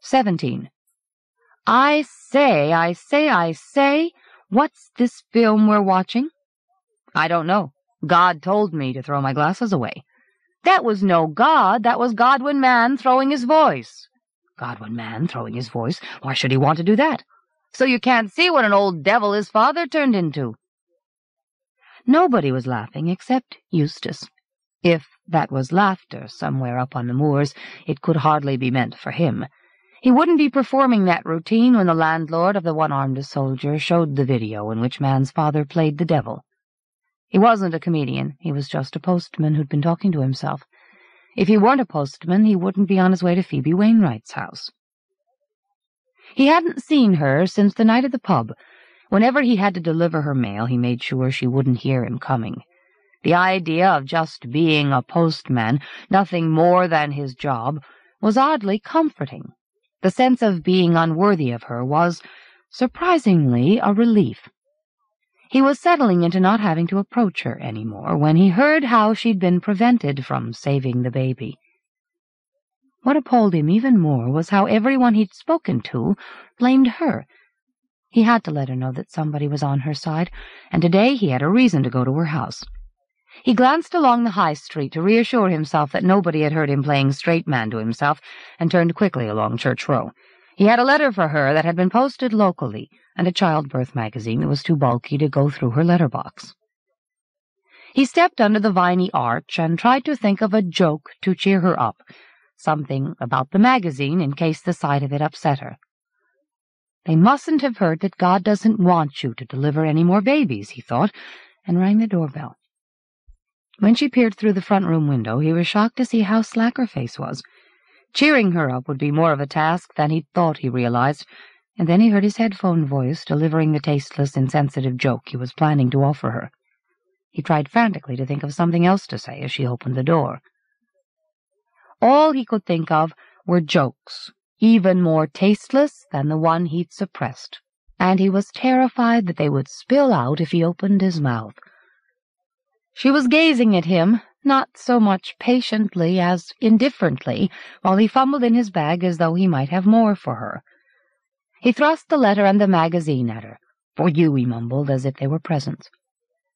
17. I say, I say, I say, what's this film we're watching? I don't know. God told me to throw my glasses away. That was no God, that was Godwin Mann throwing his voice. Godwin Mann throwing his voice? Why should he want to do that? So you can't see what an old devil his father turned into. Nobody was laughing except Eustace. If that was laughter somewhere up on the moors, it could hardly be meant for him. He wouldn't be performing that routine when the landlord of the one-armed soldier showed the video in which Mann's father played the devil. He wasn't a comedian, he was just a postman who'd been talking to himself. If he weren't a postman, he wouldn't be on his way to Phoebe Wainwright's house. He hadn't seen her since the night at the pub, Whenever he had to deliver her mail, he made sure she wouldn't hear him coming. The idea of just being a postman, nothing more than his job, was oddly comforting. The sense of being unworthy of her was, surprisingly, a relief. He was settling into not having to approach her any more when he heard how she'd been prevented from saving the baby. What appalled him even more was how everyone he'd spoken to blamed her he had to let her know that somebody was on her side, and today he had a reason to go to her house. He glanced along the high street to reassure himself that nobody had heard him playing straight man to himself, and turned quickly along Church Row. He had a letter for her that had been posted locally, and a childbirth magazine that was too bulky to go through her letterbox. He stepped under the viney arch and tried to think of a joke to cheer her up, something about the magazine in case the sight of it upset her. They mustn't have heard that God doesn't want you to deliver any more babies, he thought, and rang the doorbell. When she peered through the front room window, he was shocked to see how slack her face was. Cheering her up would be more of a task than he'd thought he realized, and then he heard his headphone voice delivering the tasteless, insensitive joke he was planning to offer her. He tried frantically to think of something else to say as she opened the door. All he could think of were jokes even more tasteless than the one he'd suppressed, and he was terrified that they would spill out if he opened his mouth. She was gazing at him, not so much patiently as indifferently, while he fumbled in his bag as though he might have more for her. He thrust the letter and the magazine at her. For you, he mumbled, as if they were presents.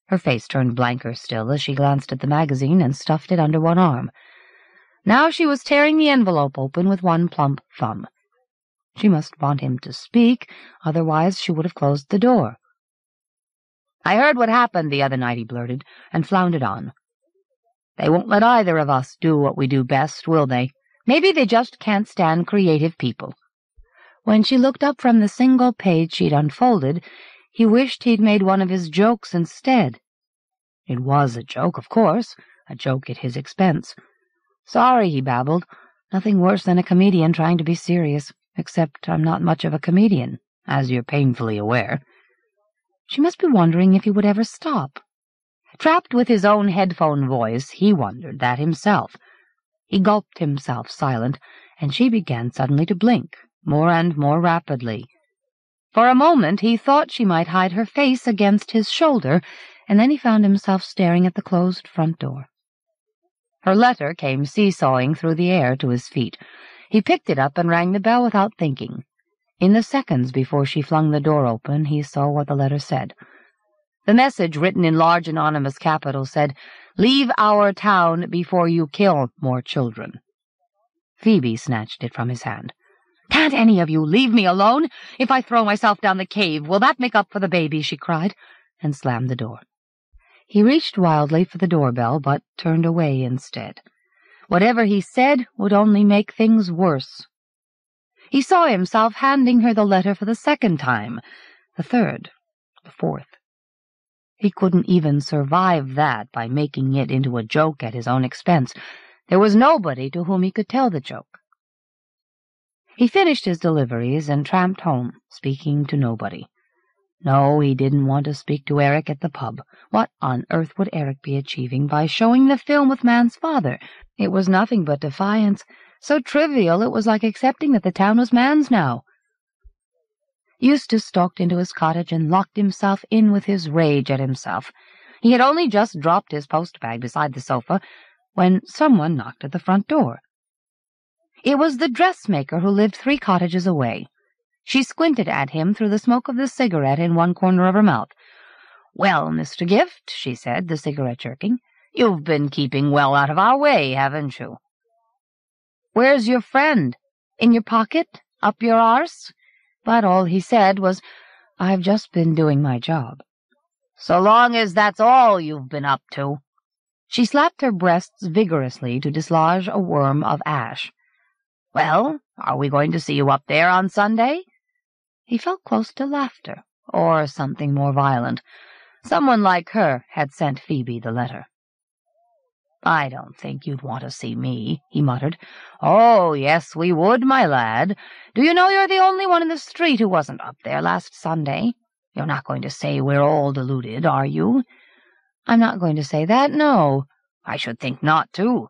Her face turned blanker still as she glanced at the magazine and stuffed it under one arm. Now she was tearing the envelope open with one plump thumb. She must want him to speak, otherwise she would have closed the door. I heard what happened the other night, he blurted, and floundered on. They won't let either of us do what we do best, will they? Maybe they just can't stand creative people. When she looked up from the single page she'd unfolded, he wished he'd made one of his jokes instead. It was a joke, of course, a joke at his expense. Sorry, he babbled. Nothing worse than a comedian trying to be serious, except I'm not much of a comedian, as you're painfully aware. She must be wondering if he would ever stop. Trapped with his own headphone voice, he wondered that himself. He gulped himself silent, and she began suddenly to blink, more and more rapidly. For a moment he thought she might hide her face against his shoulder, and then he found himself staring at the closed front door. Her letter came seesawing through the air to his feet. He picked it up and rang the bell without thinking. In the seconds before she flung the door open, he saw what the letter said. The message, written in large anonymous capitals, said, Leave our town before you kill more children. Phoebe snatched it from his hand. Can't any of you leave me alone? If I throw myself down the cave, will that make up for the baby? she cried, and slammed the door. He reached wildly for the doorbell, but turned away instead. Whatever he said would only make things worse. He saw himself handing her the letter for the second time, the third, the fourth. He couldn't even survive that by making it into a joke at his own expense. There was nobody to whom he could tell the joke. He finished his deliveries and tramped home, speaking to nobody. No, he didn't want to speak to Eric at the pub. What on earth would Eric be achieving by showing the film with Mann's father? It was nothing but defiance. So trivial it was like accepting that the town was Mann's now. Eustace stalked into his cottage and locked himself in with his rage at himself. He had only just dropped his post-bag beside the sofa when someone knocked at the front door. It was the dressmaker who lived three cottages away. She squinted at him through the smoke of the cigarette in one corner of her mouth. "Well, Mr. Gift," she said, the cigarette jerking, "you've been keeping well out of our way, haven't you?" "Where's your friend? In your pocket? Up your arse?" But all he said was, "I've just been doing my job." "So long as that's all you've been up to." She slapped her breasts vigorously to dislodge a worm of ash. Well, are we going to see you up there on Sunday? He felt close to laughter, or something more violent. Someone like her had sent Phoebe the letter. I don't think you'd want to see me, he muttered. Oh, yes, we would, my lad. Do you know you're the only one in the street who wasn't up there last Sunday? You're not going to say we're all deluded, are you? I'm not going to say that, no. I should think not, too.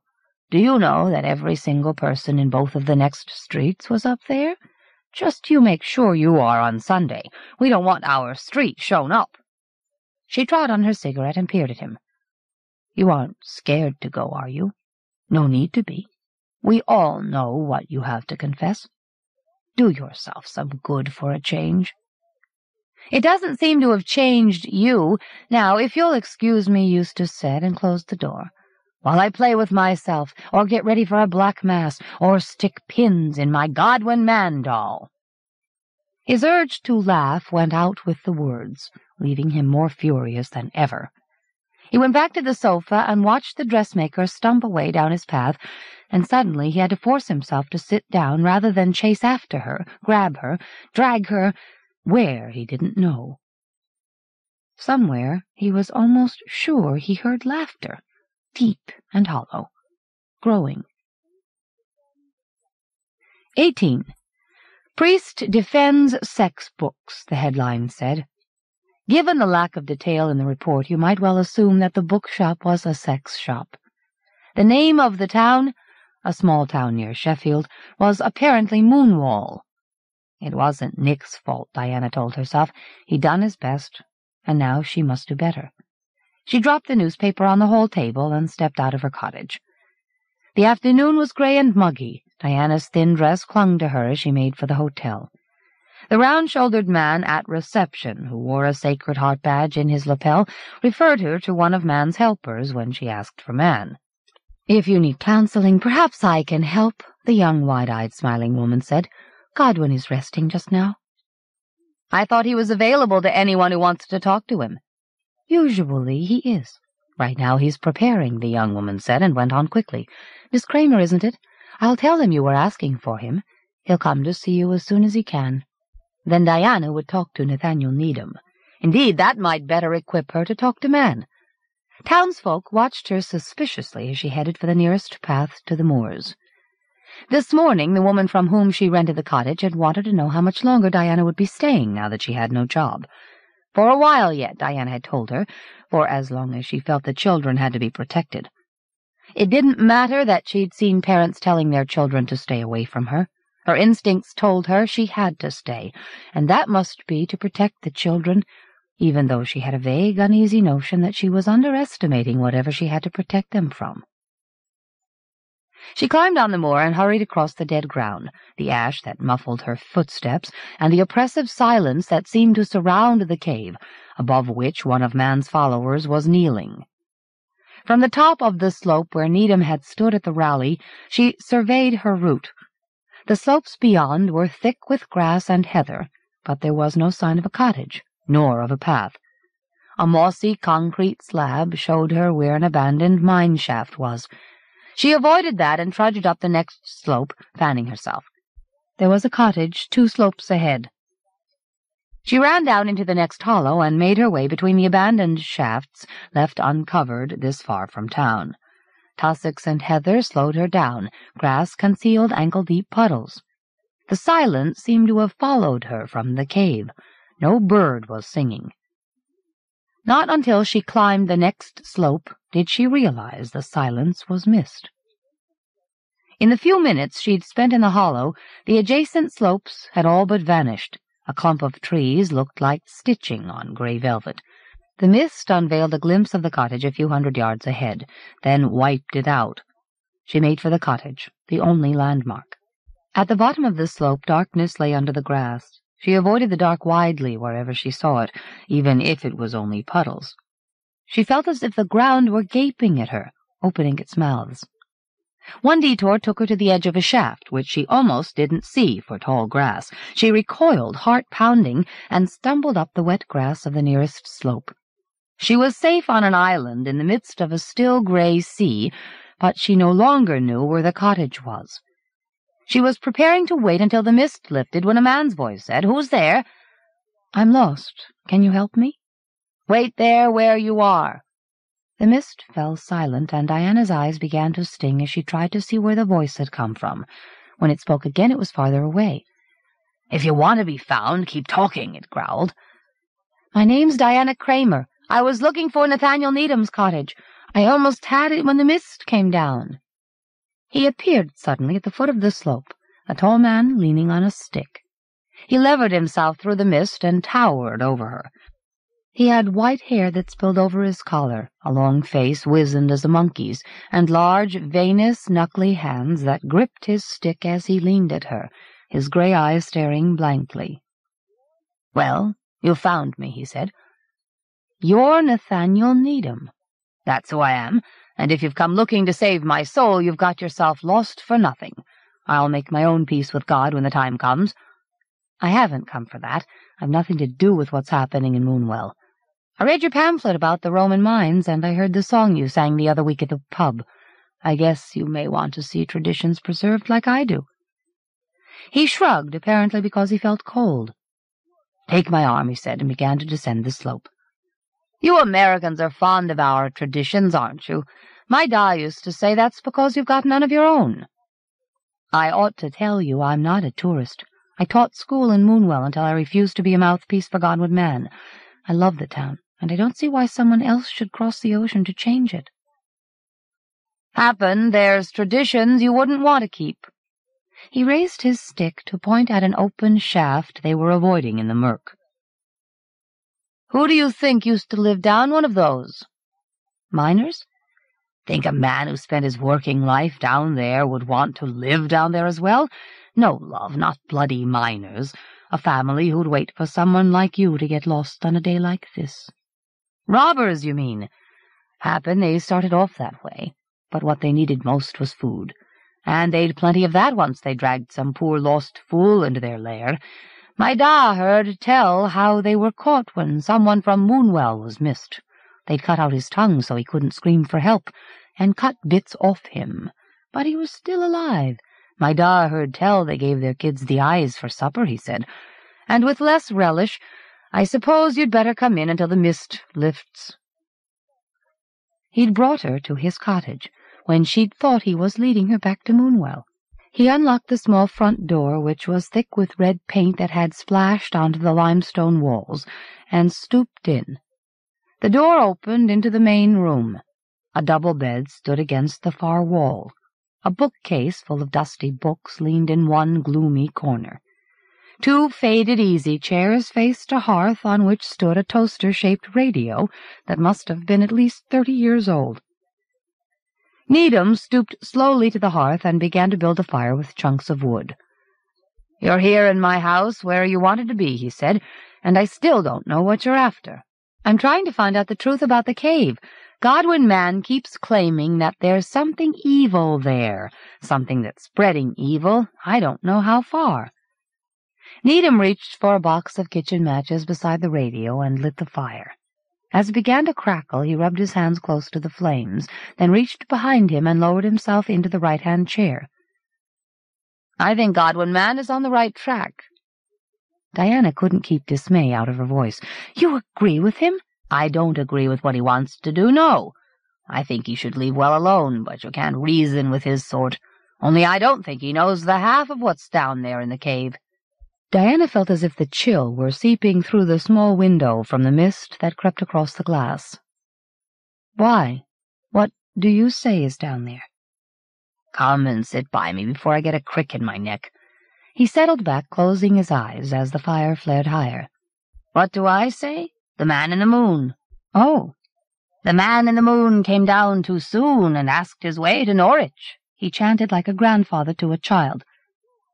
Do you know that every single person in both of the next streets was up there? Just you make sure you are on Sunday. We don't want our street shown up. She trod on her cigarette and peered at him. You aren't scared to go, are you? No need to be. We all know what you have to confess. Do yourself some good for a change. It doesn't seem to have changed you. Now, if you'll excuse me, Eustace said, and closed the door while I play with myself, or get ready for a black mass, or stick pins in my Godwin Mann doll. His urge to laugh went out with the words, leaving him more furious than ever. He went back to the sofa and watched the dressmaker stump away down his path, and suddenly he had to force himself to sit down rather than chase after her, grab her, drag her, where he didn't know. Somewhere he was almost sure he heard laughter deep and hollow, growing. 18. Priest defends sex books, the headline said. Given the lack of detail in the report, you might well assume that the bookshop was a sex shop. The name of the town, a small town near Sheffield, was apparently Moonwall. It wasn't Nick's fault, Diana told herself. He'd done his best, and now she must do better. She dropped the newspaper on the hall table and stepped out of her cottage. The afternoon was grey and muggy. Diana's thin dress clung to her as she made for the hotel. The round-shouldered man at reception, who wore a Sacred Heart badge in his lapel, referred her to one of Mann's helpers when she asked for Mann. "'If you need counseling, perhaps I can help,' the young, wide-eyed, smiling woman said. "'Godwin is resting just now.' "'I thought he was available to anyone who wants to talk to him.' Usually he is. Right now he's preparing, the young woman said, and went on quickly. Miss Kramer, isn't it? I'll tell him you were asking for him. He'll come to see you as soon as he can. Then Diana would talk to Nathaniel Needham. Indeed, that might better equip her to talk to Mann. Townsfolk watched her suspiciously as she headed for the nearest path to the moors. This morning, the woman from whom she rented the cottage had wanted to know how much longer Diana would be staying now that she had no job. For a while yet, Diana had told her, for as long as she felt the children had to be protected. It didn't matter that she'd seen parents telling their children to stay away from her. Her instincts told her she had to stay, and that must be to protect the children, even though she had a vague, uneasy notion that she was underestimating whatever she had to protect them from. She climbed on the moor and hurried across the dead ground, the ash that muffled her footsteps, and the oppressive silence that seemed to surround the cave, above which one of Mann's followers was kneeling. From the top of the slope where Needham had stood at the rally, she surveyed her route. The slopes beyond were thick with grass and heather, but there was no sign of a cottage, nor of a path. A mossy concrete slab showed her where an abandoned mine shaft was. She avoided that and trudged up the next slope, fanning herself. There was a cottage two slopes ahead. She ran down into the next hollow and made her way between the abandoned shafts left uncovered this far from town. Tussocks and heather slowed her down, grass concealed ankle-deep puddles. The silence seemed to have followed her from the cave. No bird was singing. Not until she climbed the next slope did she realize the silence was missed. In the few minutes she'd spent in the hollow, the adjacent slopes had all but vanished. A clump of trees looked like stitching on gray velvet. The mist unveiled a glimpse of the cottage a few hundred yards ahead, then wiped it out. She made for the cottage, the only landmark. At the bottom of the slope darkness lay under the grass. She avoided the dark widely wherever she saw it, even if it was only puddles. She felt as if the ground were gaping at her, opening its mouths. One detour took her to the edge of a shaft, which she almost didn't see for tall grass. She recoiled, heart pounding, and stumbled up the wet grass of the nearest slope. She was safe on an island in the midst of a still gray sea, but she no longer knew where the cottage was. She was preparing to wait until the mist lifted when a man's voice said, Who's there? I'm lost. Can you help me? Wait there where you are. The mist fell silent, and Diana's eyes began to sting as she tried to see where the voice had come from. When it spoke again, it was farther away. If you want to be found, keep talking, it growled. My name's Diana Kramer. I was looking for Nathaniel Needham's cottage. I almost had it when the mist came down. He appeared suddenly at the foot of the slope, a tall man leaning on a stick. He levered himself through the mist and towered over her. He had white hair that spilled over his collar, a long face wizened as a monkey's, and large, veinous, knuckly hands that gripped his stick as he leaned at her, his gray eyes staring blankly. Well, you found me, he said. You're Nathaniel Needham. That's who I am and if you've come looking to save my soul, you've got yourself lost for nothing. I'll make my own peace with God when the time comes. I haven't come for that. I've nothing to do with what's happening in Moonwell. I read your pamphlet about the Roman mines, and I heard the song you sang the other week at the pub. I guess you may want to see traditions preserved like I do. He shrugged, apparently because he felt cold. Take my arm, he said, and began to descend the slope. You Americans are fond of our traditions, aren't you? My da used to say that's because you've got none of your own. I ought to tell you I'm not a tourist. I taught school in Moonwell until I refused to be a mouthpiece for Godwin Mann. I love the town, and I don't see why someone else should cross the ocean to change it. Happen there's traditions you wouldn't want to keep. He raised his stick to point at an open shaft they were avoiding in the murk. Who do you think used to live down one of those? Miners? Think a man who spent his working life down there would want to live down there as well? No, love, not bloody miners. A family who'd wait for someone like you to get lost on a day like this. Robbers, you mean? Happen they started off that way, but what they needed most was food. And they'd plenty of that once they dragged some poor lost fool into their lair. My da heard tell how they were caught when someone from Moonwell was missed. They'd cut out his tongue so he couldn't scream for help, and cut bits off him. But he was still alive. My da heard tell they gave their kids the eyes for supper, he said. And with less relish, I suppose you'd better come in until the mist lifts. He'd brought her to his cottage, when she'd thought he was leading her back to Moonwell. He unlocked the small front door, which was thick with red paint that had splashed onto the limestone walls, and stooped in. The door opened into the main room. A double bed stood against the far wall. A bookcase full of dusty books leaned in one gloomy corner. Two faded easy chairs faced a hearth on which stood a toaster-shaped radio that must have been at least thirty years old. Needham stooped slowly to the hearth and began to build a fire with chunks of wood. You're here in my house where you wanted to be, he said, and I still don't know what you're after. I'm trying to find out the truth about the cave. Godwin Mann keeps claiming that there's something evil there, something that's spreading evil, I don't know how far. Needham reached for a box of kitchen matches beside the radio and lit the fire. As it began to crackle, he rubbed his hands close to the flames, then reached behind him and lowered himself into the right-hand chair. I think Godwin Mann is on the right track. Diana couldn't keep dismay out of her voice. You agree with him? I don't agree with what he wants to do, no. I think he should leave well alone, but you can't reason with his sort. Only I don't think he knows the half of what's down there in the cave. Diana felt as if the chill were seeping through the small window from the mist that crept across the glass. Why? What do you say is down there? Come and sit by me before I get a crick in my neck. He settled back, closing his eyes as the fire flared higher. What do I say? The man in the moon. Oh. The man in the moon came down too soon and asked his way to Norwich, he chanted like a grandfather to a child.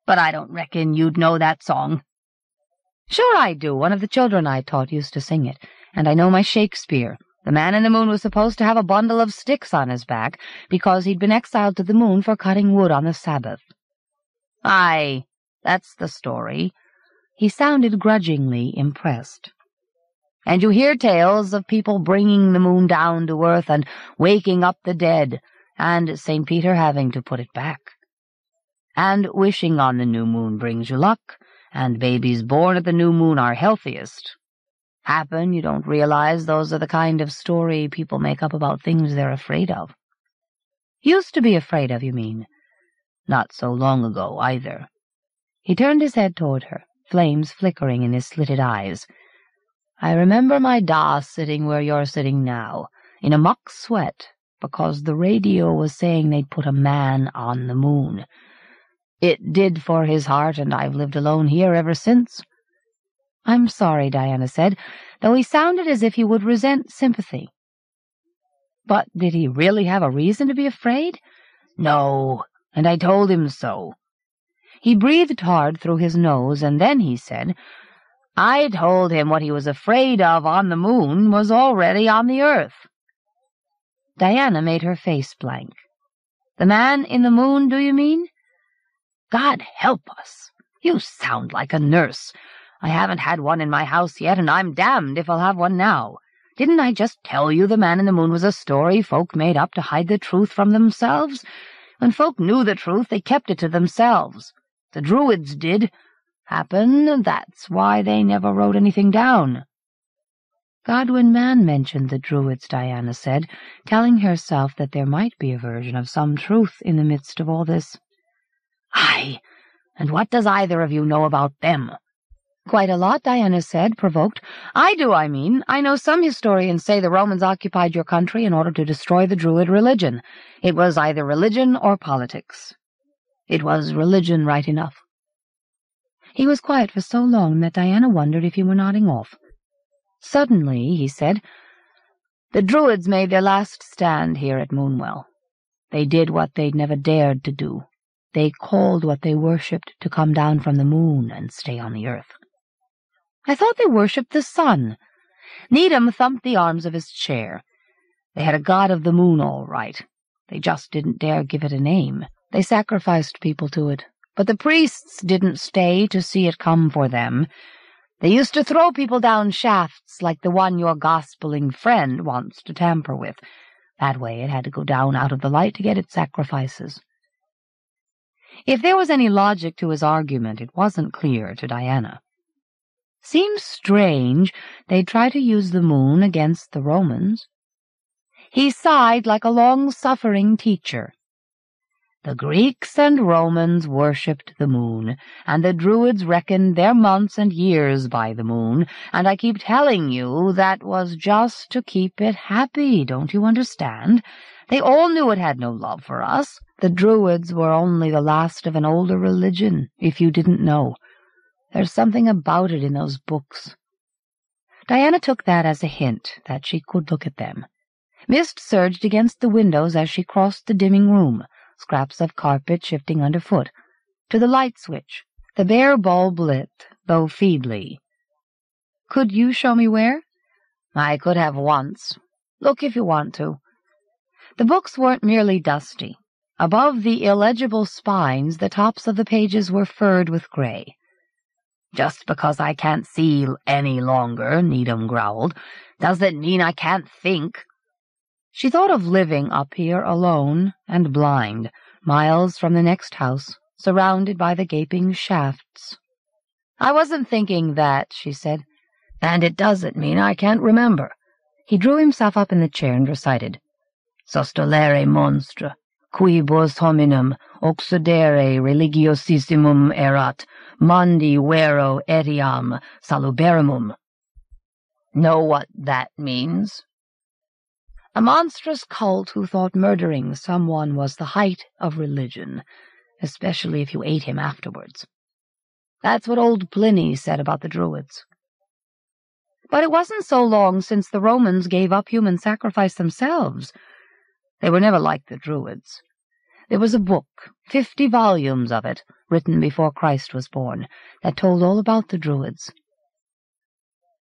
But I don't reckon you'd know that song. Sure I do. One of the children I taught used to sing it, and I know my Shakespeare. The man in the moon was supposed to have a bundle of sticks on his back because he'd been exiled to the moon for cutting wood on the Sabbath. Aye, that's the story. He sounded grudgingly impressed. And you hear tales of people bringing the moon down to earth and waking up the dead, and St. Peter having to put it back. And wishing on the new moon brings you luck, and babies born at the new moon are healthiest. Happen you don't realize those are the kind of story people make up about things they're afraid of. Used to be afraid of, you mean? Not so long ago, either. He turned his head toward her, flames flickering in his slitted eyes. I remember my da sitting where you're sitting now, in a muck sweat, because the radio was saying they'd put a man on the moon. It did for his heart, and I've lived alone here ever since. I'm sorry, Diana said, though he sounded as if he would resent sympathy. But did he really have a reason to be afraid? No, and I told him so. He breathed hard through his nose, and then he said, I told him what he was afraid of on the moon was already on the earth. Diana made her face blank. The man in the moon, do you mean? God help us! You sound like a nurse. I haven't had one in my house yet, and I'm damned if I'll have one now. Didn't I just tell you the man in the moon was a story folk made up to hide the truth from themselves? When folk knew the truth, they kept it to themselves. The Druids did. Happen and that's why they never wrote anything down. Godwin Mann mentioned the Druids, Diana said, telling herself that there might be a version of some truth in the midst of all this. Aye, and what does either of you know about them? Quite a lot, Diana said, provoked. I do, I mean. I know some historians say the Romans occupied your country in order to destroy the Druid religion. It was either religion or politics. It was religion right enough. He was quiet for so long that Diana wondered if he were nodding off. Suddenly, he said, The Druids made their last stand here at Moonwell. They did what they'd never dared to do. They called what they worshipped to come down from the moon and stay on the earth. I thought they worshipped the sun. Needham thumped the arms of his chair. They had a god of the moon, all right. They just didn't dare give it a name. They sacrificed people to it, but the priests didn't stay to see it come for them. They used to throw people down shafts like the one your gospeling friend wants to tamper with. That way it had to go down out of the light to get its sacrifices. If there was any logic to his argument, it wasn't clear to Diana. Seems strange they'd try to use the moon against the Romans. He sighed like a long-suffering teacher. The Greeks and Romans worshipped the moon, and the Druids reckoned their months and years by the moon, and I keep telling you that was just to keep it happy, don't you understand? They all knew it had no love for us. The Druids were only the last of an older religion, if you didn't know. There's something about it in those books. Diana took that as a hint that she could look at them. Mist surged against the windows as she crossed the dimming room scraps of carpet shifting underfoot, to the light switch. The bare bulb lit, though feebly. Could you show me where? I could have once. Look if you want to. The books weren't merely dusty. Above the illegible spines, the tops of the pages were furred with gray. Just because I can't see any longer, Needham growled, doesn't mean I can't think. She thought of living up here alone and blind, miles from the next house, surrounded by the gaping shafts. I wasn't thinking that, she said, and it doesn't mean I can't remember. He drew himself up in the chair and recited, Sostolere monstra, quibus hominum occidere religiosissimum erat, Mundi vero etiam saluberrimum. Know what that means? A monstrous cult who thought murdering someone was the height of religion, especially if you ate him afterwards. That's what old Pliny said about the Druids. But it wasn't so long since the Romans gave up human sacrifice themselves. They were never like the Druids. There was a book, fifty volumes of it, written before Christ was born, that told all about the Druids.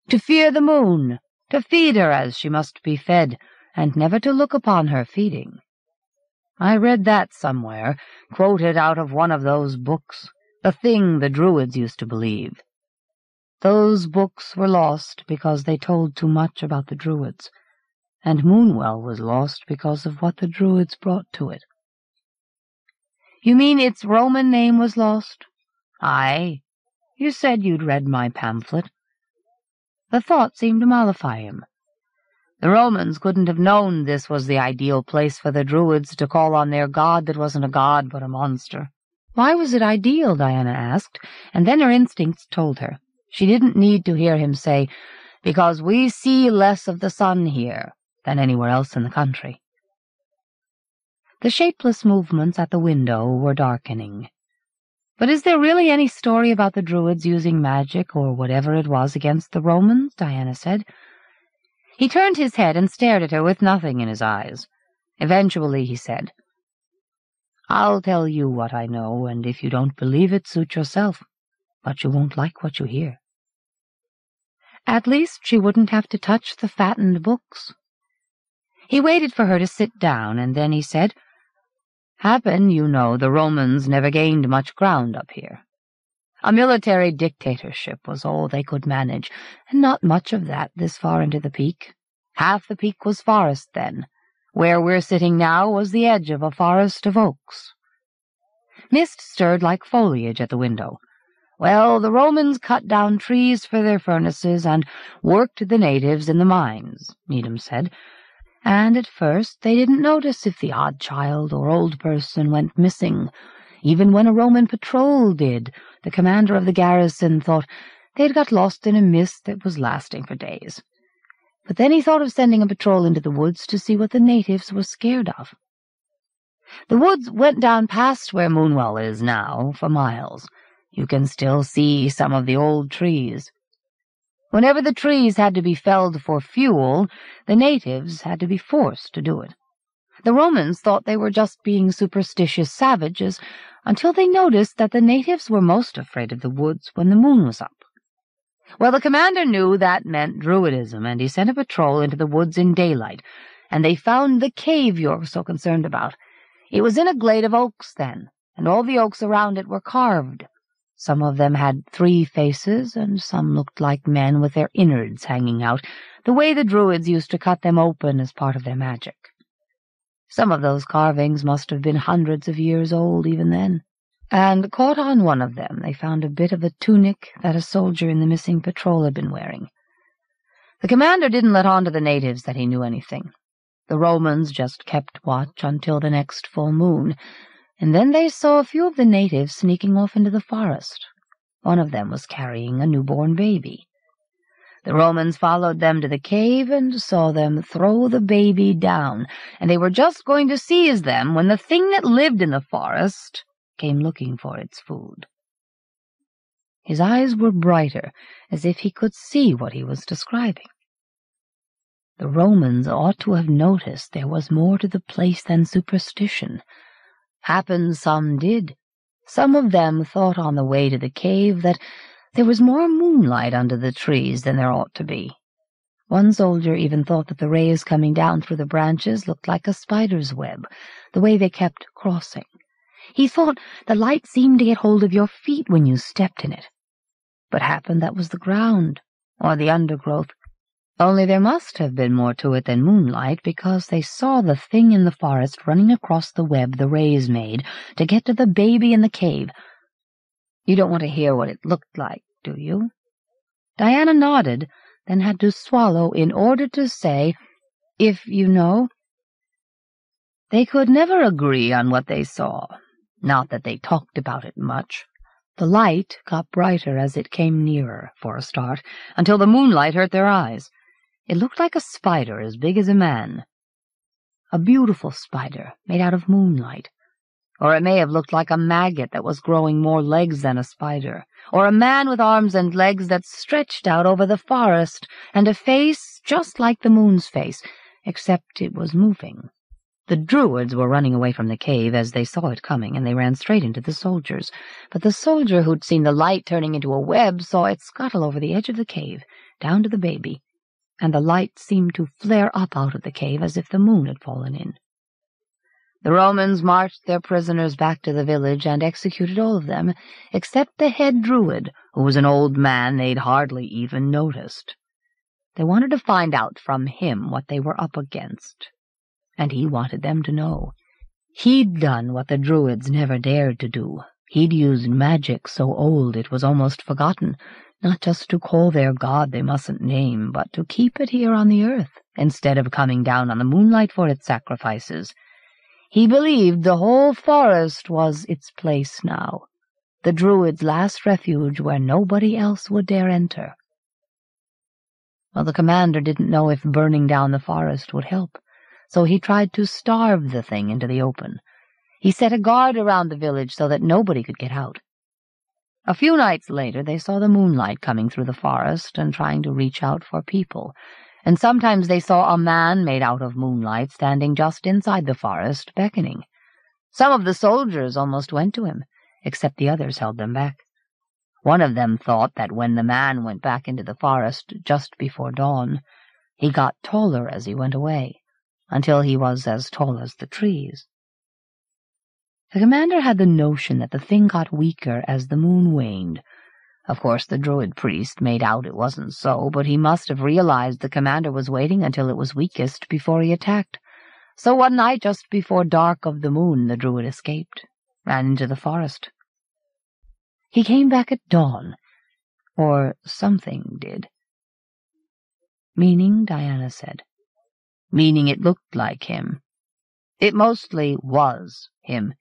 To fear the moon, to feed her as she must be fed, and never to look upon her feeding. I read that somewhere, quoted out of one of those books, the thing the Druids used to believe. Those books were lost because they told too much about the Druids, and Moonwell was lost because of what the Druids brought to it. You mean its Roman name was lost? Aye. You said you'd read my pamphlet. The thought seemed to mollify him. The Romans couldn't have known this was the ideal place for the Druids to call on their god that wasn't a god but a monster. Why was it ideal, Diana asked, and then her instincts told her. She didn't need to hear him say, because we see less of the sun here than anywhere else in the country. The shapeless movements at the window were darkening. But is there really any story about the Druids using magic or whatever it was against the Romans? Diana said. He turned his head and stared at her with nothing in his eyes. Eventually he said, I'll tell you what I know, and if you don't believe it, suit yourself, but you won't like what you hear. At least she wouldn't have to touch the fattened books. He waited for her to sit down, and then he said, Happen, you know, the Romans never gained much ground up here. A military dictatorship was all they could manage, and not much of that this far into the peak. Half the peak was forest then. Where we're sitting now was the edge of a forest of oaks. Mist stirred like foliage at the window. Well, the Romans cut down trees for their furnaces and worked the natives in the mines, Needham said and at first they didn't notice if the odd child or old person went missing. Even when a Roman patrol did, the commander of the garrison thought they'd got lost in a mist that was lasting for days. But then he thought of sending a patrol into the woods to see what the natives were scared of. The woods went down past where Moonwell is now, for miles. You can still see some of the old trees. Whenever the trees had to be felled for fuel, the natives had to be forced to do it. The Romans thought they were just being superstitious savages until they noticed that the natives were most afraid of the woods when the moon was up. Well, the commander knew that meant Druidism, and he sent a patrol into the woods in daylight, and they found the cave you're so concerned about. It was in a glade of oaks then, and all the oaks around it were carved. Some of them had three faces, and some looked like men with their innards hanging out, the way the Druids used to cut them open as part of their magic. Some of those carvings must have been hundreds of years old even then. And caught on one of them, they found a bit of a tunic that a soldier in the missing patrol had been wearing. The commander didn't let on to the natives that he knew anything. The Romans just kept watch until the next full moon, and then they saw a few of the natives sneaking off into the forest. One of them was carrying a newborn baby. The Romans followed them to the cave and saw them throw the baby down, and they were just going to seize them when the thing that lived in the forest came looking for its food. His eyes were brighter, as if he could see what he was describing. The Romans ought to have noticed there was more to the place than superstition. Happen some did. Some of them thought on the way to the cave that there was more moonlight under the trees than there ought to be. One soldier even thought that the rays coming down through the branches looked like a spider's web, the way they kept crossing. He thought the light seemed to get hold of your feet when you stepped in it. But happened that was the ground, or the undergrowth. Only there must have been more to it than moonlight, because they saw the thing in the forest running across the web the rays made to get to the baby in the cave. You don't want to hear what it looked like, do you? Diana nodded, then had to swallow in order to say, if you know. They could never agree on what they saw, not that they talked about it much. The light got brighter as it came nearer, for a start, until the moonlight hurt their eyes. It looked like a spider as big as a man. A beautiful spider, made out of moonlight. Or it may have looked like a maggot that was growing more legs than a spider, or a man with arms and legs that stretched out over the forest, and a face just like the moon's face, except it was moving. The Druids were running away from the cave as they saw it coming, and they ran straight into the soldiers. But the soldier who'd seen the light turning into a web saw it scuttle over the edge of the cave, down to the baby, and the light seemed to flare up out of the cave as if the moon had fallen in. The Romans marched their prisoners back to the village and executed all of them, except the head druid, who was an old man they'd hardly even noticed. They wanted to find out from him what they were up against, and he wanted them to know. He'd done what the druids never dared to do. He'd used magic so old it was almost forgotten, not just to call their god they mustn't name, but to keep it here on the earth, instead of coming down on the moonlight for its sacrifices. He believed the whole forest was its place now, the Druid's last refuge where nobody else would dare enter. Well, the commander didn't know if burning down the forest would help, so he tried to starve the thing into the open. He set a guard around the village so that nobody could get out. A few nights later they saw the moonlight coming through the forest and trying to reach out for people, and sometimes they saw a man made out of moonlight standing just inside the forest, beckoning. Some of the soldiers almost went to him, except the others held them back. One of them thought that when the man went back into the forest just before dawn, he got taller as he went away, until he was as tall as the trees. The commander had the notion that the thing got weaker as the moon waned, of course, the Druid priest made out it wasn't so, but he must have realized the commander was waiting until it was weakest before he attacked. So one night, just before dark of the moon, the Druid escaped, ran into the forest. He came back at dawn, or something did. Meaning, Diana said. Meaning it looked like him. It mostly was him.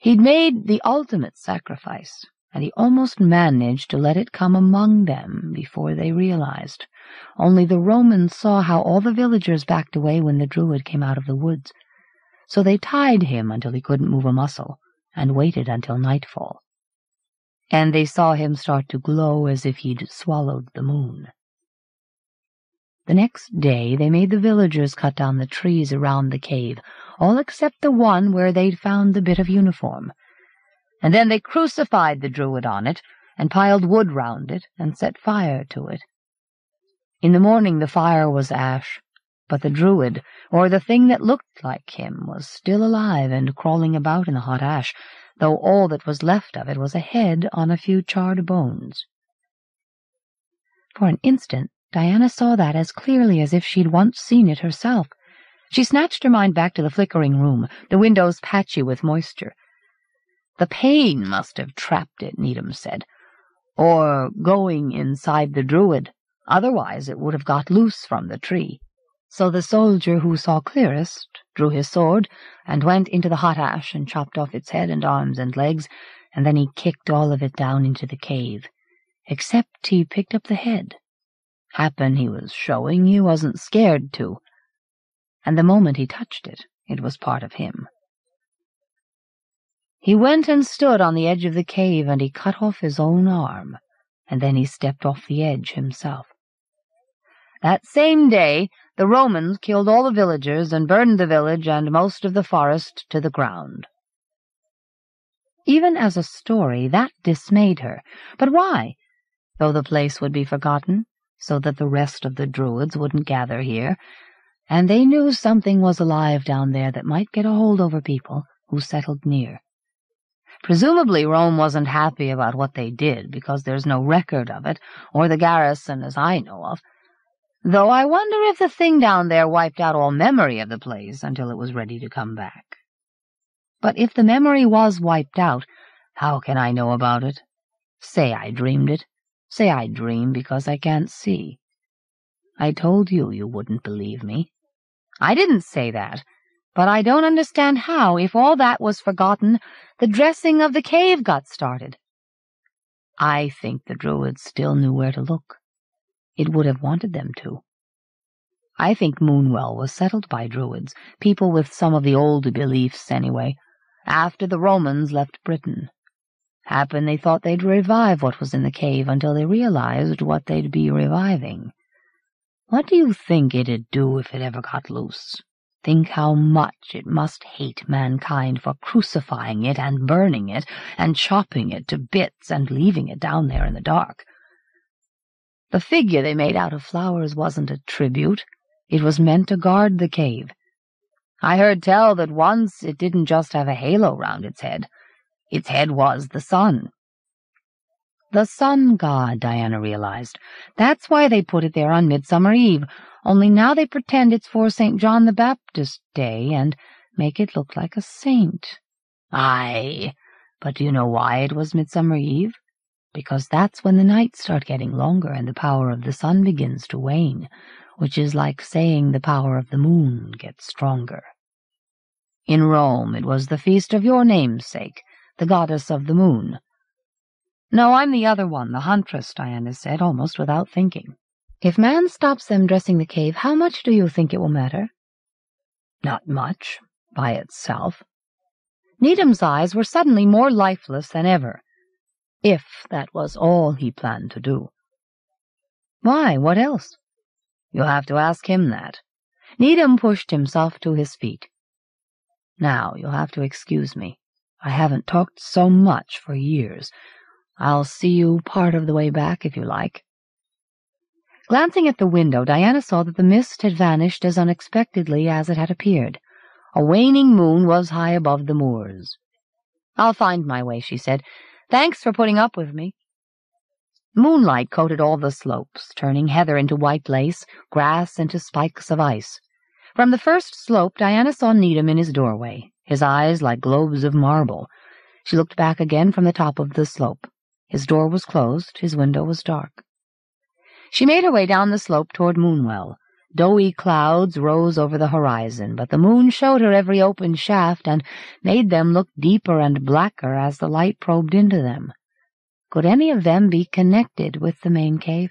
He'd made the ultimate sacrifice, and he almost managed to let it come among them before they realized. Only the Romans saw how all the villagers backed away when the Druid came out of the woods. So they tied him until he couldn't move a muscle, and waited until nightfall. And they saw him start to glow as if he'd swallowed the moon. The next day they made the villagers cut down the trees around the cave, all except the one where they'd found the bit of uniform and then they crucified the Druid on it, and piled wood round it, and set fire to it. In the morning the fire was ash, but the Druid, or the thing that looked like him, was still alive and crawling about in the hot ash, though all that was left of it was a head on a few charred bones. For an instant Diana saw that as clearly as if she'd once seen it herself. She snatched her mind back to the flickering room, the windows patchy with moisture, the pain must have trapped it, Needham said, or going inside the Druid. Otherwise it would have got loose from the tree. So the soldier who saw clearest drew his sword and went into the hot ash and chopped off its head and arms and legs, and then he kicked all of it down into the cave, except he picked up the head. Happen he was showing he wasn't scared to, and the moment he touched it, it was part of him. He went and stood on the edge of the cave, and he cut off his own arm, and then he stepped off the edge himself. That same day, the Romans killed all the villagers and burned the village and most of the forest to the ground. Even as a story, that dismayed her. But why? Though the place would be forgotten, so that the rest of the Druids wouldn't gather here, and they knew something was alive down there that might get a hold over people who settled near. Presumably Rome wasn't happy about what they did, because there's no record of it, or the garrison as I know of. Though I wonder if the thing down there wiped out all memory of the place until it was ready to come back. But if the memory was wiped out, how can I know about it? Say I dreamed it. Say I dream because I can't see. I told you you wouldn't believe me. I didn't say that. But I don't understand how, if all that was forgotten, the dressing of the cave got started. I think the Druids still knew where to look. It would have wanted them to. I think Moonwell was settled by Druids, people with some of the old beliefs anyway, after the Romans left Britain. Happen they thought they'd revive what was in the cave until they realized what they'd be reviving. What do you think it'd do if it ever got loose? Think how much it must hate mankind for crucifying it and burning it and chopping it to bits and leaving it down there in the dark. The figure they made out of flowers wasn't a tribute. It was meant to guard the cave. I heard tell that once it didn't just have a halo round its head. Its head was the sun. The sun god, Diana realized. That's why they put it there on Midsummer Eve, only now they pretend it's for St. John the Baptist Day and make it look like a saint. Aye, but do you know why it was Midsummer Eve? Because that's when the nights start getting longer and the power of the sun begins to wane, which is like saying the power of the moon gets stronger. In Rome it was the feast of your namesake, the goddess of the moon. No, I'm the other one, the huntress, Diana said, almost without thinking. If Mann stops them dressing the cave, how much do you think it will matter? Not much, by itself. Needham's eyes were suddenly more lifeless than ever, if that was all he planned to do. Why, what else? You'll have to ask him that. Needham pushed himself to his feet. Now, you'll have to excuse me. I haven't talked so much for years. I'll see you part of the way back if you like. Glancing at the window, Diana saw that the mist had vanished as unexpectedly as it had appeared. A waning moon was high above the moors. I'll find my way, she said. Thanks for putting up with me. Moonlight coated all the slopes, turning heather into white lace, grass into spikes of ice. From the first slope, Diana saw Needham in his doorway, his eyes like globes of marble. She looked back again from the top of the slope. His door was closed, his window was dark. She made her way down the slope toward Moonwell. Doughy clouds rose over the horizon, but the moon showed her every open shaft and made them look deeper and blacker as the light probed into them. Could any of them be connected with the main cave?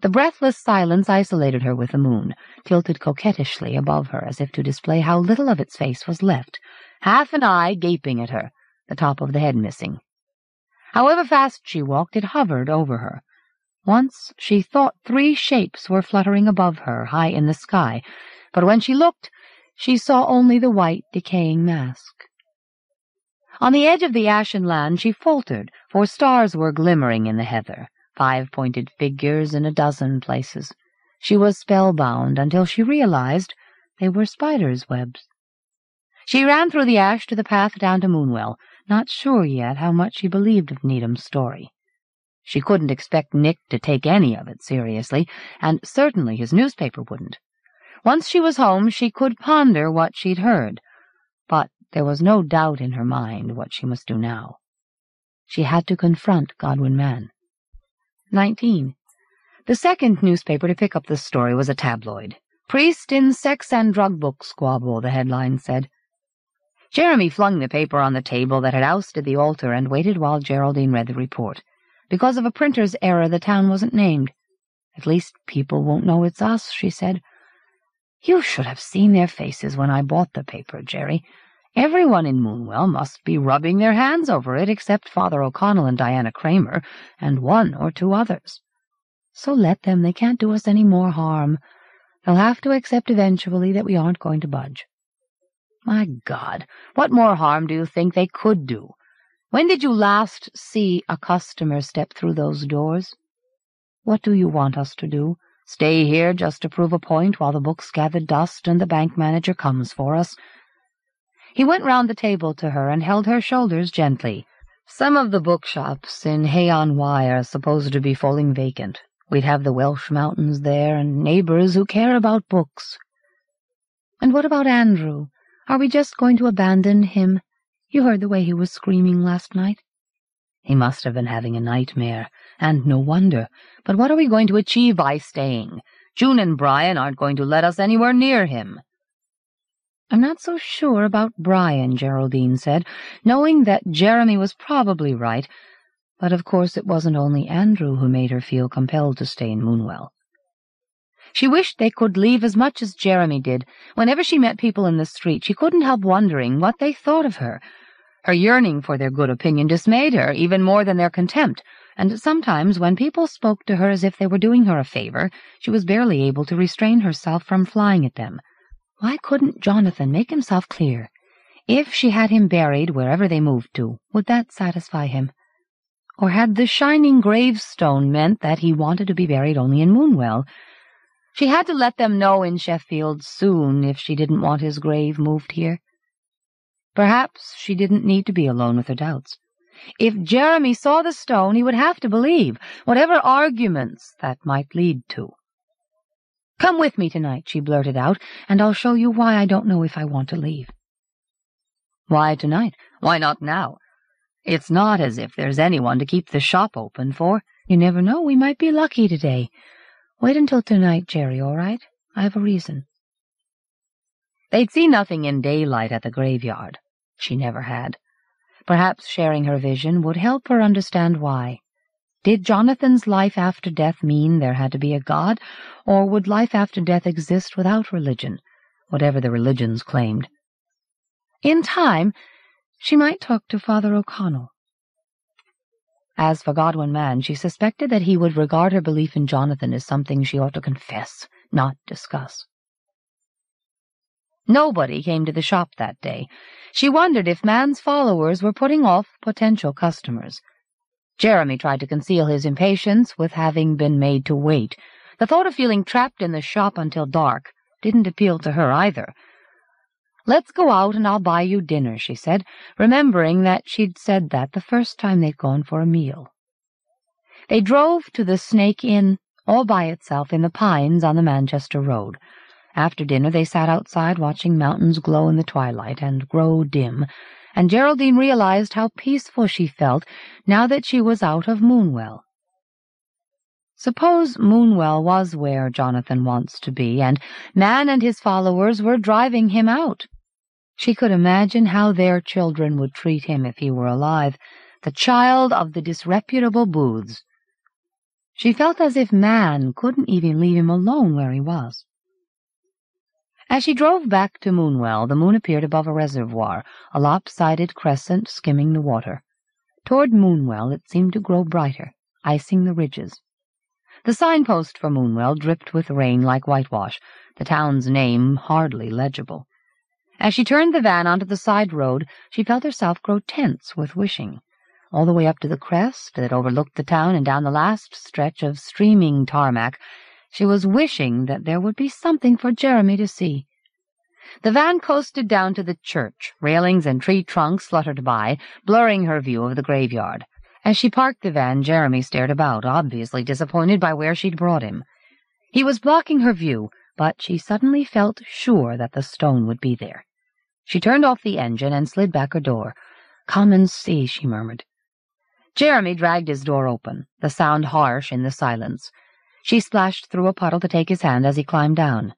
The breathless silence isolated her with the moon, tilted coquettishly above her as if to display how little of its face was left, half an eye gaping at her, the top of the head missing. However fast she walked, it hovered over her. Once she thought three shapes were fluttering above her, high in the sky, but when she looked, she saw only the white, decaying mask. On the edge of the ashen land she faltered, for stars were glimmering in the heather, five-pointed figures in a dozen places. She was spellbound until she realized they were spiders' webs. She ran through the ash to the path down to Moonwell, not sure yet how much she believed of Needham's story. She couldn't expect Nick to take any of it seriously, and certainly his newspaper wouldn't. Once she was home, she could ponder what she'd heard, but there was no doubt in her mind what she must do now. She had to confront Godwin Mann. 19. The second newspaper to pick up the story was a tabloid. Priest in sex and drug book squabble, the headline said. Jeremy flung the paper on the table that had ousted the altar and waited while Geraldine read the report. Because of a printer's error, the town wasn't named. At least people won't know it's us, she said. You should have seen their faces when I bought the paper, Jerry. Everyone in Moonwell must be rubbing their hands over it except Father O'Connell and Diana Kramer, and one or two others. So let them. They can't do us any more harm. They'll have to accept eventually that we aren't going to budge. My God, what more harm do you think they could do? When did you last see a customer step through those doors? What do you want us to do? Stay here just to prove a point while the books gather dust and the bank manager comes for us? He went round the table to her and held her shoulders gently. Some of the bookshops in Hay-on-Wye are supposed to be falling vacant. We'd have the Welsh mountains there and neighbors who care about books. And what about Andrew? Are we just going to abandon him? You heard the way he was screaming last night. He must have been having a nightmare, and no wonder. But what are we going to achieve by staying? June and Brian aren't going to let us anywhere near him. I'm not so sure about Brian, Geraldine said, knowing that Jeremy was probably right, but of course it wasn't only Andrew who made her feel compelled to stay in Moonwell. She wished they could leave as much as Jeremy did. Whenever she met people in the street, she couldn't help wondering what they thought of her. Her yearning for their good opinion dismayed her even more than their contempt, and sometimes when people spoke to her as if they were doing her a favor, she was barely able to restrain herself from flying at them. Why couldn't Jonathan make himself clear? If she had him buried wherever they moved to, would that satisfy him? Or had the shining gravestone meant that he wanted to be buried only in Moonwell? She had to let them know in Sheffield soon if she didn't want his grave moved here. Perhaps she didn't need to be alone with her doubts. If Jeremy saw the stone, he would have to believe, whatever arguments that might lead to. Come with me tonight, she blurted out, and I'll show you why I don't know if I want to leave. Why tonight? Why not now? It's not as if there's anyone to keep the shop open for. You never know, we might be lucky today. Wait until tonight, Jerry, all right? I have a reason. They'd see nothing in daylight at the graveyard. She never had. Perhaps sharing her vision would help her understand why. Did Jonathan's life after death mean there had to be a God, or would life after death exist without religion, whatever the religions claimed? In time, she might talk to Father O'Connell. As for Godwin Mann, she suspected that he would regard her belief in Jonathan as something she ought to confess, not discuss. Nobody came to the shop that day. She wondered if Mann's followers were putting off potential customers. Jeremy tried to conceal his impatience with having been made to wait. The thought of feeling trapped in the shop until dark didn't appeal to her either. Let's go out and I'll buy you dinner, she said, remembering that she'd said that the first time they'd gone for a meal. They drove to the Snake Inn, all by itself in the pines on the Manchester Road. After dinner they sat outside watching mountains glow in the twilight and grow dim, and Geraldine realized how peaceful she felt now that she was out of Moonwell. Suppose Moonwell was where Jonathan wants to be, and Mann and his followers were driving him out. She could imagine how their children would treat him if he were alive, the child of the disreputable Booths. She felt as if Mann couldn't even leave him alone where he was. As she drove back to Moonwell, the moon appeared above a reservoir, a lopsided crescent skimming the water. Toward Moonwell it seemed to grow brighter, icing the ridges. The signpost for Moonwell dripped with rain like whitewash, the town's name hardly legible. As she turned the van onto the side road, she felt herself grow tense with wishing. All the way up to the crest that overlooked the town and down the last stretch of streaming tarmac, she was wishing that there would be something for Jeremy to see. The van coasted down to the church. Railings and tree trunks fluttered by, blurring her view of the graveyard. As she parked the van, Jeremy stared about, obviously disappointed by where she'd brought him. He was blocking her view, but she suddenly felt sure that the stone would be there. She turned off the engine and slid back her door. Come and see, she murmured. Jeremy dragged his door open, the sound harsh in the silence. She splashed through a puddle to take his hand as he climbed down.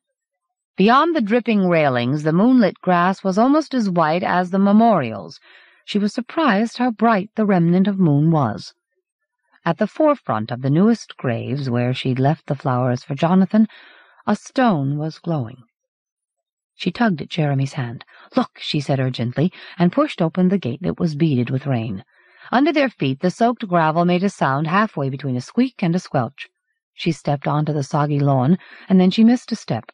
Beyond the dripping railings, the moonlit grass was almost as white as the memorials. She was surprised how bright the remnant of moon was. At the forefront of the newest graves, where she'd left the flowers for Jonathan, a stone was glowing. She tugged at Jeremy's hand. Look, she said urgently, and pushed open the gate that was beaded with rain. Under their feet, the soaked gravel made a sound halfway between a squeak and a squelch. She stepped onto the soggy lawn, and then she missed a step.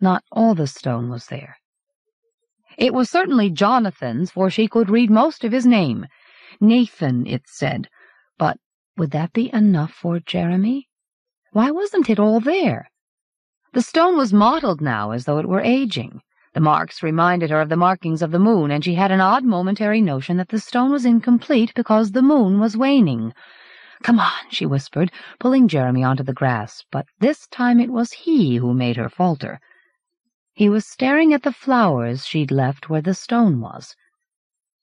Not all the stone was there. It was certainly Jonathan's, for she could read most of his name. Nathan, it said. But would that be enough for Jeremy? Why wasn't it all there? The stone was mottled now as though it were aging. The marks reminded her of the markings of the moon, and she had an odd momentary notion that the stone was incomplete because the moon was waning. Come on, she whispered, pulling Jeremy onto the grass, but this time it was he who made her falter. He was staring at the flowers she'd left where the stone was.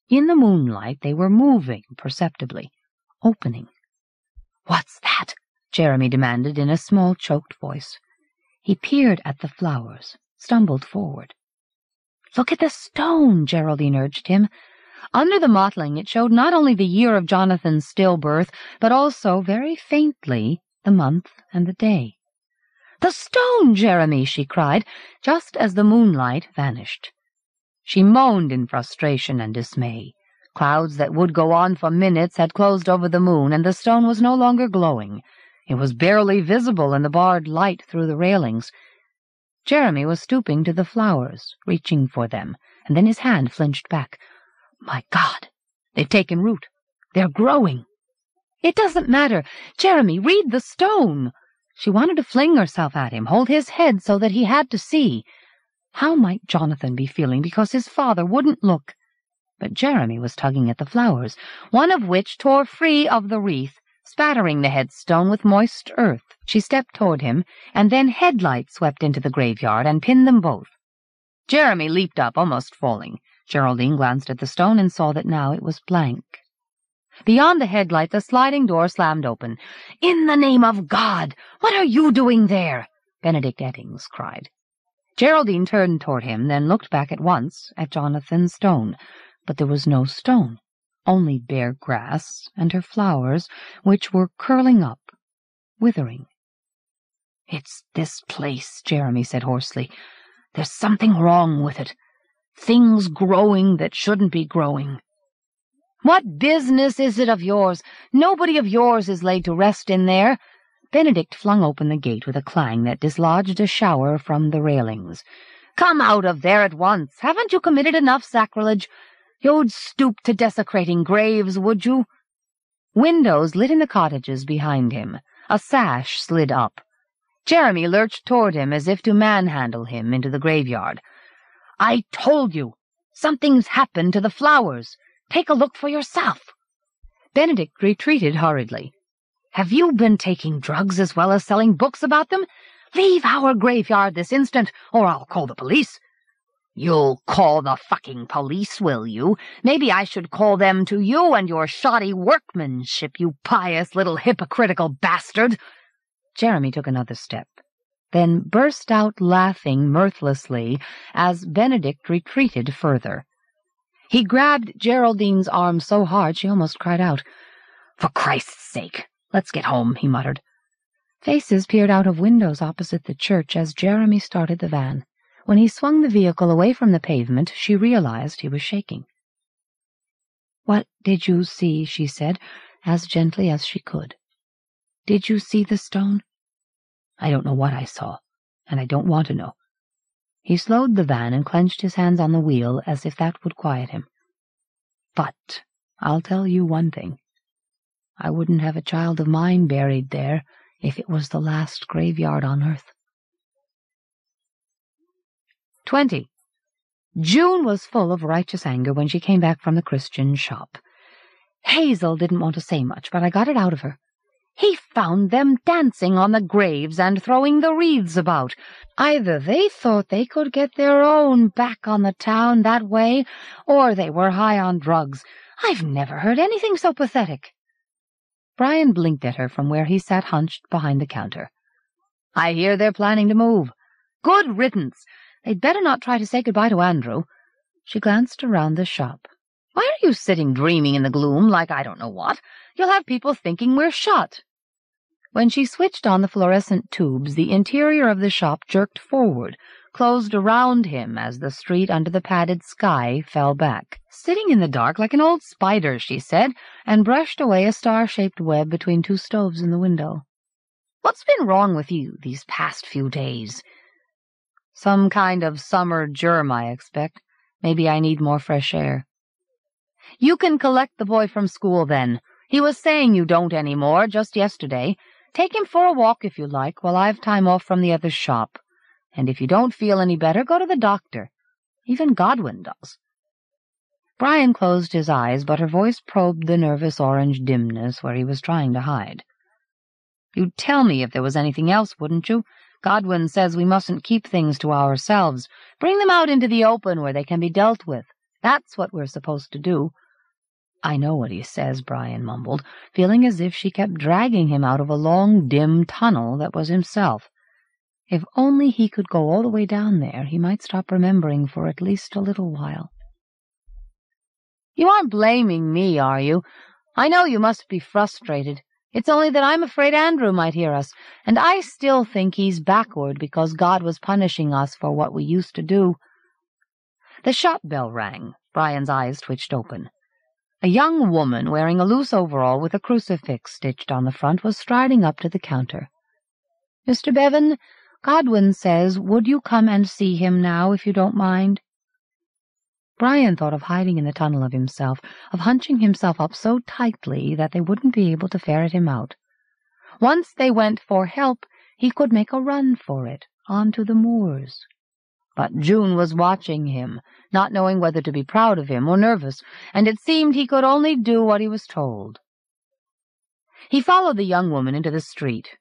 In the moonlight they were moving perceptibly, opening. What's that? Jeremy demanded in a small, choked voice. He peered at the flowers, stumbled forward. Look at the stone, Geraldine urged him. Under the mottling it showed not only the year of Jonathan's stillbirth, but also, very faintly, the month and the day. The stone, Jeremy, she cried, just as the moonlight vanished. She moaned in frustration and dismay. Clouds that would go on for minutes had closed over the moon, and the stone was no longer glowing. It was barely visible in the barred light through the railings. Jeremy was stooping to the flowers, reaching for them, and then his hand flinched back. My God, they've taken root. They're growing. It doesn't matter. Jeremy, read the stone. She wanted to fling herself at him, hold his head so that he had to see. How might Jonathan be feeling because his father wouldn't look? But Jeremy was tugging at the flowers, one of which tore free of the wreath, spattering the headstone with moist earth. She stepped toward him, and then headlights swept into the graveyard and pinned them both. Jeremy leaped up, almost falling. Geraldine glanced at the stone and saw that now it was blank. Beyond the headlight, the sliding door slammed open. In the name of God! What are you doing there? Benedict Eddings cried. Geraldine turned toward him, then looked back at once at Jonathan Stone. But there was no stone, only bare grass and her flowers, which were curling up, withering. It's this place, Jeremy said hoarsely. There's something wrong with it things growing that shouldn't be growing. What business is it of yours? Nobody of yours is laid to rest in there. Benedict flung open the gate with a clang that dislodged a shower from the railings. Come out of there at once. Haven't you committed enough sacrilege? You'd stoop to desecrating graves, would you? Windows lit in the cottages behind him. A sash slid up. Jeremy lurched toward him as if to manhandle him into the graveyard. I told you. Something's happened to the flowers. Take a look for yourself. Benedict retreated hurriedly. Have you been taking drugs as well as selling books about them? Leave our graveyard this instant, or I'll call the police. You'll call the fucking police, will you? Maybe I should call them to you and your shoddy workmanship, you pious little hypocritical bastard. Jeremy took another step then burst out laughing mirthlessly as Benedict retreated further. He grabbed Geraldine's arm so hard she almost cried out. For Christ's sake, let's get home, he muttered. Faces peered out of windows opposite the church as Jeremy started the van. When he swung the vehicle away from the pavement, she realized he was shaking. What did you see? she said, as gently as she could. Did you see the stone? I don't know what I saw, and I don't want to know. He slowed the van and clenched his hands on the wheel as if that would quiet him. But I'll tell you one thing. I wouldn't have a child of mine buried there if it was the last graveyard on earth. 20. June was full of righteous anger when she came back from the Christian shop. Hazel didn't want to say much, but I got it out of her. He found them dancing on the graves and throwing the wreaths about. Either they thought they could get their own back on the town that way, or they were high on drugs. I've never heard anything so pathetic. Brian blinked at her from where he sat hunched behind the counter. I hear they're planning to move. Good riddance. They'd better not try to say goodbye to Andrew. She glanced around the shop. Why are you sitting dreaming in the gloom like I don't know what? You'll have people thinking we're shut. When she switched on the fluorescent tubes, the interior of the shop jerked forward, closed around him as the street under the padded sky fell back. Sitting in the dark like an old spider, she said, and brushed away a star-shaped web between two stoves in the window. What's been wrong with you these past few days? Some kind of summer germ, I expect. Maybe I need more fresh air. You can collect the boy from school, then. He was saying you don't any more, just yesterday. Take him for a walk if you like, while I've time off from the other shop. And if you don't feel any better, go to the doctor. Even Godwin does. Brian closed his eyes, but her voice probed the nervous orange dimness where he was trying to hide. You'd tell me if there was anything else, wouldn't you? Godwin says we mustn't keep things to ourselves. Bring them out into the open where they can be dealt with. That's what we're supposed to do. I know what he says, Brian mumbled, feeling as if she kept dragging him out of a long, dim tunnel that was himself. If only he could go all the way down there, he might stop remembering for at least a little while. You aren't blaming me, are you? I know you must be frustrated. It's only that I'm afraid Andrew might hear us, and I still think he's backward because God was punishing us for what we used to do. The shop bell rang. Brian's eyes twitched open. A young woman wearing a loose overall with a crucifix stitched on the front was striding up to the counter. Mr. Bevan, Godwin says, would you come and see him now, if you don't mind? Brian thought of hiding in the tunnel of himself, of hunching himself up so tightly that they wouldn't be able to ferret him out. Once they went for help, he could make a run for it, on to the moors. But June was watching him, not knowing whether to be proud of him or nervous, and it seemed he could only do what he was told. He followed the young woman into the street.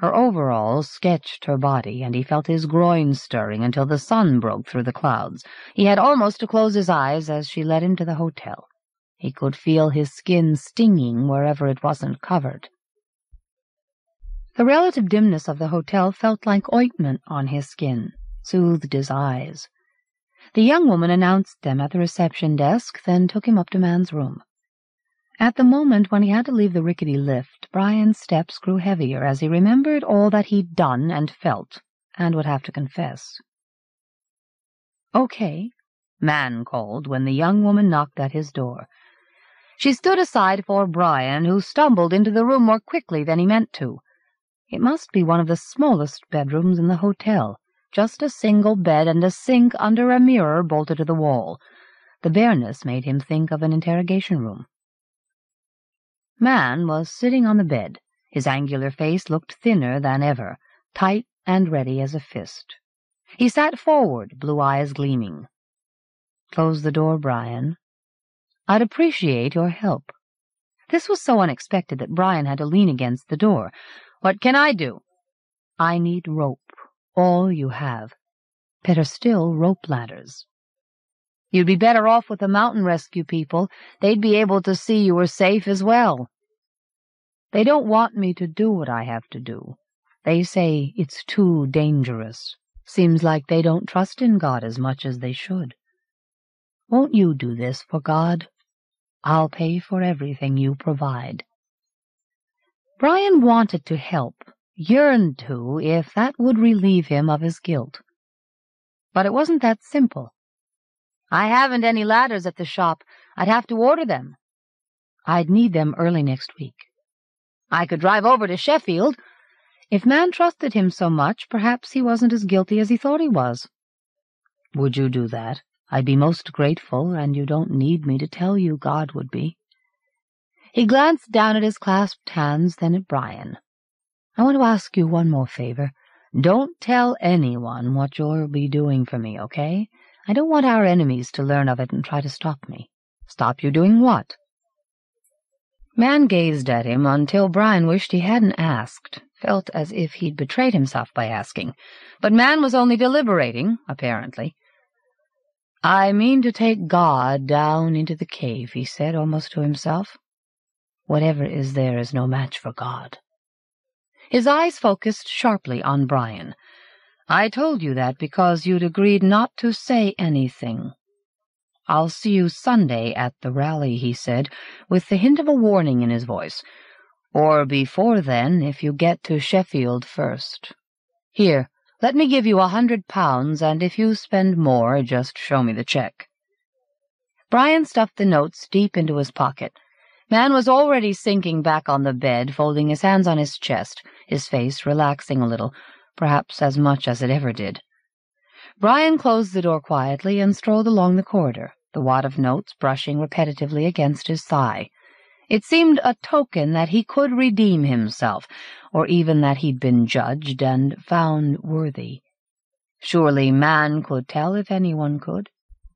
Her overalls sketched her body, and he felt his groin stirring until the sun broke through the clouds. He had almost to close his eyes as she led him to the hotel. He could feel his skin stinging wherever it wasn't covered. The relative dimness of the hotel felt like ointment on his skin soothed his eyes. The young woman announced them at the reception desk, then took him up to Mann's room. At the moment when he had to leave the rickety lift, Brian's steps grew heavier as he remembered all that he'd done and felt, and would have to confess. Okay, Mann called when the young woman knocked at his door. She stood aside for Brian, who stumbled into the room more quickly than he meant to. It must be one of the smallest bedrooms in the hotel, just a single bed and a sink under a mirror bolted to the wall. The bareness made him think of an interrogation room. Mann was sitting on the bed. His angular face looked thinner than ever, tight and ready as a fist. He sat forward, blue eyes gleaming. Close the door, Brian. I'd appreciate your help. This was so unexpected that Brian had to lean against the door. What can I do? I need rope all you have. Better still, rope ladders. You'd be better off with the mountain rescue people. They'd be able to see you were safe as well. They don't want me to do what I have to do. They say it's too dangerous. Seems like they don't trust in God as much as they should. Won't you do this for God? I'll pay for everything you provide. Brian wanted to help, yearned to if that would relieve him of his guilt. But it wasn't that simple. I haven't any ladders at the shop. I'd have to order them. I'd need them early next week. I could drive over to Sheffield. If Mann trusted him so much, perhaps he wasn't as guilty as he thought he was. Would you do that? I'd be most grateful, and you don't need me to tell you God would be. He glanced down at his clasped hands, then at Brian. I want to ask you one more favor. Don't tell anyone what you'll be doing for me, okay? I don't want our enemies to learn of it and try to stop me. Stop you doing what? Mann gazed at him until Brian wished he hadn't asked, felt as if he'd betrayed himself by asking. But Mann was only deliberating, apparently. I mean to take God down into the cave, he said, almost to himself. Whatever is there is no match for God. His eyes focused sharply on Brian. I told you that because you'd agreed not to say anything. I'll see you Sunday at the rally, he said, with the hint of a warning in his voice. Or before then, if you get to Sheffield first. Here, let me give you a hundred pounds, and if you spend more, just show me the cheque. Brian stuffed the notes deep into his pocket. Mann was already sinking back on the bed, folding his hands on his chest, his face relaxing a little, perhaps as much as it ever did. Brian closed the door quietly and strolled along the corridor, the wad of notes brushing repetitively against his thigh. It seemed a token that he could redeem himself, or even that he'd been judged and found worthy. Surely Mann could tell if anyone could.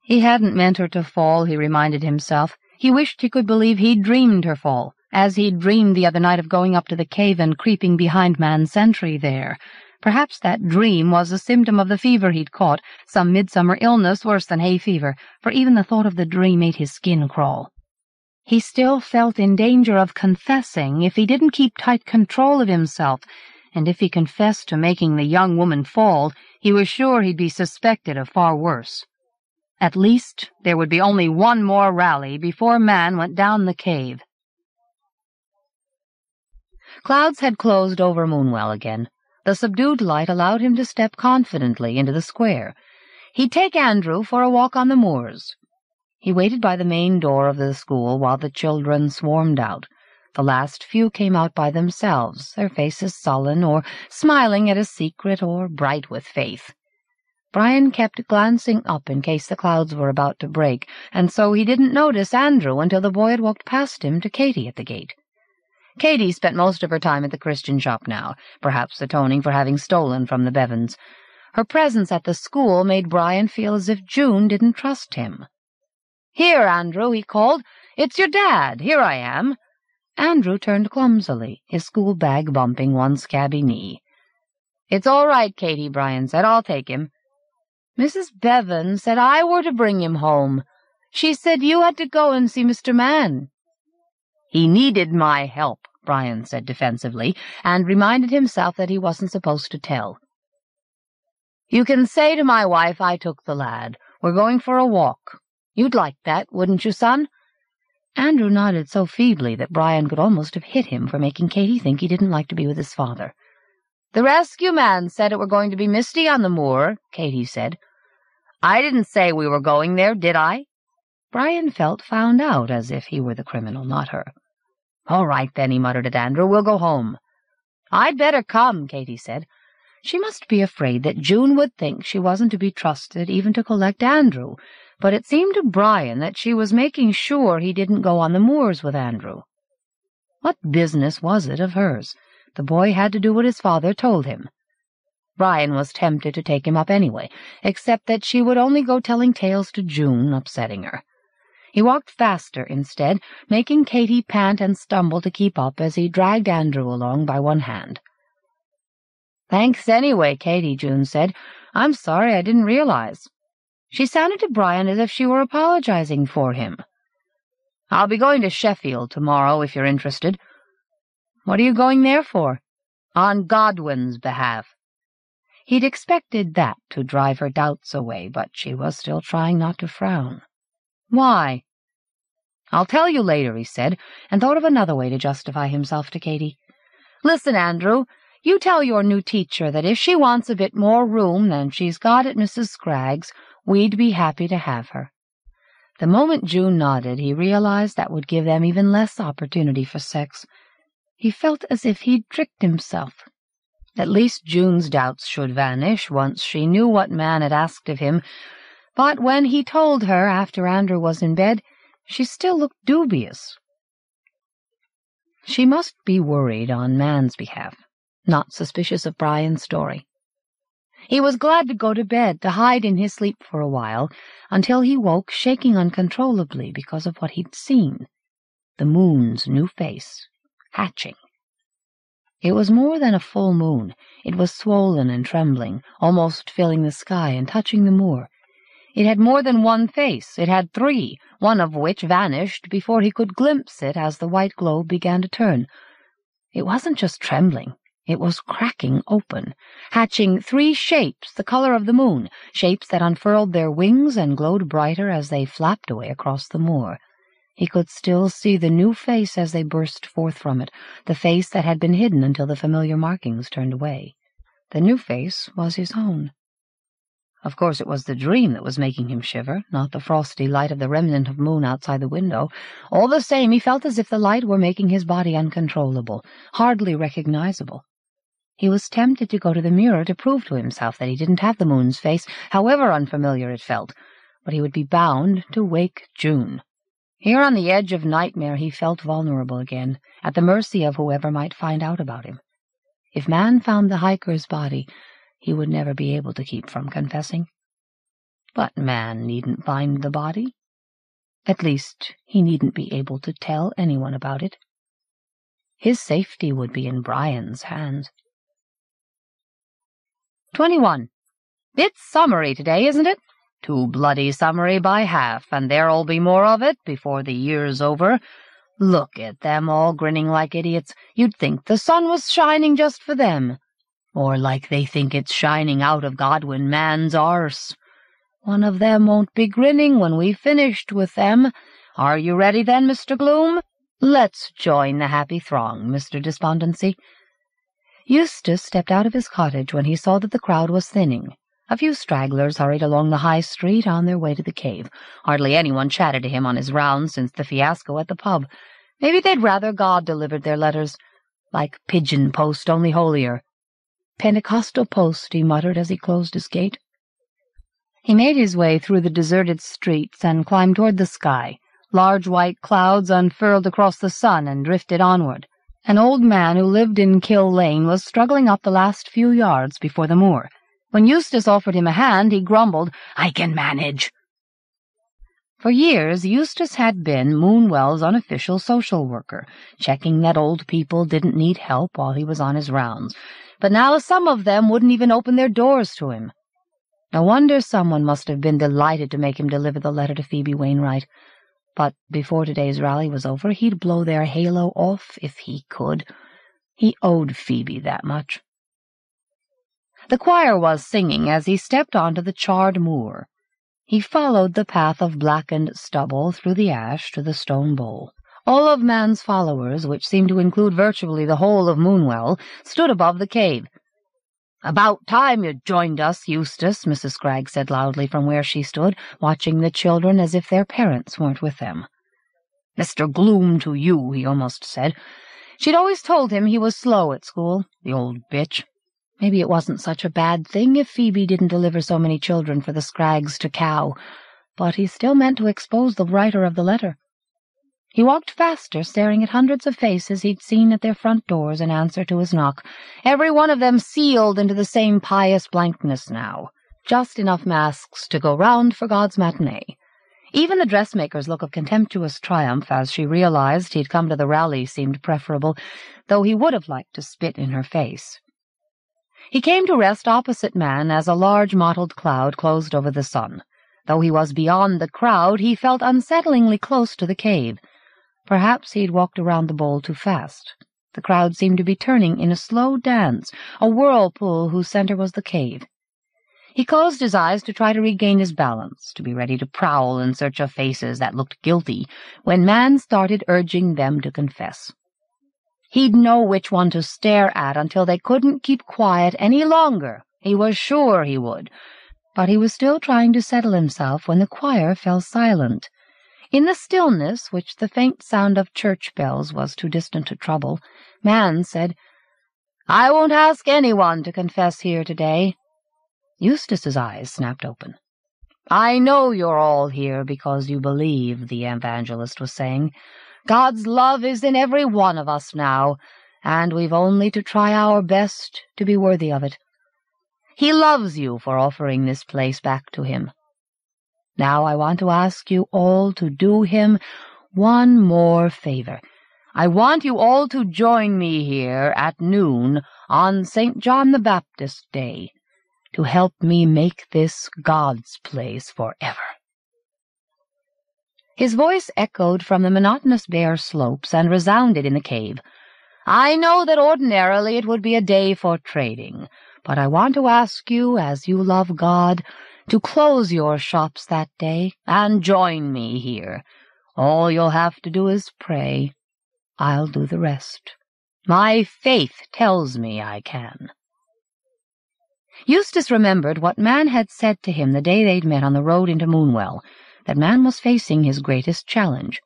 He hadn't meant her to fall, he reminded himself. He wished he could believe he'd dreamed her fall, as he'd dreamed the other night of going up to the cave and creeping behind Mann's sentry there. Perhaps that dream was a symptom of the fever he'd caught, some midsummer illness worse than hay fever, for even the thought of the dream made his skin crawl. He still felt in danger of confessing if he didn't keep tight control of himself, and if he confessed to making the young woman fall, he was sure he'd be suspected of far worse. At least there would be only one more rally before Mann went down the cave. Clouds had closed over Moonwell again. The subdued light allowed him to step confidently into the square. He'd take Andrew for a walk on the moors. He waited by the main door of the school while the children swarmed out. The last few came out by themselves, their faces sullen, or smiling at a secret, or bright with faith. Brian kept glancing up in case the clouds were about to break, and so he didn't notice Andrew until the boy had walked past him to Katy at the gate. Katy spent most of her time at the Christian shop now, perhaps atoning for having stolen from the Bevans. Her presence at the school made Brian feel as if June didn't trust him. "Here, Andrew," he called. "It's your dad. Here I am." Andrew turned clumsily, his school bag bumping one scabby knee. "It's all right, Katy," Brian said. "I'll take him. Mrs. Bevan said I were to bring him home. She said you had to go and see Mr. Mann. He needed my help, Brian said defensively, and reminded himself that he wasn't supposed to tell. You can say to my wife I took the lad. We're going for a walk. You'd like that, wouldn't you, son? Andrew nodded so feebly that Brian could almost have hit him for making Katy think he didn't like to be with his father. The rescue man said it were going to be misty on the moor, Katy said. I didn't say we were going there, did I? Brian felt found out, as if he were the criminal, not her. All right, then, he muttered at Andrew. We'll go home. I'd better come, Katy said. She must be afraid that June would think she wasn't to be trusted even to collect Andrew, but it seemed to Brian that she was making sure he didn't go on the moors with Andrew. What business was it of hers? The boy had to do what his father told him. Brian was tempted to take him up anyway, except that she would only go telling tales to June, upsetting her. He walked faster instead, making Katy pant and stumble to keep up as he dragged Andrew along by one hand. Thanks anyway, Katy, June said. I'm sorry I didn't realize. She sounded to Brian as if she were apologizing for him. I'll be going to Sheffield tomorrow, if you're interested. What are you going there for? On Godwin's behalf. He'd expected that to drive her doubts away, but she was still trying not to frown. Why? I'll tell you later, he said, and thought of another way to justify himself to Katy. Listen, Andrew, you tell your new teacher that if she wants a bit more room than she's got at Mrs. Scragg's, we'd be happy to have her. The moment June nodded, he realized that would give them even less opportunity for sex. He felt as if he'd tricked himself. At least June's doubts should vanish once she knew what Mann had asked of him, but when he told her after Andrew was in bed, she still looked dubious. She must be worried on Mann's behalf, not suspicious of Brian's story. He was glad to go to bed, to hide in his sleep for a while, until he woke shaking uncontrollably because of what he'd seen. The moon's new face, hatching. It was more than a full moon. It was swollen and trembling, almost filling the sky and touching the moor. It had more than one face. It had three, one of which vanished before he could glimpse it as the white globe began to turn. It wasn't just trembling. It was cracking open, hatching three shapes the color of the moon, shapes that unfurled their wings and glowed brighter as they flapped away across the moor. He could still see the new face as they burst forth from it, the face that had been hidden until the familiar markings turned away. The new face was his own. Of course, it was the dream that was making him shiver, not the frosty light of the remnant of moon outside the window. All the same, he felt as if the light were making his body uncontrollable, hardly recognizable. He was tempted to go to the mirror to prove to himself that he didn't have the moon's face, however unfamiliar it felt, but he would be bound to wake June. Here on the edge of nightmare he felt vulnerable again, at the mercy of whoever might find out about him. If Mann found the hiker's body, he would never be able to keep from confessing. But Mann needn't find the body. At least, he needn't be able to tell anyone about it. His safety would be in Brian's hands. 21. It's summery today, isn't it? Too bloody summery by half, and there'll be more of it before the year's over. Look at them all grinning like idiots. You'd think the sun was shining just for them. Or like they think it's shining out of Godwin Mann's arse. One of them won't be grinning when we've finished with them. Are you ready then, Mr. Gloom? Let's join the happy throng, Mr. Despondency. Eustace stepped out of his cottage when he saw that the crowd was thinning. A few stragglers hurried along the high street on their way to the cave. Hardly anyone chatted to him on his rounds since the fiasco at the pub. Maybe they'd rather God delivered their letters. Like pigeon post, only holier. Pentecostal post, he muttered as he closed his gate. He made his way through the deserted streets and climbed toward the sky. Large white clouds unfurled across the sun and drifted onward. An old man who lived in Kill Lane was struggling up the last few yards before the moor. When Eustace offered him a hand, he grumbled, I can manage. For years, Eustace had been Moonwell's unofficial social worker, checking that old people didn't need help while he was on his rounds. But now some of them wouldn't even open their doors to him. No wonder someone must have been delighted to make him deliver the letter to Phoebe Wainwright. But before today's rally was over, he'd blow their halo off if he could. He owed Phoebe that much. The choir was singing as he stepped onto the charred moor. He followed the path of blackened stubble through the ash to the stone bowl. All of Mann's followers, which seemed to include virtually the whole of Moonwell, stood above the cave. About time you joined us, Eustace, Mrs. Scraggs said loudly from where she stood, watching the children as if their parents weren't with them. Mr. Gloom to you, he almost said. She'd always told him he was slow at school, the old bitch. Maybe it wasn't such a bad thing if Phoebe didn't deliver so many children for the Scraggs to cow, but he still meant to expose the writer of the letter. He walked faster, staring at hundreds of faces he'd seen at their front doors in answer to his knock, every one of them sealed into the same pious blankness now, just enough masks to go round for God's matinee. Even the dressmaker's look of contemptuous triumph as she realized he'd come to the rally seemed preferable, though he would have liked to spit in her face. He came to rest opposite Mann as a large mottled cloud closed over the sun. Though he was beyond the crowd, he felt unsettlingly close to the cave. Perhaps he had walked around the bowl too fast. The crowd seemed to be turning in a slow dance, a whirlpool whose center was the cave. He closed his eyes to try to regain his balance, to be ready to prowl in search of faces that looked guilty, when Mann started urging them to confess. He'd know which one to stare at until they couldn't keep quiet any longer. He was sure he would. But he was still trying to settle himself when the choir fell silent. In the stillness, which the faint sound of church bells was too distant to trouble, Mann said, I won't ask anyone to confess here today. Eustace's eyes snapped open. I know you're all here because you believe, the evangelist was saying. God's love is in every one of us now, and we've only to try our best to be worthy of it. He loves you for offering this place back to him. Now I want to ask you all to do him one more favor. I want you all to join me here at noon on St. John the Baptist Day to help me make this God's place forever. His voice echoed from the monotonous bare slopes and resounded in the cave. I know that ordinarily it would be a day for trading, but I want to ask you, as you love God, to close your shops that day and join me here. All you'll have to do is pray. I'll do the rest. My faith tells me I can. Eustace remembered what Mann had said to him the day they'd met on the road into Moonwell, that Mann was facing his greatest challenge.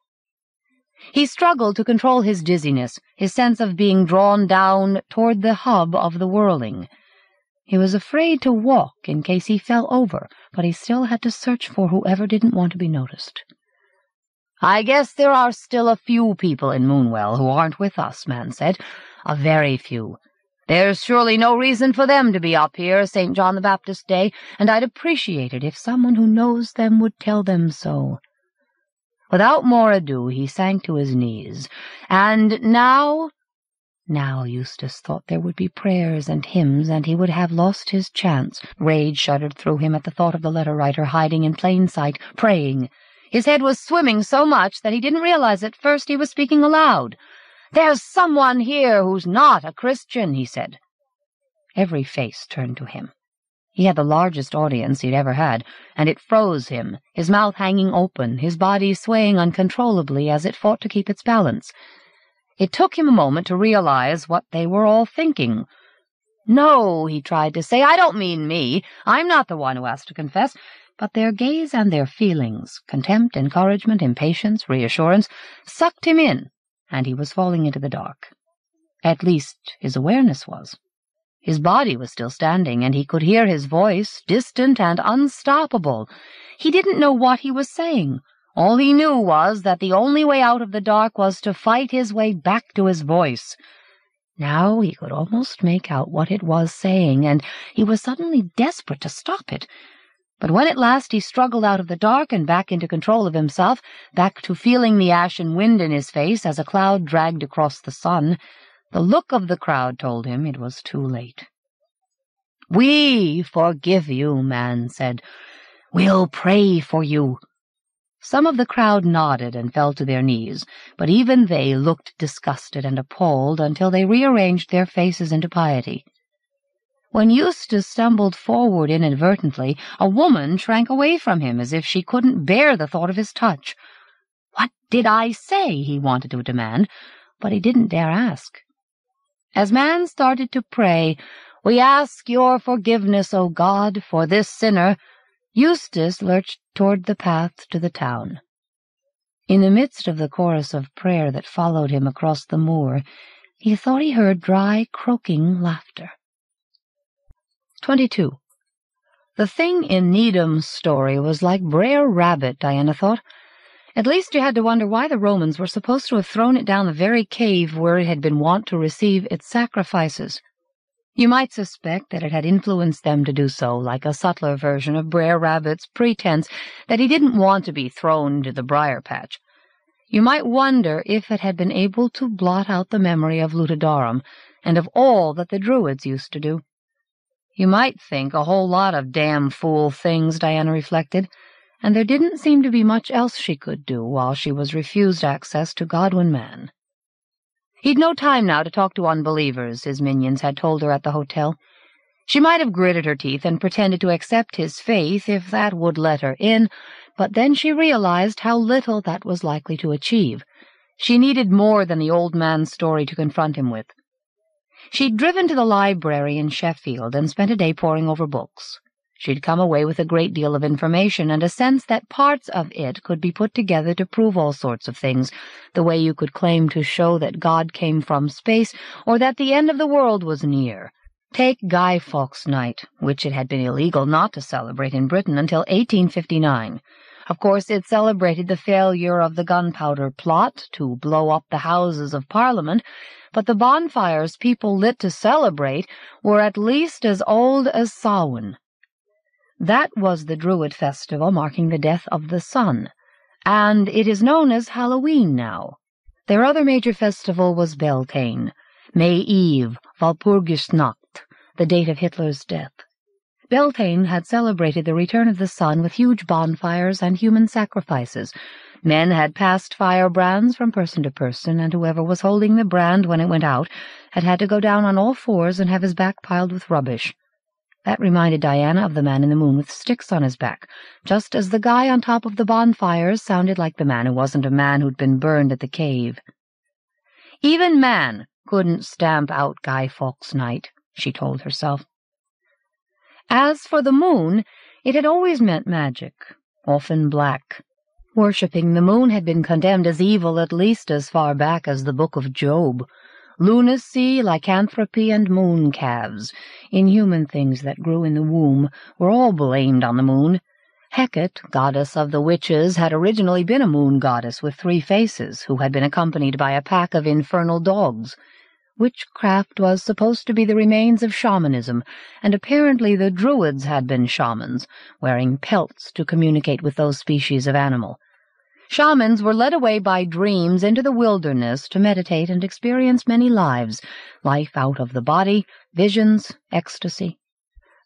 He struggled to control his dizziness, his sense of being drawn down toward the hub of the whirling. He was afraid to walk in case he fell over, but he still had to search for whoever didn't want to be noticed. I guess there are still a few people in Moonwell who aren't with us, Mann said. A very few. There's surely no reason for them to be up here St. John the Baptist Day, and I'd appreciate it if someone who knows them would tell them so. Without more ado, he sank to his knees. And now now Eustace thought there would be prayers and hymns, and he would have lost his chance. Rage shuddered through him at the thought of the letter-writer hiding in plain sight, praying. His head was swimming so much that he didn't realize at first he was speaking aloud. "'There's someone here who's not a Christian,' he said. Every face turned to him. He had the largest audience he'd ever had, and it froze him, his mouth hanging open, his body swaying uncontrollably as it fought to keep its balance. It took him a moment to realize what they were all thinking. No, he tried to say, I don't mean me. I'm not the one who has to confess. But their gaze and their feelings, contempt, encouragement, impatience, reassurance, sucked him in, and he was falling into the dark. At least his awareness was. His body was still standing, and he could hear his voice, distant and unstoppable. He didn't know what he was saying, all he knew was that the only way out of the dark was to fight his way back to his voice. Now he could almost make out what it was saying, and he was suddenly desperate to stop it. But when at last he struggled out of the dark and back into control of himself, back to feeling the ashen wind in his face as a cloud dragged across the sun, the look of the crowd told him it was too late. We forgive you, Mann said. We'll pray for you. Some of the crowd nodded and fell to their knees, but even they looked disgusted and appalled until they rearranged their faces into piety. When Eustace stumbled forward inadvertently, a woman shrank away from him as if she couldn't bear the thought of his touch. What did I say? he wanted to demand, but he didn't dare ask. As Mann started to pray, We ask your forgiveness, O God, for this sinner, Eustace lurched toward the path to the town. In the midst of the chorus of prayer that followed him across the moor, he thought he heard dry, croaking laughter. 22. The thing in Needham's story was like Brer Rabbit, Diana thought. At least you had to wonder why the Romans were supposed to have thrown it down the very cave where it had been wont to receive its sacrifices. You might suspect that it had influenced them to do so, like a subtler version of Brer Rabbit's pretense that he didn't want to be thrown into the briar patch. You might wonder if it had been able to blot out the memory of Lutudarum and of all that the Druids used to do. You might think a whole lot of damn fool things, Diana reflected, and there didn't seem to be much else she could do while she was refused access to Godwin Mann. He'd no time now to talk to unbelievers, his minions had told her at the hotel. She might have gritted her teeth and pretended to accept his faith if that would let her in, but then she realized how little that was likely to achieve. She needed more than the old man's story to confront him with. She'd driven to the library in Sheffield and spent a day poring over books. She'd come away with a great deal of information and a sense that parts of it could be put together to prove all sorts of things, the way you could claim to show that God came from space or that the end of the world was near. Take Guy Fawkes Night, which it had been illegal not to celebrate in Britain until 1859. Of course, it celebrated the failure of the gunpowder plot to blow up the Houses of Parliament, but the bonfires people lit to celebrate were at least as old as Samhain. That was the Druid festival marking the death of the sun, and it is known as Halloween now. Their other major festival was Beltane, May Eve, Walpurgisnacht, the date of Hitler's death. Beltane had celebrated the return of the sun with huge bonfires and human sacrifices. Men had passed firebrands from person to person, and whoever was holding the brand when it went out had had to go down on all fours and have his back piled with rubbish. That reminded Diana of the man in the moon with sticks on his back, just as the guy on top of the bonfires sounded like the man who wasn't a man who'd been burned at the cave. Even Mann couldn't stamp out Guy Fawkes Night, she told herself. As for the moon, it had always meant magic, often black. Worshipping the moon had been condemned as evil at least as far back as the Book of Job lunacy, lycanthropy, and moon calves, inhuman things that grew in the womb, were all blamed on the moon. Hecate, goddess of the witches, had originally been a moon goddess with three faces, who had been accompanied by a pack of infernal dogs. Witchcraft was supposed to be the remains of shamanism, and apparently the Druids had been shamans, wearing pelts to communicate with those species of animal. Shamans were led away by dreams into the wilderness to meditate and experience many lives, life out of the body, visions, ecstasy.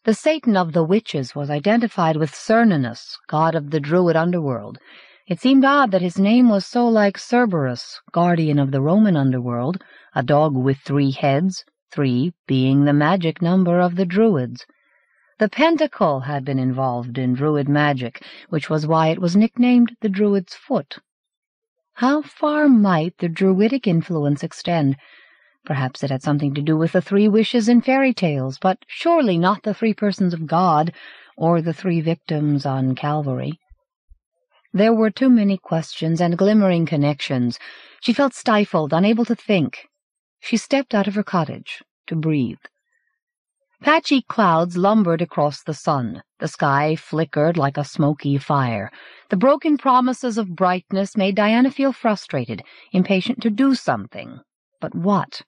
The Satan of the witches was identified with Cernunnos, god of the Druid underworld. It seemed odd that his name was so like Cerberus, guardian of the Roman underworld, a dog with three heads, three being the magic number of the Druids. The pentacle had been involved in Druid magic, which was why it was nicknamed the Druid's Foot. How far might the Druidic influence extend? Perhaps it had something to do with the three wishes in fairy tales, but surely not the three persons of God or the three victims on Calvary. There were too many questions and glimmering connections. She felt stifled, unable to think. She stepped out of her cottage to breathe. Patchy clouds lumbered across the sun. The sky flickered like a smoky fire. The broken promises of brightness made Diana feel frustrated, impatient to do something. But what?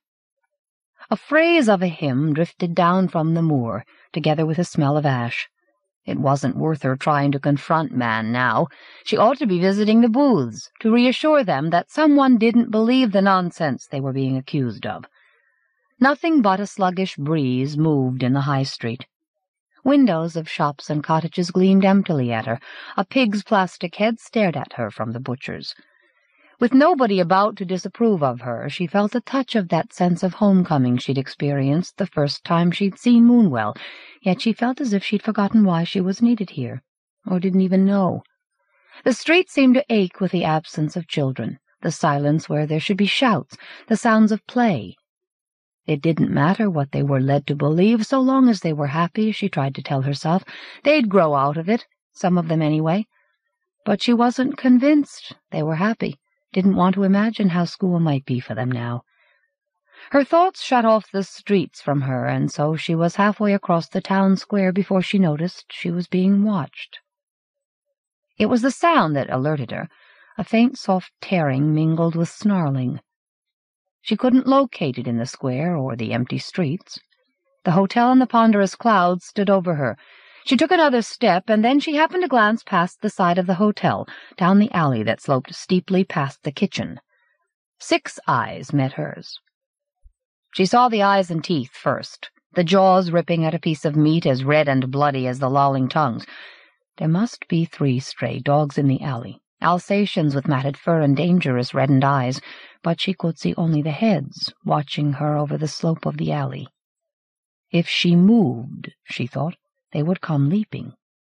A phrase of a hymn drifted down from the moor, together with a smell of ash. It wasn't worth her trying to confront Mann now. She ought to be visiting the booths, to reassure them that someone didn't believe the nonsense they were being accused of. Nothing but a sluggish breeze moved in the high street. Windows of shops and cottages gleamed emptily at her. A pig's plastic head stared at her from the butcher's. With nobody about to disapprove of her, she felt a touch of that sense of homecoming she'd experienced the first time she'd seen Moonwell, yet she felt as if she'd forgotten why she was needed here, or didn't even know. The street seemed to ache with the absence of children, the silence where there should be shouts, the sounds of play, it didn't matter what they were led to believe, so long as they were happy, she tried to tell herself. They'd grow out of it, some of them anyway. But she wasn't convinced they were happy, didn't want to imagine how school might be for them now. Her thoughts shut off the streets from her, and so she was halfway across the town square before she noticed she was being watched. It was the sound that alerted her, a faint soft tearing mingled with snarling. She couldn't locate it in the square or the empty streets. The hotel in the ponderous clouds stood over her. She took another step, and then she happened to glance past the side of the hotel, down the alley that sloped steeply past the kitchen. Six eyes met hers. She saw the eyes and teeth first, the jaws ripping at a piece of meat as red and bloody as the lolling tongues. There must be three stray dogs in the alley. Alsatians with matted fur and dangerous reddened eyes, but she could see only the heads watching her over the slope of the alley. If she moved, she thought, they would come leaping,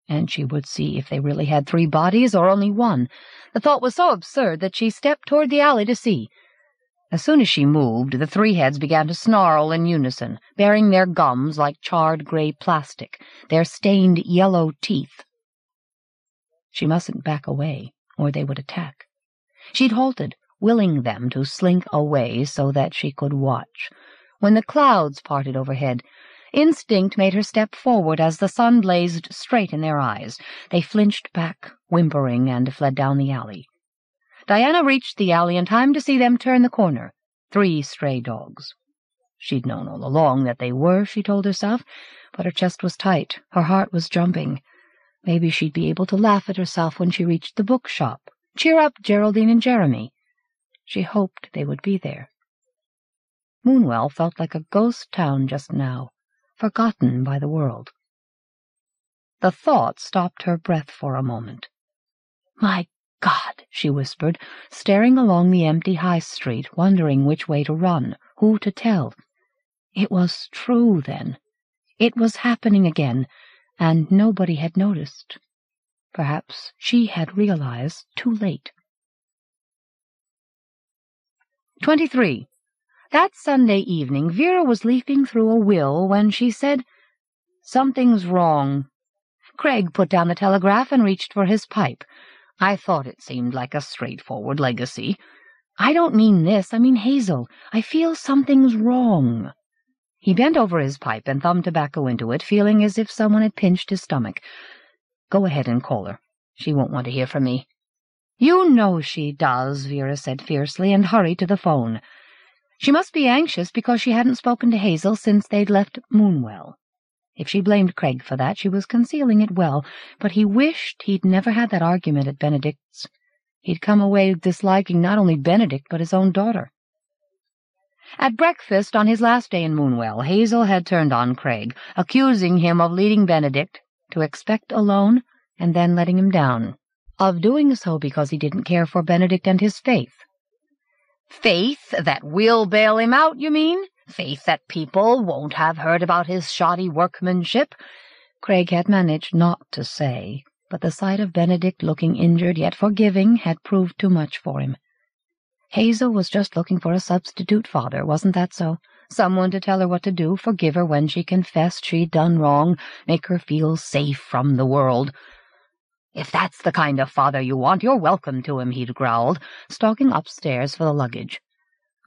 and she would see if they really had three bodies or only one. The thought was so absurd that she stepped toward the alley to see. As soon as she moved, the three heads began to snarl in unison, baring their gums like charred gray plastic, their stained yellow teeth. She mustn't back away or they would attack. She'd halted, willing them to slink away so that she could watch. When the clouds parted overhead, instinct made her step forward as the sun blazed straight in their eyes. They flinched back, whimpering, and fled down the alley. Diana reached the alley in time to see them turn the corner. Three stray dogs. She'd known all along that they were, she told herself, but her chest was tight, her heart was jumping. Maybe she'd be able to laugh at herself when she reached the bookshop. Cheer up Geraldine and Jeremy. She hoped they would be there. Moonwell felt like a ghost town just now, forgotten by the world. The thought stopped her breath for a moment. My God, she whispered, staring along the empty high street, wondering which way to run, who to tell. It was true, then. It was happening again, and nobody had noticed. Perhaps she had realized too late. 23. That Sunday evening, Vera was leafing through a will when she said, Something's wrong. Craig put down the telegraph and reached for his pipe. I thought it seemed like a straightforward legacy. I don't mean this, I mean Hazel. I feel something's wrong. He bent over his pipe and thumbed tobacco into it, feeling as if someone had pinched his stomach. Go ahead and call her. She won't want to hear from me. You know she does, Vera said fiercely, and hurried to the phone. She must be anxious because she hadn't spoken to Hazel since they'd left Moonwell. If she blamed Craig for that, she was concealing it well, but he wished he'd never had that argument at Benedict's. He'd come away disliking not only Benedict, but his own daughter. At breakfast on his last day in Moonwell, Hazel had turned on Craig, accusing him of leading Benedict to expect a loan and then letting him down, of doing so because he didn't care for Benedict and his faith. Faith that will bail him out, you mean? Faith that people won't have heard about his shoddy workmanship? Craig had managed not to say, but the sight of Benedict looking injured yet forgiving had proved too much for him. Hazel was just looking for a substitute father, wasn't that so? Someone to tell her what to do, forgive her when she confessed she'd done wrong, make her feel safe from the world. If that's the kind of father you want, you're welcome to him, he'd growled, stalking upstairs for the luggage.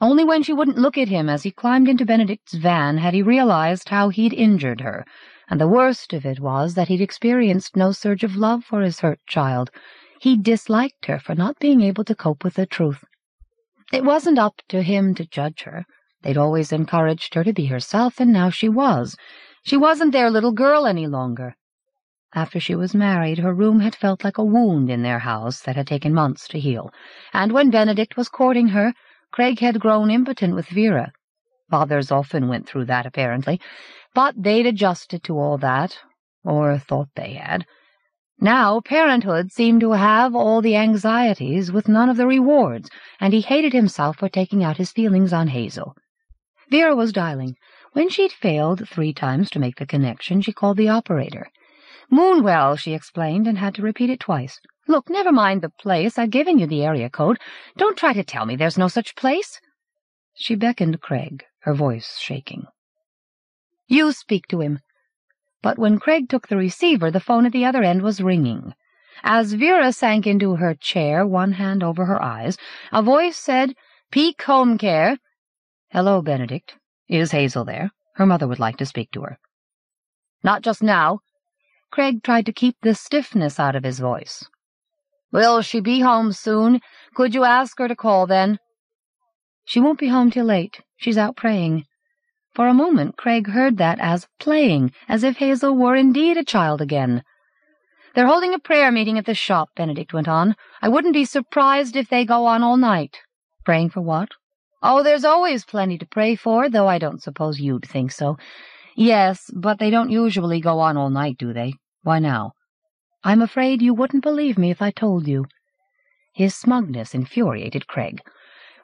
Only when she wouldn't look at him as he climbed into Benedict's van had he realized how he'd injured her, and the worst of it was that he'd experienced no surge of love for his hurt child. He disliked her for not being able to cope with the truth. It wasn't up to him to judge her. They'd always encouraged her to be herself, and now she was. She wasn't their little girl any longer. After she was married, her room had felt like a wound in their house that had taken months to heal, and when Benedict was courting her, Craig had grown impotent with Vera. Fathers often went through that, apparently, but they'd adjusted to all that, or thought they had. Now parenthood seemed to have all the anxieties with none of the rewards, and he hated himself for taking out his feelings on Hazel. Vera was dialing. When she'd failed three times to make the connection, she called the operator. Moonwell, she explained, and had to repeat it twice. Look, never mind the place. I've given you the area code. Don't try to tell me there's no such place. She beckoned Craig, her voice shaking. You speak to him but when Craig took the receiver, the phone at the other end was ringing. As Vera sank into her chair, one hand over her eyes, a voice said, Peak Home Care. Hello, Benedict. Is Hazel there? Her mother would like to speak to her. Not just now. Craig tried to keep the stiffness out of his voice. Will she be home soon? Could you ask her to call then? She won't be home till late. She's out praying. For a moment Craig heard that as playing, as if Hazel were indeed a child again. They're holding a prayer meeting at the shop, Benedict went on. I wouldn't be surprised if they go on all night. Praying for what? Oh, there's always plenty to pray for, though I don't suppose you'd think so. Yes, but they don't usually go on all night, do they? Why now? I'm afraid you wouldn't believe me if I told you. His smugness infuriated Craig.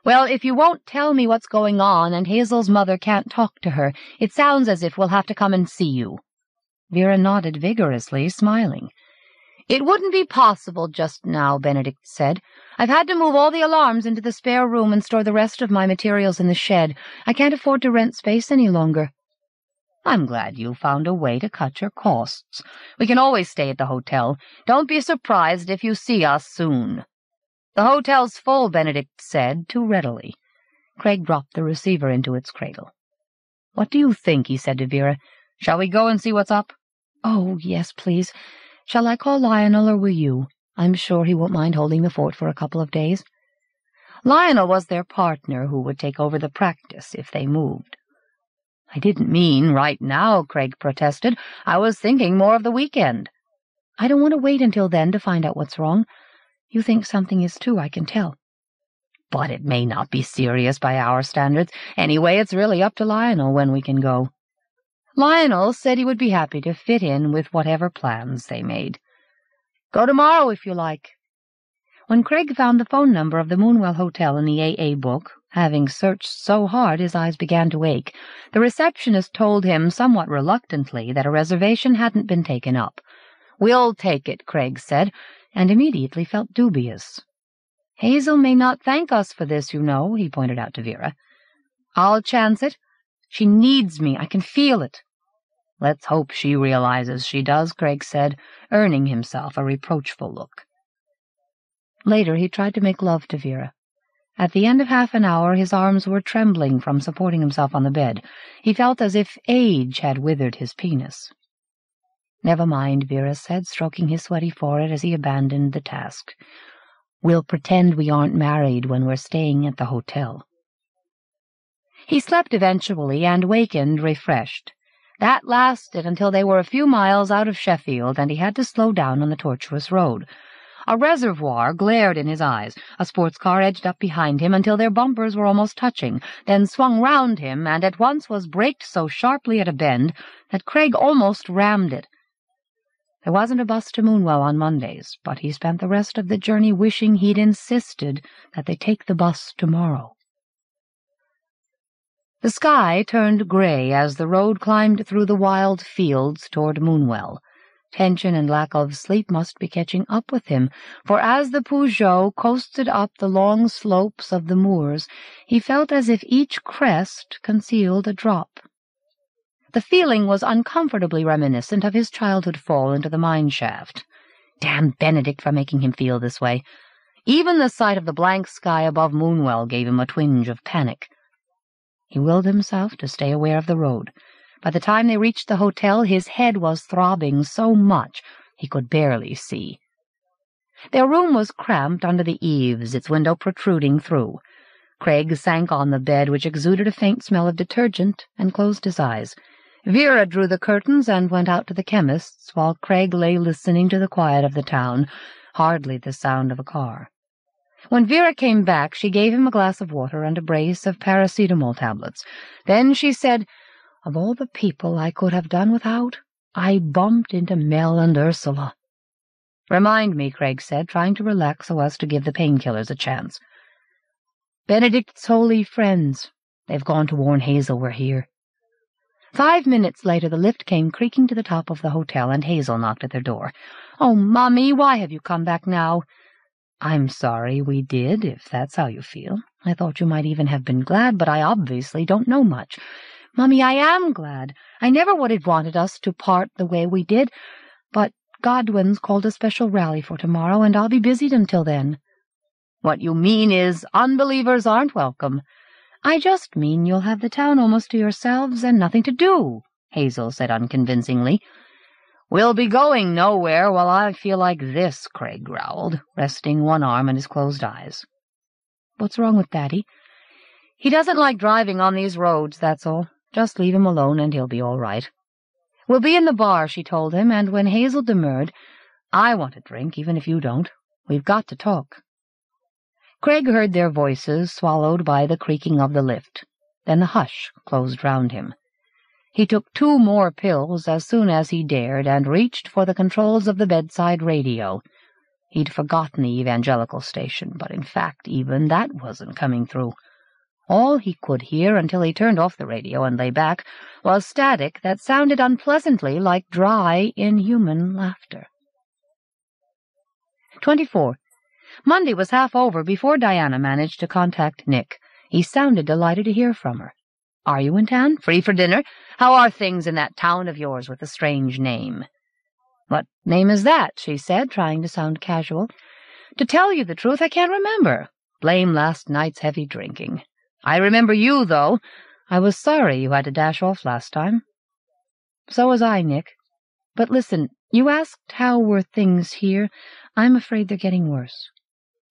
Well, if you won't tell me what's going on and Hazel's mother can't talk to her, it sounds as if we'll have to come and see you. Vera nodded vigorously, smiling. It wouldn't be possible just now, Benedict said. I've had to move all the alarms into the spare room and store the rest of my materials in the shed. I can't afford to rent space any longer. I'm glad you found a way to cut your costs. We can always stay at the hotel. Don't be surprised if you see us soon. The hotel's full, Benedict said, too readily. Craig dropped the receiver into its cradle. What do you think? he said to Vera. Shall we go and see what's up? Oh, yes, please. Shall I call Lionel or will you? I'm sure he won't mind holding the fort for a couple of days. Lionel was their partner who would take over the practice if they moved. I didn't mean right now, Craig protested. I was thinking more of the weekend. I don't want to wait until then to find out what's wrong. You think something is too, I can tell. But it may not be serious by our standards. Anyway, it's really up to Lionel when we can go. Lionel said he would be happy to fit in with whatever plans they made. Go tomorrow if you like. When Craig found the phone number of the Moonwell Hotel in the AA book, having searched so hard his eyes began to ache, the receptionist told him somewhat reluctantly that a reservation hadn't been taken up. We'll take it, Craig said and immediately felt dubious. Hazel may not thank us for this, you know, he pointed out to Vera. I'll chance it. She needs me. I can feel it. Let's hope she realizes she does, Craig said, earning himself a reproachful look. Later he tried to make love to Vera. At the end of half an hour his arms were trembling from supporting himself on the bed. He felt as if age had withered his penis. Never mind, Vera said, stroking his sweaty forehead as he abandoned the task. We'll pretend we aren't married when we're staying at the hotel. He slept eventually and wakened refreshed. That lasted until they were a few miles out of Sheffield and he had to slow down on the tortuous road. A reservoir glared in his eyes. A sports car edged up behind him until their bumpers were almost touching, then swung round him and at once was braked so sharply at a bend that Craig almost rammed it. There wasn't a bus to Moonwell on Mondays, but he spent the rest of the journey wishing he'd insisted that they take the bus tomorrow. The sky turned gray as the road climbed through the wild fields toward Moonwell. Tension and lack of sleep must be catching up with him, for as the Peugeot coasted up the long slopes of the moors, he felt as if each crest concealed a drop. The feeling was uncomfortably reminiscent of his childhood fall into the mine shaft. Damn Benedict for making him feel this way. Even the sight of the blank sky above Moonwell gave him a twinge of panic. He willed himself to stay aware of the road. By the time they reached the hotel, his head was throbbing so much he could barely see. Their room was cramped under the eaves, its window protruding through. Craig sank on the bed, which exuded a faint smell of detergent, and closed his eyes. Vera drew the curtains and went out to the chemist's, while Craig lay listening to the quiet of the town, hardly the sound of a car. When Vera came back, she gave him a glass of water and a brace of paracetamol tablets. Then she said, of all the people I could have done without, I bumped into Mel and Ursula. Remind me, Craig said, trying to relax so as to give the painkillers a chance. Benedict's holy friends. They've gone to warn Hazel we're here. Five minutes later, the lift came creaking to the top of the hotel, and Hazel knocked at their door. Oh, Mummy, why have you come back now? I'm sorry we did, if that's how you feel. I thought you might even have been glad, but I obviously don't know much. Mummy, I am glad. I never would have wanted us to part the way we did, but Godwin's called a special rally for tomorrow, and I'll be busied until then. What you mean is unbelievers aren't welcome. I just mean you'll have the town almost to yourselves and nothing to do, Hazel said unconvincingly. We'll be going nowhere while I feel like this, Craig growled, resting one arm on his closed eyes. What's wrong with Daddy? He doesn't like driving on these roads, that's all. Just leave him alone and he'll be all right. We'll be in the bar, she told him, and when Hazel demurred, I want a drink, even if you don't. We've got to talk. Craig heard their voices, swallowed by the creaking of the lift. Then the hush closed round him. He took two more pills as soon as he dared and reached for the controls of the bedside radio. He'd forgotten the evangelical station, but in fact even that wasn't coming through. All he could hear until he turned off the radio and lay back was static that sounded unpleasantly like dry, inhuman laughter. 24. Monday was half over before Diana managed to contact Nick. He sounded delighted to hear from her. Are you in town? Free for dinner? How are things in that town of yours with a strange name? What name is that? she said, trying to sound casual. To tell you the truth, I can't remember. Blame last night's heavy drinking. I remember you, though. I was sorry you had to dash off last time. So was I, Nick. But listen, you asked how were things here. I'm afraid they're getting worse.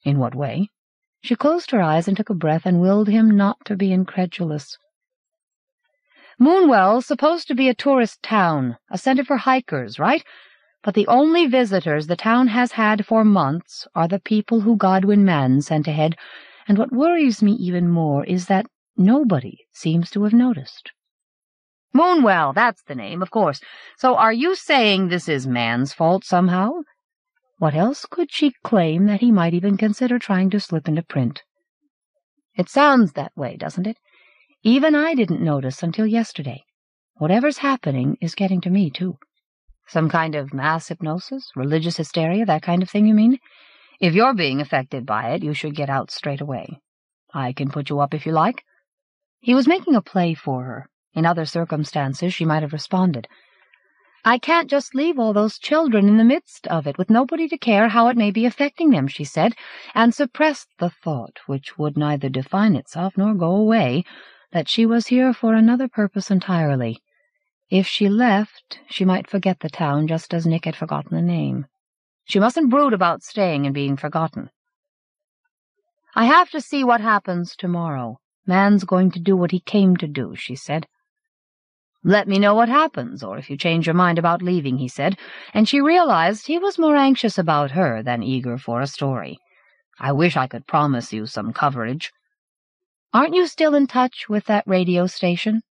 In what way? She closed her eyes and took a breath and willed him not to be incredulous. Moonwell's supposed to be a tourist town, a center for hikers, right? But the only visitors the town has had for months are the people who Godwin Mann sent ahead and what worries me even more is that nobody seems to have noticed. Moonwell, that's the name, of course. So are you saying this is Mann's fault somehow? What else could she claim that he might even consider trying to slip into print? It sounds that way, doesn't it? Even I didn't notice until yesterday. Whatever's happening is getting to me, too. Some kind of mass hypnosis, religious hysteria, that kind of thing, you mean? If you're being affected by it, you should get out straight away. I can put you up if you like. He was making a play for her. In other circumstances, she might have responded. I can't just leave all those children in the midst of it, with nobody to care how it may be affecting them, she said, and suppressed the thought, which would neither define itself nor go away, that she was here for another purpose entirely. If she left, she might forget the town just as Nick had forgotten the name. She mustn't brood about staying and being forgotten. I have to see what happens tomorrow. Mann's going to do what he came to do, she said. Let me know what happens, or if you change your mind about leaving, he said, and she realized he was more anxious about her than eager for a story. I wish I could promise you some coverage. Aren't you still in touch with that radio station?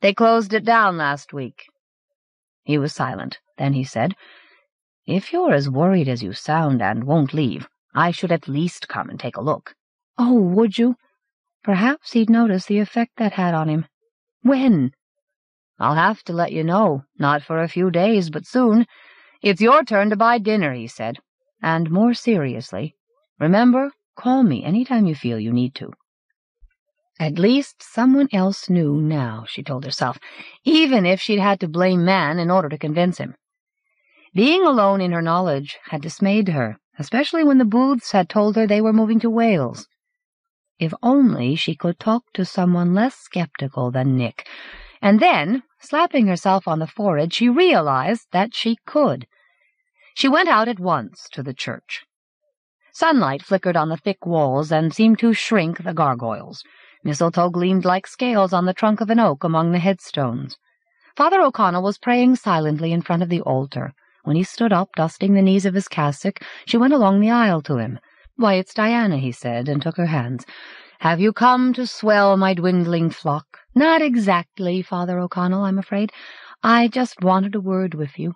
They closed it down last week. He was silent. Then he said, If you're as worried as you sound and won't leave, I should at least come and take a look. Oh, would you? Perhaps he'd notice the effect that had on him. When? I'll have to let you know. Not for a few days, but soon. It's your turn to buy dinner, he said. And more seriously, remember, call me any time you feel you need to. At least someone else knew now, she told herself, even if she'd had to blame Mann in order to convince him. Being alone in her knowledge had dismayed her, especially when the Booths had told her they were moving to Wales. If only she could talk to someone less skeptical than Nick. And then, slapping herself on the forehead, she realized that she could. She went out at once to the church. Sunlight flickered on the thick walls and seemed to shrink the gargoyles. Mistletoe gleamed like scales on the trunk of an oak among the headstones. Father O'Connell was praying silently in front of the altar. When he stood up, dusting the knees of his cassock, she went along the aisle to him. Why, it's Diana, he said, and took her hands. Have you come to swell my dwindling flock? Not exactly, Father O'Connell, I'm afraid. I just wanted a word with you.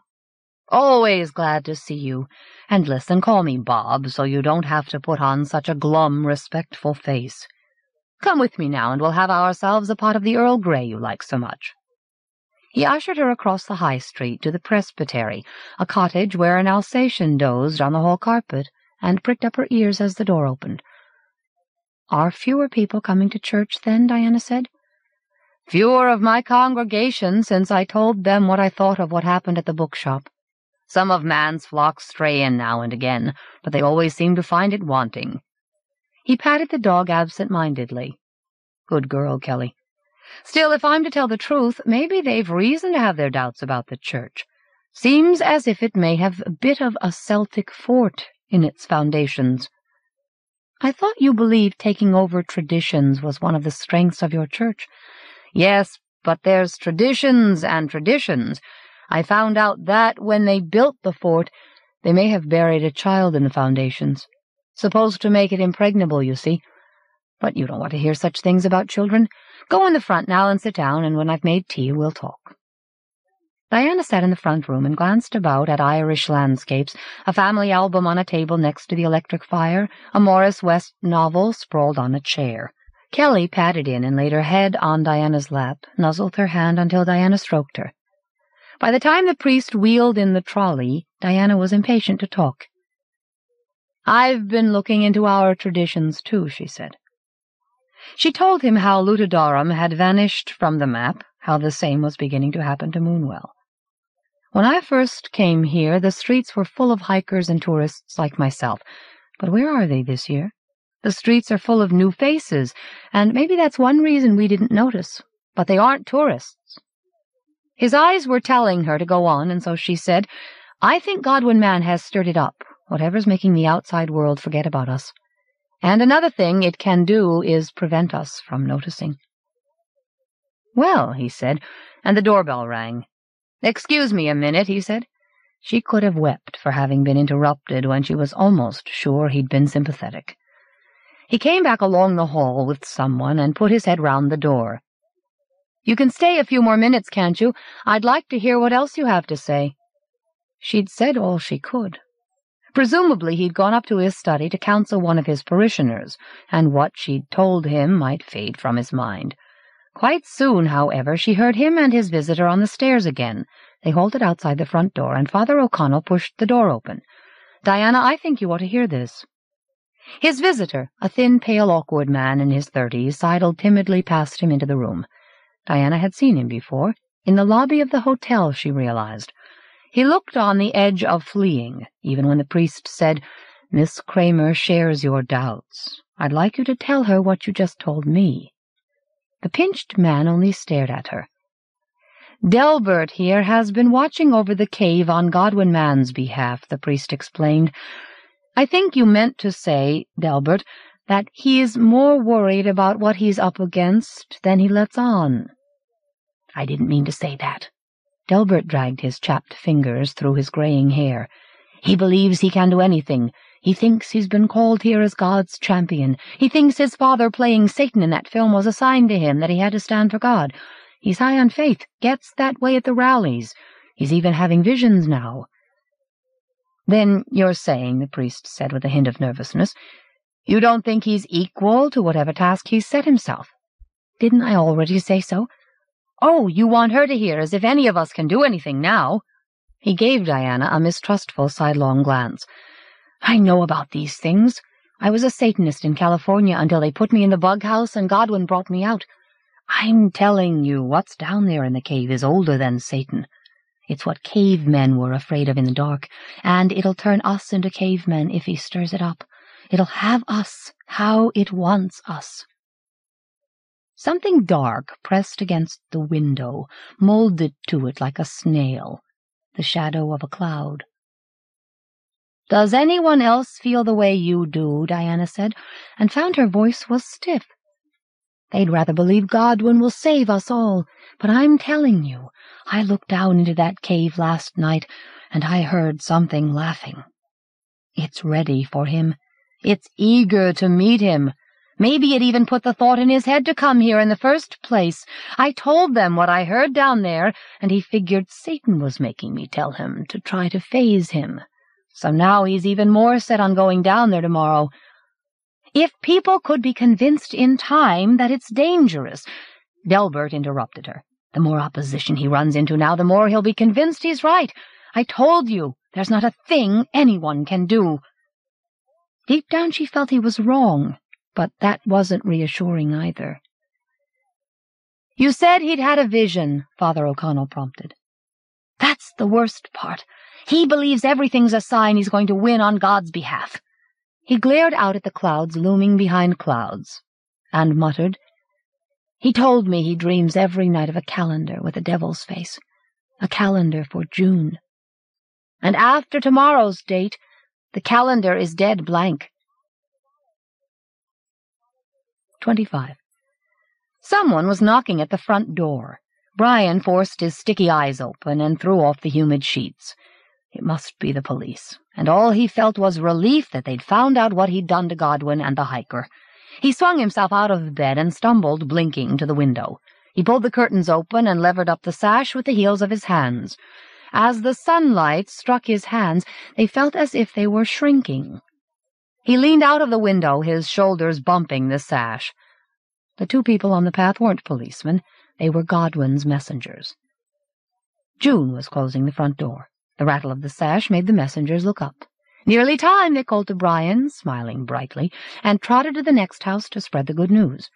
Always glad to see you. And listen, call me Bob, so you don't have to put on such a glum, respectful face. Come with me now, and we'll have ourselves a pot of the Earl Grey you like so much. He ushered her across the high street to the presbytery, a cottage where an Alsatian dozed on the hall carpet, and pricked up her ears as the door opened. Are fewer people coming to church, then? Diana said. Fewer of my congregation since I told them what I thought of what happened at the bookshop. Some of Mann's flocks stray in now and again, but they always seem to find it wanting. He patted the dog absent-mindedly. Good girl, Kelly. Still, if I'm to tell the truth, maybe they've reason to have their doubts about the church. Seems as if it may have a bit of a Celtic fort in its foundations. I thought you believed taking over traditions was one of the strengths of your church. Yes, but there's traditions and traditions. I found out that when they built the fort, they may have buried a child in the foundations supposed to make it impregnable, you see. But you don't want to hear such things about children. Go in the front now and sit down, and when I've made tea, we'll talk. Diana sat in the front room and glanced about at Irish landscapes, a family album on a table next to the electric fire, a Morris West novel sprawled on a chair. Kelly patted in and laid her head on Diana's lap, nuzzled her hand until Diana stroked her. By the time the priest wheeled in the trolley, Diana was impatient to talk. I've been looking into our traditions, too, she said. She told him how Lutudarum had vanished from the map, how the same was beginning to happen to Moonwell. When I first came here, the streets were full of hikers and tourists like myself. But where are they this year? The streets are full of new faces, and maybe that's one reason we didn't notice. But they aren't tourists. His eyes were telling her to go on, and so she said, I think Godwin Mann has stirred it up whatever's making the outside world forget about us. And another thing it can do is prevent us from noticing. Well, he said, and the doorbell rang. Excuse me a minute, he said. She could have wept for having been interrupted when she was almost sure he'd been sympathetic. He came back along the hall with someone and put his head round the door. You can stay a few more minutes, can't you? I'd like to hear what else you have to say. She'd said all she could. Presumably he'd gone up to his study to counsel one of his parishioners, and what she'd told him might fade from his mind. Quite soon, however, she heard him and his visitor on the stairs again. They halted outside the front door, and Father O'Connell pushed the door open. Diana, I think you ought to hear this. His visitor, a thin, pale, awkward man in his thirties, sidled timidly past him into the room. Diana had seen him before. In the lobby of the hotel, she realized. He looked on the edge of fleeing, even when the priest said, Miss Kramer shares your doubts. I'd like you to tell her what you just told me. The pinched man only stared at her. Delbert here has been watching over the cave on Godwin Mann's behalf, the priest explained. I think you meant to say, Delbert, that he's more worried about what he's up against than he lets on. I didn't mean to say that. Delbert dragged his chapped fingers through his graying hair. He believes he can do anything. He thinks he's been called here as God's champion. He thinks his father playing Satan in that film was a sign to him that he had to stand for God. He's high on faith, gets that way at the rallies. He's even having visions now. Then you're saying, the priest said with a hint of nervousness, you don't think he's equal to whatever task he's set himself? Didn't I already say so? Oh, you want her to hear as if any of us can do anything now. He gave Diana a mistrustful sidelong glance. I know about these things. I was a Satanist in California until they put me in the bug house and Godwin brought me out. I'm telling you, what's down there in the cave is older than Satan. It's what cavemen were afraid of in the dark, and it'll turn us into cavemen if he stirs it up. It'll have us how it wants us. Something dark pressed against the window, molded to it like a snail, the shadow of a cloud. Does anyone else feel the way you do? Diana said, and found her voice was stiff. They'd rather believe Godwin will save us all, but I'm telling you, I looked down into that cave last night, and I heard something laughing. It's ready for him. It's eager to meet him. Maybe it even put the thought in his head to come here in the first place. I told them what I heard down there, and he figured Satan was making me tell him to try to faze him. So now he's even more set on going down there tomorrow. If people could be convinced in time that it's dangerous— Delbert interrupted her. The more opposition he runs into now, the more he'll be convinced he's right. I told you, there's not a thing anyone can do. Deep down she felt he was wrong, but that wasn't reassuring either. You said he'd had a vision, Father O'Connell prompted. That's the worst part. He believes everything's a sign he's going to win on God's behalf. He glared out at the clouds looming behind clouds, and muttered, He told me he dreams every night of a calendar with a devil's face, a calendar for June. And after tomorrow's date, the calendar is dead blank. 25. Someone was knocking at the front door. Brian forced his sticky eyes open and threw off the humid sheets. It must be the police, and all he felt was relief that they'd found out what he'd done to Godwin and the hiker. He swung himself out of bed and stumbled, blinking, to the window. He pulled the curtains open and levered up the sash with the heels of his hands. As the sunlight struck his hands, they felt as if they were shrinking. He leaned out of the window, his shoulders bumping the sash. The two people on the path weren't policemen. They were Godwin's messengers. June was closing the front door. The rattle of the sash made the messengers look up. Nearly time, they called to Brian, smiling brightly, and trotted to the next house to spread the good news.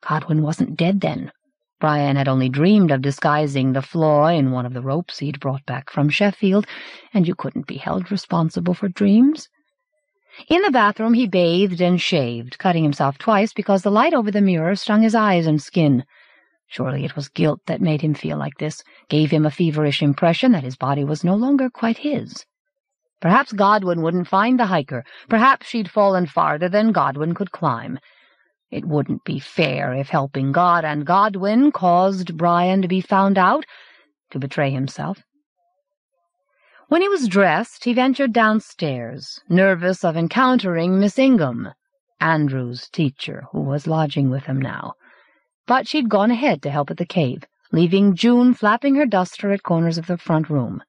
Godwin wasn't dead then. Brian had only dreamed of disguising the flaw in one of the ropes he'd brought back from Sheffield, and you couldn't be held responsible for dreams. In the bathroom he bathed and shaved, cutting himself twice because the light over the mirror stung his eyes and skin. Surely it was guilt that made him feel like this, gave him a feverish impression that his body was no longer quite his. Perhaps Godwin wouldn't find the hiker. Perhaps she'd fallen farther than Godwin could climb. It wouldn't be fair if helping God and Godwin caused Brian to be found out, to betray himself. When he was dressed, he ventured downstairs, nervous of encountering Miss Ingham, Andrew's teacher, who was lodging with him now but she'd gone ahead to help at the cave, leaving June flapping her duster at corners of the front room.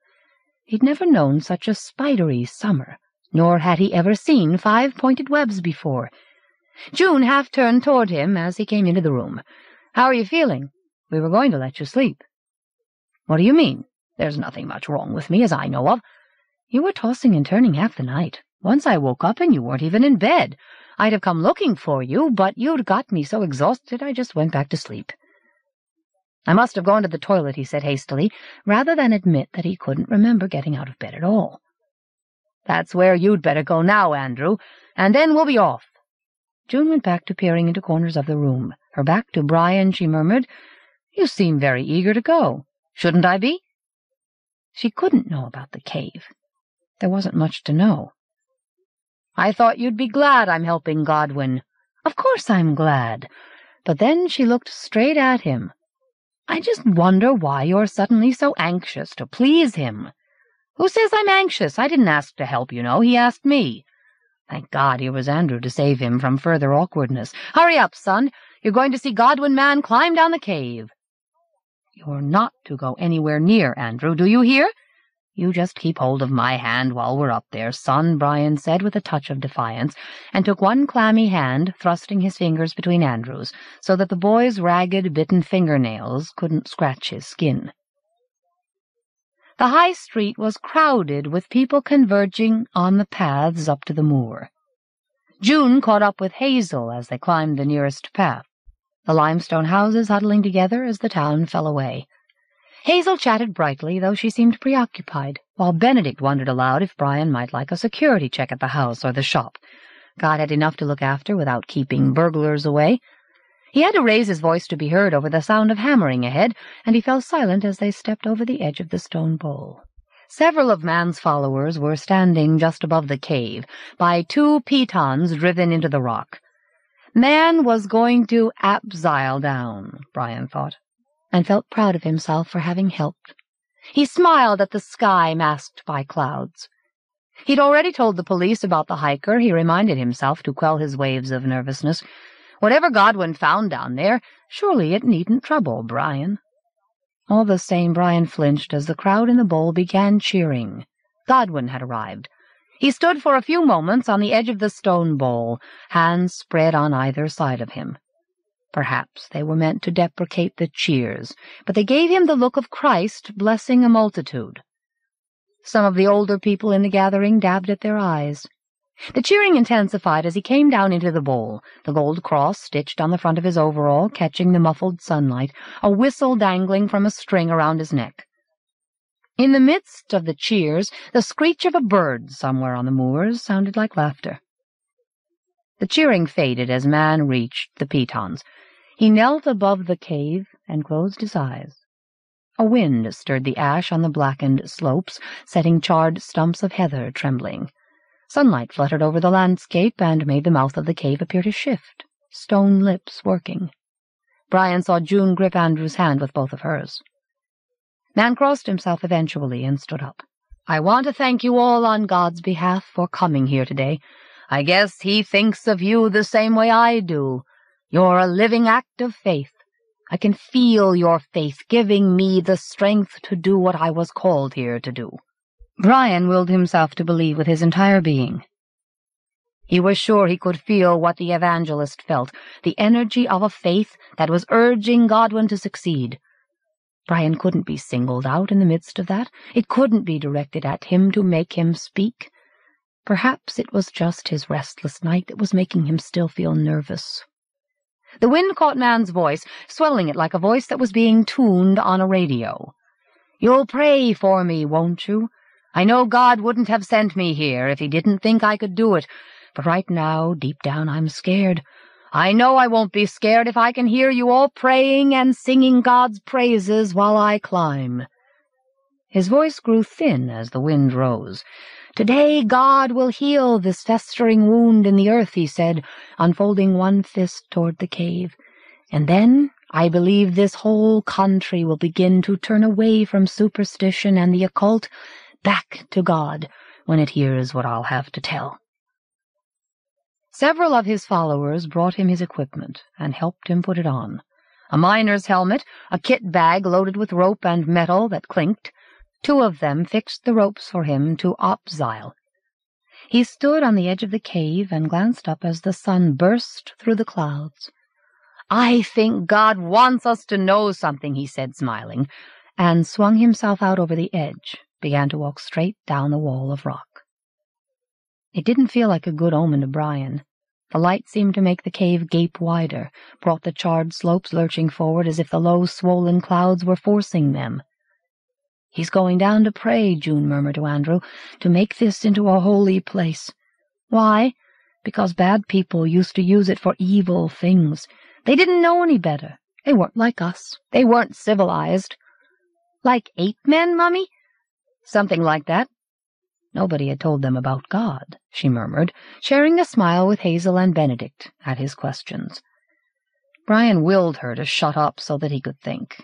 He'd never known such a spidery summer, nor had he ever seen five-pointed webs before. June half turned toward him as he came into the room. How are you feeling? We were going to let you sleep. What do you mean? There's nothing much wrong with me, as I know of. You were tossing and turning half the night. Once I woke up and you weren't even in bed. I'd have come looking for you, but you'd got me so exhausted I just went back to sleep. I must have gone to the toilet, he said hastily, rather than admit that he couldn't remember getting out of bed at all. That's where you'd better go now, Andrew, and then we'll be off. June went back to peering into corners of the room. Her back to Brian, she murmured, You seem very eager to go. Shouldn't I be? She couldn't know about the cave. There wasn't much to know. I thought you'd be glad I'm helping Godwin. Of course I'm glad. But then she looked straight at him. I just wonder why you're suddenly so anxious to please him. Who says I'm anxious? I didn't ask to help, you know. He asked me. Thank God here was Andrew to save him from further awkwardness. Hurry up, son. You're going to see Godwin Mann climb down the cave. You're not to go anywhere near Andrew, do you hear? You just keep hold of my hand while we're up there, son, Brian said with a touch of defiance, and took one clammy hand, thrusting his fingers between Andrew's, so that the boy's ragged, bitten fingernails couldn't scratch his skin. The high street was crowded with people converging on the paths up to the moor. June caught up with Hazel as they climbed the nearest path, the limestone houses huddling together as the town fell away. Hazel chatted brightly, though she seemed preoccupied, while Benedict wondered aloud if Brian might like a security check at the house or the shop. God had enough to look after without keeping burglars away. He had to raise his voice to be heard over the sound of hammering ahead, and he fell silent as they stepped over the edge of the stone bowl. Several of Mann's followers were standing just above the cave, by two pitons driven into the rock. Mann was going to abseil down, Brian thought and felt proud of himself for having helped. He smiled at the sky masked by clouds. He'd already told the police about the hiker, he reminded himself to quell his waves of nervousness. Whatever Godwin found down there, surely it needn't trouble Brian. All the same, Brian flinched as the crowd in the bowl began cheering. Godwin had arrived. He stood for a few moments on the edge of the stone bowl, hands spread on either side of him. Perhaps they were meant to deprecate the cheers, but they gave him the look of Christ blessing a multitude. Some of the older people in the gathering dabbed at their eyes. The cheering intensified as he came down into the bowl, the gold cross stitched on the front of his overall catching the muffled sunlight, a whistle dangling from a string around his neck. In the midst of the cheers, the screech of a bird somewhere on the moors sounded like laughter. The cheering faded as Mann reached the pitons. He knelt above the cave and closed his eyes. A wind stirred the ash on the blackened slopes, setting charred stumps of heather trembling. Sunlight fluttered over the landscape and made the mouth of the cave appear to shift, stone lips working. Brian saw June grip Andrew's hand with both of hers. Mann crossed himself eventually and stood up. I want to thank you all on God's behalf for coming here today. I guess he thinks of you the same way I do. You're a living act of faith. I can feel your faith giving me the strength to do what I was called here to do. Brian willed himself to believe with his entire being. He was sure he could feel what the evangelist felt, the energy of a faith that was urging Godwin to succeed. Brian couldn't be singled out in the midst of that. It couldn't be directed at him to make him speak. Perhaps it was just his restless night that was making him still feel nervous. The wind caught Mann's voice, swelling it like a voice that was being tuned on a radio. You'll pray for me, won't you? I know God wouldn't have sent me here if he didn't think I could do it, but right now, deep down, I'm scared. I know I won't be scared if I can hear you all praying and singing God's praises while I climb. His voice grew thin as the wind rose. Today God will heal this festering wound in the earth, he said, unfolding one fist toward the cave. And then I believe this whole country will begin to turn away from superstition and the occult back to God when it hears what I'll have to tell. Several of his followers brought him his equipment and helped him put it on. A miner's helmet, a kit bag loaded with rope and metal that clinked, Two of them fixed the ropes for him to abseil. He stood on the edge of the cave and glanced up as the sun burst through the clouds. I think God wants us to know something, he said, smiling, and swung himself out over the edge, began to walk straight down the wall of rock. It didn't feel like a good omen to Brian. The light seemed to make the cave gape wider, brought the charred slopes lurching forward as if the low, swollen clouds were forcing them. He's going down to pray, June murmured to Andrew, to make this into a holy place. Why? Because bad people used to use it for evil things. They didn't know any better. They weren't like us. They weren't civilized. Like ape men, Mummy? Something like that. Nobody had told them about God, she murmured, sharing a smile with Hazel and Benedict at his questions. Brian willed her to shut up so that he could think.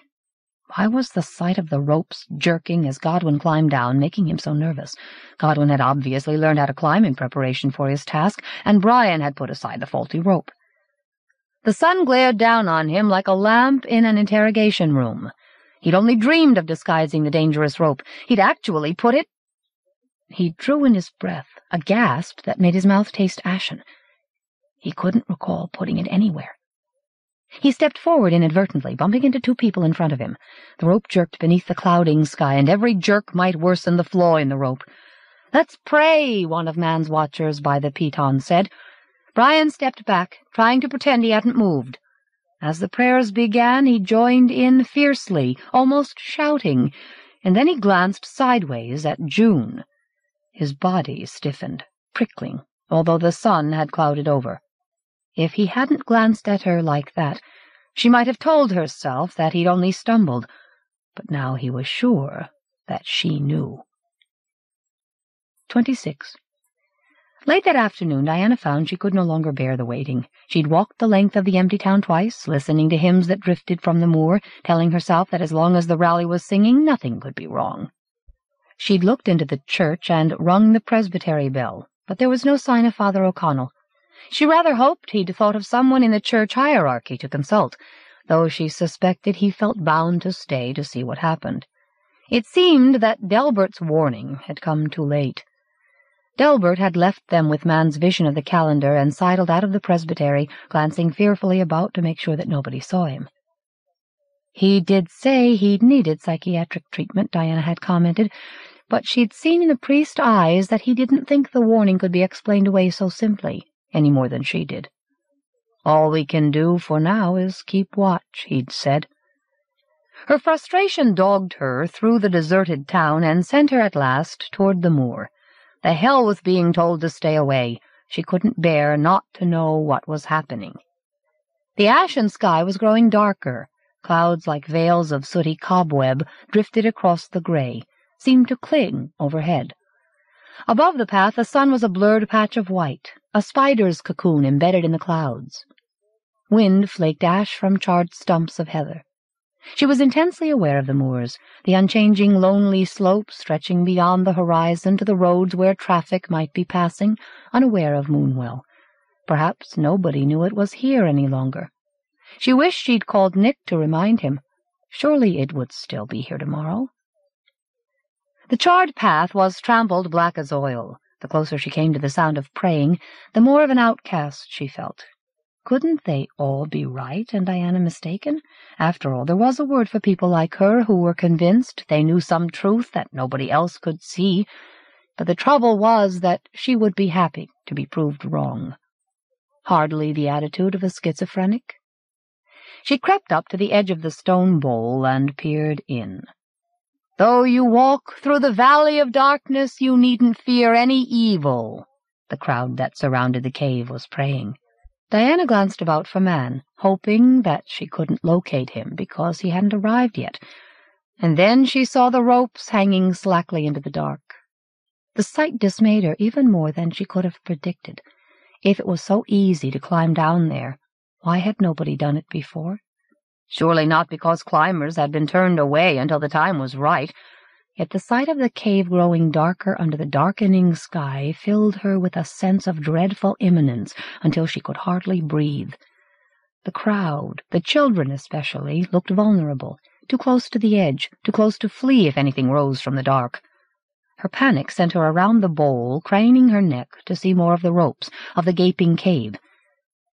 Why was the sight of the ropes jerking as Godwin climbed down making him so nervous? Godwin had obviously learned how to climb in preparation for his task, and Brian had put aside the faulty rope. The sun glared down on him like a lamp in an interrogation room. He'd only dreamed of disguising the dangerous rope. He'd actually put it he drew in his breath, a gasp that made his mouth taste ashen. He couldn't recall putting it anywhere. He stepped forward inadvertently, bumping into two people in front of him. The rope jerked beneath the clouding sky, and every jerk might worsen the flaw in the rope. Let's pray, one of Mann's watchers by the piton said. Brian stepped back, trying to pretend he hadn't moved. As the prayers began, he joined in fiercely, almost shouting, and then he glanced sideways at June. His body stiffened, prickling, although the sun had clouded over. If he hadn't glanced at her like that, she might have told herself that he'd only stumbled, but now he was sure that she knew. 26. Late that afternoon, Diana found she could no longer bear the waiting. She'd walked the length of the empty town twice, listening to hymns that drifted from the moor, telling herself that as long as the rally was singing, nothing could be wrong. She'd looked into the church and rung the presbytery bell, but there was no sign of Father O'Connell. She rather hoped he'd thought of someone in the church hierarchy to consult, though she suspected he felt bound to stay to see what happened. It seemed that Delbert's warning had come too late. Delbert had left them with Mann's vision of the calendar and sidled out of the presbytery, glancing fearfully about to make sure that nobody saw him. He did say he'd needed psychiatric treatment, Diana had commented, but she'd seen in the priest's eyes that he didn't think the warning could be explained away so simply, any more than she did. All we can do for now is keep watch, he'd said. Her frustration dogged her through the deserted town and sent her at last toward the moor. The hell with being told to stay away. She couldn't bear not to know what was happening. The ashen sky was growing darker. Clouds like veils of sooty cobweb drifted across the gray, seemed to cling overhead. Above the path, the sun was a blurred patch of white, a spider's cocoon embedded in the clouds. Wind flaked ash from charred stumps of heather. She was intensely aware of the moors, the unchanging lonely slopes stretching beyond the horizon to the roads where traffic might be passing, unaware of Moonwell. Perhaps nobody knew it was here any longer. She wished she'd called Nick to remind him. Surely it would still be here tomorrow. The charred path was trampled black as oil. The closer she came to the sound of praying, the more of an outcast she felt. Couldn't they all be right and Diana mistaken? After all, there was a word for people like her who were convinced they knew some truth that nobody else could see. But the trouble was that she would be happy to be proved wrong. Hardly the attitude of a schizophrenic. She crept up to the edge of the stone bowl and peered in. Though you walk through the valley of darkness, you needn't fear any evil, the crowd that surrounded the cave was praying. Diana glanced about for Mann, hoping that she couldn't locate him because he hadn't arrived yet, and then she saw the ropes hanging slackly into the dark. The sight dismayed her even more than she could have predicted. If it was so easy to climb down there, why had nobody done it before? Surely not because climbers had been turned away until the time was right. Yet the sight of the cave growing darker under the darkening sky filled her with a sense of dreadful imminence until she could hardly breathe. The crowd, the children especially, looked vulnerable, too close to the edge, too close to flee if anything rose from the dark. Her panic sent her around the bowl, craning her neck to see more of the ropes, of the gaping cave.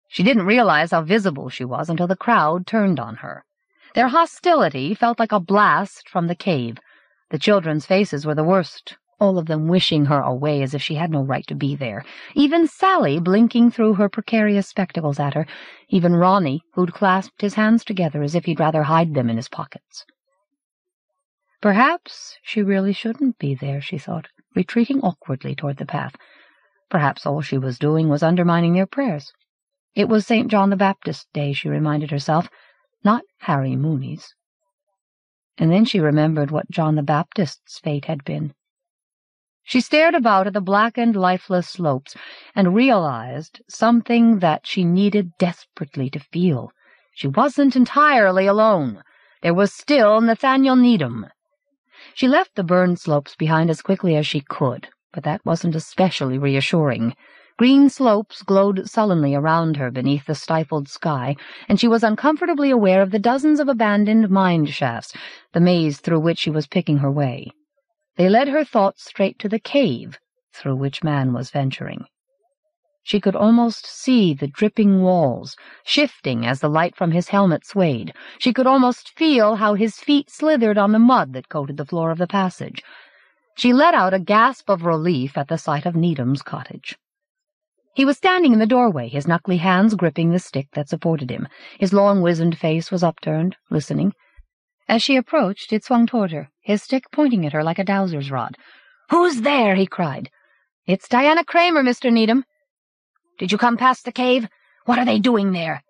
She didn't realize how visible she was until the crowd turned on her. Their hostility felt like a blast from the cave. The children's faces were the worst, all of them wishing her away as if she had no right to be there. Even Sally blinking through her precarious spectacles at her. Even Ronnie, who'd clasped his hands together as if he'd rather hide them in his pockets. Perhaps she really shouldn't be there, she thought, retreating awkwardly toward the path. Perhaps all she was doing was undermining their prayers. It was St. John the Baptist's Day, she reminded herself, not Harry Mooney's. And then she remembered what John the Baptist's fate had been. She stared about at the blackened, lifeless slopes and realized something that she needed desperately to feel. She wasn't entirely alone. There was still Nathaniel Needham. She left the burned slopes behind as quickly as she could, but that wasn't especially reassuring. Green slopes glowed sullenly around her beneath the stifled sky, and she was uncomfortably aware of the dozens of abandoned mine shafts, the maze through which she was picking her way. They led her thoughts straight to the cave through which Mann was venturing. She could almost see the dripping walls, shifting as the light from his helmet swayed. She could almost feel how his feet slithered on the mud that coated the floor of the passage. She let out a gasp of relief at the sight of Needham's cottage. He was standing in the doorway, his knuckly hands gripping the stick that supported him. His long, wizened face was upturned, listening. As she approached, it swung toward her, his stick pointing at her like a dowser's rod. "'Who's there?' he cried. "'It's Diana Kramer, Mr. Needham.' "'Did you come past the cave? What are they doing there?'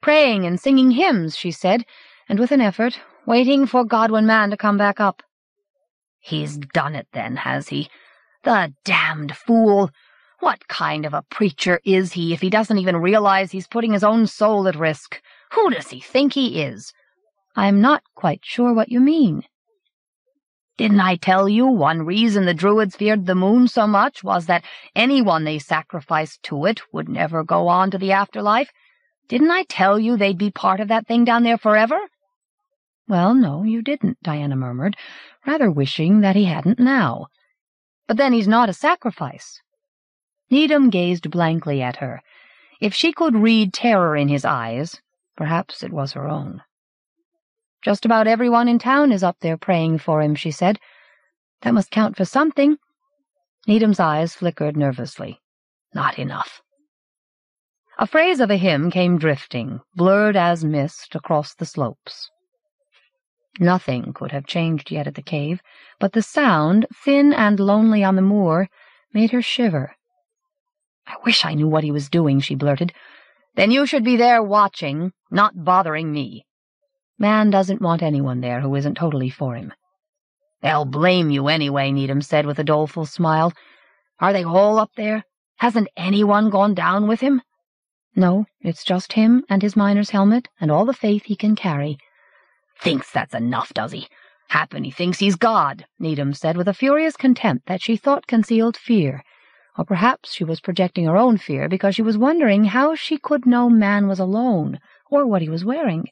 "'Praying and singing hymns,' she said, and with an effort, waiting for Godwin Mann to come back up. "'He's done it, then, has he? The damned fool! What kind of a preacher is he if he doesn't even realize he's putting his own soul at risk? Who does he think he is?' I'm not quite sure what you mean. Didn't I tell you one reason the Druids feared the moon so much was that anyone they sacrificed to it would never go on to the afterlife? Didn't I tell you they'd be part of that thing down there forever? Well, no, you didn't, Diana murmured, rather wishing that he hadn't now. But then he's not a sacrifice. Needham gazed blankly at her. If she could read terror in his eyes, perhaps it was her own. Just about everyone in town is up there praying for him, she said. That must count for something. Needham's eyes flickered nervously. Not enough. A phrase of a hymn came drifting, blurred as mist, across the slopes. Nothing could have changed yet at the cave, but the sound, thin and lonely on the moor, made her shiver. I wish I knew what he was doing, she blurted. Then you should be there watching, not bothering me. Mann doesn't want anyone there who isn't totally for him. They'll blame you anyway, Needham said with a doleful smile. Are they all up there? Hasn't anyone gone down with him? No, it's just him and his miner's helmet and all the faith he can carry. Thinks that's enough, does he? Happen he thinks he's God, Needham said with a furious contempt that she thought concealed fear. Or perhaps she was projecting her own fear because she was wondering how she could know Mann was alone, or what he was wearing.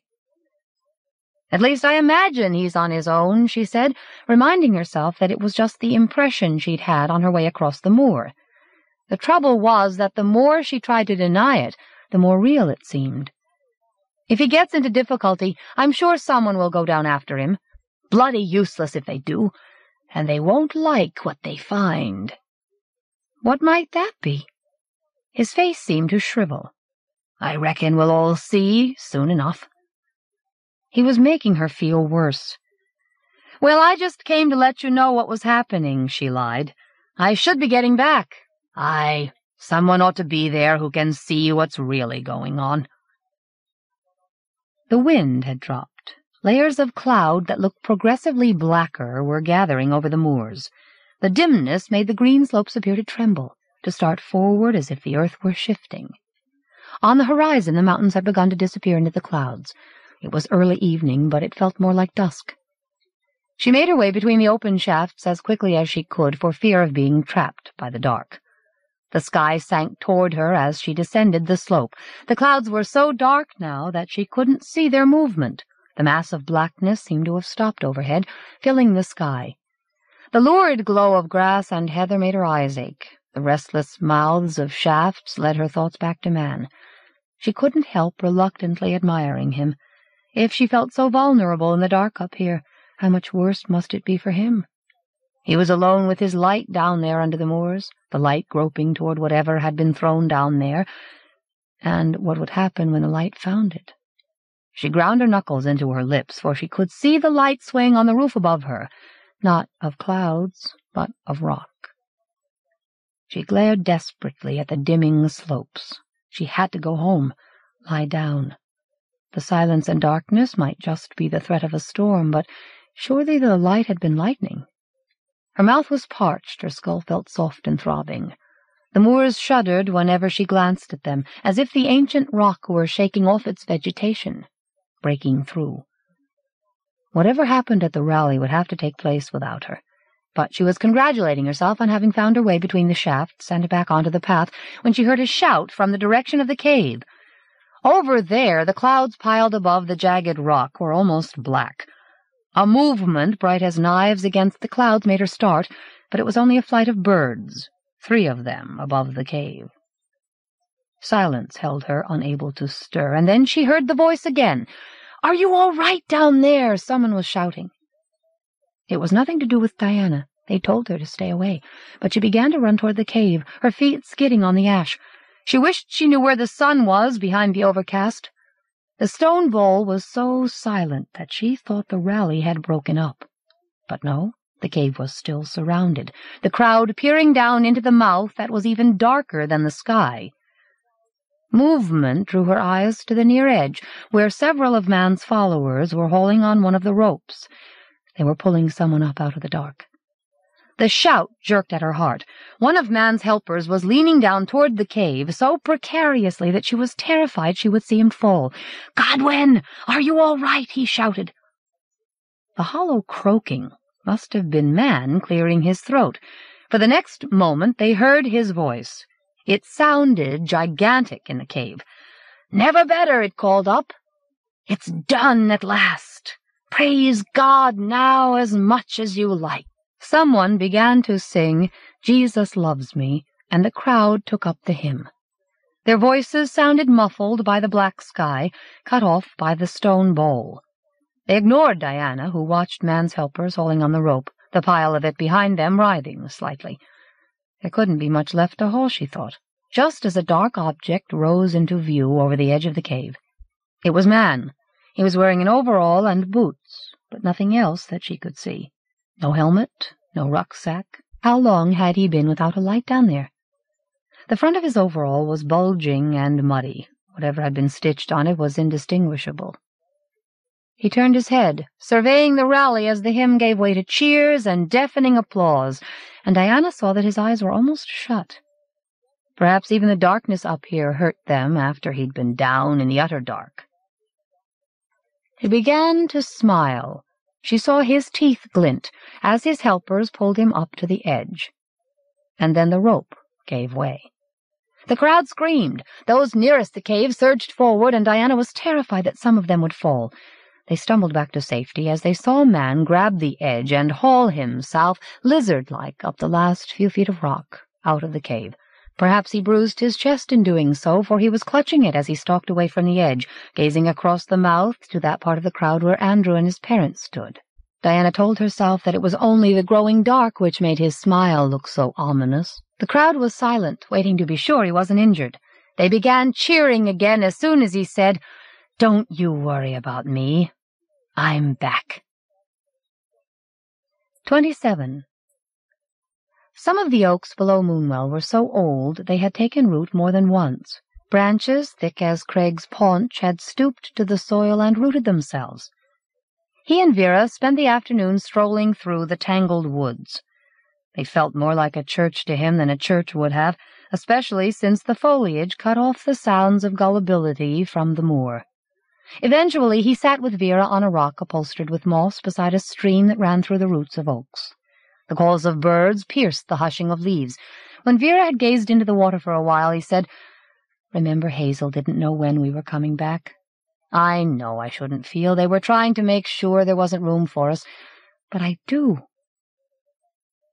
At least I imagine he's on his own, she said, reminding herself that it was just the impression she'd had on her way across the moor. The trouble was that the more she tried to deny it, the more real it seemed. If he gets into difficulty, I'm sure someone will go down after him. Bloody useless if they do, and they won't like what they find. What might that be? His face seemed to shrivel. I reckon we'll all see soon enough. He was making her feel worse. Well, I just came to let you know what was happening, she lied. I should be getting back. Aye, someone ought to be there who can see what's really going on. The wind had dropped. Layers of cloud that looked progressively blacker were gathering over the moors. The dimness made the green slopes appear to tremble, to start forward as if the earth were shifting. On the horizon the mountains had begun to disappear into the clouds. It was early evening, but it felt more like dusk. She made her way between the open shafts as quickly as she could for fear of being trapped by the dark. The sky sank toward her as she descended the slope. The clouds were so dark now that she couldn't see their movement. The mass of blackness seemed to have stopped overhead, filling the sky. The lurid glow of grass and heather made her eyes ache. The restless mouths of shafts led her thoughts back to Mann. She couldn't help reluctantly admiring him. If she felt so vulnerable in the dark up here, how much worse must it be for him? He was alone with his light down there under the moors, the light groping toward whatever had been thrown down there, and what would happen when the light found it? She ground her knuckles into her lips, for she could see the light swaying on the roof above her, not of clouds, but of rock. She glared desperately at the dimming slopes. She had to go home, lie down. The silence and darkness might just be the threat of a storm, but Surely the light had been lightning. Her mouth was parched, her skull felt soft and throbbing. The moors shuddered whenever she glanced at them, as if the ancient rock were shaking off its vegetation, breaking through. Whatever happened at the rally would have to take place without her. But she was congratulating herself on having found her way between the shafts and back onto the path when she heard a shout from the direction of the cave. Over there, the clouds piled above the jagged rock were almost black. A movement bright as knives against the clouds made her start, but it was only a flight of birds, three of them above the cave. Silence held her, unable to stir, and then she heard the voice again. Are you all right down there? Someone was shouting. It was nothing to do with Diana. They told her to stay away, but she began to run toward the cave, her feet skidding on the ash. She wished she knew where the sun was behind the overcast. The stone bowl was so silent that she thought the rally had broken up. But no, the cave was still surrounded, the crowd peering down into the mouth that was even darker than the sky. Movement drew her eyes to the near edge, where several of Mann's followers were hauling on one of the ropes. They were pulling someone up out of the dark. The shout jerked at her heart. One of Mann's helpers was leaning down toward the cave so precariously that she was terrified she would see him fall. Godwin, are you all right? he shouted. The hollow croaking must have been Mann clearing his throat. For the next moment they heard his voice. It sounded gigantic in the cave. Never better, it called up. It's done at last. Praise God now as much as you like. Someone began to sing, Jesus Loves Me, and the crowd took up the hymn. Their voices sounded muffled by the black sky, cut off by the stone bowl. They ignored Diana, who watched Mann's helpers hauling on the rope, the pile of it behind them writhing slightly. There couldn't be much left to haul, she thought, just as a dark object rose into view over the edge of the cave. It was Mann. He was wearing an overall and boots, but nothing else that she could see. No helmet, no rucksack. How long had he been without a light down there? The front of his overall was bulging and muddy. Whatever had been stitched on it was indistinguishable. He turned his head, surveying the rally as the hymn gave way to cheers and deafening applause, and Diana saw that his eyes were almost shut. Perhaps even the darkness up here hurt them after he'd been down in the utter dark. He began to smile, she saw his teeth glint as his helpers pulled him up to the edge. And then the rope gave way. The crowd screamed. Those nearest the cave surged forward, and Diana was terrified that some of them would fall. They stumbled back to safety as they saw a man grab the edge and haul himself, lizard-like, up the last few feet of rock, out of the cave. Perhaps he bruised his chest in doing so, for he was clutching it as he stalked away from the edge, gazing across the mouth to that part of the crowd where Andrew and his parents stood. Diana told herself that it was only the growing dark which made his smile look so ominous. The crowd was silent, waiting to be sure he wasn't injured. They began cheering again as soon as he said, Don't you worry about me. I'm back. 27. Some of the oaks below Moonwell were so old they had taken root more than once. Branches thick as Craig's paunch had stooped to the soil and rooted themselves. He and Vera spent the afternoon strolling through the tangled woods. They felt more like a church to him than a church would have, especially since the foliage cut off the sounds of gullibility from the moor. Eventually he sat with Vera on a rock upholstered with moss beside a stream that ran through the roots of oaks. The calls of birds pierced the hushing of leaves. When Vera had gazed into the water for a while, he said, Remember Hazel didn't know when we were coming back. I know I shouldn't feel they were trying to make sure there wasn't room for us, but I do.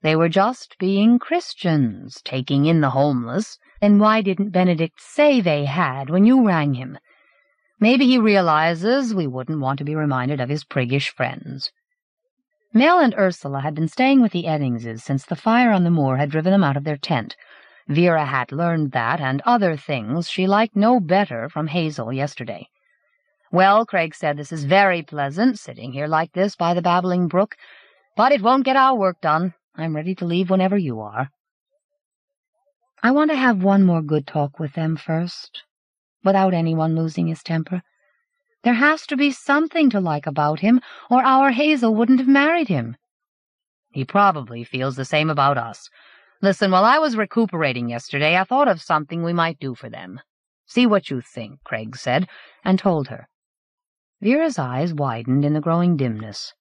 They were just being Christians, taking in the homeless. Then why didn't Benedict say they had when you rang him? Maybe he realizes we wouldn't want to be reminded of his priggish friends. Mel and Ursula had been staying with the Eddingses since the fire on the moor had driven them out of their tent. Vera had learned that and other things she liked no better from Hazel yesterday. Well, Craig said, this is very pleasant, sitting here like this by the babbling brook, but it won't get our work done. I'm ready to leave whenever you are. I want to have one more good talk with them first, without anyone losing his temper. There has to be something to like about him, or our Hazel wouldn't have married him. He probably feels the same about us. Listen, while I was recuperating yesterday, I thought of something we might do for them. See what you think, Craig said, and told her. Vera's eyes widened in the growing dimness.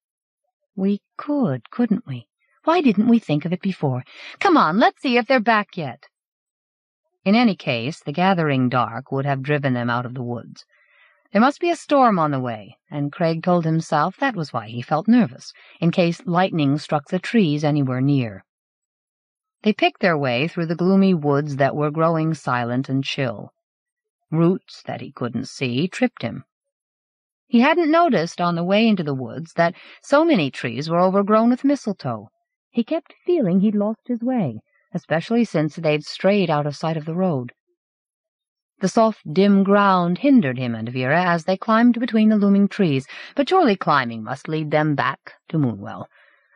We could, couldn't we? Why didn't we think of it before? Come on, let's see if they're back yet. In any case, the gathering dark would have driven them out of the woods. There must be a storm on the way, and Craig told himself that was why he felt nervous, in case lightning struck the trees anywhere near. They picked their way through the gloomy woods that were growing silent and chill. Roots that he couldn't see tripped him. He hadn't noticed on the way into the woods that so many trees were overgrown with mistletoe. He kept feeling he'd lost his way, especially since they'd strayed out of sight of the road. The soft, dim ground hindered him and Vera as they climbed between the looming trees, but surely climbing must lead them back to Moonwell.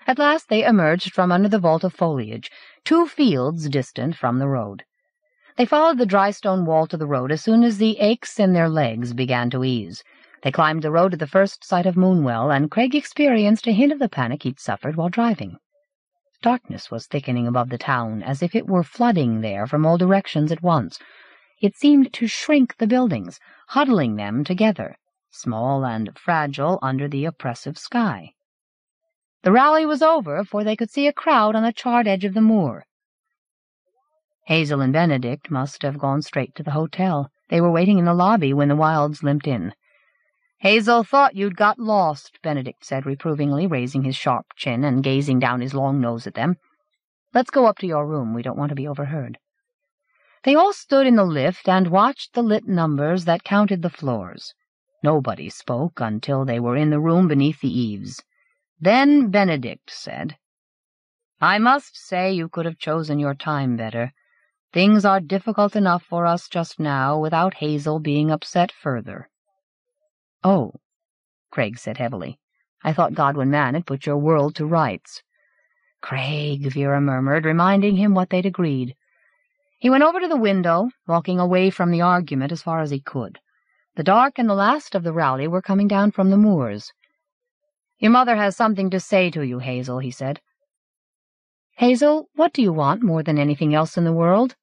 At last they emerged from under the vault of foliage, two fields distant from the road. They followed the dry stone wall to the road as soon as the aches in their legs began to ease. They climbed the road at the first sight of Moonwell, and Craig experienced a hint of the panic he'd suffered while driving. Darkness was thickening above the town, as if it were flooding there from all directions at once. It seemed to shrink the buildings, huddling them together, small and fragile under the oppressive sky. The rally was over, for they could see a crowd on the charred edge of the moor. Hazel and Benedict must have gone straight to the hotel. They were waiting in the lobby when the Wilds limped in. Hazel thought you'd got lost, Benedict said reprovingly, raising his sharp chin and gazing down his long nose at them. Let's go up to your room. We don't want to be overheard. They all stood in the lift and watched the lit numbers that counted the floors. Nobody spoke until they were in the room beneath the eaves. Then Benedict said, I must say you could have chosen your time better. Things are difficult enough for us just now without Hazel being upset further. Oh, Craig said heavily. I thought Godwin Mann had put your world to rights. Craig, Vera murmured, reminding him what they'd agreed. He went over to the window, walking away from the argument as far as he could. The dark and the last of the rally were coming down from the moors. Your mother has something to say to you, Hazel, he said. Hazel, what do you want more than anything else in the world?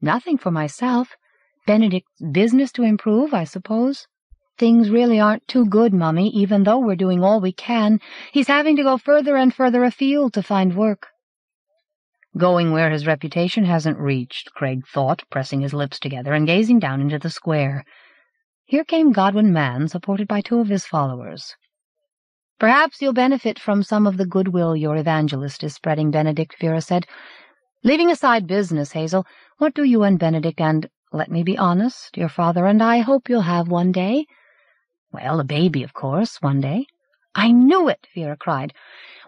Nothing for myself. Benedict's business to improve, I suppose. Things really aren't too good, Mummy, even though we're doing all we can. He's having to go further and further afield to find work. Going where his reputation hasn't reached, Craig thought, pressing his lips together and gazing down into the square. Here came Godwin Mann, supported by two of his followers. Perhaps you'll benefit from some of the goodwill your evangelist is spreading, Benedict, Vera said. Leaving aside business, Hazel, what do you and Benedict and, let me be honest, your father and I hope you'll have one day? Well, a baby, of course, one day. I knew it, Vera cried.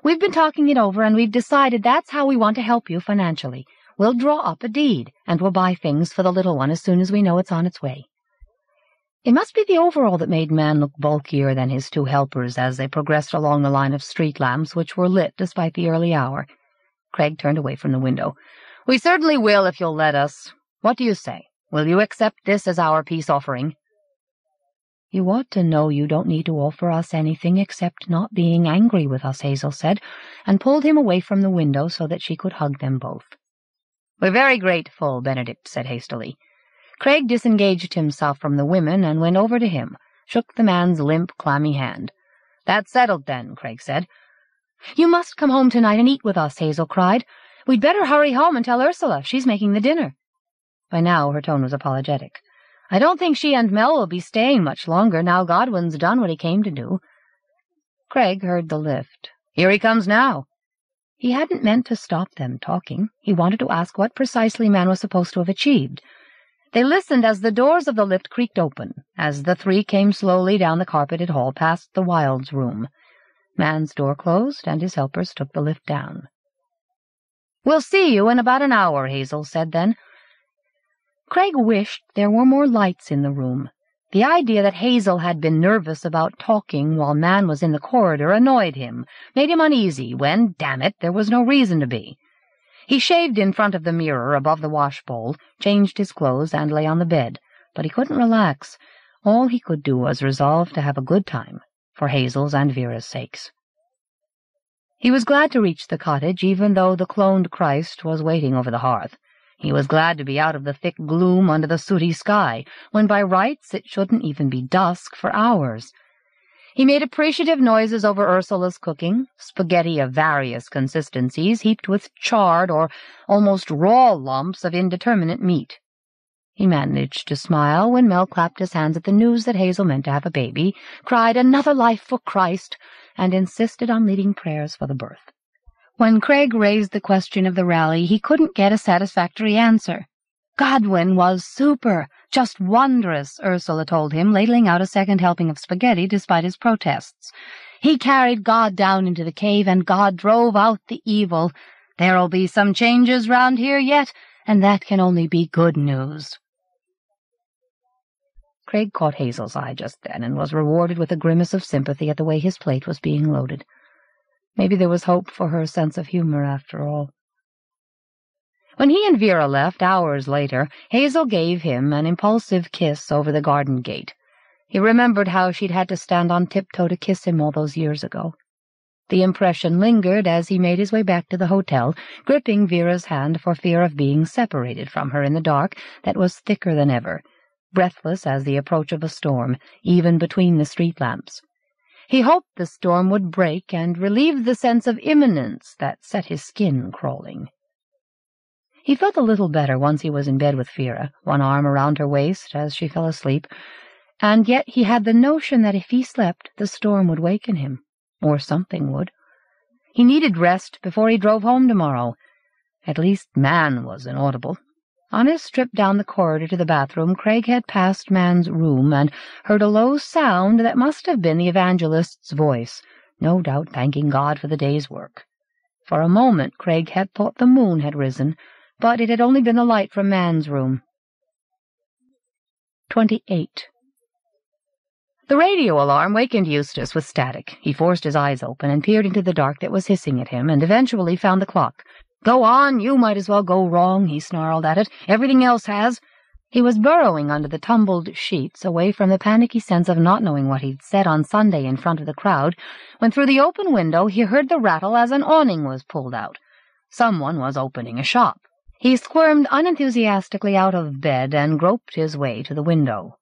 We've been talking it over, and we've decided that's how we want to help you financially. We'll draw up a deed, and we'll buy things for the little one as soon as we know it's on its way. It must be the overall that made Mann look bulkier than his two helpers as they progressed along the line of street lamps which were lit despite the early hour. Craig turned away from the window. We certainly will if you'll let us. What do you say? Will you accept this as our peace offering? You ought to know you don't need to offer us anything except not being angry with us, Hazel said, and pulled him away from the window so that she could hug them both. We're very grateful, Benedict said hastily. Craig disengaged himself from the women and went over to him, shook the man's limp, clammy hand. That's settled, then, Craig said. You must come home tonight and eat with us, Hazel cried. We'd better hurry home and tell Ursula. She's making the dinner. By now her tone was apologetic. I don't think she and Mel will be staying much longer now Godwin's done what he came to do. Craig heard the lift. Here he comes now. He hadn't meant to stop them talking. He wanted to ask what precisely Mann was supposed to have achieved. They listened as the doors of the lift creaked open, as the three came slowly down the carpeted hall past the Wilds' room. Mann's door closed, and his helpers took the lift down. We'll see you in about an hour, Hazel said then. Craig wished there were more lights in the room. The idea that Hazel had been nervous about talking while Mann was in the corridor annoyed him, made him uneasy when, damn it, there was no reason to be. He shaved in front of the mirror above the washbowl, changed his clothes, and lay on the bed, but he couldn't relax. All he could do was resolve to have a good time, for Hazel's and Vera's sakes. He was glad to reach the cottage, even though the cloned Christ was waiting over the hearth. He was glad to be out of the thick gloom under the sooty sky, when by rights it shouldn't even be dusk for hours. He made appreciative noises over Ursula's cooking, spaghetti of various consistencies, heaped with charred or almost raw lumps of indeterminate meat. He managed to smile when Mel clapped his hands at the news that Hazel meant to have a baby, cried another life for Christ, and insisted on leading prayers for the birth. When Craig raised the question of the rally, he couldn't get a satisfactory answer. Godwin was super, just wondrous, Ursula told him, ladling out a second helping of spaghetti despite his protests. He carried God down into the cave, and God drove out the evil. There'll be some changes round here yet, and that can only be good news. Craig caught Hazel's eye just then and was rewarded with a grimace of sympathy at the way his plate was being loaded. Maybe there was hope for her sense of humor after all. When he and Vera left hours later, Hazel gave him an impulsive kiss over the garden gate. He remembered how she'd had to stand on tiptoe to kiss him all those years ago. The impression lingered as he made his way back to the hotel, gripping Vera's hand for fear of being separated from her in the dark that was thicker than ever breathless as the approach of a storm, even between the street lamps. He hoped the storm would break and relieve the sense of imminence that set his skin crawling. He felt a little better once he was in bed with Vera, one arm around her waist as she fell asleep, and yet he had the notion that if he slept, the storm would waken him, or something would. He needed rest before he drove home tomorrow. At least Mann was inaudible. On his trip down the corridor to the bathroom, Craig had passed Mann's room and heard a low sound that must have been the evangelist's voice, no doubt thanking God for the day's work. For a moment Craig had thought the moon had risen, but it had only been the light from Mann's room. 28. The radio alarm wakened Eustace with static. He forced his eyes open and peered into the dark that was hissing at him, and eventually found the clock. Go on, you might as well go wrong, he snarled at it. Everything else has. He was burrowing under the tumbled sheets, away from the panicky sense of not knowing what he'd said on Sunday in front of the crowd, when through the open window he heard the rattle as an awning was pulled out. Someone was opening a shop. He squirmed unenthusiastically out of bed and groped his way to the window.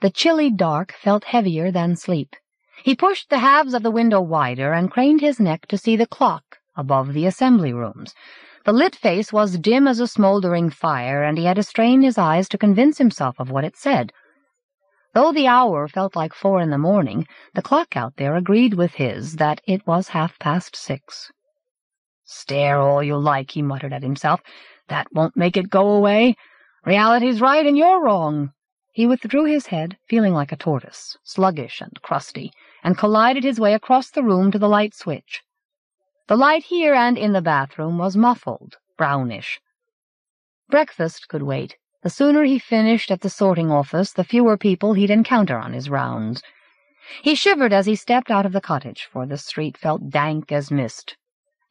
The chilly dark felt heavier than sleep. He pushed the halves of the window wider and craned his neck to see the clock above the assembly rooms. The lit face was dim as a smoldering fire, and he had to strain his eyes to convince himself of what it said. Though the hour felt like four in the morning, the clock out there agreed with his that it was half past six. Stare all you like, he muttered at himself. That won't make it go away. Reality's right and you're wrong. He withdrew his head, feeling like a tortoise, sluggish and crusty, and collided his way across the room to the light switch. The light here and in the bathroom was muffled, brownish. Breakfast could wait. The sooner he finished at the sorting office, the fewer people he'd encounter on his rounds. He shivered as he stepped out of the cottage, for the street felt dank as mist.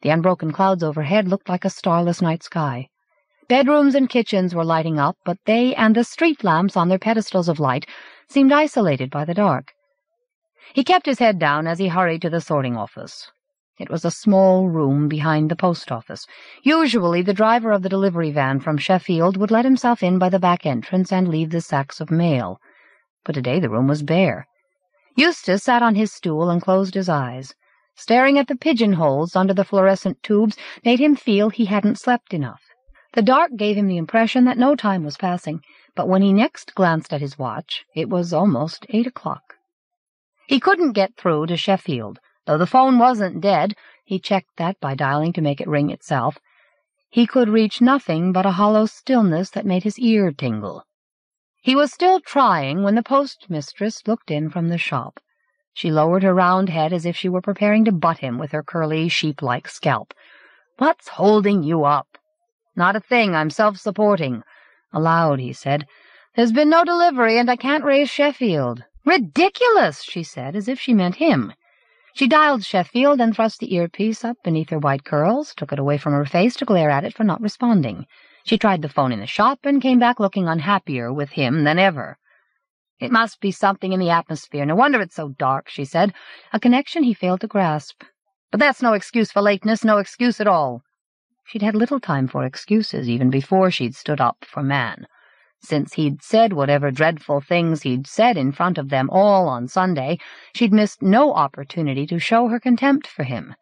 The unbroken clouds overhead looked like a starless night sky. Bedrooms and kitchens were lighting up, but they and the street lamps on their pedestals of light seemed isolated by the dark. He kept his head down as he hurried to the sorting office. It was a small room behind the post office. Usually the driver of the delivery van from Sheffield would let himself in by the back entrance and leave the sacks of mail. But today the room was bare. Eustace sat on his stool and closed his eyes. Staring at the pigeonholes under the fluorescent tubes made him feel he hadn't slept enough. The dark gave him the impression that no time was passing, but when he next glanced at his watch, it was almost eight o'clock. He couldn't get through to Sheffield. Though the phone wasn't dead, he checked that by dialing to make it ring itself, he could reach nothing but a hollow stillness that made his ear tingle. He was still trying when the postmistress looked in from the shop. She lowered her round head as if she were preparing to butt him with her curly, sheep-like scalp. What's holding you up? Not a thing. I'm self-supporting. Aloud, he said. There's been no delivery, and I can't raise Sheffield. Ridiculous, she said, as if she meant him. She dialed Sheffield and thrust the earpiece up beneath her white curls, took it away from her face to glare at it for not responding. She tried the phone in the shop and came back looking unhappier with him than ever. It must be something in the atmosphere. No wonder it's so dark, she said, a connection he failed to grasp. But that's no excuse for lateness, no excuse at all. She'd had little time for excuses even before she'd stood up for Mann. Since he'd said whatever dreadful things he'd said in front of them all on Sunday, she'd missed no opportunity to show her contempt for him.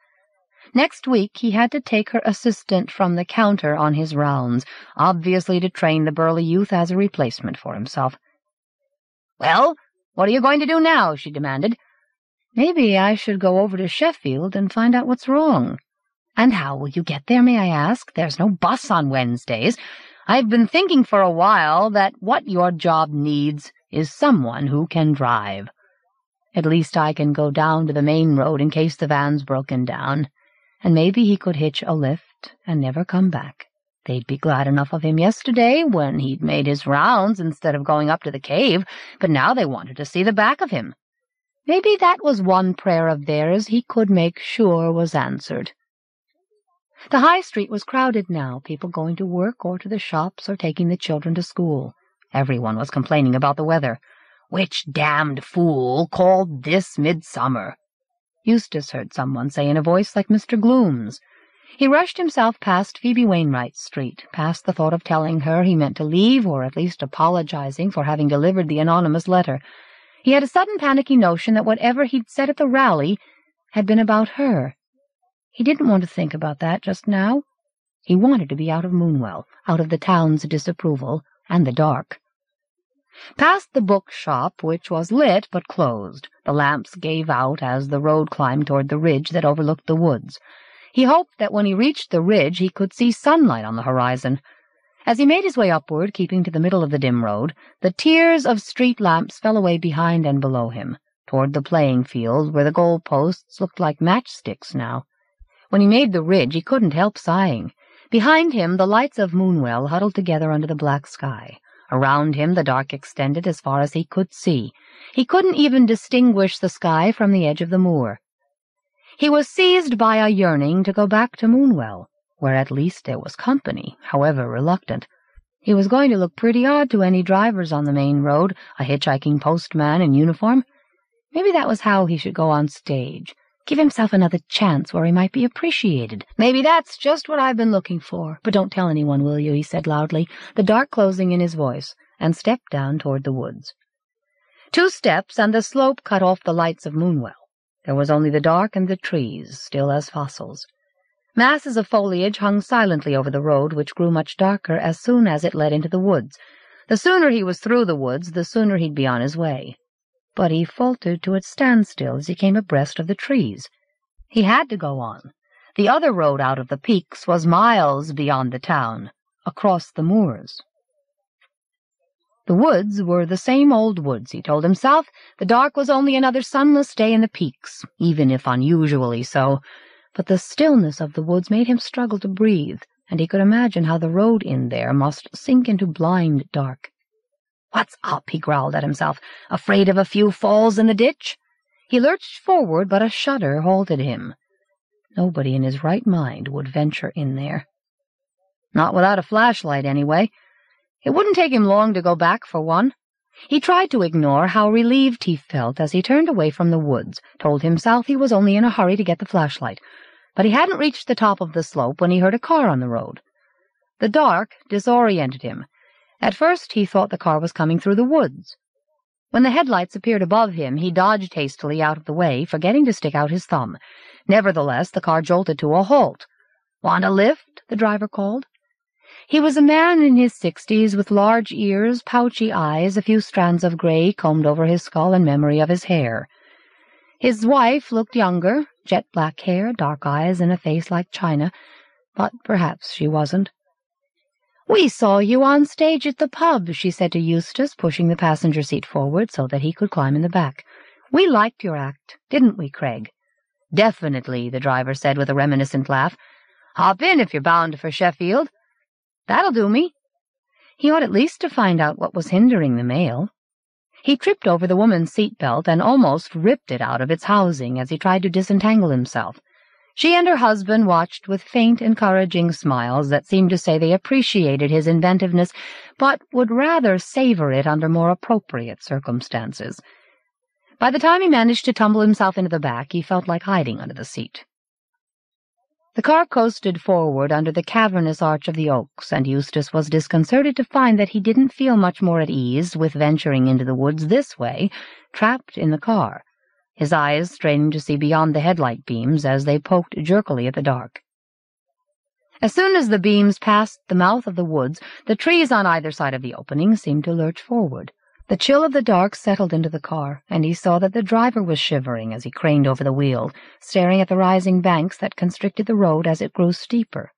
Next week he had to take her assistant from the counter on his rounds, obviously to train the burly youth as a replacement for himself. Well, what are you going to do now? she demanded. Maybe I should go over to Sheffield and find out what's wrong. And how will you get there, may I ask? There's no bus on Wednesdays. I've been thinking for a while that what your job needs is someone who can drive. At least I can go down to the main road in case the van's broken down, and maybe he could hitch a lift and never come back. They'd be glad enough of him yesterday when he'd made his rounds instead of going up to the cave, but now they wanted to see the back of him. Maybe that was one prayer of theirs he could make sure was answered. The high street was crowded now, people going to work or to the shops or taking the children to school. Everyone was complaining about the weather. Which damned fool called this midsummer? Eustace heard someone say in a voice like Mr. Gloom's. He rushed himself past Phoebe Wainwright's street, past the thought of telling her he meant to leave, or at least apologizing for having delivered the anonymous letter. He had a sudden panicky notion that whatever he'd said at the rally had been about her. He didn't want to think about that just now. He wanted to be out of Moonwell, out of the town's disapproval, and the dark. Past the bookshop, which was lit but closed, the lamps gave out as the road climbed toward the ridge that overlooked the woods. He hoped that when he reached the ridge he could see sunlight on the horizon. As he made his way upward, keeping to the middle of the dim road, the tiers of street lamps fell away behind and below him, toward the playing field where the goal posts looked like matchsticks now. When he made the ridge, he couldn't help sighing. Behind him, the lights of Moonwell huddled together under the black sky. Around him, the dark extended as far as he could see. He couldn't even distinguish the sky from the edge of the moor. He was seized by a yearning to go back to Moonwell, where at least there was company, however reluctant. He was going to look pretty odd to any drivers on the main road, a hitchhiking postman in uniform. Maybe that was how he should go on stage. Give himself another chance where he might be appreciated. Maybe that's just what I've been looking for. But don't tell anyone, will you? he said loudly, the dark closing in his voice, and stepped down toward the woods. Two steps, and the slope cut off the lights of Moonwell. There was only the dark and the trees, still as fossils. Masses of foliage hung silently over the road, which grew much darker as soon as it led into the woods. The sooner he was through the woods, the sooner he'd be on his way. But he faltered to a standstill as he came abreast of the trees. He had to go on. The other road out of the peaks was miles beyond the town, across the moors. The woods were the same old woods, he told himself. The dark was only another sunless day in the peaks, even if unusually so. But the stillness of the woods made him struggle to breathe, and he could imagine how the road in there must sink into blind dark. What's up? he growled at himself. Afraid of a few falls in the ditch? He lurched forward, but a shudder halted him. Nobody in his right mind would venture in there. Not without a flashlight, anyway. It wouldn't take him long to go back for one. He tried to ignore how relieved he felt as he turned away from the woods, told himself he was only in a hurry to get the flashlight, but he hadn't reached the top of the slope when he heard a car on the road. The dark disoriented him. At first he thought the car was coming through the woods. When the headlights appeared above him, he dodged hastily out of the way, forgetting to stick out his thumb. Nevertheless, the car jolted to a halt. Want a lift? the driver called. He was a man in his sixties with large ears, pouchy eyes, a few strands of gray combed over his skull in memory of his hair. His wife looked younger, jet-black hair, dark eyes, and a face like china, but perhaps she wasn't. We saw you on stage at the pub, she said to Eustace, pushing the passenger seat forward so that he could climb in the back. We liked your act, didn't we, Craig? Definitely, the driver said with a reminiscent laugh. Hop in if you're bound for Sheffield. That'll do me. He ought at least to find out what was hindering the mail. He tripped over the woman's seat belt and almost ripped it out of its housing as he tried to disentangle himself. She and her husband watched with faint, encouraging smiles that seemed to say they appreciated his inventiveness, but would rather savor it under more appropriate circumstances. By the time he managed to tumble himself into the back, he felt like hiding under the seat. The car coasted forward under the cavernous arch of the oaks, and Eustace was disconcerted to find that he didn't feel much more at ease with venturing into the woods this way, trapped in the car, his eyes straining to see beyond the headlight beams as they poked jerkily at the dark. As soon as the beams passed the mouth of the woods, the trees on either side of the opening seemed to lurch forward. The chill of the dark settled into the car, and he saw that the driver was shivering as he craned over the wheel, staring at the rising banks that constricted the road as it grew steeper.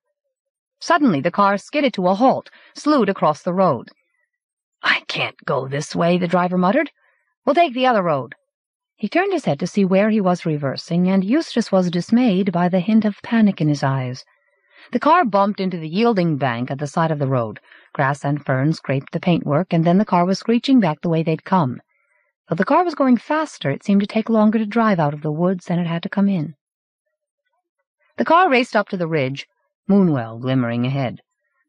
Suddenly the car skidded to a halt, slewed across the road. I can't go this way, the driver muttered. We'll take the other road. He turned his head to see where he was reversing, and Eustace was dismayed by the hint of panic in his eyes. The car bumped into the yielding bank at the side of the road, Grass and fern scraped the paintwork, and then the car was screeching back the way they'd come. Though the car was going faster, it seemed to take longer to drive out of the woods than it had to come in. The car raced up to the ridge, Moonwell glimmering ahead.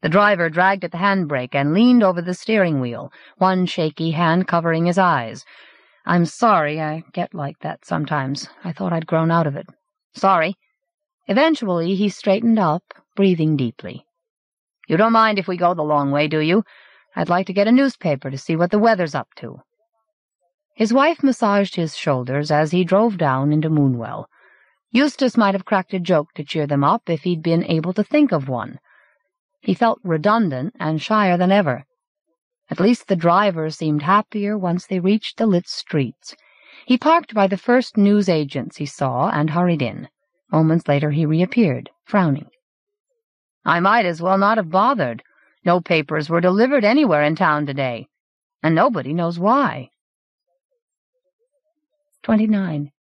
The driver dragged at the handbrake and leaned over the steering wheel, one shaky hand covering his eyes. I'm sorry I get like that sometimes. I thought I'd grown out of it. Sorry. Eventually he straightened up, breathing deeply. You don't mind if we go the long way, do you? I'd like to get a newspaper to see what the weather's up to. His wife massaged his shoulders as he drove down into Moonwell. Eustace might have cracked a joke to cheer them up if he'd been able to think of one. He felt redundant and shyer than ever. At least the driver seemed happier once they reached the lit streets. He parked by the first news agents he saw and hurried in. Moments later he reappeared, frowning. I might as well not have bothered. No papers were delivered anywhere in town today, and nobody knows why. 29.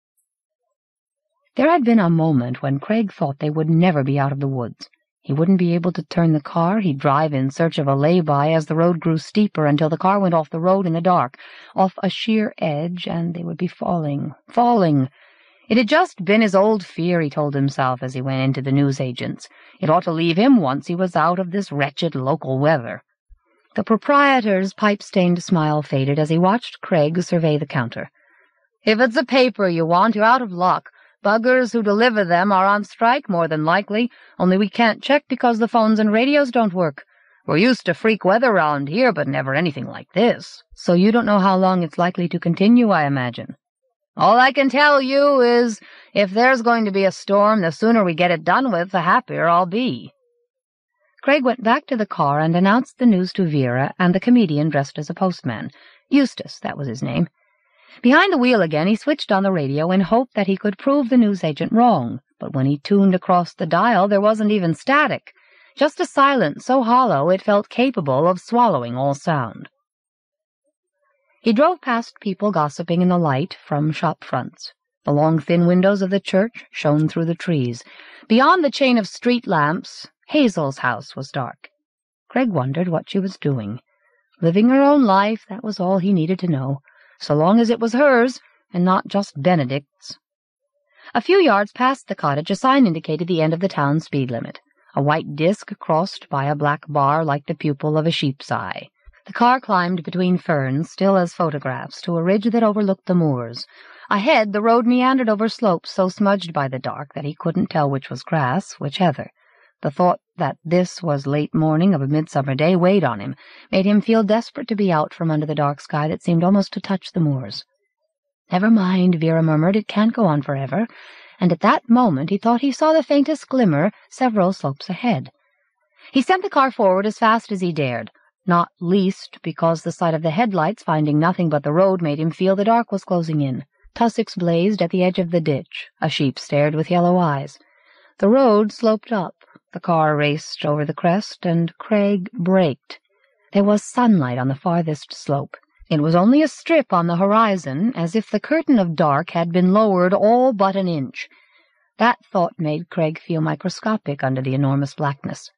There had been a moment when Craig thought they would never be out of the woods. He wouldn't be able to turn the car. He'd drive in search of a lay-by as the road grew steeper until the car went off the road in the dark, off a sheer edge, and they would be falling, falling, it had just been his old fear, he told himself as he went into the newsagent's. It ought to leave him once he was out of this wretched local weather. The proprietor's pipe-stained smile faded as he watched Craig survey the counter. If it's a paper you want, you're out of luck. Buggers who deliver them are on strike, more than likely, only we can't check because the phones and radios don't work. We're used to freak weather round here, but never anything like this. So you don't know how long it's likely to continue, I imagine. All I can tell you is, if there's going to be a storm, the sooner we get it done with, the happier I'll be. Craig went back to the car and announced the news to Vera and the comedian dressed as a postman. Eustace, that was his name. Behind the wheel again, he switched on the radio in hope that he could prove the newsagent wrong, but when he tuned across the dial, there wasn't even static. Just a silence so hollow it felt capable of swallowing all sound. He drove past people gossiping in the light from shop fronts. The long, thin windows of the church shone through the trees. Beyond the chain of street lamps, Hazel's house was dark. Craig wondered what she was doing. Living her own life, that was all he needed to know, so long as it was hers and not just Benedict's. A few yards past the cottage, a sign indicated the end of the town speed limit, a white disk crossed by a black bar like the pupil of a sheep's eye. The car climbed between ferns, still as photographs, to a ridge that overlooked the moors. Ahead, the road meandered over slopes so smudged by the dark that he couldn't tell which was grass, which heather. The thought that this was late morning of a midsummer day weighed on him, made him feel desperate to be out from under the dark sky that seemed almost to touch the moors. Never mind, Vera murmured, it can't go on forever, and at that moment he thought he saw the faintest glimmer several slopes ahead. He sent the car forward as fast as he dared, not least because the sight of the headlights finding nothing but the road made him feel the dark was closing in. Tussocks blazed at the edge of the ditch. A sheep stared with yellow eyes. The road sloped up. The car raced over the crest, and Craig braked. There was sunlight on the farthest slope. It was only a strip on the horizon, as if the curtain of dark had been lowered all but an inch. That thought made Craig feel microscopic under the enormous blackness.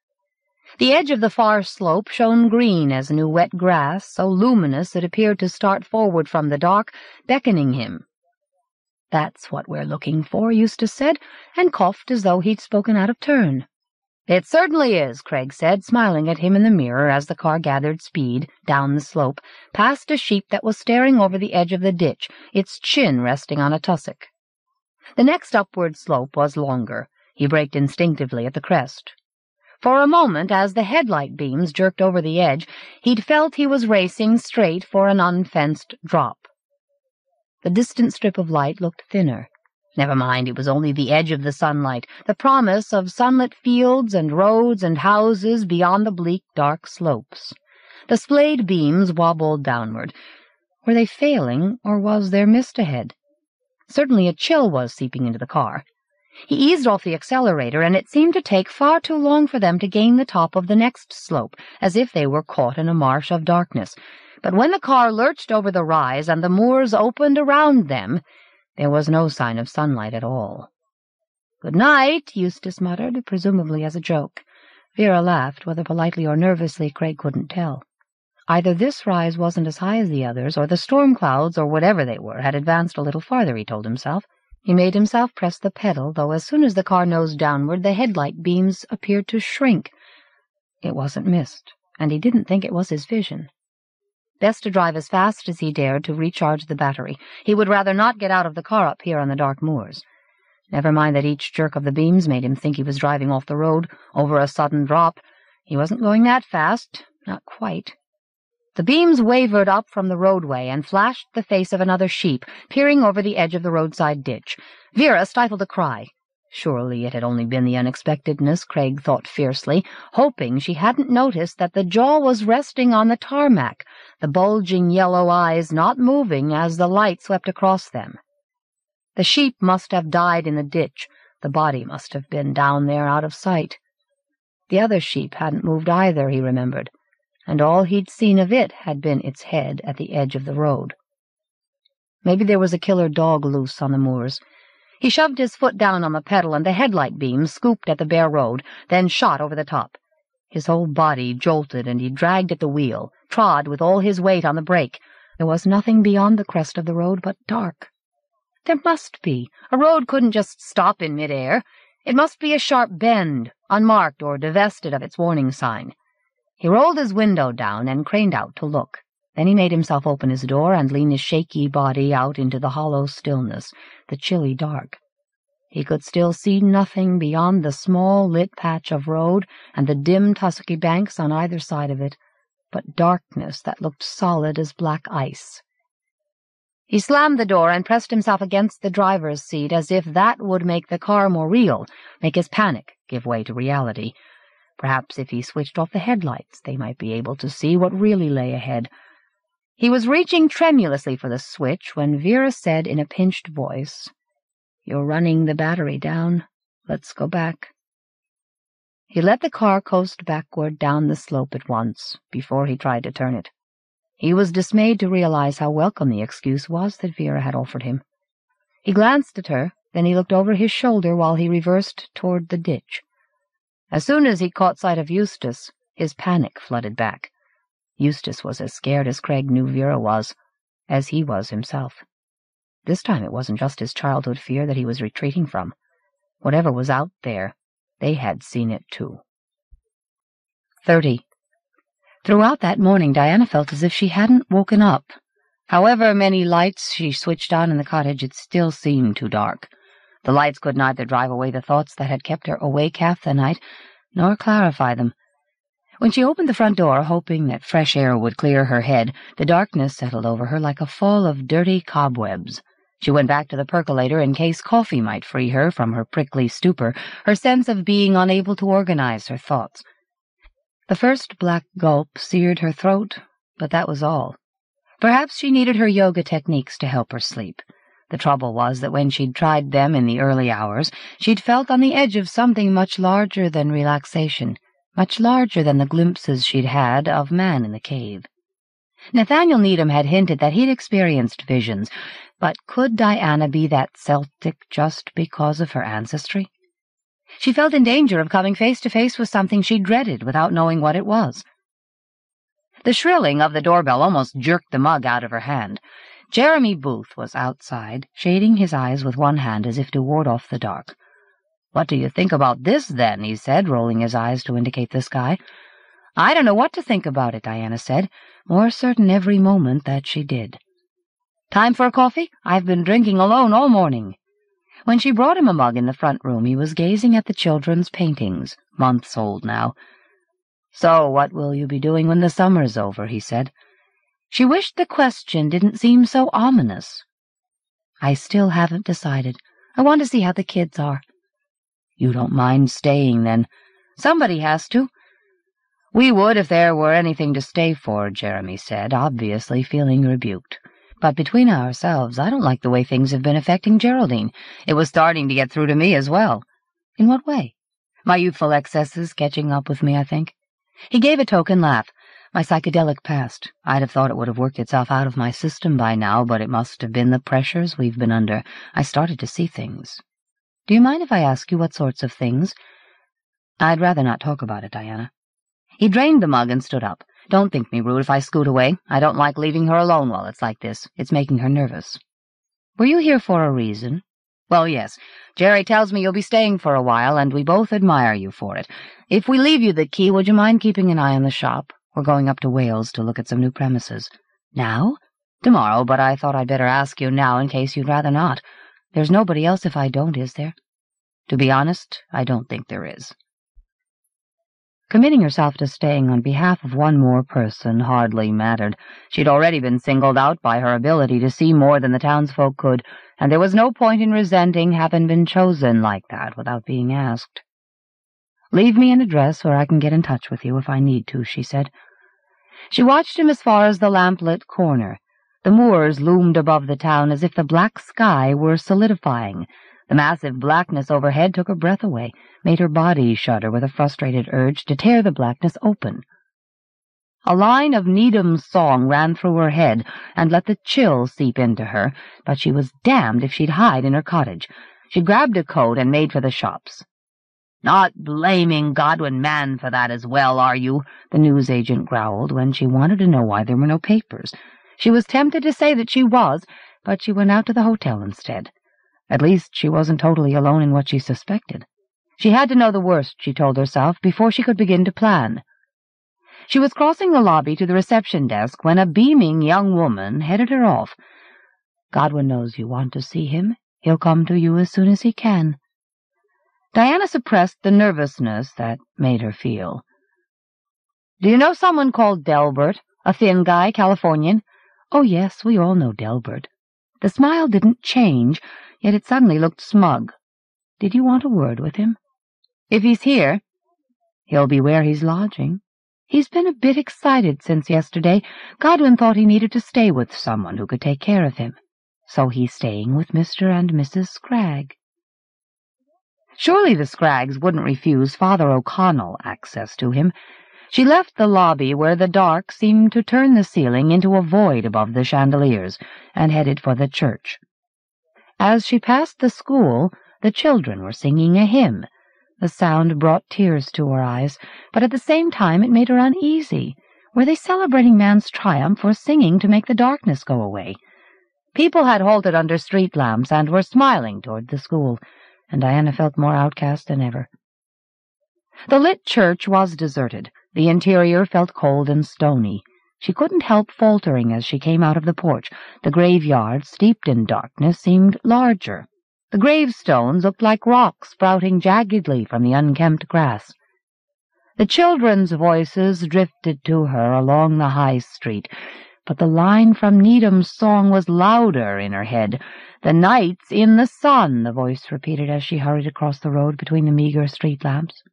The edge of the far slope shone green as new wet grass, so luminous it appeared to start forward from the dark, beckoning him. That's what we're looking for, Eustace said, and coughed as though he'd spoken out of turn. It certainly is, Craig said, smiling at him in the mirror as the car gathered speed down the slope, past a sheep that was staring over the edge of the ditch, its chin resting on a tussock. The next upward slope was longer. He braked instinctively at the crest. For a moment, as the headlight beams jerked over the edge, he'd felt he was racing straight for an unfenced drop. The distant strip of light looked thinner. Never mind, it was only the edge of the sunlight, the promise of sunlit fields and roads and houses beyond the bleak, dark slopes. The splayed beams wobbled downward. Were they failing, or was there mist ahead? Certainly a chill was seeping into the car. He eased off the accelerator, and it seemed to take far too long for them to gain the top of the next slope, as if they were caught in a marsh of darkness. But when the car lurched over the rise and the moors opened around them, there was no sign of sunlight at all. Good night, Eustace muttered, presumably as a joke. Vera laughed, whether politely or nervously, Craig couldn't tell. Either this rise wasn't as high as the others, or the storm clouds, or whatever they were, had advanced a little farther, he told himself. He made himself press the pedal, though as soon as the car nosed downward, the headlight beams appeared to shrink. It wasn't mist, and he didn't think it was his vision. Best to drive as fast as he dared to recharge the battery. He would rather not get out of the car up here on the dark moors. Never mind that each jerk of the beams made him think he was driving off the road, over a sudden drop. He wasn't going that fast. Not quite. The beams wavered up from the roadway and flashed the face of another sheep, peering over the edge of the roadside ditch. Vera stifled a cry. Surely it had only been the unexpectedness, Craig thought fiercely, hoping she hadn't noticed that the jaw was resting on the tarmac, the bulging yellow eyes not moving as the light swept across them. The sheep must have died in the ditch. The body must have been down there out of sight. The other sheep hadn't moved either, he remembered, and all he'd seen of it had been its head at the edge of the road. Maybe there was a killer dog loose on the moors, he shoved his foot down on the pedal and the headlight beam scooped at the bare road, then shot over the top. His whole body jolted and he dragged at the wheel, trod with all his weight on the brake. There was nothing beyond the crest of the road but dark. There must be. A road couldn't just stop in midair. It must be a sharp bend, unmarked or divested of its warning sign. He rolled his window down and craned out to look. Then he made himself open his door and lean his shaky body out into the hollow stillness, the chilly dark. He could still see nothing beyond the small lit patch of road and the dim tussocky banks on either side of it, but darkness that looked solid as black ice. He slammed the door and pressed himself against the driver's seat as if that would make the car more real, make his panic give way to reality. Perhaps if he switched off the headlights, they might be able to see what really lay ahead, he was reaching tremulously for the switch when Vera said in a pinched voice, You're running the battery down. Let's go back. He let the car coast backward down the slope at once, before he tried to turn it. He was dismayed to realize how welcome the excuse was that Vera had offered him. He glanced at her, then he looked over his shoulder while he reversed toward the ditch. As soon as he caught sight of Eustace, his panic flooded back. Eustace was as scared as Craig knew Vera was, as he was himself. This time it wasn't just his childhood fear that he was retreating from. Whatever was out there, they had seen it too. 30. Throughout that morning, Diana felt as if she hadn't woken up. However many lights she switched on in the cottage, it still seemed too dark. The lights could neither drive away the thoughts that had kept her awake half the night, nor clarify them. When she opened the front door, hoping that fresh air would clear her head, the darkness settled over her like a fall of dirty cobwebs. She went back to the percolator in case coffee might free her from her prickly stupor, her sense of being unable to organize her thoughts. The first black gulp seared her throat, but that was all. Perhaps she needed her yoga techniques to help her sleep. The trouble was that when she'd tried them in the early hours, she'd felt on the edge of something much larger than relaxation much larger than the glimpses she'd had of Mann in the cave. Nathaniel Needham had hinted that he'd experienced visions, but could Diana be that Celtic just because of her ancestry? She felt in danger of coming face to face with something she dreaded without knowing what it was. The shrilling of the doorbell almost jerked the mug out of her hand. Jeremy Booth was outside, shading his eyes with one hand as if to ward off the dark. What do you think about this, then? he said, rolling his eyes to indicate the sky. I don't know what to think about it, Diana said, more certain every moment that she did. Time for a coffee? I've been drinking alone all morning. When she brought him a mug in the front room, he was gazing at the children's paintings, months old now. So what will you be doing when the summer's over? he said. She wished the question didn't seem so ominous. I still haven't decided. I want to see how the kids are. You don't mind staying, then. Somebody has to. We would if there were anything to stay for, Jeremy said, obviously feeling rebuked. But between ourselves, I don't like the way things have been affecting Geraldine. It was starting to get through to me as well. In what way? My youthful excesses catching up with me, I think. He gave a token laugh. My psychedelic past. I'd have thought it would have worked itself out of my system by now, but it must have been the pressures we've been under. I started to see things. Do you mind if I ask you what sorts of things? I'd rather not talk about it, Diana. He drained the mug and stood up. Don't think me rude if I scoot away. I don't like leaving her alone while it's like this. It's making her nervous. Were you here for a reason? Well, yes. Jerry tells me you'll be staying for a while, and we both admire you for it. If we leave you the key, would you mind keeping an eye on the shop? We're going up to Wales to look at some new premises. Now? Tomorrow, but I thought I'd better ask you now in case you'd rather not. There's nobody else if I don't, is there? To be honest, I don't think there is. Committing herself to staying on behalf of one more person hardly mattered. She'd already been singled out by her ability to see more than the townsfolk could, and there was no point in resenting having been chosen like that without being asked. Leave me an address where I can get in touch with you if I need to, she said. She watched him as far as the lamplit corner. The moors loomed above the town as if the black sky were solidifying. The massive blackness overhead took her breath away, made her body shudder with a frustrated urge to tear the blackness open. A line of Needham's song ran through her head and let the chill seep into her, but she was damned if she'd hide in her cottage. She grabbed a coat and made for the shops. Not blaming Godwin Mann for that as well, are you? the newsagent growled when she wanted to know why there were no papers. She was tempted to say that she was, but she went out to the hotel instead. At least she wasn't totally alone in what she suspected. She had to know the worst, she told herself, before she could begin to plan. She was crossing the lobby to the reception desk when a beaming young woman headed her off. Godwin knows you want to see him. He'll come to you as soon as he can. Diana suppressed the nervousness that made her feel. Do you know someone called Delbert? A thin guy, Californian? Oh, yes, we all know Delbert. The smile didn't change, yet it suddenly looked smug. Did you want a word with him? If he's here, he'll be where he's lodging. He's been a bit excited since yesterday. Godwin thought he needed to stay with someone who could take care of him. So he's staying with Mr. and Mrs. Scragg. Surely the Scraggs wouldn't refuse Father O'Connell access to him. She left the lobby where the dark seemed to turn the ceiling into a void above the chandeliers, and headed for the church. As she passed the school, the children were singing a hymn. The sound brought tears to her eyes, but at the same time it made her uneasy. Were they celebrating Mann's triumph or singing to make the darkness go away? People had halted under street lamps and were smiling toward the school and Diana felt more outcast than ever. The lit church was deserted. The interior felt cold and stony. She couldn't help faltering as she came out of the porch. The graveyard, steeped in darkness, seemed larger. The gravestones looked like rocks sprouting jaggedly from the unkempt grass. The children's voices drifted to her along the high street, but the line from Needham's song was louder in her head. The night's in the sun, the voice repeated as she hurried across the road between the meager street lamps.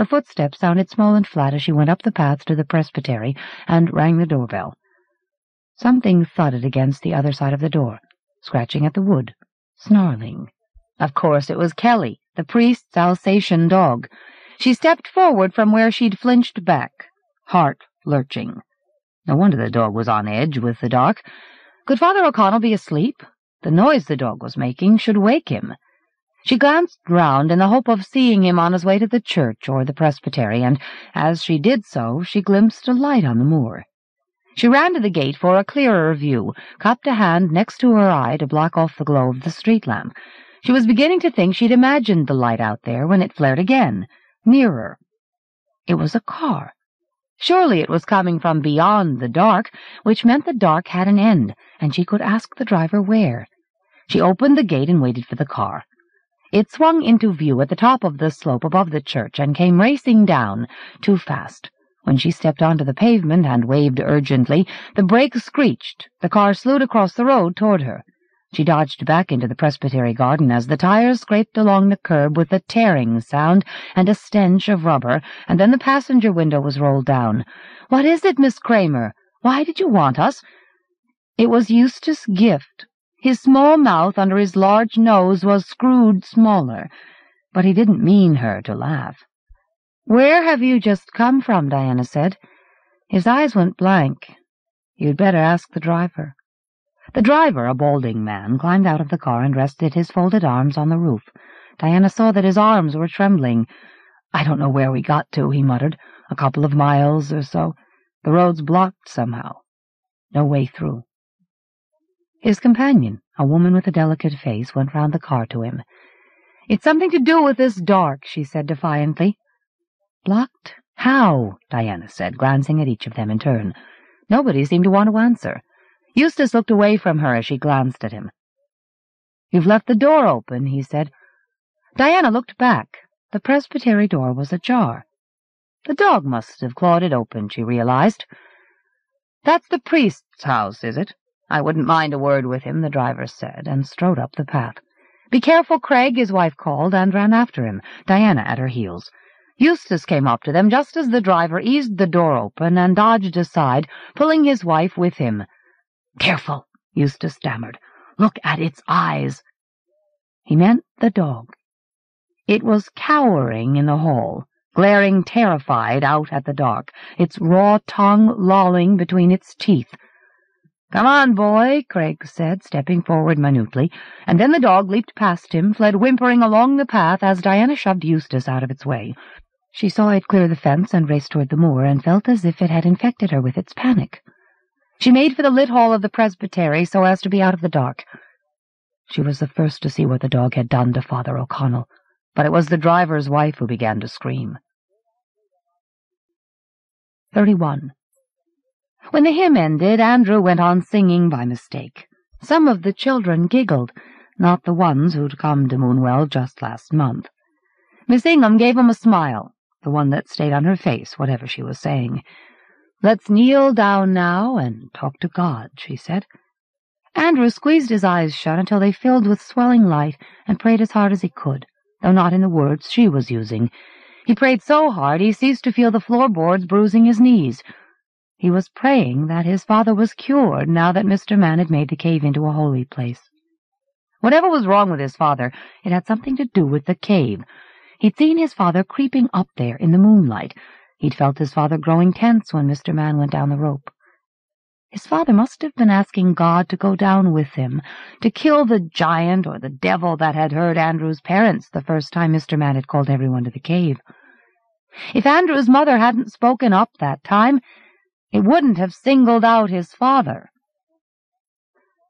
Her footsteps sounded small and flat as she went up the path to the presbytery and rang the doorbell. Something thudded against the other side of the door, scratching at the wood, snarling. Of course it was Kelly, the priest's Alsatian dog. She stepped forward from where she'd flinched back, heart lurching. No wonder the dog was on edge with the dark. Could Father O'Connell be asleep? The noise the dog was making should wake him. She glanced round in the hope of seeing him on his way to the church or the presbytery, and as she did so, she glimpsed a light on the moor. She ran to the gate for a clearer view, cupped a hand next to her eye to block off the glow of the street lamp. She was beginning to think she'd imagined the light out there when it flared again, nearer. It was a car. Surely it was coming from beyond the dark, which meant the dark had an end, and she could ask the driver where. She opened the gate and waited for the car. It swung into view at the top of the slope above the church and came racing down, too fast. When she stepped onto the pavement and waved urgently, the brake screeched. The car slewed across the road toward her. She dodged back into the presbytery garden as the tires scraped along the curb with a tearing sound and a stench of rubber, and then the passenger window was rolled down. "'What is it, Miss Kramer? Why did you want us?' It was Eustace Gift. His small mouth under his large nose was screwed smaller, but he didn't mean her to laugh. "'Where have you just come from?' Diana said. His eyes went blank. "'You'd better ask the driver.' The driver, a balding man, climbed out of the car and rested his folded arms on the roof. Diana saw that his arms were trembling. I don't know where we got to, he muttered. A couple of miles or so. The road's blocked somehow. No way through. His companion, a woman with a delicate face, went round the car to him. It's something to do with this dark, she said defiantly. Blocked? How? Diana said, glancing at each of them in turn. Nobody seemed to want to answer. Eustace looked away from her as she glanced at him. You've left the door open, he said. Diana looked back. The presbytery door was ajar. The dog must have clawed it open, she realized. That's the priest's house, is it? I wouldn't mind a word with him, the driver said, and strode up the path. Be careful, Craig, his wife called, and ran after him, Diana at her heels. Eustace came up to them just as the driver eased the door open and dodged aside, pulling his wife with him. Careful, Eustace stammered. Look at its eyes. He meant the dog. It was cowering in the hall, glaring terrified out at the dark, its raw tongue lolling between its teeth. Come on, boy, Craig said, stepping forward minutely, and then the dog leaped past him, fled whimpering along the path as Diana shoved Eustace out of its way. She saw it clear the fence and race toward the moor, and felt as if it had infected her with its panic. She made for the lit hall of the presbytery so as to be out of the dark. She was the first to see what the dog had done to Father O'Connell, but it was the driver's wife who began to scream. 31. When the hymn ended, Andrew went on singing by mistake. Some of the children giggled, not the ones who'd come to Moonwell just last month. Miss Ingham gave him a smile, the one that stayed on her face, whatever she was saying. Let's kneel down now and talk to God, she said. Andrew squeezed his eyes shut until they filled with swelling light and prayed as hard as he could, though not in the words she was using. He prayed so hard he ceased to feel the floorboards bruising his knees. He was praying that his father was cured now that Mr. Mann had made the cave into a holy place. Whatever was wrong with his father, it had something to do with the cave. He'd seen his father creeping up there in the moonlight, He'd felt his father growing tense when Mr. Mann went down the rope. His father must have been asking God to go down with him, to kill the giant or the devil that had hurt Andrew's parents the first time Mr. Mann had called everyone to the cave. If Andrew's mother hadn't spoken up that time, it wouldn't have singled out his father.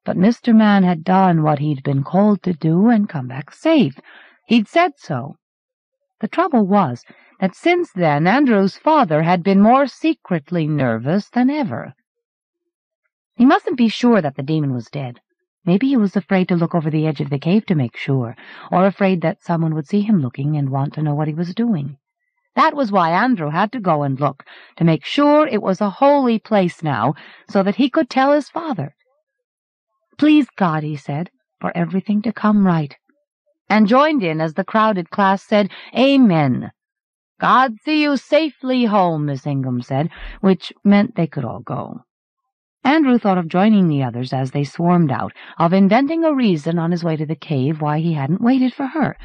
But Mr. Mann had done what he'd been called to do and come back safe. He'd said so. The trouble was that since then Andrew's father had been more secretly nervous than ever. He mustn't be sure that the demon was dead. Maybe he was afraid to look over the edge of the cave to make sure, or afraid that someone would see him looking and want to know what he was doing. That was why Andrew had to go and look, to make sure it was a holy place now, so that he could tell his father. Please God, he said, for everything to come right, and joined in as the crowded class said, Amen. God see you safely home, Miss Ingham said, which meant they could all go. Andrew thought of joining the others as they swarmed out, of inventing a reason on his way to the cave why he hadn't waited for her.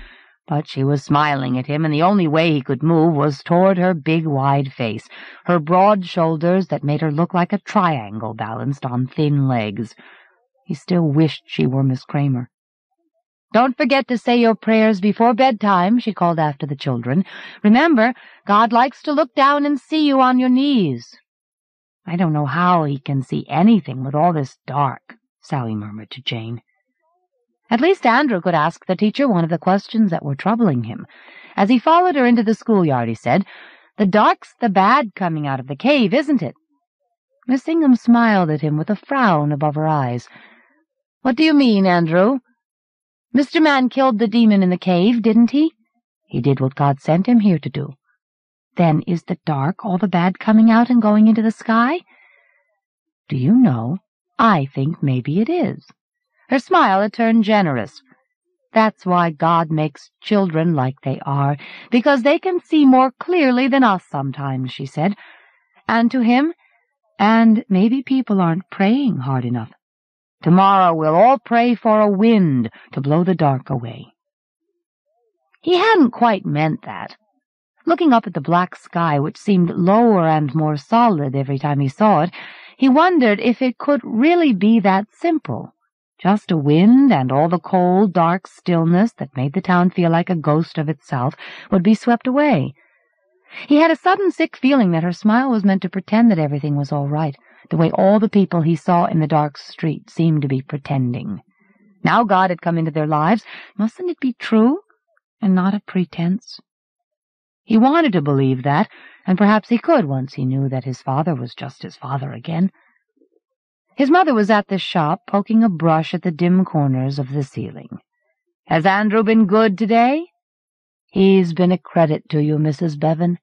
But she was smiling at him, and the only way he could move was toward her big, wide face, her broad shoulders that made her look like a triangle balanced on thin legs. He still wished she were Miss Kramer. Don't forget to say your prayers before bedtime, she called after the children. Remember, God likes to look down and see you on your knees. I don't know how he can see anything with all this dark, Sally murmured to Jane. At least Andrew could ask the teacher one of the questions that were troubling him. As he followed her into the schoolyard, he said, The dark's the bad coming out of the cave, isn't it? Miss Ingham smiled at him with a frown above her eyes. What do you mean, Andrew? Mr. Mann killed the demon in the cave, didn't he? He did what God sent him here to do. Then is the dark all the bad coming out and going into the sky? Do you know, I think maybe it is. Her smile had turned generous. That's why God makes children like they are, because they can see more clearly than us sometimes, she said. And to him, and maybe people aren't praying hard enough. Tomorrow we'll all pray for a wind to blow the dark away. He hadn't quite meant that. Looking up at the black sky, which seemed lower and more solid every time he saw it, he wondered if it could really be that simple. Just a wind and all the cold, dark stillness that made the town feel like a ghost of itself would be swept away. He had a sudden sick feeling that her smile was meant to pretend that everything was all right, the way all the people he saw in the dark street seemed to be pretending. Now God had come into their lives, mustn't it be true, and not a pretense? He wanted to believe that, and perhaps he could once he knew that his father was just his father again. His mother was at the shop, poking a brush at the dim corners of the ceiling. Has Andrew been good today? He's been a credit to you, Mrs. Bevan.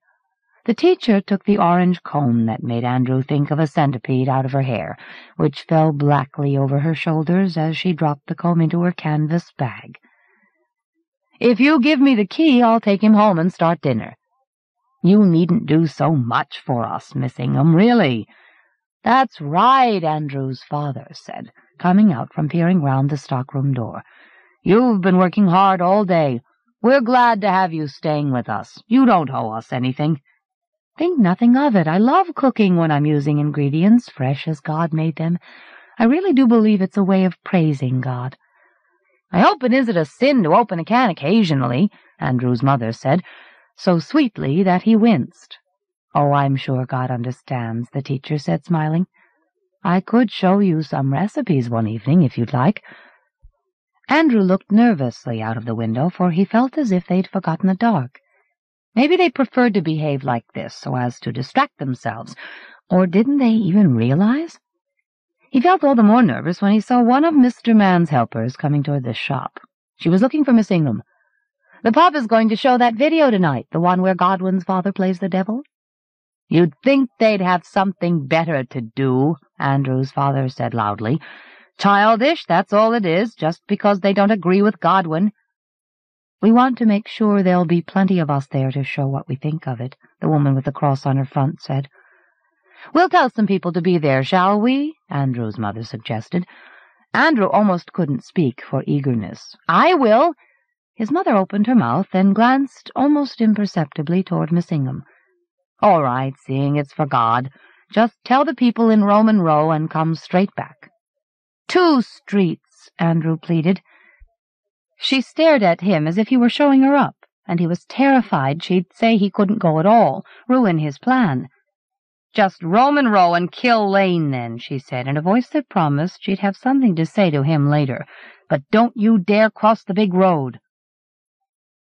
The teacher took the orange comb that made Andrew think of a centipede out of her hair, which fell blackly over her shoulders as she dropped the comb into her canvas bag. If you give me the key, I'll take him home and start dinner. You needn't do so much for us, Miss Ingham, really. That's right, Andrew's father said, coming out from peering round the stockroom door. You've been working hard all day. We're glad to have you staying with us. You don't owe us anything. Think nothing of it. I love cooking when I'm using ingredients fresh as God made them. I really do believe it's a way of praising God. I hope it isn't a sin to open a can occasionally, Andrew's mother said, so sweetly that he winced. Oh, I'm sure God understands, the teacher said, smiling. I could show you some recipes one evening, if you'd like. Andrew looked nervously out of the window, for he felt as if they'd forgotten the dark. Maybe they preferred to behave like this so as to distract themselves, or didn't they even realize? He felt all the more nervous when he saw one of Mr. Mann's helpers coming toward the shop. She was looking for Miss Ingham. The pub is going to show that video tonight, the one where Godwin's father plays the devil. You'd think they'd have something better to do, Andrew's father said loudly. Childish, that's all it is, just because they don't agree with Godwin. We want to make sure there'll be plenty of us there to show what we think of it, the woman with the cross on her front said. We'll tell some people to be there, shall we? Andrew's mother suggested. Andrew almost couldn't speak for eagerness. I will. His mother opened her mouth and glanced almost imperceptibly toward Miss Ingham. All right, seeing it's for God. Just tell the people in Roman Row and come straight back. Two streets, Andrew pleaded. She stared at him as if he were showing her up, and he was terrified she'd say he couldn't go at all, ruin his plan. Just Roman Row and kill Lane, then, she said, in a voice that promised she'd have something to say to him later. But don't you dare cross the big road.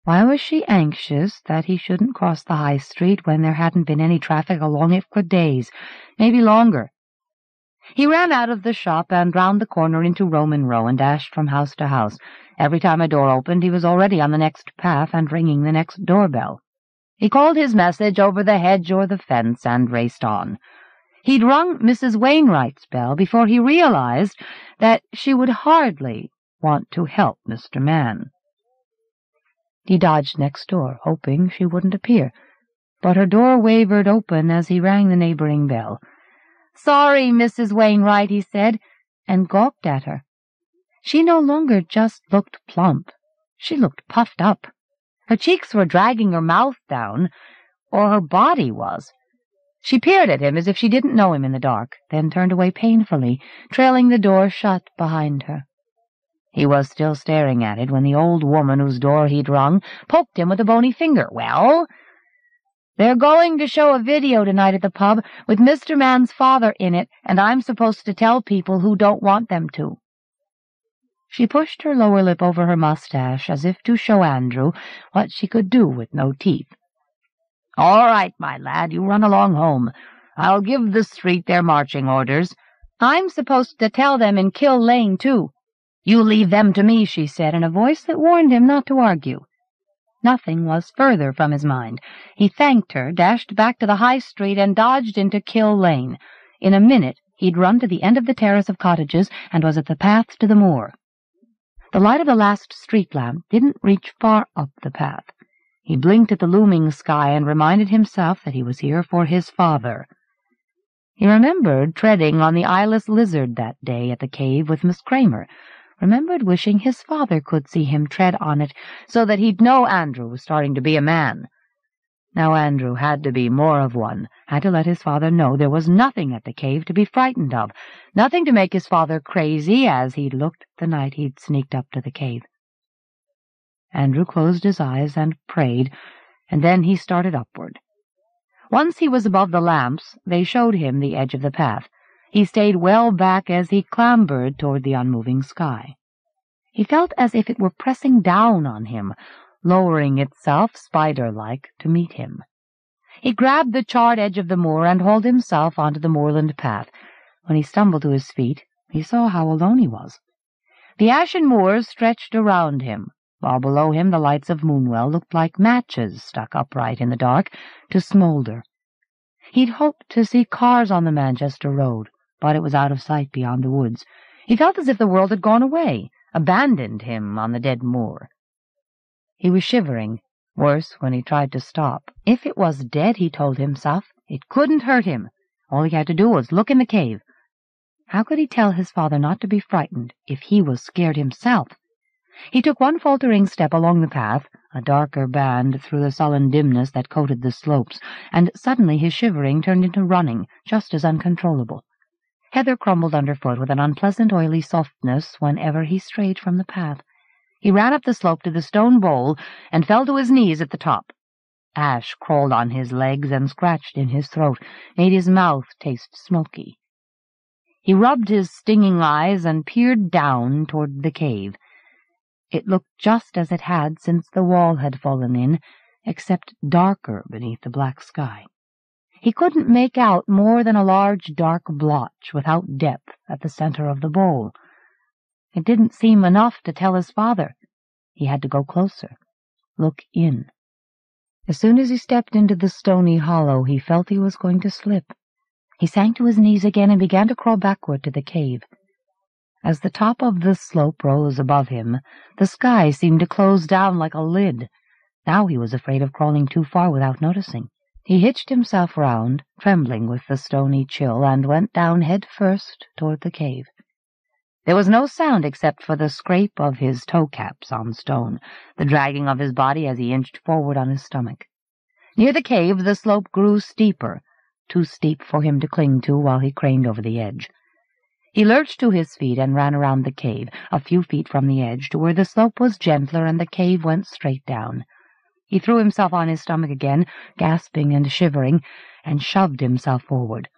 Why was she anxious that he shouldn't cross the high street when there hadn't been any traffic along it for days, maybe longer? He ran out of the shop and round the corner into Roman Row and dashed from house to house. Every time a door opened, he was already on the next path and ringing the next doorbell. He called his message over the hedge or the fence and raced on. He'd rung Mrs. Wainwright's bell before he realized that she would hardly want to help Mr. Mann. He dodged next door, hoping she wouldn't appear, but her door wavered open as he rang the neighboring bell. Sorry, Mrs. Wainwright, he said, and gawked at her. She no longer just looked plump. She looked puffed up. Her cheeks were dragging her mouth down, or her body was. She peered at him as if she didn't know him in the dark, then turned away painfully, trailing the door shut behind her. He was still staring at it when the old woman whose door he'd rung poked him with a bony finger. Well? They're going to show a video tonight at the pub with Mr. Mann's father in it, and I'm supposed to tell people who don't want them to. She pushed her lower lip over her mustache as if to show Andrew what she could do with no teeth. All right, my lad, you run along home. I'll give the street their marching orders. I'm supposed to tell them in Kill Lane, too. You leave them to me, she said, in a voice that warned him not to argue. Nothing was further from his mind. He thanked her, dashed back to the high street, and dodged into Kill Lane. In a minute he'd run to the end of the terrace of cottages and was at the path to the moor. The light of the last street lamp didn't reach far up the path. He blinked at the looming sky and reminded himself that he was here for his father. He remembered treading on the eyeless lizard that day at the cave with Miss Kramer, remembered wishing his father could see him tread on it so that he'd know Andrew was starting to be a man. Now Andrew had to be more of one, had to let his father know there was nothing at the cave to be frightened of, nothing to make his father crazy as he'd looked the night he'd sneaked up to the cave. Andrew closed his eyes and prayed, and then he started upward. Once he was above the lamps, they showed him the edge of the path. He stayed well back as he clambered toward the unmoving sky. He felt as if it were pressing down on him, lowering itself spider-like to meet him. He grabbed the charred edge of the moor and hauled himself onto the moorland path. When he stumbled to his feet, he saw how alone he was. The ashen moors stretched around him, while below him the lights of Moonwell looked like matches stuck upright in the dark to smolder. He'd hoped to see cars on the Manchester Road, but it was out of sight beyond the woods. He felt as if the world had gone away, abandoned him on the dead moor. He was shivering, worse when he tried to stop. If it was dead, he told himself, it couldn't hurt him. All he had to do was look in the cave. How could he tell his father not to be frightened if he was scared himself? He took one faltering step along the path, a darker band through the sullen dimness that coated the slopes, and suddenly his shivering turned into running, just as uncontrollable. Heather crumbled underfoot with an unpleasant oily softness whenever he strayed from the path. He ran up the slope to the stone bowl and fell to his knees at the top. Ash crawled on his legs and scratched in his throat, made his mouth taste smoky. He rubbed his stinging eyes and peered down toward the cave. It looked just as it had since the wall had fallen in, except darker beneath the black sky. He couldn't make out more than a large dark blotch without depth at the center of the bowl. It didn't seem enough to tell his father. He had to go closer, look in. As soon as he stepped into the stony hollow, he felt he was going to slip. He sank to his knees again and began to crawl backward to the cave. As the top of the slope rose above him, the sky seemed to close down like a lid. Now he was afraid of crawling too far without noticing. He hitched himself round, trembling with the stony chill, and went down head first toward the cave. There was no sound except for the scrape of his toe-caps on stone, the dragging of his body as he inched forward on his stomach. Near the cave the slope grew steeper, too steep for him to cling to while he craned over the edge. He lurched to his feet and ran around the cave, a few feet from the edge, to where the slope was gentler and the cave went straight down. He threw himself on his stomach again, gasping and shivering, and shoved himself forward.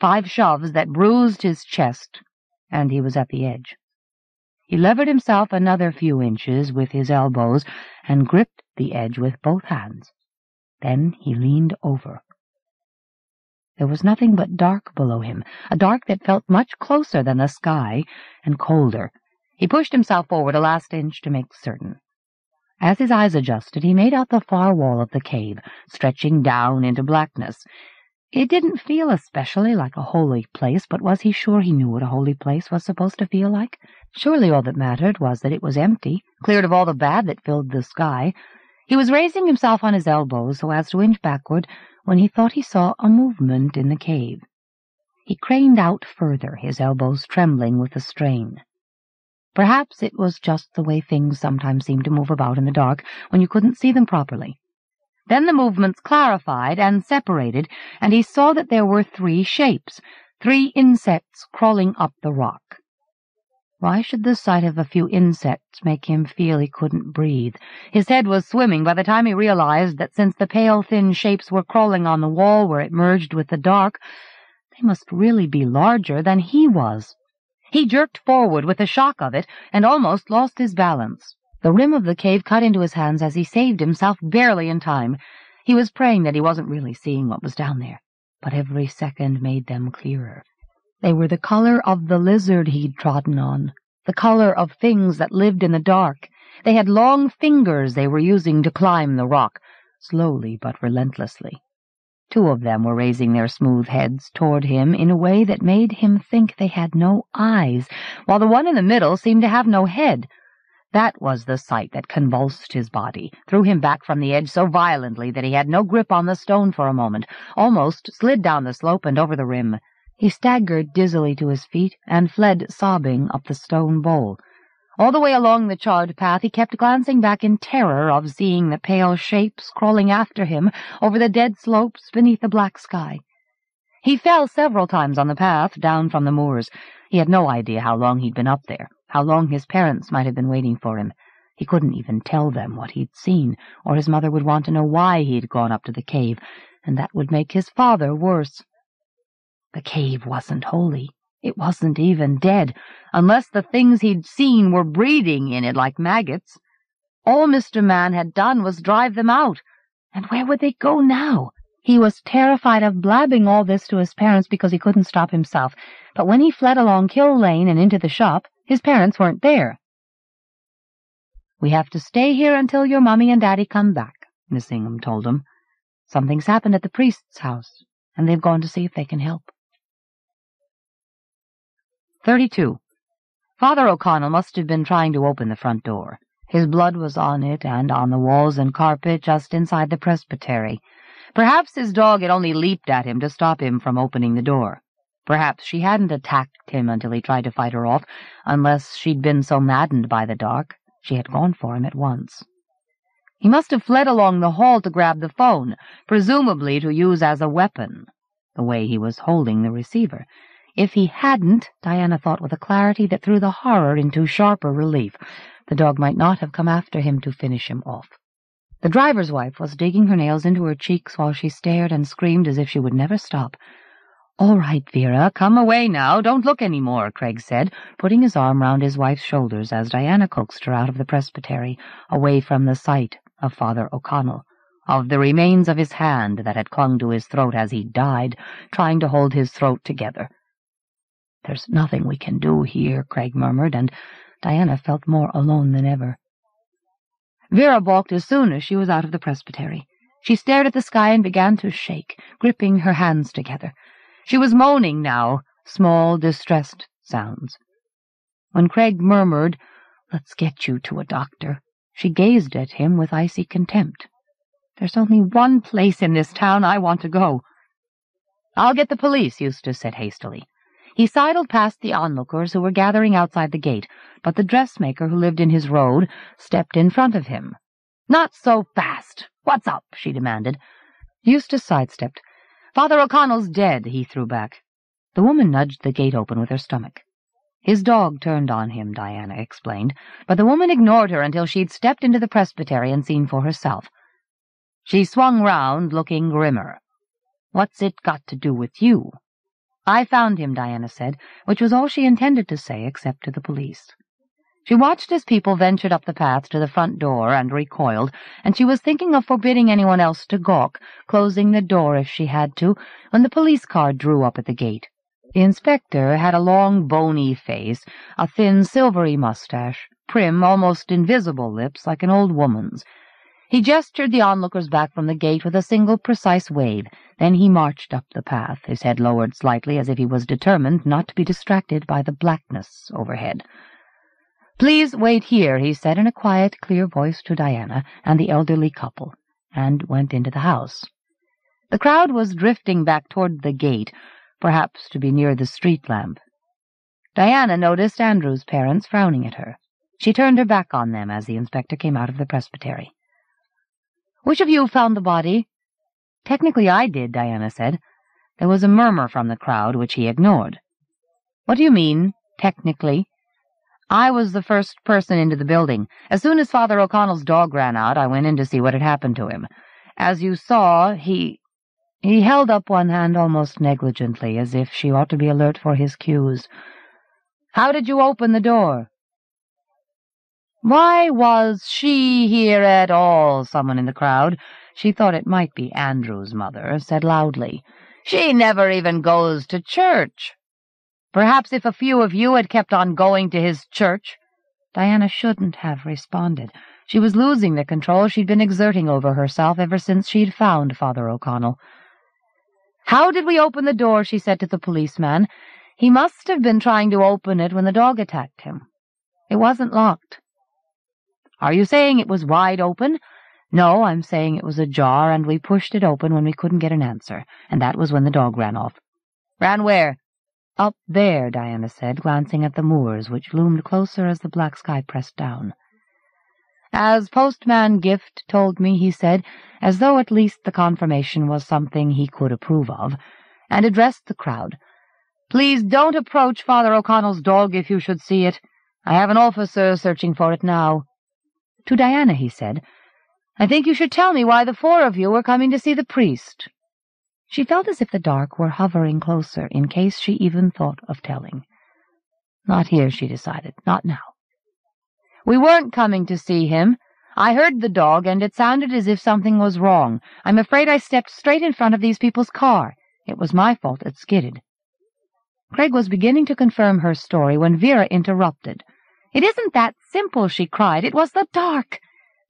Five shoves that bruised his chest, and he was at the edge. He levered himself another few inches with his elbows and gripped the edge with both hands. Then he leaned over. There was nothing but dark below him, a dark that felt much closer than the sky and colder. He pushed himself forward a last inch to make certain. As his eyes adjusted, he made out the far wall of the cave, stretching down into blackness. It didn't feel especially like a holy place, but was he sure he knew what a holy place was supposed to feel like? Surely all that mattered was that it was empty, cleared of all the bad that filled the sky. He was raising himself on his elbows so as to inch backward when he thought he saw a movement in the cave. He craned out further, his elbows trembling with the strain. Perhaps it was just the way things sometimes seemed to move about in the dark when you couldn't see them properly. Then the movements clarified and separated, and he saw that there were three shapes, three insects crawling up the rock. Why should the sight of a few insects make him feel he couldn't breathe? His head was swimming by the time he realized that since the pale, thin shapes were crawling on the wall where it merged with the dark, they must really be larger than he was. He jerked forward with the shock of it and almost lost his balance. The rim of the cave cut into his hands as he saved himself barely in time. He was praying that he wasn't really seeing what was down there, but every second made them clearer. They were the color of the lizard he'd trodden on, the color of things that lived in the dark. They had long fingers they were using to climb the rock, slowly but relentlessly. Two of them were raising their smooth heads toward him in a way that made him think they had no eyes, while the one in the middle seemed to have no head. That was the sight that convulsed his body, threw him back from the edge so violently that he had no grip on the stone for a moment, almost slid down the slope and over the rim. He staggered dizzily to his feet and fled sobbing up the stone bowl. All the way along the charred path he kept glancing back in terror of seeing the pale shapes crawling after him over the dead slopes beneath the black sky. He fell several times on the path down from the moors. He had no idea how long he'd been up there, how long his parents might have been waiting for him. He couldn't even tell them what he'd seen, or his mother would want to know why he'd gone up to the cave, and that would make his father worse. The cave wasn't holy. It wasn't even dead, unless the things he'd seen were breeding in it like maggots. All Mr. Mann had done was drive them out, and where would they go now? He was terrified of blabbing all this to his parents because he couldn't stop himself, but when he fled along Kill Lane and into the shop, his parents weren't there. We have to stay here until your mummy and daddy come back, Miss Ingham told him. Something's happened at the priest's house, and they've gone to see if they can help. 32. Father O'Connell must have been trying to open the front door. His blood was on it and on the walls and carpet just inside the presbytery. Perhaps his dog had only leaped at him to stop him from opening the door. Perhaps she hadn't attacked him until he tried to fight her off, unless she'd been so maddened by the dark she had gone for him at once. He must have fled along the hall to grab the phone, presumably to use as a weapon, the way he was holding the receiver. If he hadn't, Diana thought with a clarity that threw the horror into sharper relief, the dog might not have come after him to finish him off. The driver's wife was digging her nails into her cheeks while she stared and screamed as if she would never stop. All right, Vera, come away now. Don't look any more, Craig said, putting his arm round his wife's shoulders as Diana coaxed her out of the presbytery, away from the sight of Father O'Connell, of the remains of his hand that had clung to his throat as he died, trying to hold his throat together. There's nothing we can do here, Craig murmured, and Diana felt more alone than ever. Vera balked as soon as she was out of the presbytery. She stared at the sky and began to shake, gripping her hands together. She was moaning now, small, distressed sounds. When Craig murmured, Let's get you to a doctor, she gazed at him with icy contempt. There's only one place in this town I want to go. I'll get the police, Eustace said hastily. He sidled past the onlookers who were gathering outside the gate, but the dressmaker who lived in his road stepped in front of him. Not so fast! What's up? she demanded. Eustace sidestepped. Father O'Connell's dead, he threw back. The woman nudged the gate open with her stomach. His dog turned on him, Diana explained, but the woman ignored her until she'd stepped into the presbytery and seen for herself. She swung round, looking grimmer. What's it got to do with you? I found him, Diana said, which was all she intended to say except to the police. She watched as people ventured up the path to the front door and recoiled, and she was thinking of forbidding anyone else to gawk, closing the door if she had to, when the police car drew up at the gate. The inspector had a long, bony face, a thin, silvery mustache, prim, almost invisible lips like an old woman's, he gestured the onlookers back from the gate with a single precise wave. Then he marched up the path, his head lowered slightly as if he was determined not to be distracted by the blackness overhead. Please wait here, he said in a quiet, clear voice to Diana and the elderly couple, and went into the house. The crowd was drifting back toward the gate, perhaps to be near the street lamp. Diana noticed Andrew's parents frowning at her. She turned her back on them as the inspector came out of the presbytery. Which of you found the body? Technically I did, Diana said. There was a murmur from the crowd, which he ignored. What do you mean, technically? I was the first person into the building. As soon as Father O'Connell's dog ran out, I went in to see what had happened to him. As you saw, he... He held up one hand almost negligently, as if she ought to be alert for his cues. How did you open the door? Why was she here at all? Someone in the crowd, she thought it might be Andrew's mother, said loudly. She never even goes to church. Perhaps if a few of you had kept on going to his church. Diana shouldn't have responded. She was losing the control she'd been exerting over herself ever since she'd found Father O'Connell. How did we open the door? she said to the policeman. He must have been trying to open it when the dog attacked him. It wasn't locked. Are you saying it was wide open? No, I'm saying it was ajar, and we pushed it open when we couldn't get an answer, and that was when the dog ran off. Ran where? Up there, Diana said, glancing at the moors, which loomed closer as the black sky pressed down. As Postman Gift told me, he said, as though at least the confirmation was something he could approve of, and addressed the crowd. Please don't approach Father O'Connell's dog if you should see it. I have an officer searching for it now. To Diana, he said, I think you should tell me why the four of you were coming to see the priest. She felt as if the dark were hovering closer, in case she even thought of telling. Not here, she decided. Not now. We weren't coming to see him. I heard the dog, and it sounded as if something was wrong. I'm afraid I stepped straight in front of these people's car. It was my fault it skidded. Craig was beginning to confirm her story when Vera interrupted. It isn't that simple, she cried. It was the dark.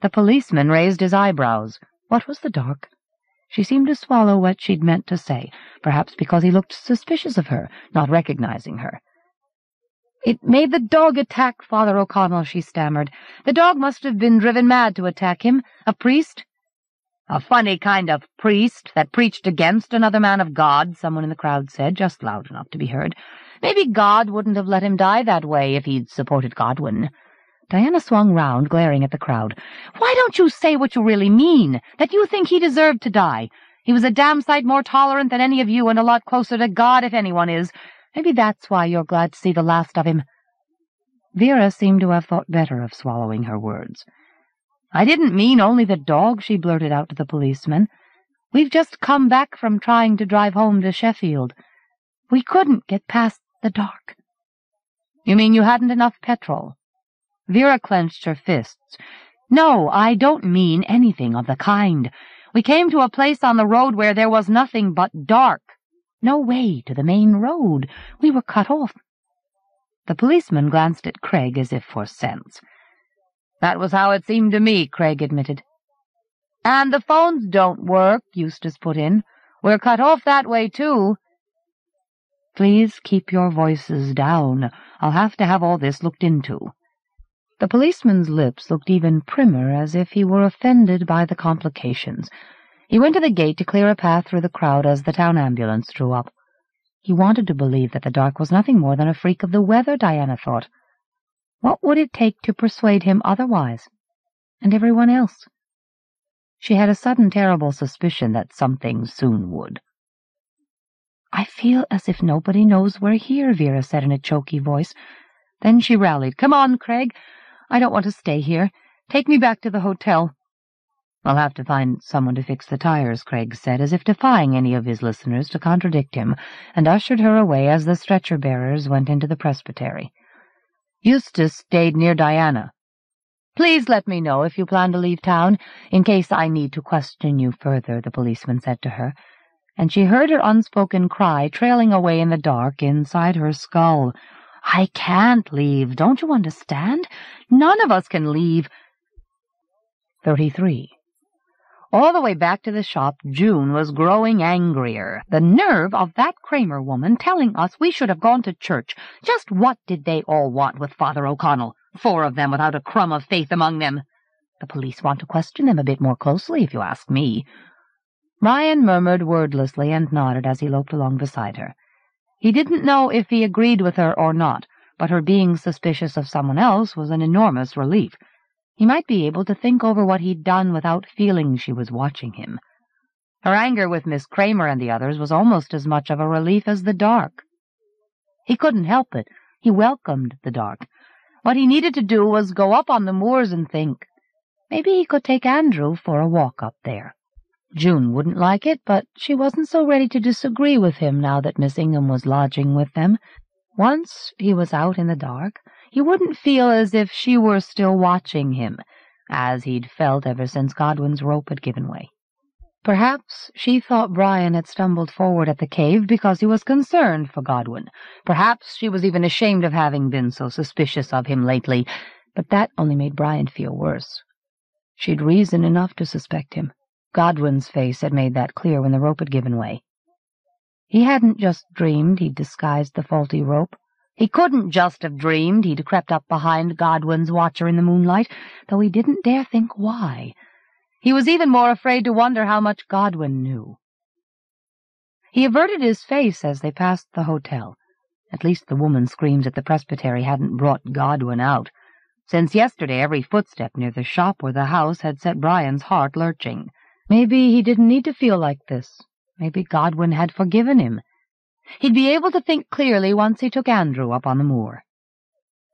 The policeman raised his eyebrows. What was the dark? She seemed to swallow what she'd meant to say, perhaps because he looked suspicious of her, not recognizing her. It made the dog attack Father O'Connell, she stammered. The dog must have been driven mad to attack him. A priest? A funny kind of priest that preached against another man of God, someone in the crowd said, just loud enough to be heard. Maybe God wouldn't have let him die that way if he'd supported Godwin. Diana swung round, glaring at the crowd. Why don't you say what you really mean? That you think he deserved to die? He was a damn sight more tolerant than any of you and a lot closer to God if anyone is. Maybe that's why you're glad to see the last of him. Vera seemed to have thought better of swallowing her words. I didn't mean only the dog, she blurted out to the policeman. We've just come back from trying to drive home to Sheffield. We couldn't get past the dark. You mean you hadn't enough petrol? Vera clenched her fists. No, I don't mean anything of the kind. We came to a place on the road where there was nothing but dark. No way to the main road. We were cut off. The policeman glanced at Craig as if for sense. That was how it seemed to me, Craig admitted. And the phones don't work, Eustace put in. We're cut off that way, too. Please keep your voices down. I'll have to have all this looked into. The policeman's lips looked even primmer, as if he were offended by the complications. He went to the gate to clear a path through the crowd as the town ambulance drew up. He wanted to believe that the dark was nothing more than a freak of the weather, Diana thought. What would it take to persuade him otherwise? And everyone else? She had a sudden terrible suspicion that something soon would. I feel as if nobody knows we're here, Vera said in a choky voice. Then she rallied. Come on, Craig. I don't want to stay here. Take me back to the hotel. I'll have to find someone to fix the tires, Craig said, as if defying any of his listeners to contradict him, and ushered her away as the stretcher-bearers went into the presbytery. Eustace stayed near Diana. Please let me know if you plan to leave town, in case I need to question you further, the policeman said to her, and she heard her unspoken cry trailing away in the dark inside her skull. I can't leave, don't you understand? None of us can leave. 33. All the way back to the shop, June was growing angrier. The nerve of that Kramer woman telling us we should have gone to church. Just what did they all want with Father O'Connell? Four of them without a crumb of faith among them. The police want to question them a bit more closely, if you ask me. Brian murmured wordlessly and nodded as he loped along beside her. He didn't know if he agreed with her or not, but her being suspicious of someone else was an enormous relief. He might be able to think over what he'd done without feeling she was watching him. Her anger with Miss Kramer and the others was almost as much of a relief as the dark. He couldn't help it. He welcomed the dark. What he needed to do was go up on the moors and think. Maybe he could take Andrew for a walk up there. June wouldn't like it, but she wasn't so ready to disagree with him now that Miss Ingham was lodging with them. Once he was out in the dark, he wouldn't feel as if she were still watching him, as he'd felt ever since Godwin's rope had given way. Perhaps she thought Brian had stumbled forward at the cave because he was concerned for Godwin. Perhaps she was even ashamed of having been so suspicious of him lately, but that only made Brian feel worse. She'd reason enough to suspect him. Godwin's face had made that clear when the rope had given way. He hadn't just dreamed he'd disguised the faulty rope. He couldn't just have dreamed he'd crept up behind Godwin's watcher in the moonlight, though he didn't dare think why. He was even more afraid to wonder how much Godwin knew. He averted his face as they passed the hotel. At least the woman's screams at the presbytery hadn't brought Godwin out. Since yesterday every footstep near the shop or the house had set Brian's heart lurching. Maybe he didn't need to feel like this. Maybe Godwin had forgiven him. He'd be able to think clearly once he took Andrew up on the moor.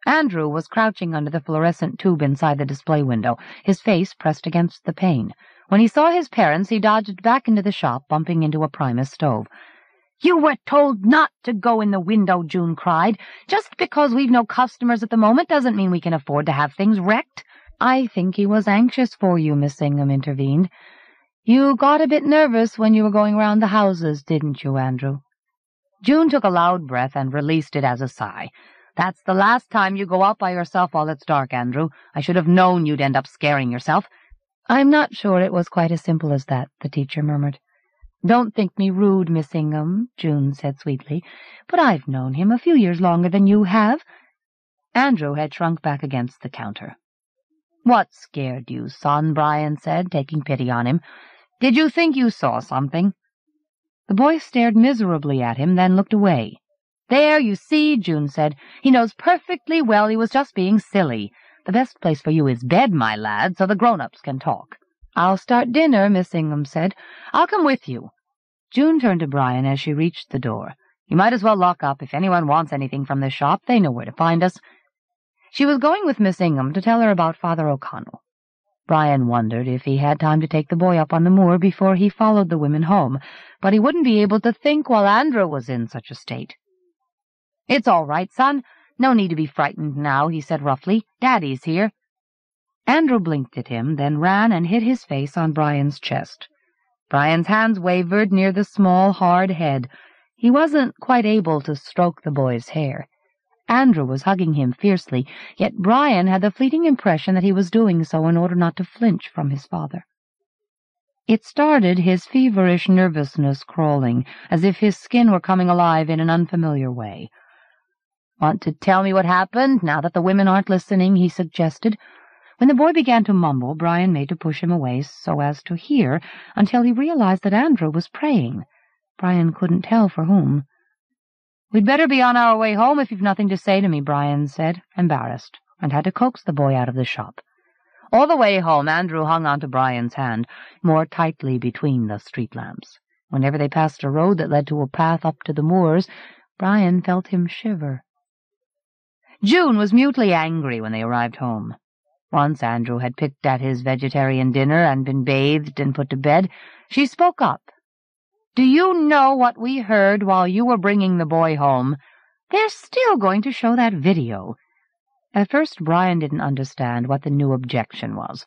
Andrew was crouching under the fluorescent tube inside the display window, his face pressed against the pane. When he saw his parents, he dodged back into the shop, bumping into a Primus stove. You were told not to go in the window, June cried. Just because we've no customers at the moment doesn't mean we can afford to have things wrecked. I think he was anxious for you, Miss Ingham intervened. You got a bit nervous when you were going round the houses, didn't you, Andrew? June took a loud breath and released it as a sigh. That's the last time you go out by yourself while it's dark, Andrew. I should have known you'd end up scaring yourself. I'm not sure it was quite as simple as that, the teacher murmured. Don't think me rude, Miss Ingham, June said sweetly, but I've known him a few years longer than you have. Andrew had shrunk back against the counter. What scared you, son? Brian said, taking pity on him. Did you think you saw something? The boy stared miserably at him, then looked away. There, you see, June said. He knows perfectly well he was just being silly. The best place for you is bed, my lad, so the grown-ups can talk. I'll start dinner, Miss Ingham said. I'll come with you. June turned to Brian as she reached the door. You might as well lock up. If anyone wants anything from the shop, they know where to find us. She was going with Miss Ingham to tell her about Father O'Connell. Brian wondered if he had time to take the boy up on the moor before he followed the women home, but he wouldn't be able to think while Andrew was in such a state. It's all right, son. No need to be frightened now, he said roughly. Daddy's here. Andrew blinked at him, then ran and hid his face on Brian's chest. Brian's hands wavered near the small, hard head. He wasn't quite able to stroke the boy's hair. Andrew was hugging him fiercely, yet Brian had the fleeting impression that he was doing so in order not to flinch from his father. It started his feverish nervousness crawling, as if his skin were coming alive in an unfamiliar way. Want to tell me what happened, now that the women aren't listening? he suggested. When the boy began to mumble, Brian made to push him away so as to hear, until he realized that Andrew was praying. Brian couldn't tell for whom. We'd better be on our way home if you've nothing to say to me, Brian said, embarrassed, and had to coax the boy out of the shop. All the way home, Andrew hung onto Brian's hand, more tightly between the street lamps. Whenever they passed a road that led to a path up to the moors, Brian felt him shiver. June was mutely angry when they arrived home. Once Andrew had picked at his vegetarian dinner and been bathed and put to bed, she spoke up do you know what we heard while you were bringing the boy home? They're still going to show that video. At first Brian didn't understand what the new objection was.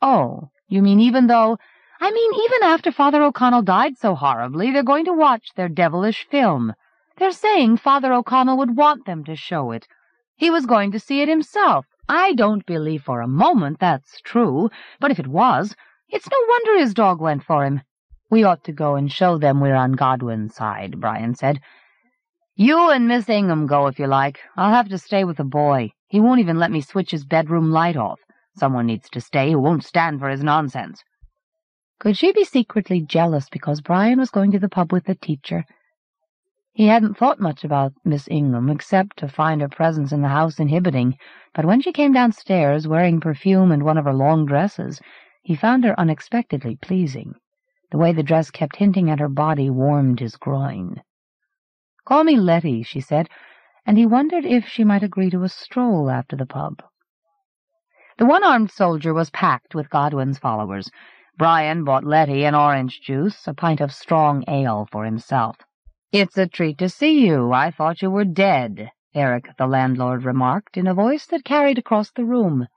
Oh, you mean even though... I mean, even after Father O'Connell died so horribly, they're going to watch their devilish film. They're saying Father O'Connell would want them to show it. He was going to see it himself. I don't believe for a moment that's true, but if it was, it's no wonder his dog went for him. We ought to go and show them we're on Godwin's side, Brian said. You and Miss Ingham go if you like. I'll have to stay with the boy. He won't even let me switch his bedroom light off. Someone needs to stay who won't stand for his nonsense. Could she be secretly jealous because Brian was going to the pub with the teacher? He hadn't thought much about Miss Ingham, except to find her presence in the house inhibiting, but when she came downstairs, wearing perfume and one of her long dresses, he found her unexpectedly pleasing. The way the dress kept hinting at her body warmed his groin. "Call me Letty," she said, and he wondered if she might agree to a stroll after the pub. The one-armed soldier was packed with Godwin's followers. Brian bought Letty an orange juice, a pint of strong ale for himself. "'It's a treat to see you. I thought you were dead,' Eric the landlord remarked in a voice that carried across the room.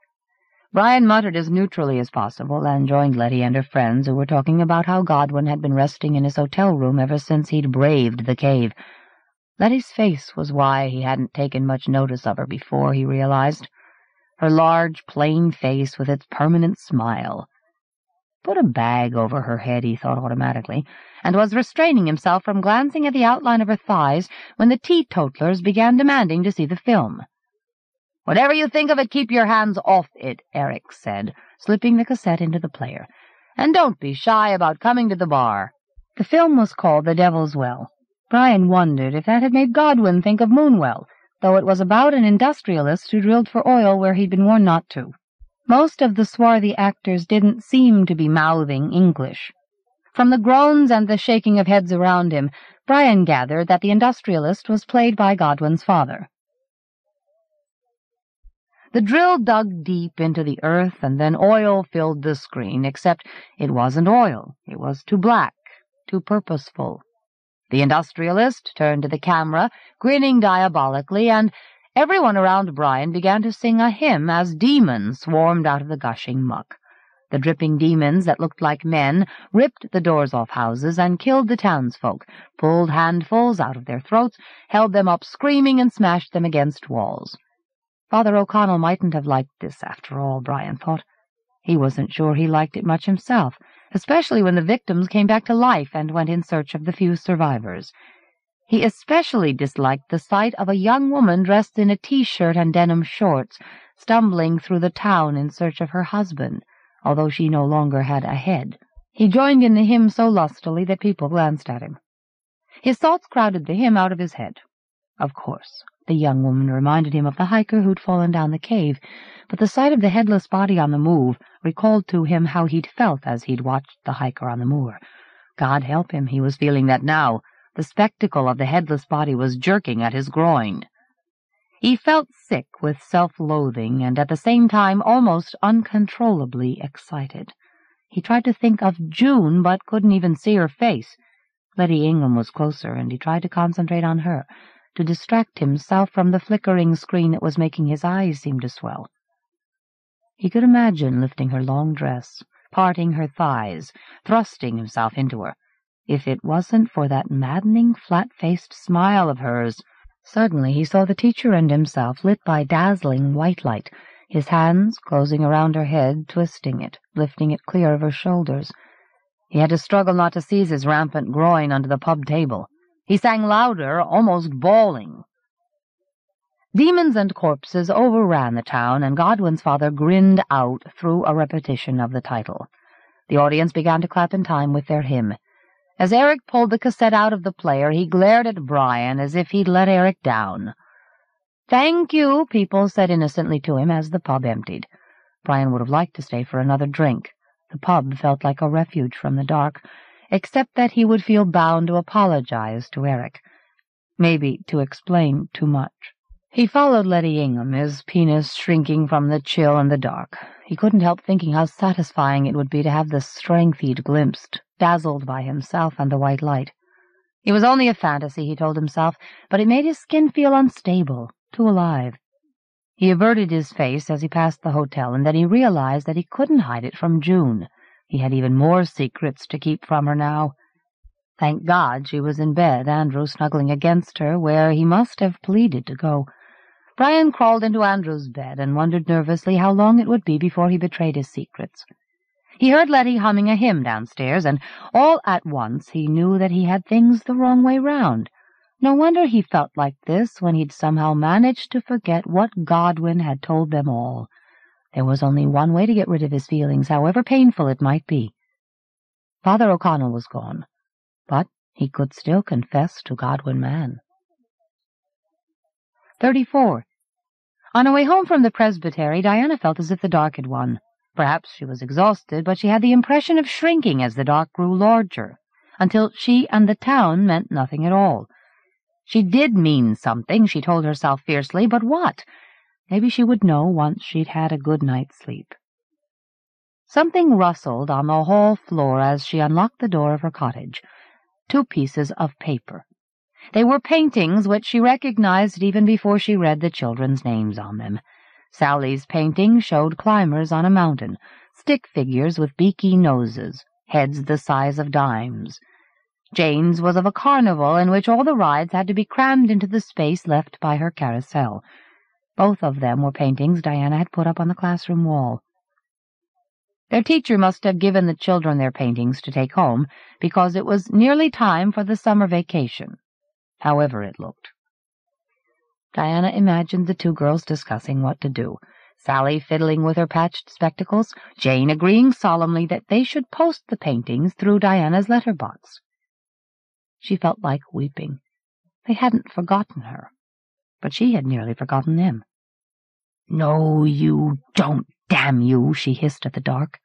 Brian muttered as neutrally as possible and joined Letty and her friends, who were talking about how Godwin had been resting in his hotel room ever since he'd braved the cave. Letty's face was why he hadn't taken much notice of her before, he realized her large, plain face with its permanent smile. Put a bag over her head, he thought automatically, and was restraining himself from glancing at the outline of her thighs when the teetotalers began demanding to see the film. Whatever you think of it, keep your hands off it, Eric said, slipping the cassette into the player. And don't be shy about coming to the bar. The film was called The Devil's Well. Brian wondered if that had made Godwin think of Moonwell, though it was about an industrialist who drilled for oil where he'd been warned not to. Most of the swarthy actors didn't seem to be mouthing English. From the groans and the shaking of heads around him, Brian gathered that the industrialist was played by Godwin's father. The drill dug deep into the earth, and then oil filled the screen, except it wasn't oil. It was too black, too purposeful. The industrialist turned to the camera, grinning diabolically, and everyone around Brian began to sing a hymn as demons swarmed out of the gushing muck. The dripping demons that looked like men ripped the doors off houses and killed the townsfolk, pulled handfuls out of their throats, held them up screaming, and smashed them against walls. Father O'Connell mightn't have liked this, after all, Brian thought. He wasn't sure he liked it much himself especially when the victims came back to life and went in search of the few survivors. He especially disliked the sight of a young woman dressed in a T-shirt and denim shorts, stumbling through the town in search of her husband, although she no longer had a head. He joined in the hymn so lustily that people glanced at him. His thoughts crowded the hymn out of his head. Of course, the young woman reminded him of the hiker who'd fallen down the cave, but the sight of the headless body on the move recalled to him how he'd felt as he'd watched the hiker on the moor. God help him, he was feeling that now. The spectacle of the headless body was jerking at his groin. He felt sick with self-loathing and at the same time almost uncontrollably excited. He tried to think of June, but couldn't even see her face. Letty Ingham was closer, and he tried to concentrate on her, to distract himself from the flickering screen that was making his eyes seem to swell. He could imagine lifting her long dress, parting her thighs, thrusting himself into her. If it wasn't for that maddening, flat-faced smile of hers. Suddenly he saw the teacher and himself lit by dazzling white light, his hands closing around her head, twisting it, lifting it clear of her shoulders. He had to struggle not to seize his rampant groin under the pub table. He sang louder, almost bawling. Demons and corpses overran the town, and Godwin's father grinned out through a repetition of the title. The audience began to clap in time with their hymn. As Eric pulled the cassette out of the player, he glared at Brian as if he'd let Eric down. Thank you, people said innocently to him as the pub emptied. Brian would have liked to stay for another drink. The pub felt like a refuge from the dark, except that he would feel bound to apologize to Eric. Maybe to explain too much. He followed Letty Ingham, his penis shrinking from the chill and the dark. He couldn't help thinking how satisfying it would be to have the strength he'd glimpsed, dazzled by himself and the white light. It was only a fantasy, he told himself, but it made his skin feel unstable, too alive. He averted his face as he passed the hotel, and then he realized that he couldn't hide it from June. He had even more secrets to keep from her now. Thank God she was in bed, Andrew snuggling against her, where he must have pleaded to go. Brian crawled into Andrew's bed and wondered nervously how long it would be before he betrayed his secrets. He heard Letty humming a hymn downstairs, and all at once he knew that he had things the wrong way round. No wonder he felt like this when he'd somehow managed to forget what Godwin had told them all. There was only one way to get rid of his feelings, however painful it might be. Father O'Connell was gone, but he could still confess to Godwin Mann. 34. On her way home from the presbytery, Diana felt as if the dark had won. Perhaps she was exhausted, but she had the impression of shrinking as the dark grew larger, until she and the town meant nothing at all. She did mean something, she told herself fiercely, but what? Maybe she would know once she'd had a good night's sleep. Something rustled on the hall floor as she unlocked the door of her cottage. Two pieces of paper. They were paintings which she recognized even before she read the children's names on them. Sally's painting showed climbers on a mountain, stick figures with beaky noses, heads the size of dimes. Jane's was of a carnival in which all the rides had to be crammed into the space left by her carousel. Both of them were paintings Diana had put up on the classroom wall. Their teacher must have given the children their paintings to take home, because it was nearly time for the summer vacation, however it looked. Diana imagined the two girls discussing what to do, Sally fiddling with her patched spectacles, Jane agreeing solemnly that they should post the paintings through Diana's letterbox. She felt like weeping. They hadn't forgotten her, but she had nearly forgotten them. No, you don't, damn you, she hissed at the dark.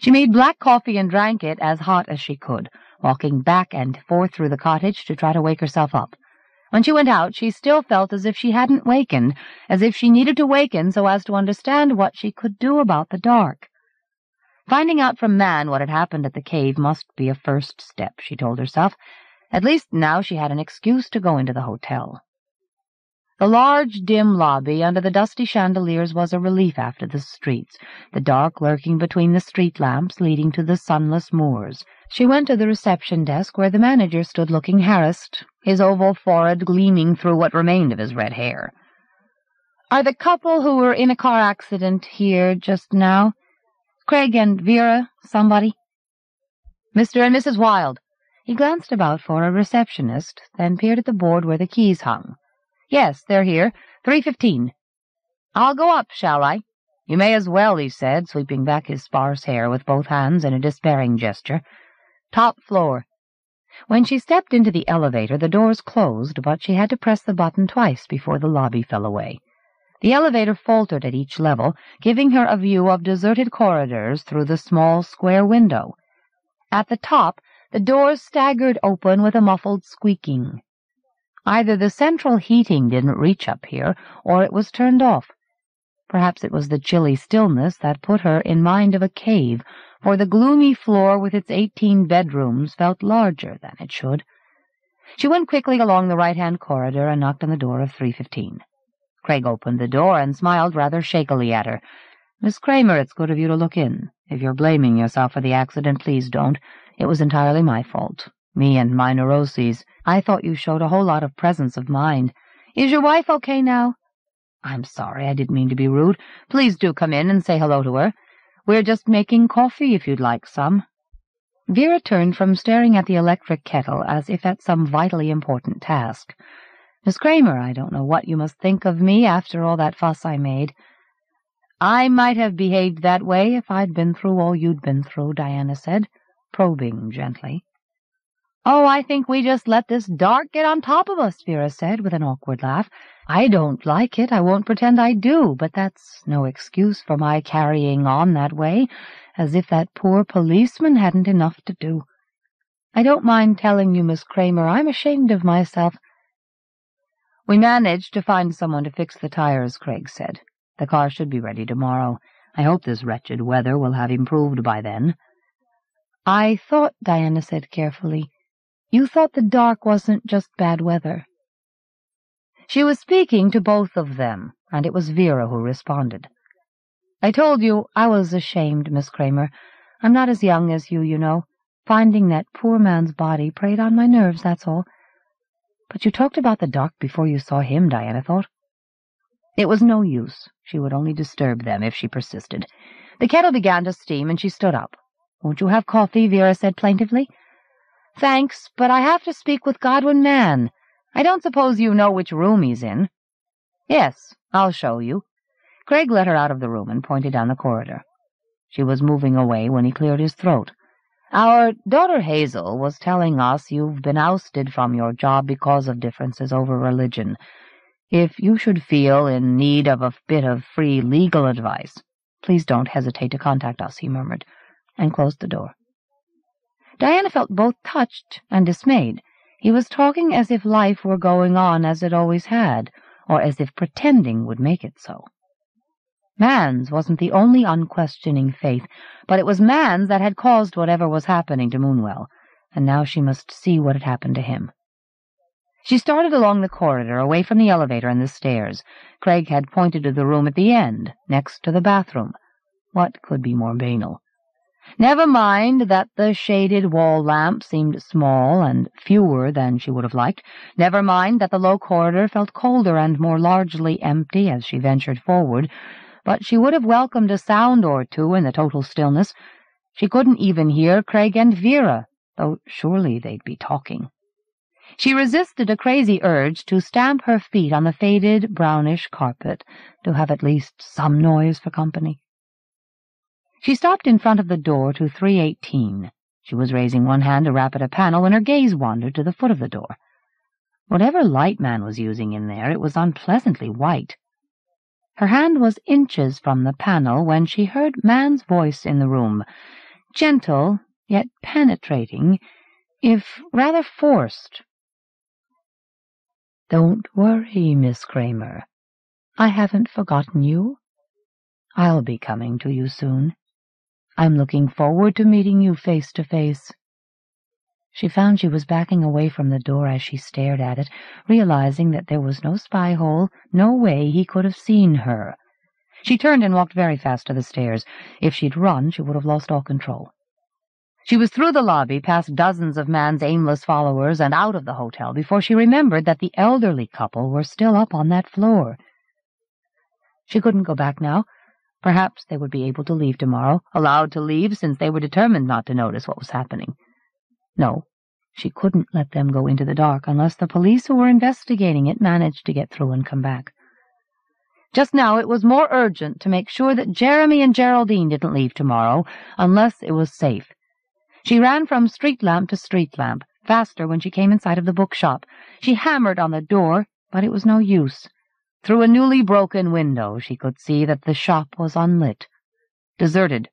She made black coffee and drank it as hot as she could, walking back and forth through the cottage to try to wake herself up. When she went out, she still felt as if she hadn't wakened, as if she needed to waken so as to understand what she could do about the dark. Finding out from Mann what had happened at the cave must be a first step, she told herself. At least now she had an excuse to go into the hotel. The large, dim lobby under the dusty chandeliers was a relief after the streets, the dark lurking between the street lamps leading to the sunless moors. She went to the reception desk where the manager stood looking harassed, his oval forehead gleaming through what remained of his red hair. Are the couple who were in a car accident here just now? Craig and Vera, somebody? Mr. and Mrs. Wilde. He glanced about for a receptionist, then peered at the board where the keys hung. Yes, they're here. Three fifteen. I'll go up, shall I? You may as well, he said, sweeping back his sparse hair with both hands in a despairing gesture. Top floor. When she stepped into the elevator, the doors closed, but she had to press the button twice before the lobby fell away. The elevator faltered at each level, giving her a view of deserted corridors through the small square window. At the top, the doors staggered open with a muffled squeaking. Either the central heating didn't reach up here, or it was turned off. Perhaps it was the chilly stillness that put her in mind of a cave, for the gloomy floor with its eighteen bedrooms felt larger than it should. She went quickly along the right-hand corridor and knocked on the door of 315. Craig opened the door and smiled rather shakily at her. Miss Kramer, it's good of you to look in. If you're blaming yourself for the accident, please don't. It was entirely my fault. Me and my neuroses. I thought you showed a whole lot of presence of mind. Is your wife okay now? I'm sorry, I didn't mean to be rude. Please do come in and say hello to her. We're just making coffee if you'd like some. Vera turned from staring at the electric kettle as if at some vitally important task. Miss Kramer, I don't know what you must think of me after all that fuss I made. I might have behaved that way if I'd been through all you'd been through, Diana said, probing gently. Oh, I think we just let this dark get on top of us, Vera said, with an awkward laugh. I don't like it, I won't pretend I do, but that's no excuse for my carrying on that way, as if that poor policeman hadn't enough to do. I don't mind telling you, Miss Kramer, I'm ashamed of myself. We managed to find someone to fix the tires, Craig said. The car should be ready tomorrow. I hope this wretched weather will have improved by then. I thought, Diana said carefully, you thought the dark wasn't just bad weather. She was speaking to both of them, and it was Vera who responded. I told you I was ashamed, Miss Kramer. I'm not as young as you, you know. Finding that poor man's body preyed on my nerves, that's all. But you talked about the dark before you saw him, Diana thought. It was no use. She would only disturb them if she persisted. The kettle began to steam, and she stood up. Won't you have coffee? Vera said plaintively. Thanks, but I have to speak with Godwin Mann. I don't suppose you know which room he's in. Yes, I'll show you. Craig led her out of the room and pointed down the corridor. She was moving away when he cleared his throat. Our daughter Hazel was telling us you've been ousted from your job because of differences over religion. If you should feel in need of a bit of free legal advice, please don't hesitate to contact us, he murmured, and closed the door. Diana felt both touched and dismayed. He was talking as if life were going on as it always had, or as if pretending would make it so. Mann's wasn't the only unquestioning faith, but it was Mann's that had caused whatever was happening to Moonwell, and now she must see what had happened to him. She started along the corridor, away from the elevator and the stairs. Craig had pointed to the room at the end, next to the bathroom. What could be more banal? Never mind that the shaded wall lamp seemed small and fewer than she would have liked. Never mind that the low corridor felt colder and more largely empty as she ventured forward. But she would have welcomed a sound or two in the total stillness. She couldn't even hear Craig and Vera, though surely they'd be talking. She resisted a crazy urge to stamp her feet on the faded brownish carpet to have at least some noise for company. She stopped in front of the door to 318. She was raising one hand to rap at a panel when her gaze wandered to the foot of the door. Whatever light Mann was using in there, it was unpleasantly white. Her hand was inches from the panel when she heard Mann's voice in the room, gentle, yet penetrating, if rather forced. Don't worry, Miss Kramer. I haven't forgotten you. I'll be coming to you soon. I'm looking forward to meeting you face to face. She found she was backing away from the door as she stared at it, realizing that there was no spy hole, no way he could have seen her. She turned and walked very fast to the stairs. If she'd run, she would have lost all control. She was through the lobby, past dozens of Mann's aimless followers, and out of the hotel before she remembered that the elderly couple were still up on that floor. She couldn't go back now. Perhaps they would be able to leave tomorrow, allowed to leave since they were determined not to notice what was happening. No, she couldn't let them go into the dark unless the police who were investigating it managed to get through and come back. Just now it was more urgent to make sure that Jeremy and Geraldine didn't leave tomorrow, unless it was safe. She ran from street lamp to street lamp, faster when she came in sight of the bookshop. She hammered on the door, but it was no use. Through a newly broken window she could see that the shop was unlit, deserted.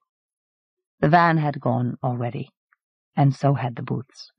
The van had gone already, and so had the booths.